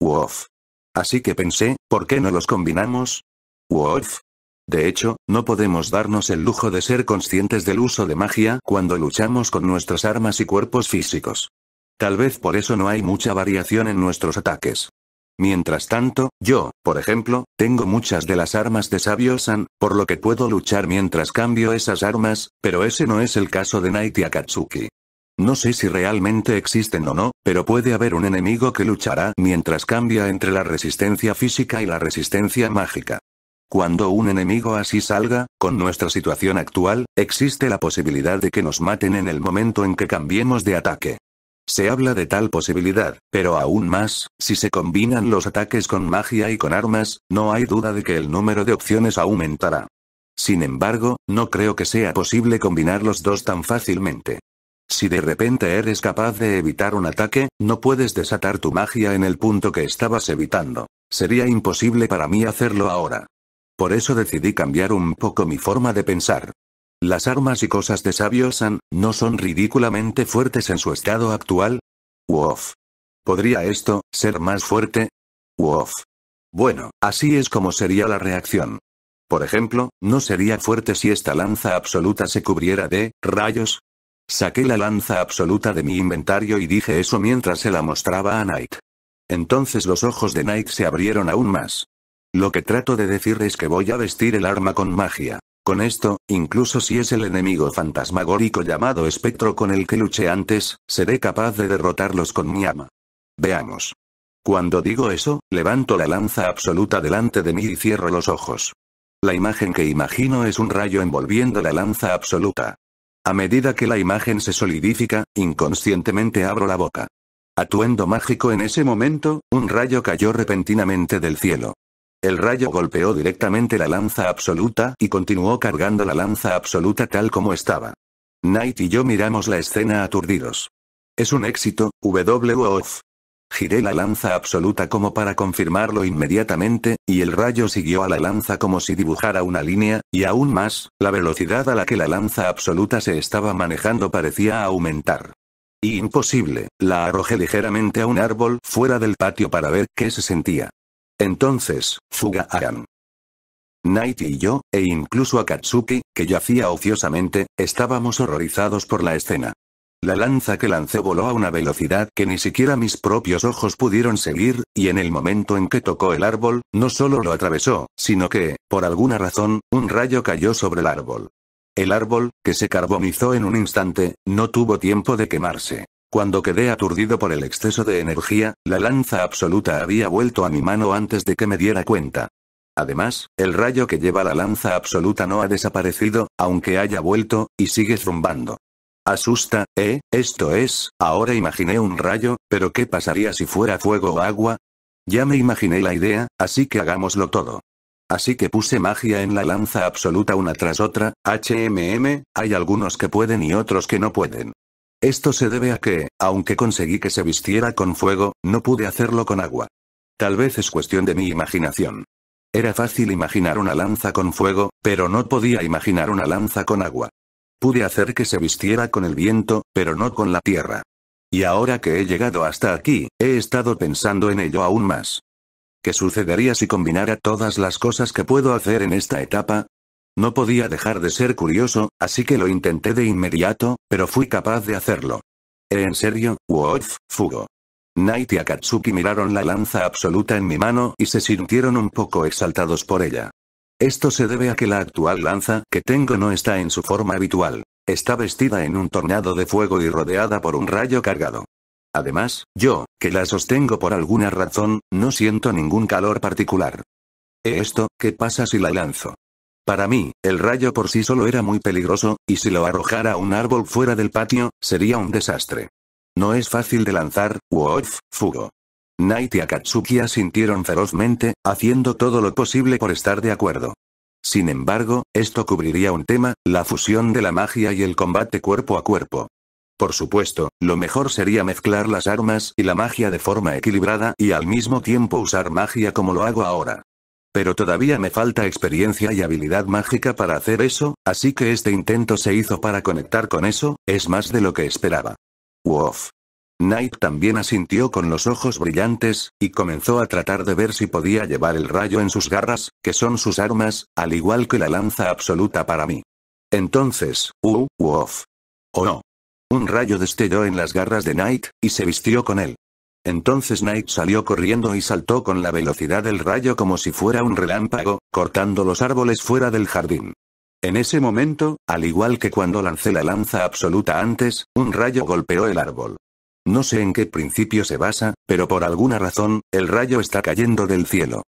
Wolf. Así que pensé, ¿por qué no los combinamos? Wolf. De hecho, no podemos darnos el lujo de ser conscientes del uso de magia cuando luchamos con nuestras armas y cuerpos físicos. Tal vez por eso no hay mucha variación en nuestros ataques. Mientras tanto, yo, por ejemplo, tengo muchas de las armas de Sabio-san, por lo que puedo luchar mientras cambio esas armas, pero ese no es el caso de Naiti Akatsuki. No sé si realmente existen o no, pero puede haber un enemigo que luchará mientras cambia entre la resistencia física y la resistencia mágica. Cuando un enemigo así salga, con nuestra situación actual, existe la posibilidad de que nos maten en el momento en que cambiemos de ataque. Se habla de tal posibilidad, pero aún más, si se combinan los ataques con magia y con armas, no hay duda de que el número de opciones aumentará. Sin embargo, no creo que sea posible combinar los dos tan fácilmente. Si de repente eres capaz de evitar un ataque, no puedes desatar tu magia en el punto que estabas evitando. Sería imposible para mí hacerlo ahora. Por eso decidí cambiar un poco mi forma de pensar. Las armas y cosas de Sabio-san, ¿no son ridículamente fuertes en su estado actual? Wof. ¿Podría esto, ser más fuerte? Wof. Bueno, así es como sería la reacción. Por ejemplo, ¿no sería fuerte si esta lanza absoluta se cubriera de rayos? Saqué la lanza absoluta de mi inventario y dije eso mientras se la mostraba a Knight. Entonces los ojos de Knight se abrieron aún más. Lo que trato de decir es que voy a vestir el arma con magia. Con esto, incluso si es el enemigo fantasmagórico llamado espectro con el que luché antes, seré capaz de derrotarlos con mi ama. Veamos. Cuando digo eso, levanto la lanza absoluta delante de mí y cierro los ojos. La imagen que imagino es un rayo envolviendo la lanza absoluta. A medida que la imagen se solidifica, inconscientemente abro la boca. Atuendo mágico en ese momento, un rayo cayó repentinamente del cielo. El rayo golpeó directamente la lanza absoluta y continuó cargando la lanza absoluta tal como estaba. Knight y yo miramos la escena aturdidos. Es un éxito, WOF. Giré la lanza absoluta como para confirmarlo inmediatamente, y el rayo siguió a la lanza como si dibujara una línea, y aún más, la velocidad a la que la lanza absoluta se estaba manejando parecía aumentar. imposible, la arrojé ligeramente a un árbol fuera del patio para ver qué se sentía. Entonces, fuga hagan. Knight y yo, e incluso Akatsuki, que yacía ociosamente, estábamos horrorizados por la escena. La lanza que lancé voló a una velocidad que ni siquiera mis propios ojos pudieron seguir, y en el momento en que tocó el árbol, no solo lo atravesó, sino que, por alguna razón, un rayo cayó sobre el árbol. El árbol, que se carbonizó en un instante, no tuvo tiempo de quemarse. Cuando quedé aturdido por el exceso de energía, la lanza absoluta había vuelto a mi mano antes de que me diera cuenta. Además, el rayo que lleva la lanza absoluta no ha desaparecido, aunque haya vuelto, y sigue zumbando. Asusta, ¿eh? Esto es, ahora imaginé un rayo, pero ¿qué pasaría si fuera fuego o agua? Ya me imaginé la idea, así que hagámoslo todo. Así que puse magia en la lanza absoluta una tras otra, HMM, hay algunos que pueden y otros que no pueden. Esto se debe a que, aunque conseguí que se vistiera con fuego, no pude hacerlo con agua. Tal vez es cuestión de mi imaginación. Era fácil imaginar una lanza con fuego, pero no podía imaginar una lanza con agua. Pude hacer que se vistiera con el viento, pero no con la tierra. Y ahora que he llegado hasta aquí, he estado pensando en ello aún más. ¿Qué sucedería si combinara todas las cosas que puedo hacer en esta etapa? No podía dejar de ser curioso, así que lo intenté de inmediato, pero fui capaz de hacerlo. ¿Eh, ¿En serio? Wolf, Fugo. Night y Akatsuki miraron la lanza absoluta en mi mano y se sintieron un poco exaltados por ella. Esto se debe a que la actual lanza que tengo no está en su forma habitual. Está vestida en un tornado de fuego y rodeada por un rayo cargado. Además, yo, que la sostengo por alguna razón, no siento ningún calor particular. ¿Eh, ¿Esto, qué pasa si la lanzo? Para mí, el rayo por sí solo era muy peligroso, y si lo arrojara a un árbol fuera del patio, sería un desastre. No es fácil de lanzar, Wolf, Fugo. Night y Akatsuki asintieron ferozmente, haciendo todo lo posible por estar de acuerdo. Sin embargo, esto cubriría un tema, la fusión de la magia y el combate cuerpo a cuerpo. Por supuesto, lo mejor sería mezclar las armas y la magia de forma equilibrada y al mismo tiempo usar magia como lo hago ahora. Pero todavía me falta experiencia y habilidad mágica para hacer eso, así que este intento se hizo para conectar con eso, es más de lo que esperaba. Wof. Knight también asintió con los ojos brillantes, y comenzó a tratar de ver si podía llevar el rayo en sus garras, que son sus armas, al igual que la lanza absoluta para mí. Entonces, uh, wof. ¿O no? Un rayo destelló en las garras de Knight, y se vistió con él. Entonces Knight salió corriendo y saltó con la velocidad del rayo como si fuera un relámpago, cortando los árboles fuera del jardín. En ese momento, al igual que cuando lancé la lanza absoluta antes, un rayo golpeó el árbol. No sé en qué principio se basa, pero por alguna razón, el rayo está cayendo del cielo.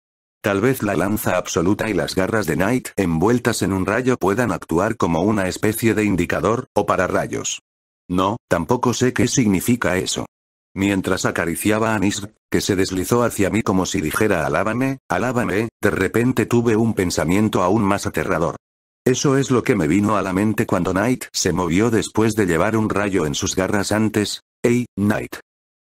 Tal vez la lanza absoluta y las garras de Knight envueltas en un rayo puedan actuar como una especie de indicador, o para rayos. No, tampoco sé qué significa eso. Mientras acariciaba a Nisr, que se deslizó hacia mí como si dijera alábame, alábame, de repente tuve un pensamiento aún más aterrador. Eso es lo que me vino a la mente cuando Knight se movió después de llevar un rayo en sus garras antes. Hey, Knight.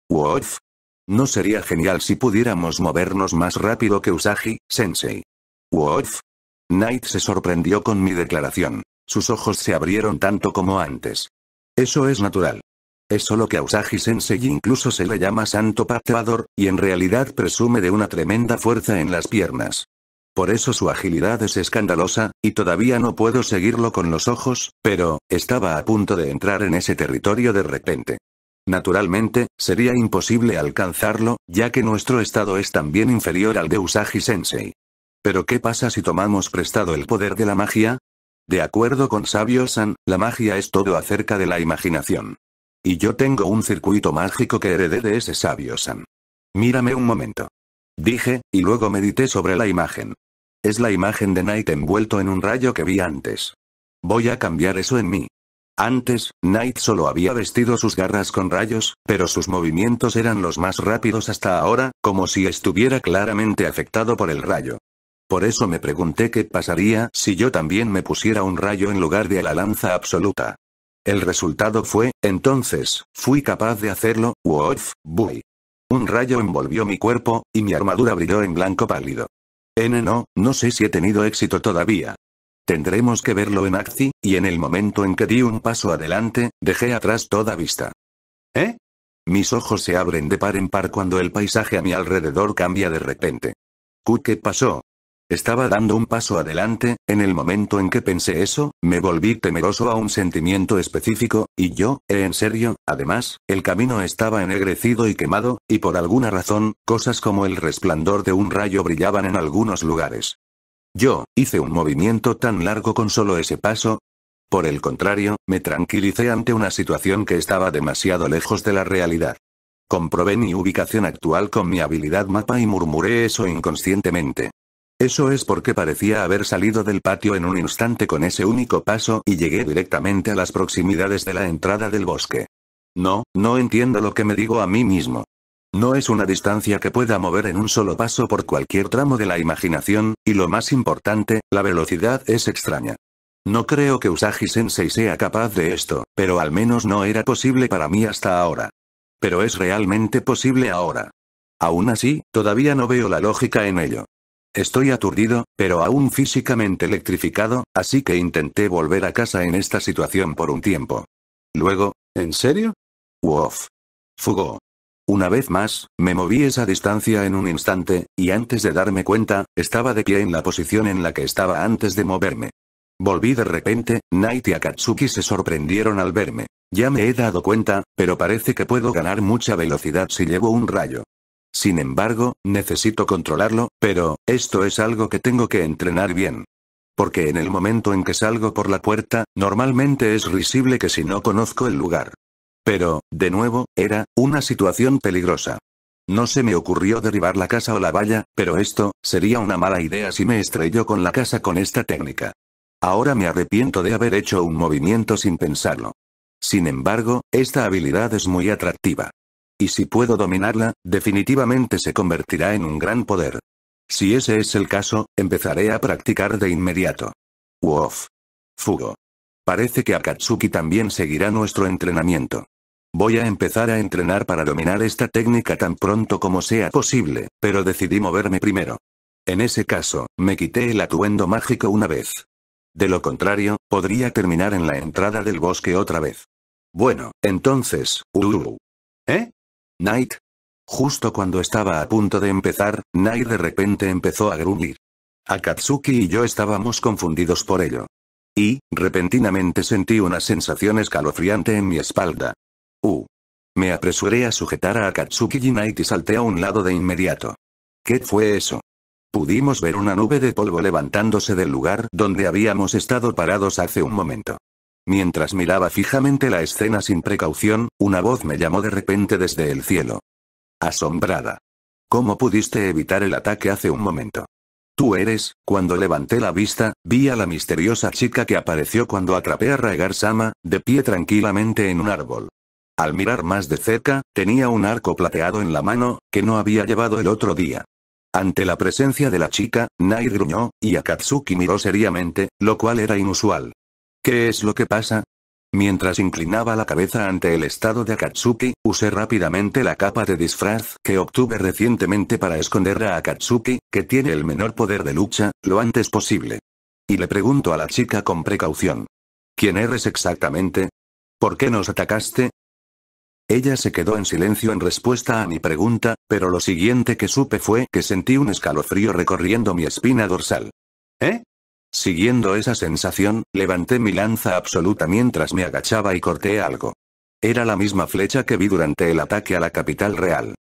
Wolf. ¿No sería genial si pudiéramos movernos más rápido que Usagi, Sensei? Wolf. Knight se sorprendió con mi declaración. Sus ojos se abrieron tanto como antes. Eso es natural. Es solo que Usagi Sensei incluso se le llama Santo Pateador, y en realidad presume de una tremenda fuerza en las piernas. Por eso su agilidad es escandalosa, y todavía no puedo seguirlo con los ojos, pero, estaba a punto de entrar en ese territorio de repente. Naturalmente, sería imposible alcanzarlo, ya que nuestro estado es también inferior al de Usagi Sensei. Pero ¿qué pasa si tomamos prestado el poder de la magia? De acuerdo con Sabio-san, la magia es todo acerca de la imaginación. Y yo tengo un circuito mágico que heredé de ese Sabio-san. Mírame un momento. Dije, y luego medité sobre la imagen. Es la imagen de Knight envuelto en un rayo que vi antes. Voy a cambiar eso en mí. Antes, Knight solo había vestido sus garras con rayos, pero sus movimientos eran los más rápidos hasta ahora, como si estuviera claramente afectado por el rayo. Por eso me pregunté qué pasaría si yo también me pusiera un rayo en lugar de la lanza absoluta. El resultado fue, entonces, fui capaz de hacerlo, Wolf, Bui. Un rayo envolvió mi cuerpo, y mi armadura brilló en blanco pálido. N no, no sé si he tenido éxito todavía. Tendremos que verlo en Acti, y en el momento en que di un paso adelante, dejé atrás toda vista. ¿Eh? Mis ojos se abren de par en par cuando el paisaje a mi alrededor cambia de repente. ¿Qué pasó? Estaba dando un paso adelante, en el momento en que pensé eso, me volví temeroso a un sentimiento específico, y yo, ¿eh, en serio, además, el camino estaba ennegrecido y quemado, y por alguna razón, cosas como el resplandor de un rayo brillaban en algunos lugares. Yo, hice un movimiento tan largo con solo ese paso. Por el contrario, me tranquilicé ante una situación que estaba demasiado lejos de la realidad. Comprobé mi ubicación actual con mi habilidad mapa y murmuré eso inconscientemente. Eso es porque parecía haber salido del patio en un instante con ese único paso y llegué directamente a las proximidades de la entrada del bosque. No, no entiendo lo que me digo a mí mismo. No es una distancia que pueda mover en un solo paso por cualquier tramo de la imaginación, y lo más importante, la velocidad es extraña. No creo que Usagi Sensei sea capaz de esto, pero al menos no era posible para mí hasta ahora. Pero es realmente posible ahora. Aún así, todavía no veo la lógica en ello. Estoy aturdido, pero aún físicamente electrificado, así que intenté volver a casa en esta situación por un tiempo. Luego, ¿en serio? Wof. Fugó. Una vez más, me moví esa distancia en un instante, y antes de darme cuenta, estaba de pie en la posición en la que estaba antes de moverme. Volví de repente, Night y Akatsuki se sorprendieron al verme. Ya me he dado cuenta, pero parece que puedo ganar mucha velocidad si llevo un rayo. Sin embargo, necesito controlarlo, pero, esto es algo que tengo que entrenar bien. Porque en el momento en que salgo por la puerta, normalmente es risible que si no conozco el lugar. Pero, de nuevo, era, una situación peligrosa. No se me ocurrió derribar la casa o la valla, pero esto, sería una mala idea si me estrello con la casa con esta técnica. Ahora me arrepiento de haber hecho un movimiento sin pensarlo. Sin embargo, esta habilidad es muy atractiva. Y si puedo dominarla, definitivamente se convertirá en un gran poder. Si ese es el caso, empezaré a practicar de inmediato. Wof. Fugo. Parece que Akatsuki también seguirá nuestro entrenamiento. Voy a empezar a entrenar para dominar esta técnica tan pronto como sea posible, pero decidí moverme primero. En ese caso, me quité el atuendo mágico una vez. De lo contrario, podría terminar en la entrada del bosque otra vez. Bueno, entonces, uh. Night. Justo cuando estaba a punto de empezar, Night de repente empezó a gruñir. Akatsuki y yo estábamos confundidos por ello. Y, repentinamente sentí una sensación escalofriante en mi espalda. Uh. Me apresuré a sujetar a Akatsuki y Night y salté a un lado de inmediato. ¿Qué fue eso? Pudimos ver una nube de polvo levantándose del lugar donde habíamos estado parados hace un momento. Mientras miraba fijamente la escena sin precaución, una voz me llamó de repente desde el cielo. Asombrada. ¿Cómo pudiste evitar el ataque hace un momento? Tú eres, cuando levanté la vista, vi a la misteriosa chica que apareció cuando atrapé a Raigar-sama, de pie tranquilamente en un árbol. Al mirar más de cerca, tenía un arco plateado en la mano, que no había llevado el otro día. Ante la presencia de la chica, Nai gruñó, y Akatsuki miró seriamente, lo cual era inusual. ¿Qué es lo que pasa? Mientras inclinaba la cabeza ante el estado de Akatsuki, usé rápidamente la capa de disfraz que obtuve recientemente para esconder a Akatsuki, que tiene el menor poder de lucha, lo antes posible. Y le pregunto a la chica con precaución. ¿Quién eres exactamente? ¿Por qué nos atacaste? Ella se quedó en silencio en respuesta a mi pregunta, pero lo siguiente que supe fue que sentí un escalofrío recorriendo mi espina dorsal. ¿Eh? Siguiendo esa sensación, levanté mi lanza absoluta mientras me agachaba y corté algo. Era la misma flecha que vi durante el ataque a la capital real.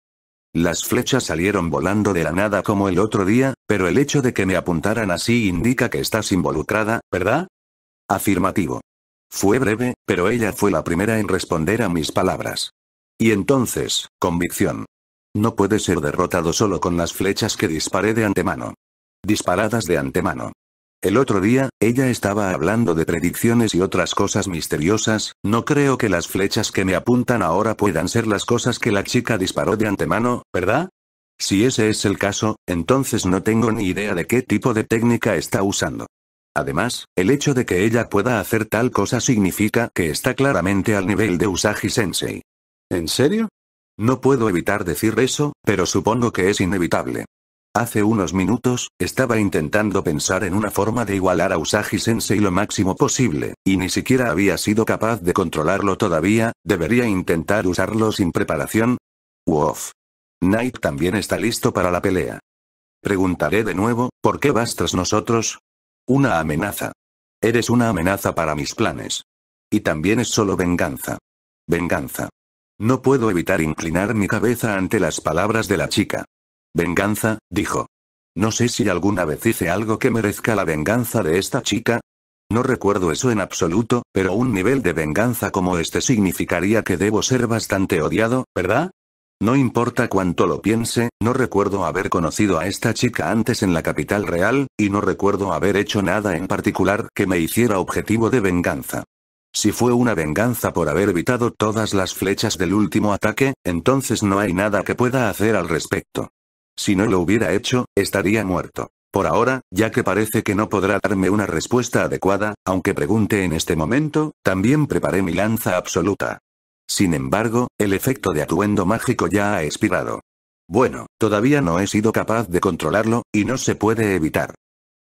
Las flechas salieron volando de la nada como el otro día, pero el hecho de que me apuntaran así indica que estás involucrada, ¿verdad? Afirmativo. Fue breve, pero ella fue la primera en responder a mis palabras. Y entonces, convicción. No puede ser derrotado solo con las flechas que disparé de antemano. Disparadas de antemano. El otro día, ella estaba hablando de predicciones y otras cosas misteriosas, no creo que las flechas que me apuntan ahora puedan ser las cosas que la chica disparó de antemano, ¿verdad? Si ese es el caso, entonces no tengo ni idea de qué tipo de técnica está usando. Además, el hecho de que ella pueda hacer tal cosa significa que está claramente al nivel de Usagi Sensei. ¿En serio? No puedo evitar decir eso, pero supongo que es inevitable. Hace unos minutos, estaba intentando pensar en una forma de igualar a Usagi Sensei lo máximo posible, y ni siquiera había sido capaz de controlarlo todavía, ¿debería intentar usarlo sin preparación? Wof. Knight también está listo para la pelea. Preguntaré de nuevo, ¿por qué vas tras nosotros? Una amenaza. Eres una amenaza para mis planes. Y también es solo venganza. Venganza. No puedo evitar inclinar mi cabeza ante las palabras de la chica. Venganza, dijo. No sé si alguna vez hice algo que merezca la venganza de esta chica. No recuerdo eso en absoluto, pero un nivel de venganza como este significaría que debo ser bastante odiado, ¿verdad? No importa cuánto lo piense, no recuerdo haber conocido a esta chica antes en la capital real, y no recuerdo haber hecho nada en particular que me hiciera objetivo de venganza. Si fue una venganza por haber evitado todas las flechas del último ataque, entonces no hay nada que pueda hacer al respecto. Si no lo hubiera hecho, estaría muerto. Por ahora, ya que parece que no podrá darme una respuesta adecuada, aunque pregunte en este momento, también preparé mi lanza absoluta. Sin embargo, el efecto de atuendo mágico ya ha expirado. Bueno, todavía no he sido capaz de controlarlo, y no se puede evitar.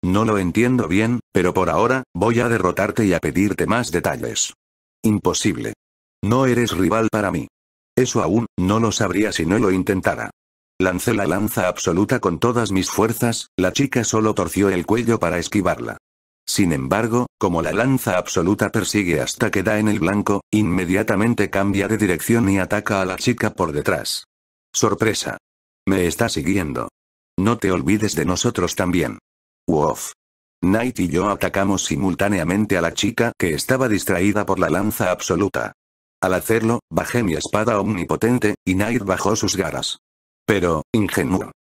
No lo entiendo bien, pero por ahora, voy a derrotarte y a pedirte más detalles. Imposible. No eres rival para mí. Eso aún, no lo sabría si no lo intentara. Lancé la lanza absoluta con todas mis fuerzas, la chica solo torció el cuello para esquivarla. Sin embargo, como la lanza absoluta persigue hasta que da en el blanco, inmediatamente cambia de dirección y ataca a la chica por detrás. Sorpresa. Me está siguiendo. No te olvides de nosotros también. Wof. Knight y yo atacamos simultáneamente a la chica que estaba distraída por la lanza absoluta. Al hacerlo, bajé mi espada omnipotente, y Knight bajó sus garras. Pero, ingenuo.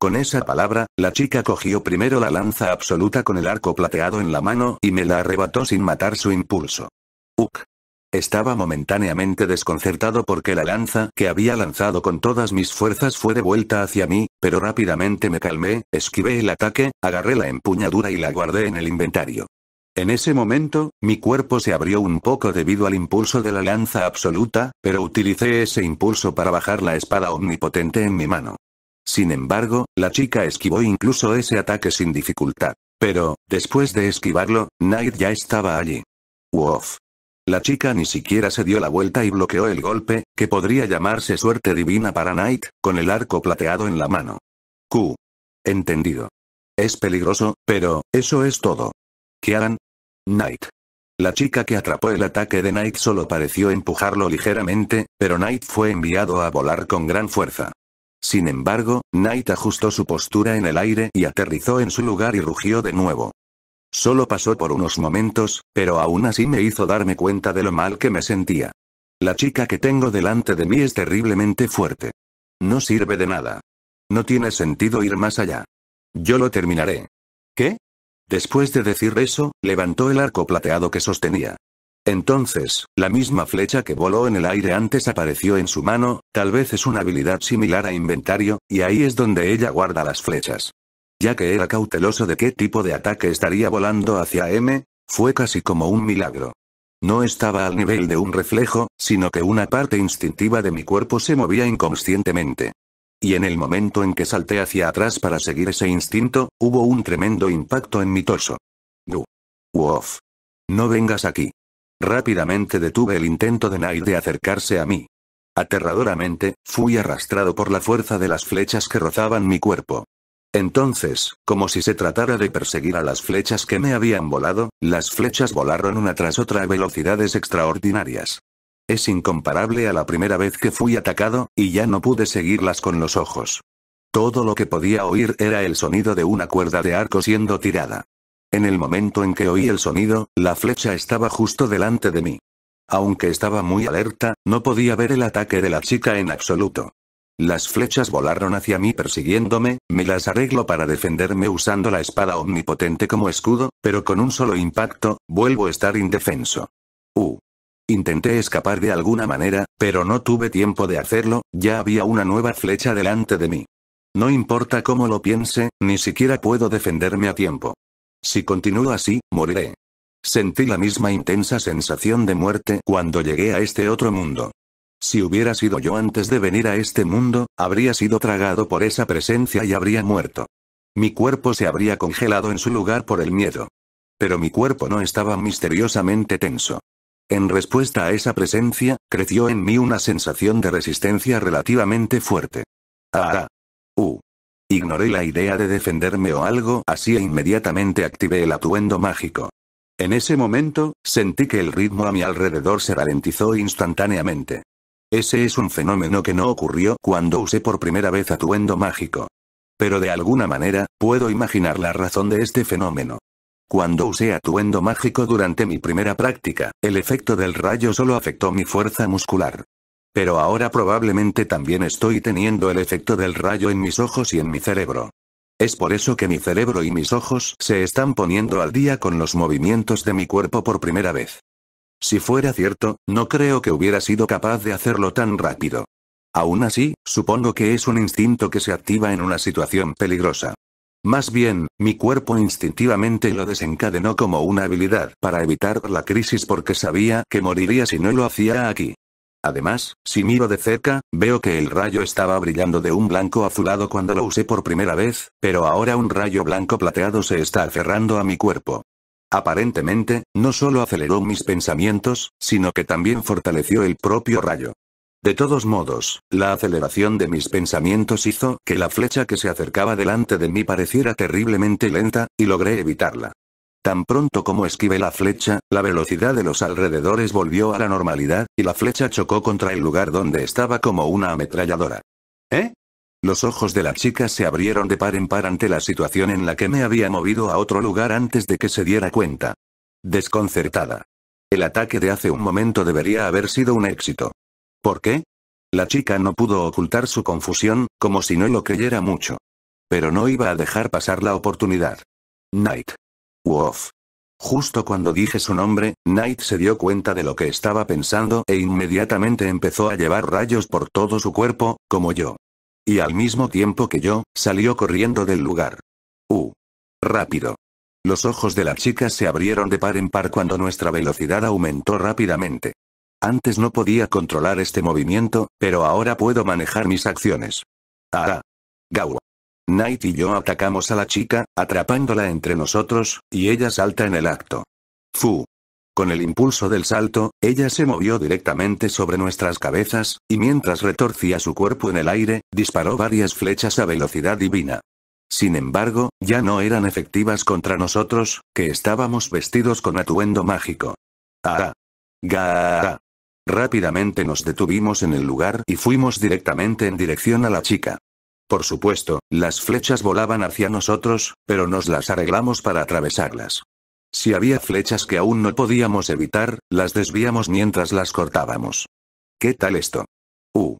Con esa palabra, la chica cogió primero la lanza absoluta con el arco plateado en la mano y me la arrebató sin matar su impulso. Uk. Estaba momentáneamente desconcertado porque la lanza que había lanzado con todas mis fuerzas fue devuelta hacia mí, pero rápidamente me calmé, esquivé el ataque, agarré la empuñadura y la guardé en el inventario. En ese momento, mi cuerpo se abrió un poco debido al impulso de la lanza absoluta, pero utilicé ese impulso para bajar la espada omnipotente en mi mano. Sin embargo, la chica esquivó incluso ese ataque sin dificultad. Pero, después de esquivarlo, Knight ya estaba allí. Wof. La chica ni siquiera se dio la vuelta y bloqueó el golpe, que podría llamarse suerte divina para Knight, con el arco plateado en la mano. Q. Entendido. Es peligroso, pero, eso es todo. Kiaran, Knight. La chica que atrapó el ataque de Knight solo pareció empujarlo ligeramente, pero Knight fue enviado a volar con gran fuerza. Sin embargo, Knight ajustó su postura en el aire y aterrizó en su lugar y rugió de nuevo. Solo pasó por unos momentos, pero aún así me hizo darme cuenta de lo mal que me sentía. La chica que tengo delante de mí es terriblemente fuerte. No sirve de nada. No tiene sentido ir más allá. Yo lo terminaré. ¿Qué? Después de decir eso, levantó el arco plateado que sostenía. Entonces, la misma flecha que voló en el aire antes apareció en su mano, tal vez es una habilidad similar a inventario, y ahí es donde ella guarda las flechas. Ya que era cauteloso de qué tipo de ataque estaría volando hacia M, fue casi como un milagro. No estaba al nivel de un reflejo, sino que una parte instintiva de mi cuerpo se movía inconscientemente. Y en el momento en que salté hacia atrás para seguir ese instinto, hubo un tremendo impacto en mi torso. ¡Du! ¡Wof! No vengas aquí. Rápidamente detuve el intento de Night de acercarse a mí. Aterradoramente, fui arrastrado por la fuerza de las flechas que rozaban mi cuerpo. Entonces, como si se tratara de perseguir a las flechas que me habían volado, las flechas volaron una tras otra a velocidades extraordinarias. Es incomparable a la primera vez que fui atacado, y ya no pude seguirlas con los ojos. Todo lo que podía oír era el sonido de una cuerda de arco siendo tirada. En el momento en que oí el sonido, la flecha estaba justo delante de mí. Aunque estaba muy alerta, no podía ver el ataque de la chica en absoluto. Las flechas volaron hacia mí persiguiéndome, me las arreglo para defenderme usando la espada omnipotente como escudo, pero con un solo impacto, vuelvo a estar indefenso. Uh. Intenté escapar de alguna manera, pero no tuve tiempo de hacerlo, ya había una nueva flecha delante de mí. No importa cómo lo piense, ni siquiera puedo defenderme a tiempo. Si continúo así, moriré. Sentí la misma intensa sensación de muerte cuando llegué a este otro mundo. Si hubiera sido yo antes de venir a este mundo, habría sido tragado por esa presencia y habría muerto. Mi cuerpo se habría congelado en su lugar por el miedo. Pero mi cuerpo no estaba misteriosamente tenso. En respuesta a esa presencia, creció en mí una sensación de resistencia relativamente fuerte. Ah. Uh. Ignoré la idea de defenderme o algo así e inmediatamente activé el atuendo mágico. En ese momento, sentí que el ritmo a mi alrededor se ralentizó instantáneamente. Ese es un fenómeno que no ocurrió cuando usé por primera vez atuendo mágico. Pero de alguna manera, puedo imaginar la razón de este fenómeno. Cuando usé atuendo mágico durante mi primera práctica, el efecto del rayo solo afectó mi fuerza muscular. Pero ahora probablemente también estoy teniendo el efecto del rayo en mis ojos y en mi cerebro. Es por eso que mi cerebro y mis ojos se están poniendo al día con los movimientos de mi cuerpo por primera vez. Si fuera cierto, no creo que hubiera sido capaz de hacerlo tan rápido. Aún así, supongo que es un instinto que se activa en una situación peligrosa. Más bien, mi cuerpo instintivamente lo desencadenó como una habilidad para evitar la crisis porque sabía que moriría si no lo hacía aquí. Además, si miro de cerca, veo que el rayo estaba brillando de un blanco azulado cuando lo usé por primera vez, pero ahora un rayo blanco plateado se está aferrando a mi cuerpo. Aparentemente, no solo aceleró mis pensamientos, sino que también fortaleció el propio rayo. De todos modos, la aceleración de mis pensamientos hizo que la flecha que se acercaba delante de mí pareciera terriblemente lenta, y logré evitarla. Tan pronto como esquivé la flecha, la velocidad de los alrededores volvió a la normalidad, y la flecha chocó contra el lugar donde estaba como una ametralladora. ¿Eh? Los ojos de la chica se abrieron de par en par ante la situación en la que me había movido a otro lugar antes de que se diera cuenta. Desconcertada. El ataque de hace un momento debería haber sido un éxito. ¿Por qué? La chica no pudo ocultar su confusión, como si no lo creyera mucho. Pero no iba a dejar pasar la oportunidad. Knight. Wof. Justo cuando dije su nombre, Knight se dio cuenta de lo que estaba pensando e inmediatamente empezó a llevar rayos por todo su cuerpo, como yo. Y al mismo tiempo que yo, salió corriendo del lugar. Uh. Rápido. Los ojos de la chica se abrieron de par en par cuando nuestra velocidad aumentó rápidamente. Antes no podía controlar este movimiento, pero ahora puedo manejar mis acciones. Ah. Gawa. Knight y yo atacamos a la chica, atrapándola entre nosotros, y ella salta en el acto. Fu. Con el impulso del salto, ella se movió directamente sobre nuestras cabezas, y mientras retorcía su cuerpo en el aire, disparó varias flechas a velocidad divina. Sin embargo, ya no eran efectivas contra nosotros, que estábamos vestidos con atuendo mágico. Ah. Ga. Rápidamente nos detuvimos en el lugar y fuimos directamente en dirección a la chica. Por supuesto, las flechas volaban hacia nosotros, pero nos las arreglamos para atravesarlas. Si había flechas que aún no podíamos evitar, las desviamos mientras las cortábamos. ¿Qué tal esto? Uh.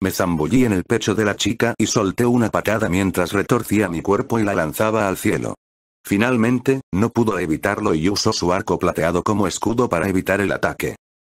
Me zambullí en el pecho de la chica y solté una patada mientras retorcía mi cuerpo y la lanzaba al cielo. Finalmente, no pudo evitarlo y usó su arco plateado como escudo para evitar el ataque.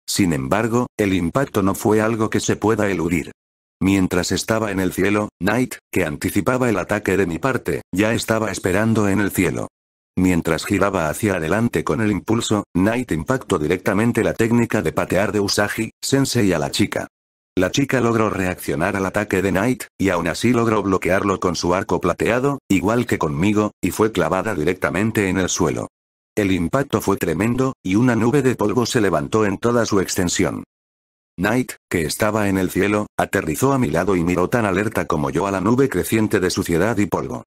Sin embargo, el impacto no fue algo que se pueda eludir. Mientras estaba en el cielo, Knight, que anticipaba el ataque de mi parte, ya estaba esperando en el cielo. Mientras giraba hacia adelante con el impulso, Knight impactó directamente la técnica de patear de Usagi, sensei a la chica. La chica logró reaccionar al ataque de Knight, y aún así logró bloquearlo con su arco plateado, igual que conmigo, y fue clavada directamente en el suelo. El impacto fue tremendo, y una nube de polvo se levantó en toda su extensión. Knight, que estaba en el cielo, aterrizó a mi lado y miró tan alerta como yo a la nube creciente de suciedad y polvo.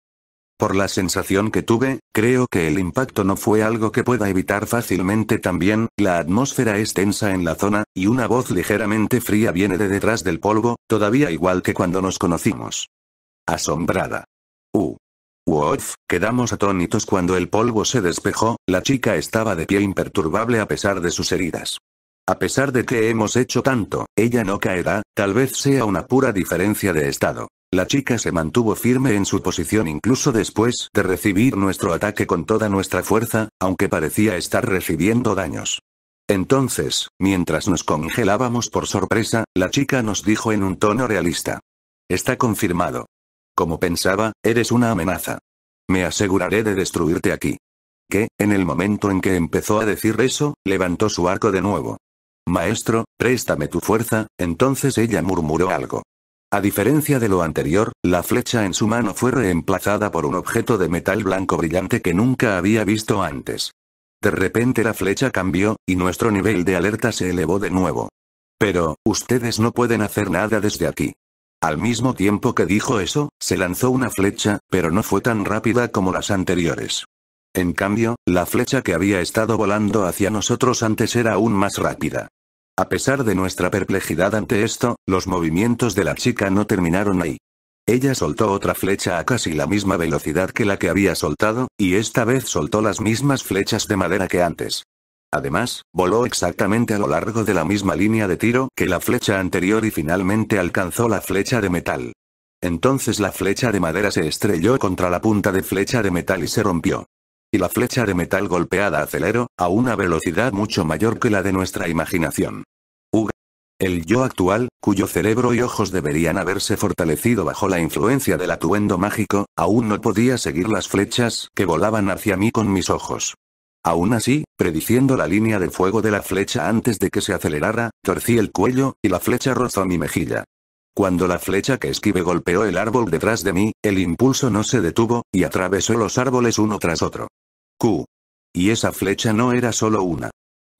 Por la sensación que tuve, creo que el impacto no fue algo que pueda evitar fácilmente también, la atmósfera es tensa en la zona, y una voz ligeramente fría viene de detrás del polvo, todavía igual que cuando nos conocimos. Asombrada. Uh. Wolf, quedamos atónitos cuando el polvo se despejó, la chica estaba de pie imperturbable a pesar de sus heridas. A pesar de que hemos hecho tanto, ella no caerá, tal vez sea una pura diferencia de estado. La chica se mantuvo firme en su posición incluso después de recibir nuestro ataque con toda nuestra fuerza, aunque parecía estar recibiendo daños. Entonces, mientras nos congelábamos por sorpresa, la chica nos dijo en un tono realista. Está confirmado. Como pensaba, eres una amenaza. Me aseguraré de destruirte aquí. Que, en el momento en que empezó a decir eso, levantó su arco de nuevo. Maestro, préstame tu fuerza, entonces ella murmuró algo. A diferencia de lo anterior, la flecha en su mano fue reemplazada por un objeto de metal blanco brillante que nunca había visto antes. De repente la flecha cambió, y nuestro nivel de alerta se elevó de nuevo. Pero, ustedes no pueden hacer nada desde aquí. Al mismo tiempo que dijo eso, se lanzó una flecha, pero no fue tan rápida como las anteriores. En cambio, la flecha que había estado volando hacia nosotros antes era aún más rápida. A pesar de nuestra perplejidad ante esto, los movimientos de la chica no terminaron ahí. Ella soltó otra flecha a casi la misma velocidad que la que había soltado, y esta vez soltó las mismas flechas de madera que antes. Además, voló exactamente a lo largo de la misma línea de tiro que la flecha anterior y finalmente alcanzó la flecha de metal. Entonces la flecha de madera se estrelló contra la punta de flecha de metal y se rompió. Y la flecha de metal golpeada aceleró, a una velocidad mucho mayor que la de nuestra imaginación. Uga. El yo actual, cuyo cerebro y ojos deberían haberse fortalecido bajo la influencia del atuendo mágico, aún no podía seguir las flechas que volaban hacia mí con mis ojos. Aún así, prediciendo la línea de fuego de la flecha antes de que se acelerara, torcí el cuello, y la flecha rozó mi mejilla. Cuando la flecha que esquive golpeó el árbol detrás de mí, el impulso no se detuvo, y atravesó los árboles uno tras otro. Q. Y esa flecha no era solo una.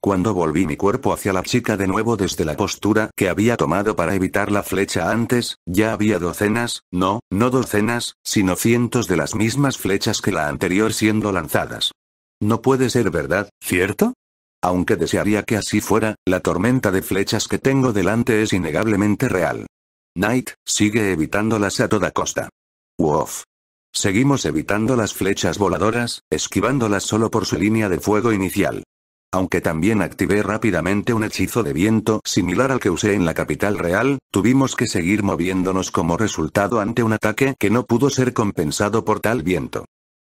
Cuando volví mi cuerpo hacia la chica de nuevo desde la postura que había tomado para evitar la flecha antes, ya había docenas, no, no docenas, sino cientos de las mismas flechas que la anterior siendo lanzadas. No puede ser verdad, ¿cierto? Aunque desearía que así fuera, la tormenta de flechas que tengo delante es innegablemente real. Knight, sigue evitándolas a toda costa. Wof. Seguimos evitando las flechas voladoras, esquivándolas solo por su línea de fuego inicial. Aunque también activé rápidamente un hechizo de viento similar al que usé en la capital real, tuvimos que seguir moviéndonos como resultado ante un ataque que no pudo ser compensado por tal viento.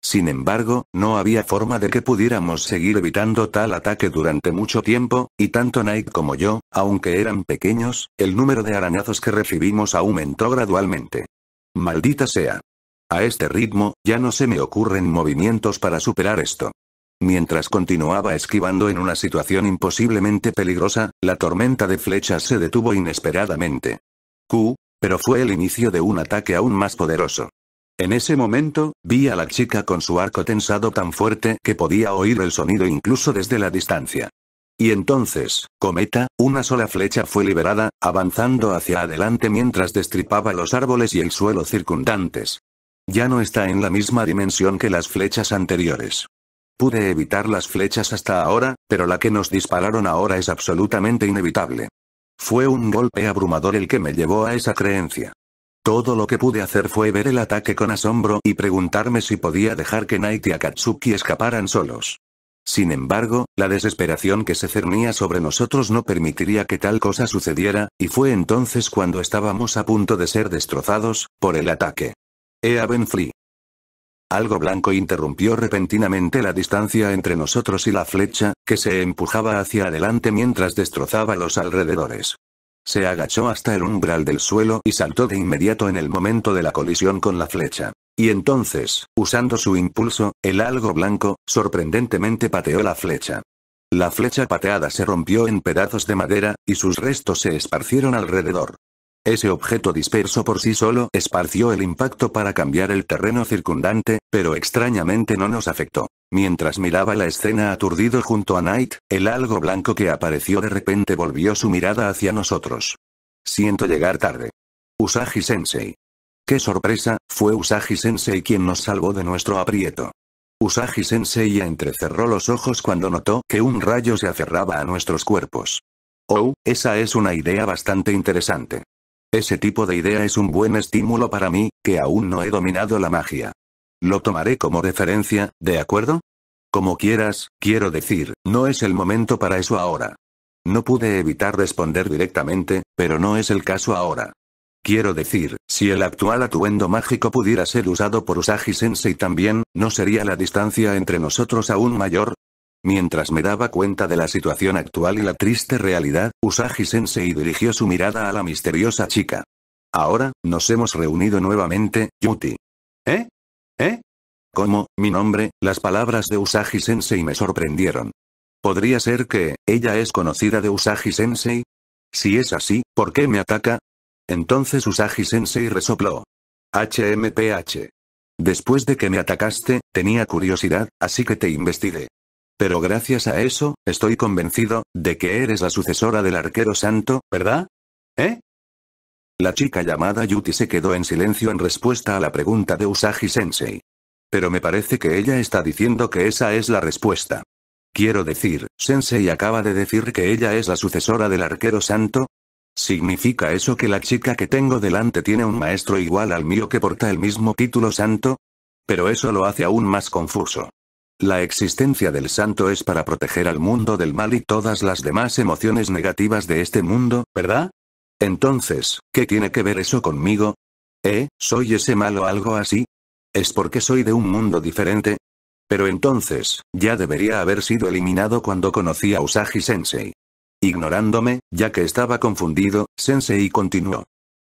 Sin embargo, no había forma de que pudiéramos seguir evitando tal ataque durante mucho tiempo, y tanto Nike como yo, aunque eran pequeños, el número de arañazos que recibimos aumentó gradualmente. Maldita sea. A este ritmo, ya no se me ocurren movimientos para superar esto. Mientras continuaba esquivando en una situación imposiblemente peligrosa, la tormenta de flechas se detuvo inesperadamente. Q, pero fue el inicio de un ataque aún más poderoso. En ese momento, vi a la chica con su arco tensado tan fuerte que podía oír el sonido incluso desde la distancia. Y entonces, cometa, una sola flecha fue liberada, avanzando hacia adelante mientras destripaba los árboles y el suelo circundantes. Ya no está en la misma dimensión que las flechas anteriores. Pude evitar las flechas hasta ahora, pero la que nos dispararon ahora es absolutamente inevitable. Fue un golpe abrumador el que me llevó a esa creencia. Todo lo que pude hacer fue ver el ataque con asombro y preguntarme si podía dejar que Knight y Akatsuki escaparan solos. Sin embargo, la desesperación que se cernía sobre nosotros no permitiría que tal cosa sucediera, y fue entonces cuando estábamos a punto de ser destrozados, por el ataque. Ea Benfree. Algo blanco interrumpió repentinamente la distancia entre nosotros y la flecha, que se empujaba hacia adelante mientras destrozaba los alrededores. Se agachó hasta el umbral del suelo y saltó de inmediato en el momento de la colisión con la flecha. Y entonces, usando su impulso, el algo blanco, sorprendentemente pateó la flecha. La flecha pateada se rompió en pedazos de madera, y sus restos se esparcieron alrededor. Ese objeto disperso por sí solo esparció el impacto para cambiar el terreno circundante, pero extrañamente no nos afectó. Mientras miraba la escena aturdido junto a Knight, el algo blanco que apareció de repente volvió su mirada hacia nosotros. Siento llegar tarde. Usagi Sensei. ¡Qué sorpresa! Fue Usagi Sensei quien nos salvó de nuestro aprieto. Usagi Sensei entrecerró los ojos cuando notó que un rayo se aferraba a nuestros cuerpos. Oh, esa es una idea bastante interesante. Ese tipo de idea es un buen estímulo para mí, que aún no he dominado la magia. Lo tomaré como referencia, ¿de acuerdo? Como quieras, quiero decir, no es el momento para eso ahora. No pude evitar responder directamente, pero no es el caso ahora. Quiero decir, si el actual atuendo mágico pudiera ser usado por Usagi Sensei también, ¿no sería la distancia entre nosotros aún mayor? Mientras me daba cuenta de la situación actual y la triste realidad, Usagi Sensei dirigió su mirada a la misteriosa chica. Ahora, nos hemos reunido nuevamente, Yuti. ¿Eh? ¿Eh? ¿Cómo, mi nombre? Las palabras de Usagi Sensei me sorprendieron. ¿Podría ser que, ella es conocida de Usagi Sensei? Si es así, ¿por qué me ataca? Entonces Usagi Sensei resopló. HMPH. Después de que me atacaste, tenía curiosidad, así que te investigué. Pero gracias a eso, estoy convencido, de que eres la sucesora del arquero santo, ¿verdad? ¿Eh? La chica llamada Yuti se quedó en silencio en respuesta a la pregunta de Usagi Sensei. Pero me parece que ella está diciendo que esa es la respuesta. Quiero decir, Sensei acaba de decir que ella es la sucesora del arquero santo. ¿Significa eso que la chica que tengo delante tiene un maestro igual al mío que porta el mismo título santo? Pero eso lo hace aún más confuso. La existencia del santo es para proteger al mundo del mal y todas las demás emociones negativas de este mundo, ¿verdad? Entonces, ¿qué tiene que ver eso conmigo? ¿Eh? ¿Soy ese malo o algo así? ¿Es porque soy de un mundo diferente? Pero entonces, ya debería haber sido eliminado cuando conocí a Usagi Sensei. Ignorándome, ya que estaba confundido, Sensei continuó.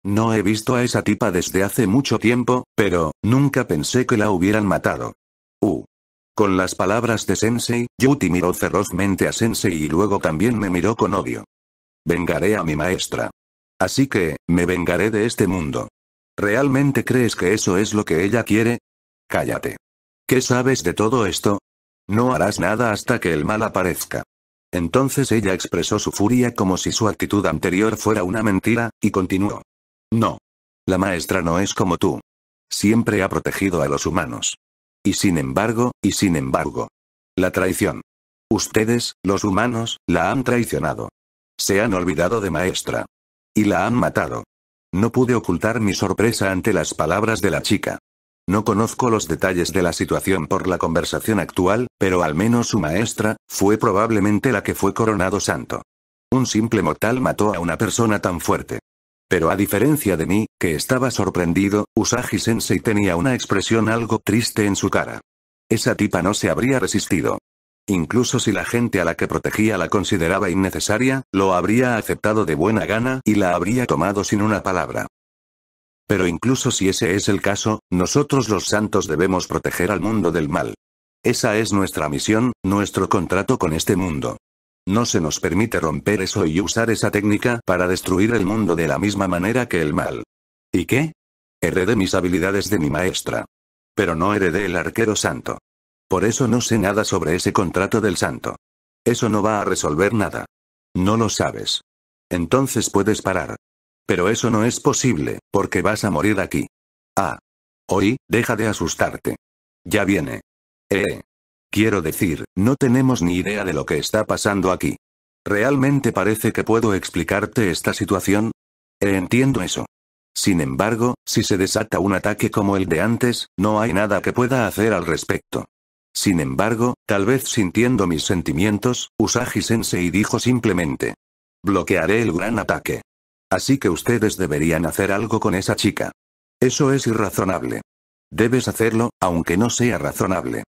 No he visto a esa tipa desde hace mucho tiempo, pero, nunca pensé que la hubieran matado. Uh. Con las palabras de Sensei, Yuti miró ferozmente a Sensei y luego también me miró con odio. Vengaré a mi maestra. Así que, me vengaré de este mundo. ¿Realmente crees que eso es lo que ella quiere? Cállate. ¿Qué sabes de todo esto? No harás nada hasta que el mal aparezca. Entonces ella expresó su furia como si su actitud anterior fuera una mentira, y continuó. No. La maestra no es como tú. Siempre ha protegido a los humanos. Y sin embargo, y sin embargo. La traición. Ustedes, los humanos, la han traicionado. Se han olvidado de maestra. Y la han matado. No pude ocultar mi sorpresa ante las palabras de la chica. No conozco los detalles de la situación por la conversación actual, pero al menos su maestra, fue probablemente la que fue coronado santo. Un simple mortal mató a una persona tan fuerte. Pero a diferencia de mí, que estaba sorprendido, Usagi Sensei tenía una expresión algo triste en su cara. Esa tipa no se habría resistido. Incluso si la gente a la que protegía la consideraba innecesaria, lo habría aceptado de buena gana y la habría tomado sin una palabra. Pero incluso si ese es el caso, nosotros los santos debemos proteger al mundo del mal. Esa es nuestra misión, nuestro contrato con este mundo. No se nos permite romper eso y usar esa técnica para destruir el mundo de la misma manera que el mal. ¿Y qué? Heredé mis habilidades de mi maestra. Pero no heredé el arquero santo. Por eso no sé nada sobre ese contrato del santo. Eso no va a resolver nada. No lo sabes. Entonces puedes parar. Pero eso no es posible, porque vas a morir aquí. Ah. Hoy, deja de asustarte. Ya viene. Eh. Quiero decir, no tenemos ni idea de lo que está pasando aquí. ¿Realmente parece que puedo explicarte esta situación? Entiendo eso. Sin embargo, si se desata un ataque como el de antes, no hay nada que pueda hacer al respecto. Sin embargo, tal vez sintiendo mis sentimientos, Usagi Sensei dijo simplemente. Bloquearé el gran ataque. Así que ustedes deberían hacer algo con esa chica. Eso es irrazonable. Debes hacerlo, aunque no sea razonable.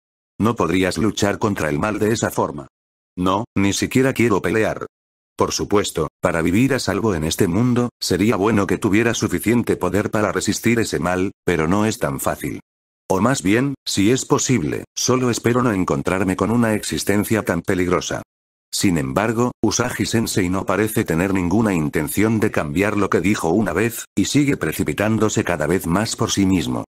No podrías luchar contra el mal de esa forma. No, ni siquiera quiero pelear. Por supuesto, para vivir a salvo en este mundo, sería bueno que tuviera suficiente poder para resistir ese mal, pero no es tan fácil. O más bien, si es posible, solo espero no encontrarme con una existencia tan peligrosa. Sin embargo, Usagi Sensei no parece tener ninguna intención de cambiar lo que dijo una vez, y sigue precipitándose cada vez más por sí mismo.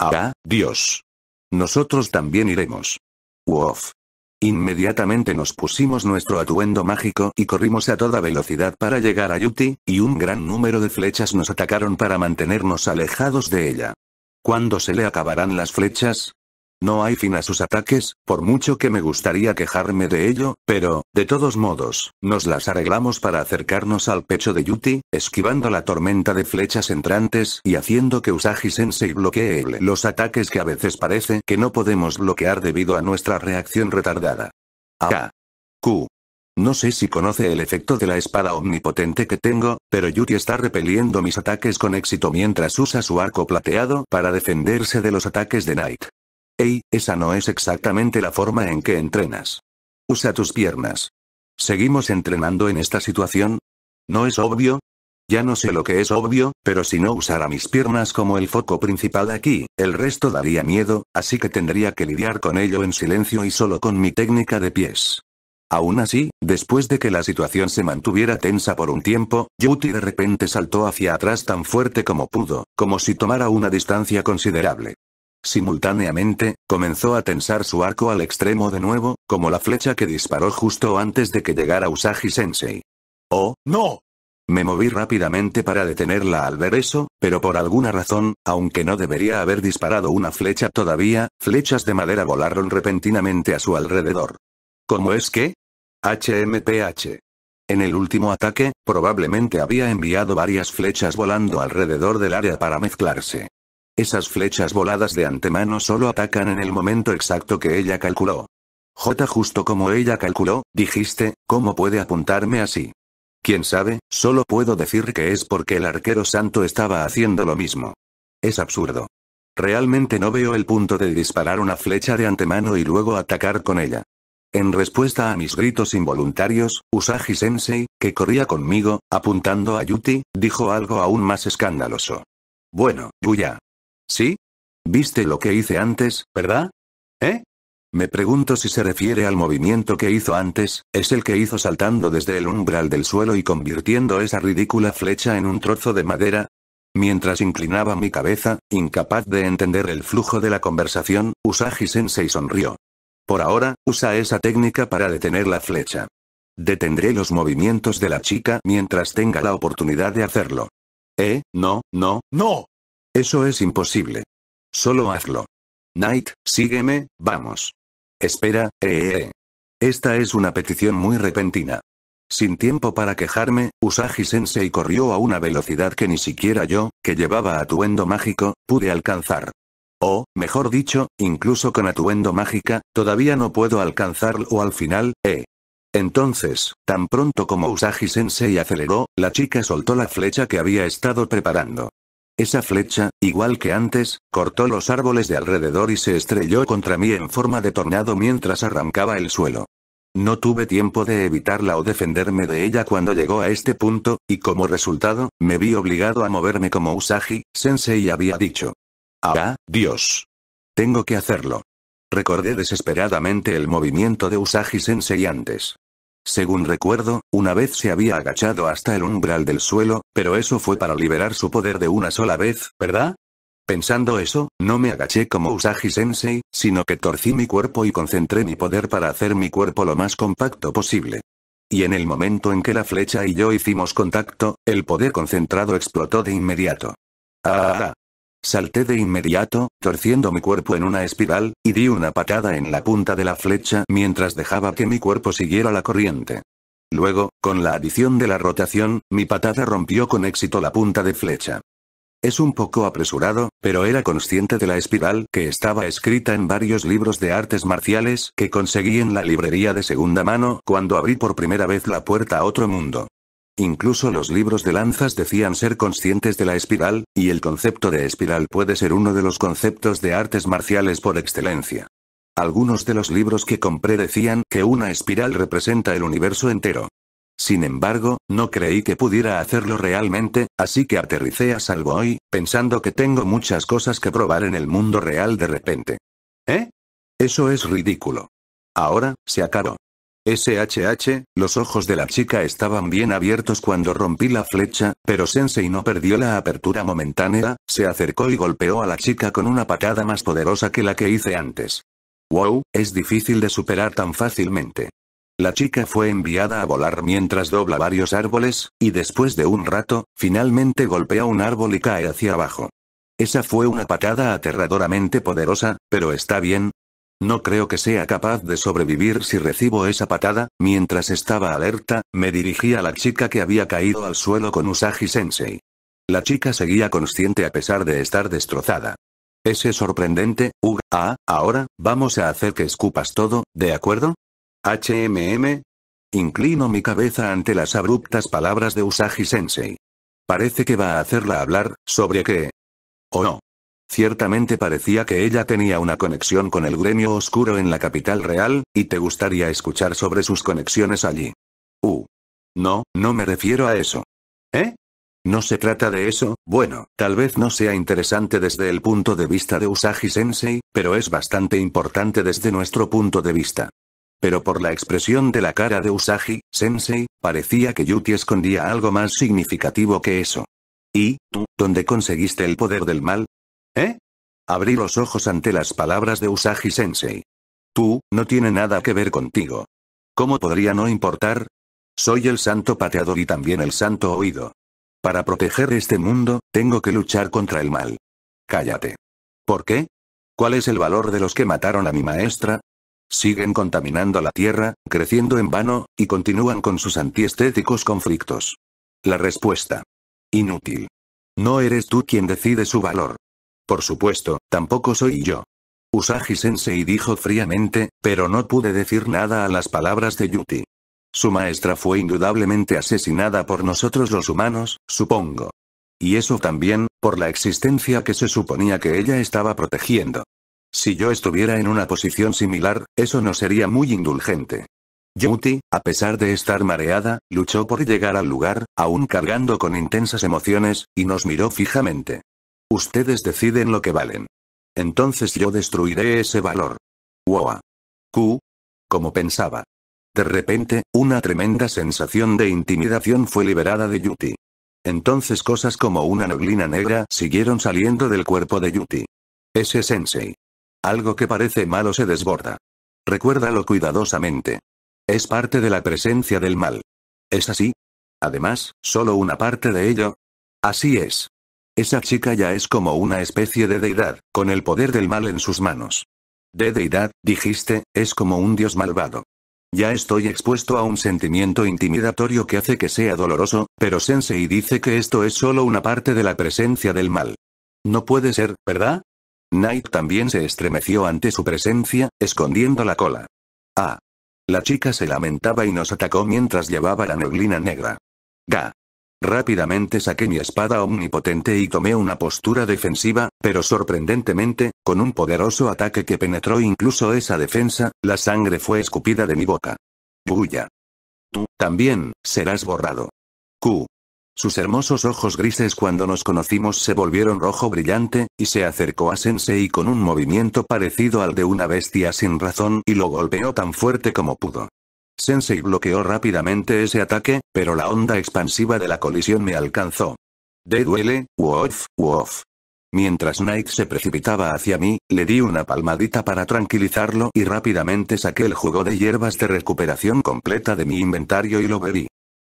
Ah, Dios. Nosotros también iremos. Wof. Inmediatamente nos pusimos nuestro atuendo mágico y corrimos a toda velocidad para llegar a Yuti, y un gran número de flechas nos atacaron para mantenernos alejados de ella. ¿Cuándo se le acabarán las flechas? No hay fin a sus ataques, por mucho que me gustaría quejarme de ello, pero, de todos modos, nos las arreglamos para acercarnos al pecho de Yuti, esquivando la tormenta de flechas entrantes y haciendo que Usagi Sensei bloquee los ataques que a veces parece que no podemos bloquear debido a nuestra reacción retardada. A. Q. No sé si conoce el efecto de la espada omnipotente que tengo, pero Yuti está repeliendo mis ataques con éxito mientras usa su arco plateado para defenderse de los ataques de Knight. Ey, esa no es exactamente la forma en que entrenas. Usa tus piernas. ¿Seguimos entrenando en esta situación? ¿No es obvio? Ya no sé lo que es obvio, pero si no usara mis piernas como el foco principal aquí, el resto daría miedo, así que tendría que lidiar con ello en silencio y solo con mi técnica de pies. Aún así, después de que la situación se mantuviera tensa por un tiempo, Yuti de repente saltó hacia atrás tan fuerte como pudo, como si tomara una distancia considerable. Simultáneamente, comenzó a tensar su arco al extremo de nuevo, como la flecha que disparó justo antes de que llegara Usagi Sensei. ¡Oh, no! Me moví rápidamente para detenerla al ver eso, pero por alguna razón, aunque no debería haber disparado una flecha todavía, flechas de madera volaron repentinamente a su alrededor. ¿Cómo es que? HMPH. En el último ataque, probablemente había enviado varias flechas volando alrededor del área para mezclarse. Esas flechas voladas de antemano solo atacan en el momento exacto que ella calculó. J justo como ella calculó, dijiste, ¿cómo puede apuntarme así? Quién sabe, solo puedo decir que es porque el arquero santo estaba haciendo lo mismo. Es absurdo. Realmente no veo el punto de disparar una flecha de antemano y luego atacar con ella. En respuesta a mis gritos involuntarios, Usagi Sensei, que corría conmigo, apuntando a Yuti, dijo algo aún más escandaloso. Bueno, Yuya. ¿Sí? ¿Viste lo que hice antes, verdad? ¿Eh? Me pregunto si se refiere al movimiento que hizo antes, es el que hizo saltando desde el umbral del suelo y convirtiendo esa ridícula flecha en un trozo de madera. Mientras inclinaba mi cabeza, incapaz de entender el flujo de la conversación, Usagi Sensei sonrió. Por ahora, usa esa técnica para detener la flecha. Detendré los movimientos de la chica mientras tenga la oportunidad de hacerlo. Eh, no, no, no. Eso es imposible. Solo hazlo. Knight, sígueme, vamos. Espera, eh, eh, eh. Esta es una petición muy repentina. Sin tiempo para quejarme, Usagi Sensei corrió a una velocidad que ni siquiera yo, que llevaba atuendo mágico, pude alcanzar. O, mejor dicho, incluso con atuendo mágica, todavía no puedo alcanzarlo al final, eh. Entonces, tan pronto como Usagi Sensei aceleró, la chica soltó la flecha que había estado preparando. Esa flecha, igual que antes, cortó los árboles de alrededor y se estrelló contra mí en forma de tornado mientras arrancaba el suelo. No tuve tiempo de evitarla o defenderme de ella cuando llegó a este punto, y como resultado, me vi obligado a moverme como Usagi, Sensei había dicho. Ah, Dios. Tengo que hacerlo. Recordé desesperadamente el movimiento de Usagi Sensei antes. Según recuerdo, una vez se había agachado hasta el umbral del suelo, pero eso fue para liberar su poder de una sola vez, ¿verdad? Pensando eso, no me agaché como Usagi Sensei, sino que torcí mi cuerpo y concentré mi poder para hacer mi cuerpo lo más compacto posible. Y en el momento en que la flecha y yo hicimos contacto, el poder concentrado explotó de inmediato. ¡Ah! Salté de inmediato, torciendo mi cuerpo en una espiral, y di una patada en la punta de la flecha mientras dejaba que mi cuerpo siguiera la corriente. Luego, con la adición de la rotación, mi patada rompió con éxito la punta de flecha. Es un poco apresurado, pero era consciente de la espiral que estaba escrita en varios libros de artes marciales que conseguí en la librería de segunda mano cuando abrí por primera vez la puerta a otro mundo. Incluso los libros de lanzas decían ser conscientes de la espiral, y el concepto de espiral puede ser uno de los conceptos de artes marciales por excelencia. Algunos de los libros que compré decían que una espiral representa el universo entero. Sin embargo, no creí que pudiera hacerlo realmente, así que aterricé a salvo hoy, pensando que tengo muchas cosas que probar en el mundo real de repente. ¿Eh? Eso es ridículo. Ahora, se acabó. SHH, los ojos de la chica estaban bien abiertos cuando rompí la flecha, pero Sensei no perdió la apertura momentánea, se acercó y golpeó a la chica con una patada más poderosa que la que hice antes. Wow, es difícil de superar tan fácilmente. La chica fue enviada a volar mientras dobla varios árboles, y después de un rato, finalmente golpea un árbol y cae hacia abajo. Esa fue una patada aterradoramente poderosa, pero está bien. No creo que sea capaz de sobrevivir si recibo esa patada, mientras estaba alerta, me dirigí a la chica que había caído al suelo con Usagi Sensei. La chica seguía consciente a pesar de estar destrozada. Ese sorprendente, Uga, ah, ahora, vamos a hacer que escupas todo, ¿de acuerdo? HMM. Inclino mi cabeza ante las abruptas palabras de Usagi Sensei. Parece que va a hacerla hablar, ¿sobre qué? ¿O no? Ciertamente parecía que ella tenía una conexión con el gremio oscuro en la capital real, y te gustaría escuchar sobre sus conexiones allí. Uh. No, no me refiero a eso. ¿Eh? No se trata de eso, bueno, tal vez no sea interesante desde el punto de vista de Usagi Sensei, pero es bastante importante desde nuestro punto de vista. Pero por la expresión de la cara de Usagi, Sensei, parecía que Yuti escondía algo más significativo que eso. ¿Y, tú, dónde conseguiste el poder del mal? ¿Eh? Abrí los ojos ante las palabras de Usagi Sensei. Tú, no tiene nada que ver contigo. ¿Cómo podría no importar? Soy el santo pateador y también el santo oído. Para proteger este mundo, tengo que luchar contra el mal. Cállate. ¿Por qué? ¿Cuál es el valor de los que mataron a mi maestra? Siguen contaminando la Tierra, creciendo en vano, y continúan con sus antiestéticos conflictos. La respuesta. Inútil. No eres tú quien decide su valor. Por supuesto, tampoco soy yo. Usagi Sensei dijo fríamente, pero no pude decir nada a las palabras de Yuti. Su maestra fue indudablemente asesinada por nosotros los humanos, supongo. Y eso también, por la existencia que se suponía que ella estaba protegiendo. Si yo estuviera en una posición similar, eso no sería muy indulgente. Yuti, a pesar de estar mareada, luchó por llegar al lugar, aún cargando con intensas emociones, y nos miró fijamente. Ustedes deciden lo que valen. Entonces yo destruiré ese valor. Woa. Q. Como pensaba. De repente, una tremenda sensación de intimidación fue liberada de Yuti. Entonces cosas como una neblina negra siguieron saliendo del cuerpo de Yuti. Ese sensei. Algo que parece malo se desborda. Recuérdalo cuidadosamente. Es parte de la presencia del mal. ¿Es así? Además, solo una parte de ello. Así es. Esa chica ya es como una especie de deidad, con el poder del mal en sus manos. De deidad, dijiste, es como un dios malvado. Ya estoy expuesto a un sentimiento intimidatorio que hace que sea doloroso, pero Sensei dice que esto es solo una parte de la presencia del mal. No puede ser, ¿verdad? Knight también se estremeció ante su presencia, escondiendo la cola. Ah. La chica se lamentaba y nos atacó mientras llevaba la neblina negra. Ga. Rápidamente saqué mi espada omnipotente y tomé una postura defensiva, pero sorprendentemente, con un poderoso ataque que penetró incluso esa defensa, la sangre fue escupida de mi boca. Bulla. Tú, también, serás borrado. Q. Sus hermosos ojos grises cuando nos conocimos se volvieron rojo brillante, y se acercó a Sensei con un movimiento parecido al de una bestia sin razón y lo golpeó tan fuerte como pudo. Sensei bloqueó rápidamente ese ataque, pero la onda expansiva de la colisión me alcanzó. De duele, wof, wof. Mientras Knight se precipitaba hacia mí, le di una palmadita para tranquilizarlo y rápidamente saqué el jugo de hierbas de recuperación completa de mi inventario y lo bebí.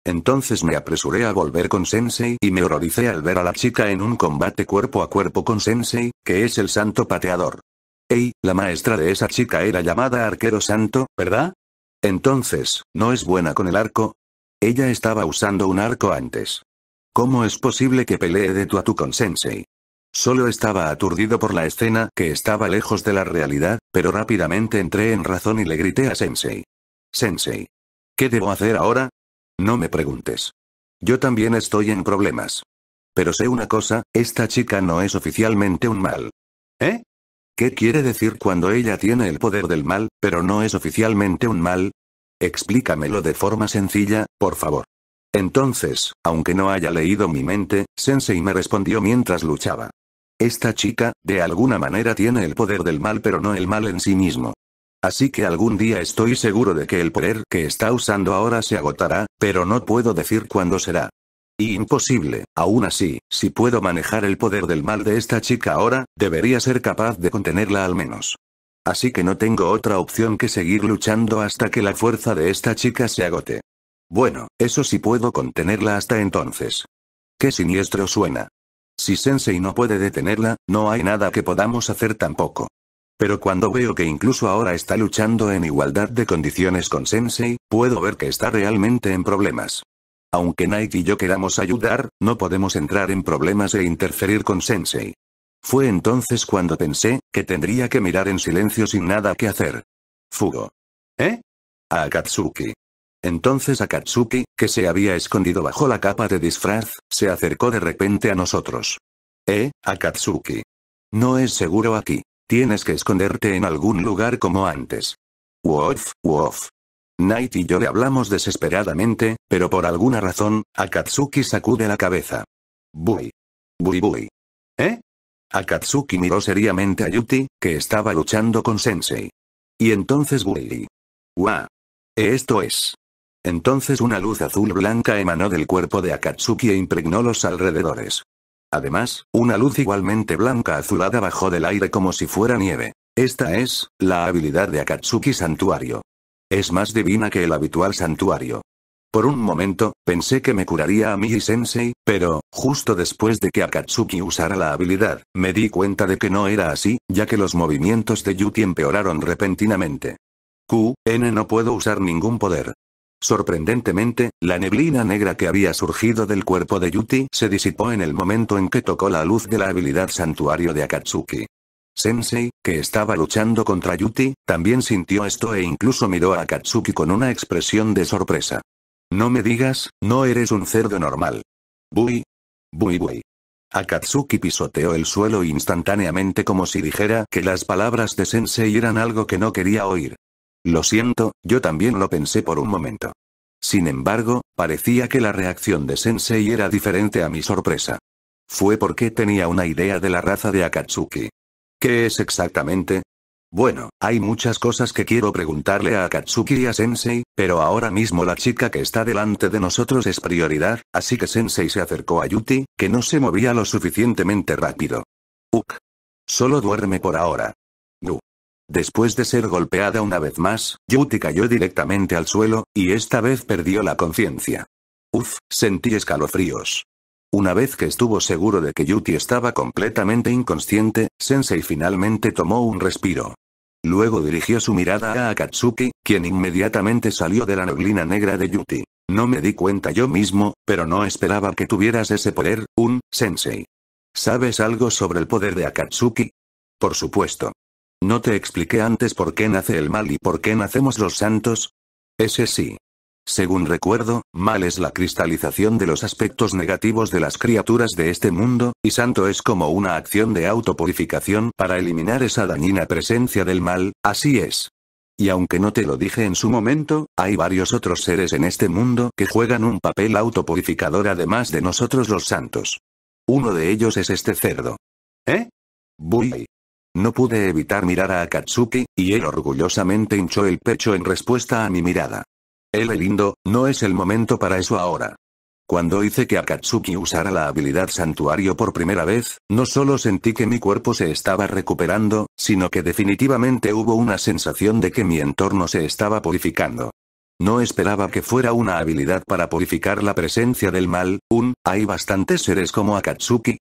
Entonces me apresuré a volver con Sensei y me horroricé al ver a la chica en un combate cuerpo a cuerpo con Sensei, que es el santo pateador. Ey, la maestra de esa chica era llamada Arquero Santo, ¿verdad? Entonces, ¿no es buena con el arco? Ella estaba usando un arco antes. ¿Cómo es posible que pelee de tú a tú con Sensei? Solo estaba aturdido por la escena que estaba lejos de la realidad, pero rápidamente entré en razón y le grité a Sensei. Sensei. ¿Qué debo hacer ahora? No me preguntes. Yo también estoy en problemas. Pero sé una cosa, esta chica no es oficialmente un mal. ¿Eh? ¿Qué quiere decir cuando ella tiene el poder del mal, pero no es oficialmente un mal? Explícamelo de forma sencilla, por favor. Entonces, aunque no haya leído mi mente, Sensei me respondió mientras luchaba. Esta chica, de alguna manera tiene el poder del mal pero no el mal en sí mismo. Así que algún día estoy seguro de que el poder que está usando ahora se agotará, pero no puedo decir cuándo será. Y imposible, aún así, si puedo manejar el poder del mal de esta chica ahora, debería ser capaz de contenerla al menos. Así que no tengo otra opción que seguir luchando hasta que la fuerza de esta chica se agote. Bueno, eso sí puedo contenerla hasta entonces. Qué siniestro suena. Si Sensei no puede detenerla, no hay nada que podamos hacer tampoco. Pero cuando veo que incluso ahora está luchando en igualdad de condiciones con Sensei, puedo ver que está realmente en problemas. Aunque Night y yo queramos ayudar, no podemos entrar en problemas e interferir con Sensei. Fue entonces cuando pensé, que tendría que mirar en silencio sin nada que hacer. Fugo. ¿Eh? A Akatsuki. Entonces Akatsuki, que se había escondido bajo la capa de disfraz, se acercó de repente a nosotros. ¿Eh, Akatsuki? No es seguro aquí. Tienes que esconderte en algún lugar como antes. Wof, wof. Night y yo le hablamos desesperadamente, pero por alguna razón, Akatsuki sacude la cabeza. Bui. Bui bui. ¿Eh? Akatsuki miró seriamente a Yuti, que estaba luchando con Sensei. Y entonces Bui. Wa. Esto es. Entonces una luz azul blanca emanó del cuerpo de Akatsuki e impregnó los alrededores. Además, una luz igualmente blanca azulada bajó del aire como si fuera nieve. Esta es, la habilidad de Akatsuki Santuario. Es más divina que el habitual santuario. Por un momento, pensé que me curaría a y Sensei, pero, justo después de que Akatsuki usara la habilidad, me di cuenta de que no era así, ya que los movimientos de Yuti empeoraron repentinamente. Q, N no puedo usar ningún poder. Sorprendentemente, la neblina negra que había surgido del cuerpo de Yuti se disipó en el momento en que tocó la luz de la habilidad santuario de Akatsuki. Sensei, que estaba luchando contra Yuti, también sintió esto e incluso miró a Akatsuki con una expresión de sorpresa. No me digas, no eres un cerdo normal. Bui. Bui bui. Akatsuki pisoteó el suelo instantáneamente como si dijera que las palabras de Sensei eran algo que no quería oír. Lo siento, yo también lo pensé por un momento. Sin embargo, parecía que la reacción de Sensei era diferente a mi sorpresa. Fue porque tenía una idea de la raza de Akatsuki. ¿Qué es exactamente? Bueno, hay muchas cosas que quiero preguntarle a Akatsuki y a Sensei, pero ahora mismo la chica que está delante de nosotros es prioridad, así que Sensei se acercó a Yuti, que no se movía lo suficientemente rápido. Uk. Solo duerme por ahora. Gu. Después de ser golpeada una vez más, Yuti cayó directamente al suelo, y esta vez perdió la conciencia. Uf, sentí escalofríos. Una vez que estuvo seguro de que Yuti estaba completamente inconsciente, Sensei finalmente tomó un respiro. Luego dirigió su mirada a Akatsuki, quien inmediatamente salió de la neblina negra de Yuti. No me di cuenta yo mismo, pero no esperaba que tuvieras ese poder, un, Sensei. ¿Sabes algo sobre el poder de Akatsuki? Por supuesto. ¿No te expliqué antes por qué nace el mal y por qué nacemos los santos? Ese sí. Según recuerdo, mal es la cristalización de los aspectos negativos de las criaturas de este mundo, y santo es como una acción de autopurificación para eliminar esa dañina presencia del mal, así es. Y aunque no te lo dije en su momento, hay varios otros seres en este mundo que juegan un papel autopurificador además de nosotros los santos. Uno de ellos es este cerdo. ¿Eh? Bui. No pude evitar mirar a Akatsuki, y él orgullosamente hinchó el pecho en respuesta a mi mirada. El lindo, no es el momento para eso ahora. Cuando hice que Akatsuki usara la habilidad santuario por primera vez, no solo sentí que mi cuerpo se estaba recuperando, sino que definitivamente hubo una sensación de que mi entorno se estaba purificando. No esperaba que fuera una habilidad para purificar la presencia del mal, un, hay bastantes seres como Akatsuki.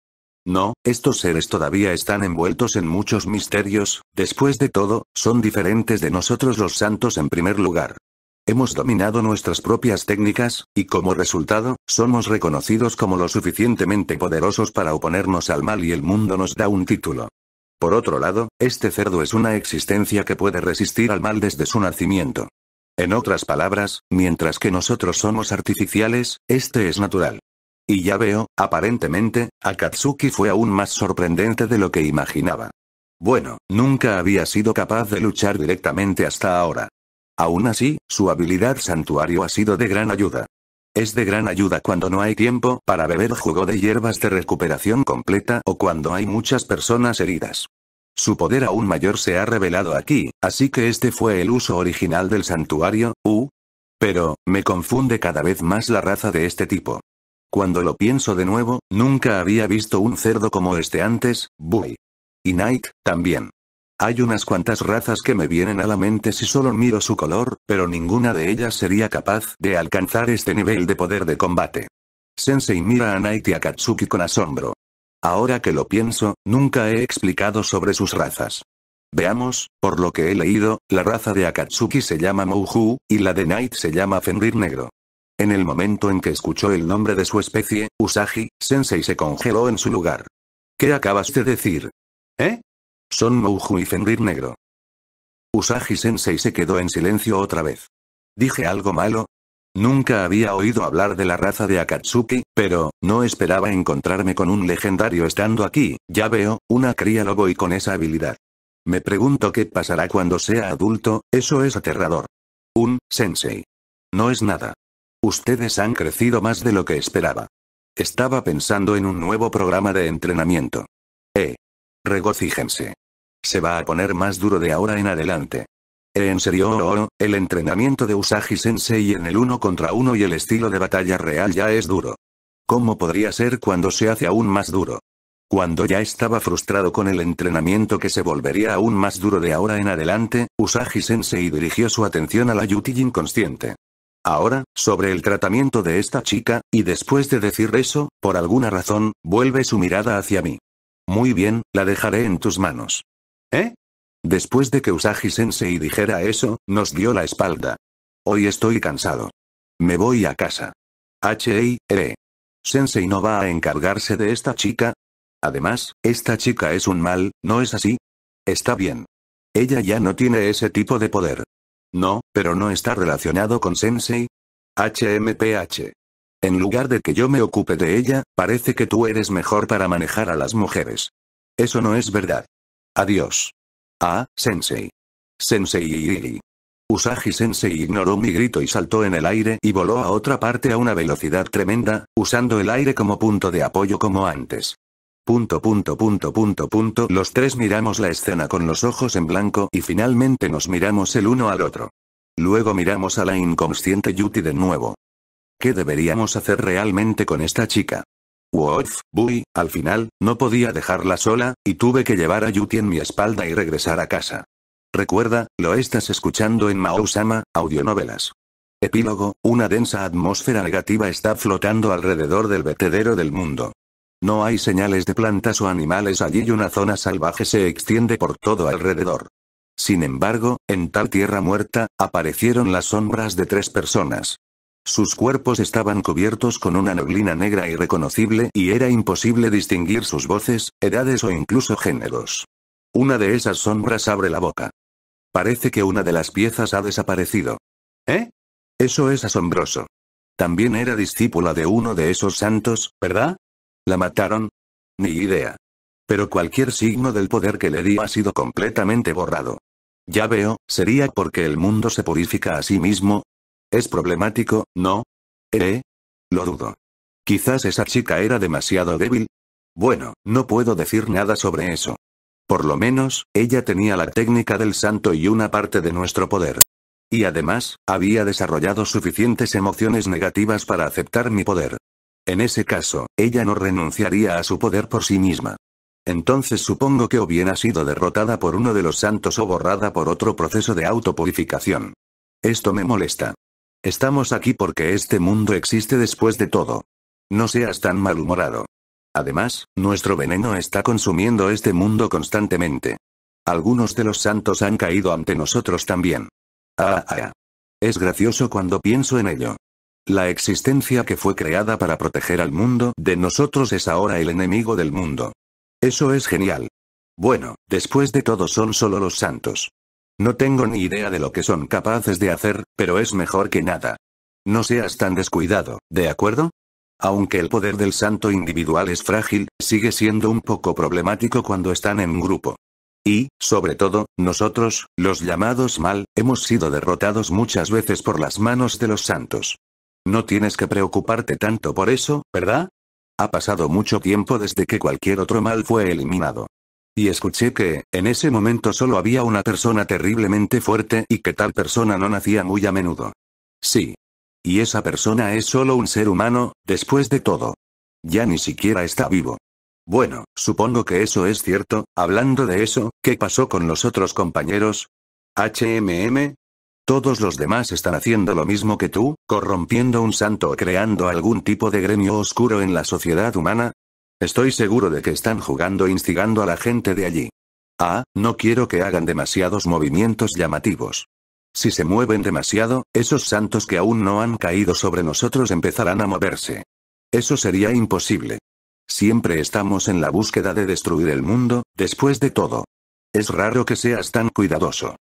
No, estos seres todavía están envueltos en muchos misterios, después de todo, son diferentes de nosotros los santos en primer lugar. Hemos dominado nuestras propias técnicas, y como resultado, somos reconocidos como lo suficientemente poderosos para oponernos al mal y el mundo nos da un título. Por otro lado, este cerdo es una existencia que puede resistir al mal desde su nacimiento. En otras palabras, mientras que nosotros somos artificiales, este es natural. Y ya veo, aparentemente, Akatsuki fue aún más sorprendente de lo que imaginaba. Bueno, nunca había sido capaz de luchar directamente hasta ahora. Aún así, su habilidad santuario ha sido de gran ayuda. Es de gran ayuda cuando no hay tiempo para beber jugo de hierbas de recuperación completa o cuando hay muchas personas heridas. Su poder aún mayor se ha revelado aquí, así que este fue el uso original del santuario, uh. Pero, me confunde cada vez más la raza de este tipo. Cuando lo pienso de nuevo, nunca había visto un cerdo como este antes, Bui. Y Night, también. Hay unas cuantas razas que me vienen a la mente si solo miro su color, pero ninguna de ellas sería capaz de alcanzar este nivel de poder de combate. Sensei mira a Night y a Katsuki con asombro. Ahora que lo pienso, nunca he explicado sobre sus razas. Veamos, por lo que he leído, la raza de Akatsuki se llama Mouhu, y la de Night se llama Fenrir Negro. En el momento en que escuchó el nombre de su especie, Usagi, Sensei se congeló en su lugar. ¿Qué acabas de decir? ¿Eh? Son Mouju y Fenrir negro. Usagi Sensei se quedó en silencio otra vez. ¿Dije algo malo? Nunca había oído hablar de la raza de Akatsuki, pero, no esperaba encontrarme con un legendario estando aquí, ya veo, una cría lobo y con esa habilidad. Me pregunto qué pasará cuando sea adulto, eso es aterrador. Un, sensei. No es nada. Ustedes han crecido más de lo que esperaba. Estaba pensando en un nuevo programa de entrenamiento. Eh. Regocíjense. Se va a poner más duro de ahora en adelante. En serio, oh, oh, el entrenamiento de Usagi Sensei en el uno contra uno y el estilo de batalla real ya es duro. ¿Cómo podría ser cuando se hace aún más duro? Cuando ya estaba frustrado con el entrenamiento que se volvería aún más duro de ahora en adelante, Usagi Sensei dirigió su atención a la Yuti inconsciente. Ahora, sobre el tratamiento de esta chica, y después de decir eso, por alguna razón, vuelve su mirada hacia mí. Muy bien, la dejaré en tus manos. ¿Eh? Después de que Usagi Sensei dijera eso, nos dio la espalda. Hoy estoy cansado. Me voy a casa. H.E. E. Sensei no va a encargarse de esta chica. Además, esta chica es un mal, ¿no es así? Está bien. Ella ya no tiene ese tipo de poder. No, pero no está relacionado con Sensei. HMPH. En lugar de que yo me ocupe de ella, parece que tú eres mejor para manejar a las mujeres. Eso no es verdad. Adiós. Ah, Sensei. Sensei Usagi Sensei ignoró mi grito y saltó en el aire y voló a otra parte a una velocidad tremenda, usando el aire como punto de apoyo como antes. Punto punto punto punto punto Los tres miramos la escena con los ojos en blanco y finalmente nos miramos el uno al otro. Luego miramos a la inconsciente Yuti de nuevo. ¿Qué deberíamos hacer realmente con esta chica? Wolf, Bui, al final, no podía dejarla sola, y tuve que llevar a Yuti en mi espalda y regresar a casa. Recuerda, lo estás escuchando en Mausama, audionovelas. Epílogo, una densa atmósfera negativa está flotando alrededor del vertedero del mundo. No hay señales de plantas o animales allí y una zona salvaje se extiende por todo alrededor. Sin embargo, en tal tierra muerta, aparecieron las sombras de tres personas. Sus cuerpos estaban cubiertos con una neblina negra irreconocible y era imposible distinguir sus voces, edades o incluso géneros. Una de esas sombras abre la boca. Parece que una de las piezas ha desaparecido. ¿Eh? Eso es asombroso. También era discípula de uno de esos santos, ¿verdad? ¿La mataron? Ni idea. Pero cualquier signo del poder que le di ha sido completamente borrado. Ya veo, sería porque el mundo se purifica a sí mismo, es problemático, ¿no? ¿Eh? Lo dudo. Quizás esa chica era demasiado débil. Bueno, no puedo decir nada sobre eso. Por lo menos, ella tenía la técnica del santo y una parte de nuestro poder. Y además, había desarrollado suficientes emociones negativas para aceptar mi poder. En ese caso, ella no renunciaría a su poder por sí misma. Entonces supongo que o bien ha sido derrotada por uno de los santos o borrada por otro proceso de autopurificación. Esto me molesta. Estamos aquí porque este mundo existe después de todo. No seas tan malhumorado. Además, nuestro veneno está consumiendo este mundo constantemente. Algunos de los santos han caído ante nosotros también. Ah, ah. Es gracioso cuando pienso en ello. La existencia que fue creada para proteger al mundo de nosotros es ahora el enemigo del mundo. Eso es genial. Bueno, después de todo son solo los santos. No tengo ni idea de lo que son capaces de hacer, pero es mejor que nada. No seas tan descuidado, ¿de acuerdo? Aunque el poder del santo individual es frágil, sigue siendo un poco problemático cuando están en grupo. Y, sobre todo, nosotros, los llamados mal, hemos sido derrotados muchas veces por las manos de los santos. No tienes que preocuparte tanto por eso, ¿verdad? Ha pasado mucho tiempo desde que cualquier otro mal fue eliminado. Y escuché que, en ese momento solo había una persona terriblemente fuerte y que tal persona no nacía muy a menudo. Sí. Y esa persona es solo un ser humano, después de todo. Ya ni siquiera está vivo. Bueno, supongo que eso es cierto, hablando de eso, ¿qué pasó con los otros compañeros? HMM, todos los demás están haciendo lo mismo que tú, corrompiendo un santo o creando algún tipo de gremio oscuro en la sociedad humana. Estoy seguro de que están jugando instigando a la gente de allí. Ah, no quiero que hagan demasiados movimientos llamativos. Si se mueven demasiado, esos santos que aún no han caído sobre nosotros empezarán a moverse. Eso sería imposible. Siempre estamos en la búsqueda de destruir el mundo, después de todo. Es raro que seas tan cuidadoso.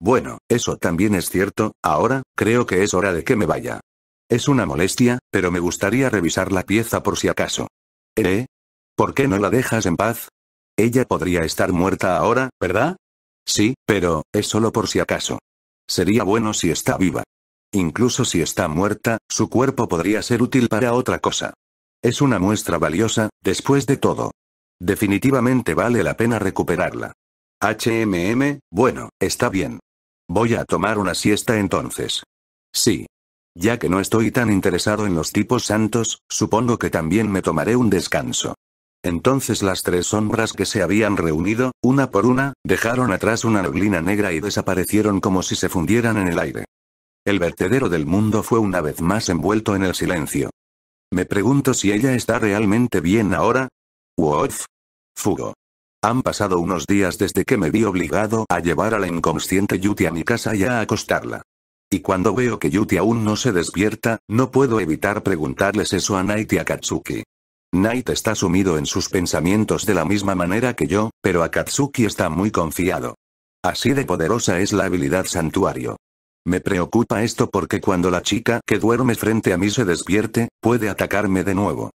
Bueno, eso también es cierto, ahora, creo que es hora de que me vaya. Es una molestia, pero me gustaría revisar la pieza por si acaso. ¿Eh? ¿Por qué no la dejas en paz? Ella podría estar muerta ahora, ¿verdad? Sí, pero, es solo por si acaso. Sería bueno si está viva. Incluso si está muerta, su cuerpo podría ser útil para otra cosa. Es una muestra valiosa, después de todo. Definitivamente vale la pena recuperarla. HMM, bueno, está bien. Voy a tomar una siesta entonces. Sí. Ya que no estoy tan interesado en los tipos santos, supongo que también me tomaré un descanso. Entonces las tres sombras que se habían reunido, una por una, dejaron atrás una neblina negra y desaparecieron como si se fundieran en el aire. El vertedero del mundo fue una vez más envuelto en el silencio. Me pregunto si ella está realmente bien ahora. Wolf. Fugo. Han pasado unos días desde que me vi obligado a llevar a la inconsciente Yuti a mi casa y a acostarla. Y cuando veo que Yuti aún no se despierta, no puedo evitar preguntarles eso a Night y a Katsuki. Night está sumido en sus pensamientos de la misma manera que yo, pero Akatsuki está muy confiado. Así de poderosa es la habilidad santuario. Me preocupa esto porque cuando la chica que duerme frente a mí se despierte, puede atacarme de nuevo.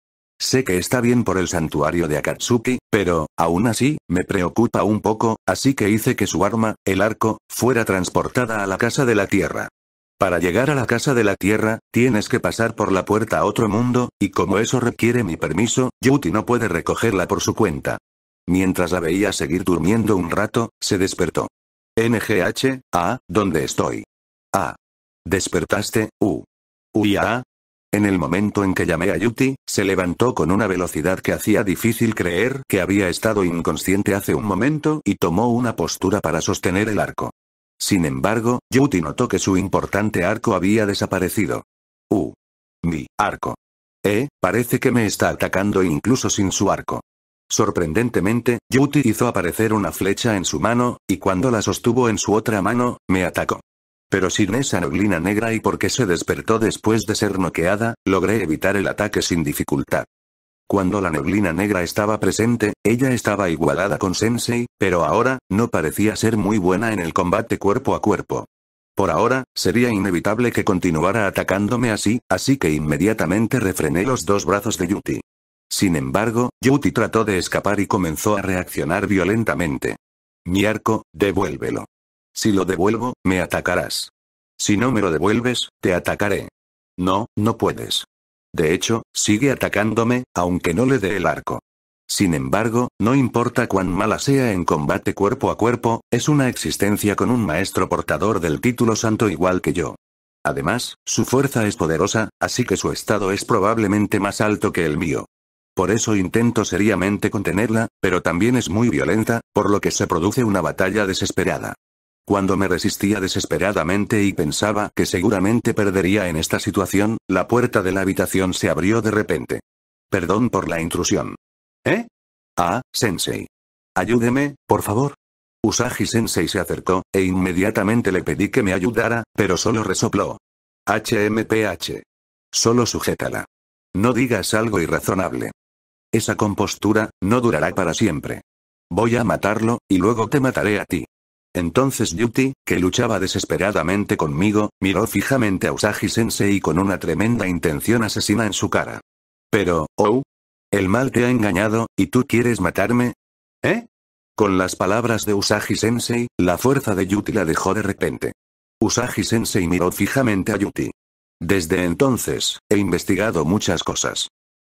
Sé que está bien por el santuario de Akatsuki, pero, aún así, me preocupa un poco, así que hice que su arma, el arco, fuera transportada a la casa de la tierra. Para llegar a la casa de la tierra, tienes que pasar por la puerta a otro mundo, y como eso requiere mi permiso, Yuti no puede recogerla por su cuenta. Mientras la veía seguir durmiendo un rato, se despertó. NGH, ah, ¿dónde estoy? Ah. ¿Despertaste, U? ¿Uya? En el momento en que llamé a Yuti, se levantó con una velocidad que hacía difícil creer que había estado inconsciente hace un momento y tomó una postura para sostener el arco. Sin embargo, Yuti notó que su importante arco había desaparecido. Uh. Mi arco. Eh, parece que me está atacando incluso sin su arco. Sorprendentemente, Yuti hizo aparecer una flecha en su mano, y cuando la sostuvo en su otra mano, me atacó. Pero sin esa neblina negra y porque se despertó después de ser noqueada, logré evitar el ataque sin dificultad. Cuando la neblina negra estaba presente, ella estaba igualada con Sensei, pero ahora, no parecía ser muy buena en el combate cuerpo a cuerpo. Por ahora, sería inevitable que continuara atacándome así, así que inmediatamente refrené los dos brazos de Yuti. Sin embargo, Yuti trató de escapar y comenzó a reaccionar violentamente. Mi arco, devuélvelo. Si lo devuelvo, me atacarás. Si no me lo devuelves, te atacaré. No, no puedes. De hecho, sigue atacándome, aunque no le dé el arco. Sin embargo, no importa cuán mala sea en combate cuerpo a cuerpo, es una existencia con un maestro portador del título santo igual que yo. Además, su fuerza es poderosa, así que su estado es probablemente más alto que el mío. Por eso intento seriamente contenerla, pero también es muy violenta, por lo que se produce una batalla desesperada. Cuando me resistía desesperadamente y pensaba que seguramente perdería en esta situación, la puerta de la habitación se abrió de repente. Perdón por la intrusión. ¿Eh? Ah, Sensei. Ayúdeme, por favor. Usagi Sensei se acercó, e inmediatamente le pedí que me ayudara, pero solo resopló. HMPH. Solo sujétala. No digas algo irrazonable. Esa compostura, no durará para siempre. Voy a matarlo, y luego te mataré a ti. Entonces Yuti, que luchaba desesperadamente conmigo, miró fijamente a Usagi Sensei con una tremenda intención asesina en su cara. Pero, oh, el mal te ha engañado, ¿y tú quieres matarme? ¿Eh? Con las palabras de Usagi Sensei, la fuerza de Yuti la dejó de repente. Usagi Sensei miró fijamente a Yuti. Desde entonces, he investigado muchas cosas.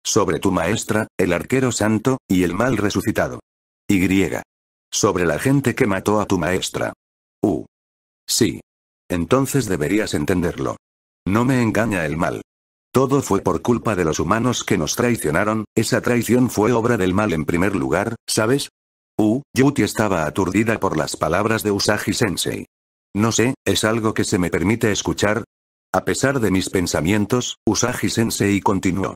Sobre tu maestra, el arquero santo, y el mal resucitado. Y. Sobre la gente que mató a tu maestra. Uh. Sí. Entonces deberías entenderlo. No me engaña el mal. Todo fue por culpa de los humanos que nos traicionaron, esa traición fue obra del mal en primer lugar, ¿sabes? Uh, Yuti estaba aturdida por las palabras de Usagi Sensei. No sé, es algo que se me permite escuchar. A pesar de mis pensamientos, Usagi Sensei continuó.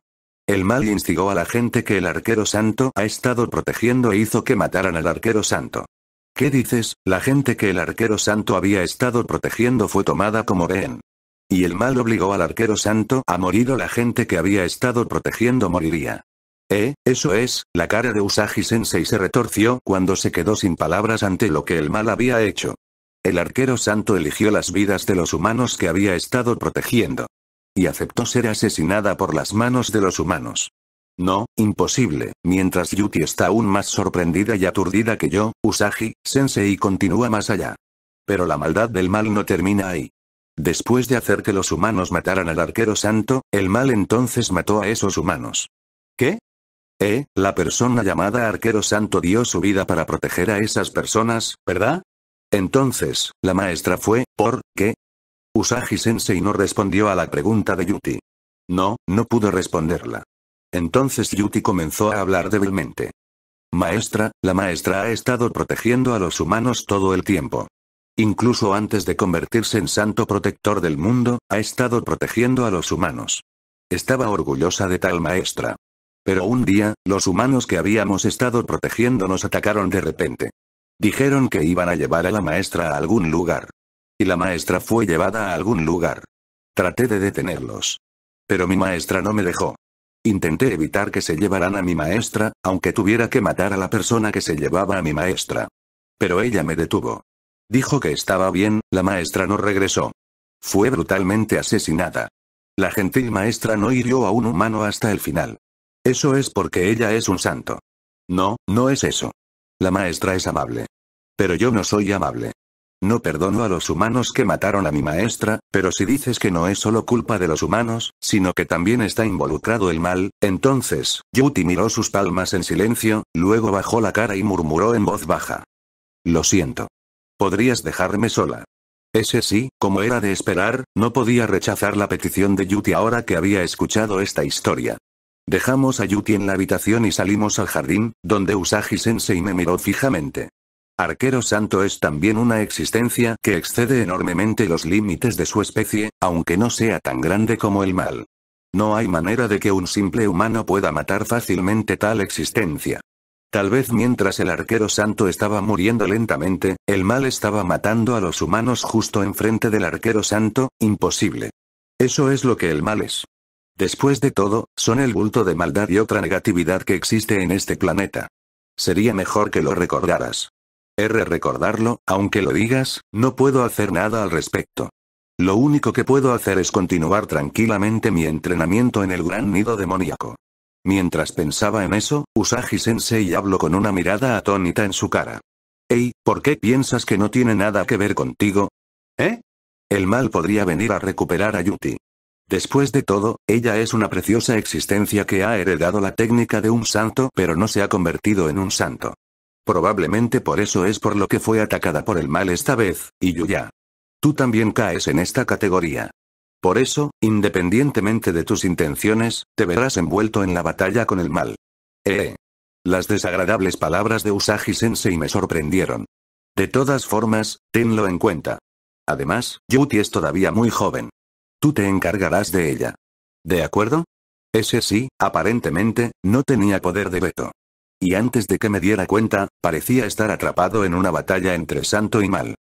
El mal instigó a la gente que el arquero santo ha estado protegiendo e hizo que mataran al arquero santo. ¿Qué dices? La gente que el arquero santo había estado protegiendo fue tomada como rehén. Y el mal obligó al arquero santo a morir o la gente que había estado protegiendo moriría. Eh, eso es, la cara de Usagi Sensei se retorció cuando se quedó sin palabras ante lo que el mal había hecho. El arquero santo eligió las vidas de los humanos que había estado protegiendo. Y aceptó ser asesinada por las manos de los humanos. No, imposible, mientras Yuti está aún más sorprendida y aturdida que yo, Usagi, Sensei continúa más allá. Pero la maldad del mal no termina ahí. Después de hacer que los humanos mataran al arquero santo, el mal entonces mató a esos humanos. ¿Qué? Eh, la persona llamada arquero santo dio su vida para proteger a esas personas, ¿verdad? Entonces, la maestra fue, ¿por qué? Usagi Sensei no respondió a la pregunta de Yuti. No, no pudo responderla. Entonces Yuti comenzó a hablar débilmente. Maestra, la maestra ha estado protegiendo a los humanos todo el tiempo. Incluso antes de convertirse en santo protector del mundo, ha estado protegiendo a los humanos. Estaba orgullosa de tal maestra. Pero un día, los humanos que habíamos estado protegiendo nos atacaron de repente. Dijeron que iban a llevar a la maestra a algún lugar. Y la maestra fue llevada a algún lugar. Traté de detenerlos. Pero mi maestra no me dejó. Intenté evitar que se llevaran a mi maestra, aunque tuviera que matar a la persona que se llevaba a mi maestra. Pero ella me detuvo. Dijo que estaba bien, la maestra no regresó. Fue brutalmente asesinada. La gentil maestra no hirió a un humano hasta el final. Eso es porque ella es un santo. No, no es eso. La maestra es amable. Pero yo no soy amable. No perdono a los humanos que mataron a mi maestra, pero si dices que no es solo culpa de los humanos, sino que también está involucrado el mal, entonces, Yuti miró sus palmas en silencio, luego bajó la cara y murmuró en voz baja. Lo siento. ¿Podrías dejarme sola? Ese sí, como era de esperar, no podía rechazar la petición de Yuti ahora que había escuchado esta historia. Dejamos a Yuti en la habitación y salimos al jardín, donde Usagi Sensei me miró fijamente. Arquero Santo es también una existencia que excede enormemente los límites de su especie, aunque no sea tan grande como el mal. No hay manera de que un simple humano pueda matar fácilmente tal existencia. Tal vez mientras el arquero santo estaba muriendo lentamente, el mal estaba matando a los humanos justo enfrente del arquero santo, imposible. Eso es lo que el mal es. Después de todo, son el bulto de maldad y otra negatividad que existe en este planeta. Sería mejor que lo recordaras. R recordarlo, aunque lo digas, no puedo hacer nada al respecto. Lo único que puedo hacer es continuar tranquilamente mi entrenamiento en el gran nido demoníaco. Mientras pensaba en eso, Usagi Sensei habló con una mirada atónita en su cara. Ey, ¿por qué piensas que no tiene nada que ver contigo? ¿Eh? El mal podría venir a recuperar a Yuti. Después de todo, ella es una preciosa existencia que ha heredado la técnica de un santo pero no se ha convertido en un santo. Probablemente por eso es por lo que fue atacada por el mal esta vez, y Yuya. Tú también caes en esta categoría. Por eso, independientemente de tus intenciones, te verás envuelto en la batalla con el mal. Eh. Las desagradables palabras de Usagi Sensei me sorprendieron. De todas formas, tenlo en cuenta. Además, Yuti es todavía muy joven. Tú te encargarás de ella. ¿De acuerdo? Ese sí, aparentemente, no tenía poder de veto. Y antes de que me diera cuenta, parecía estar atrapado en una batalla entre santo y mal.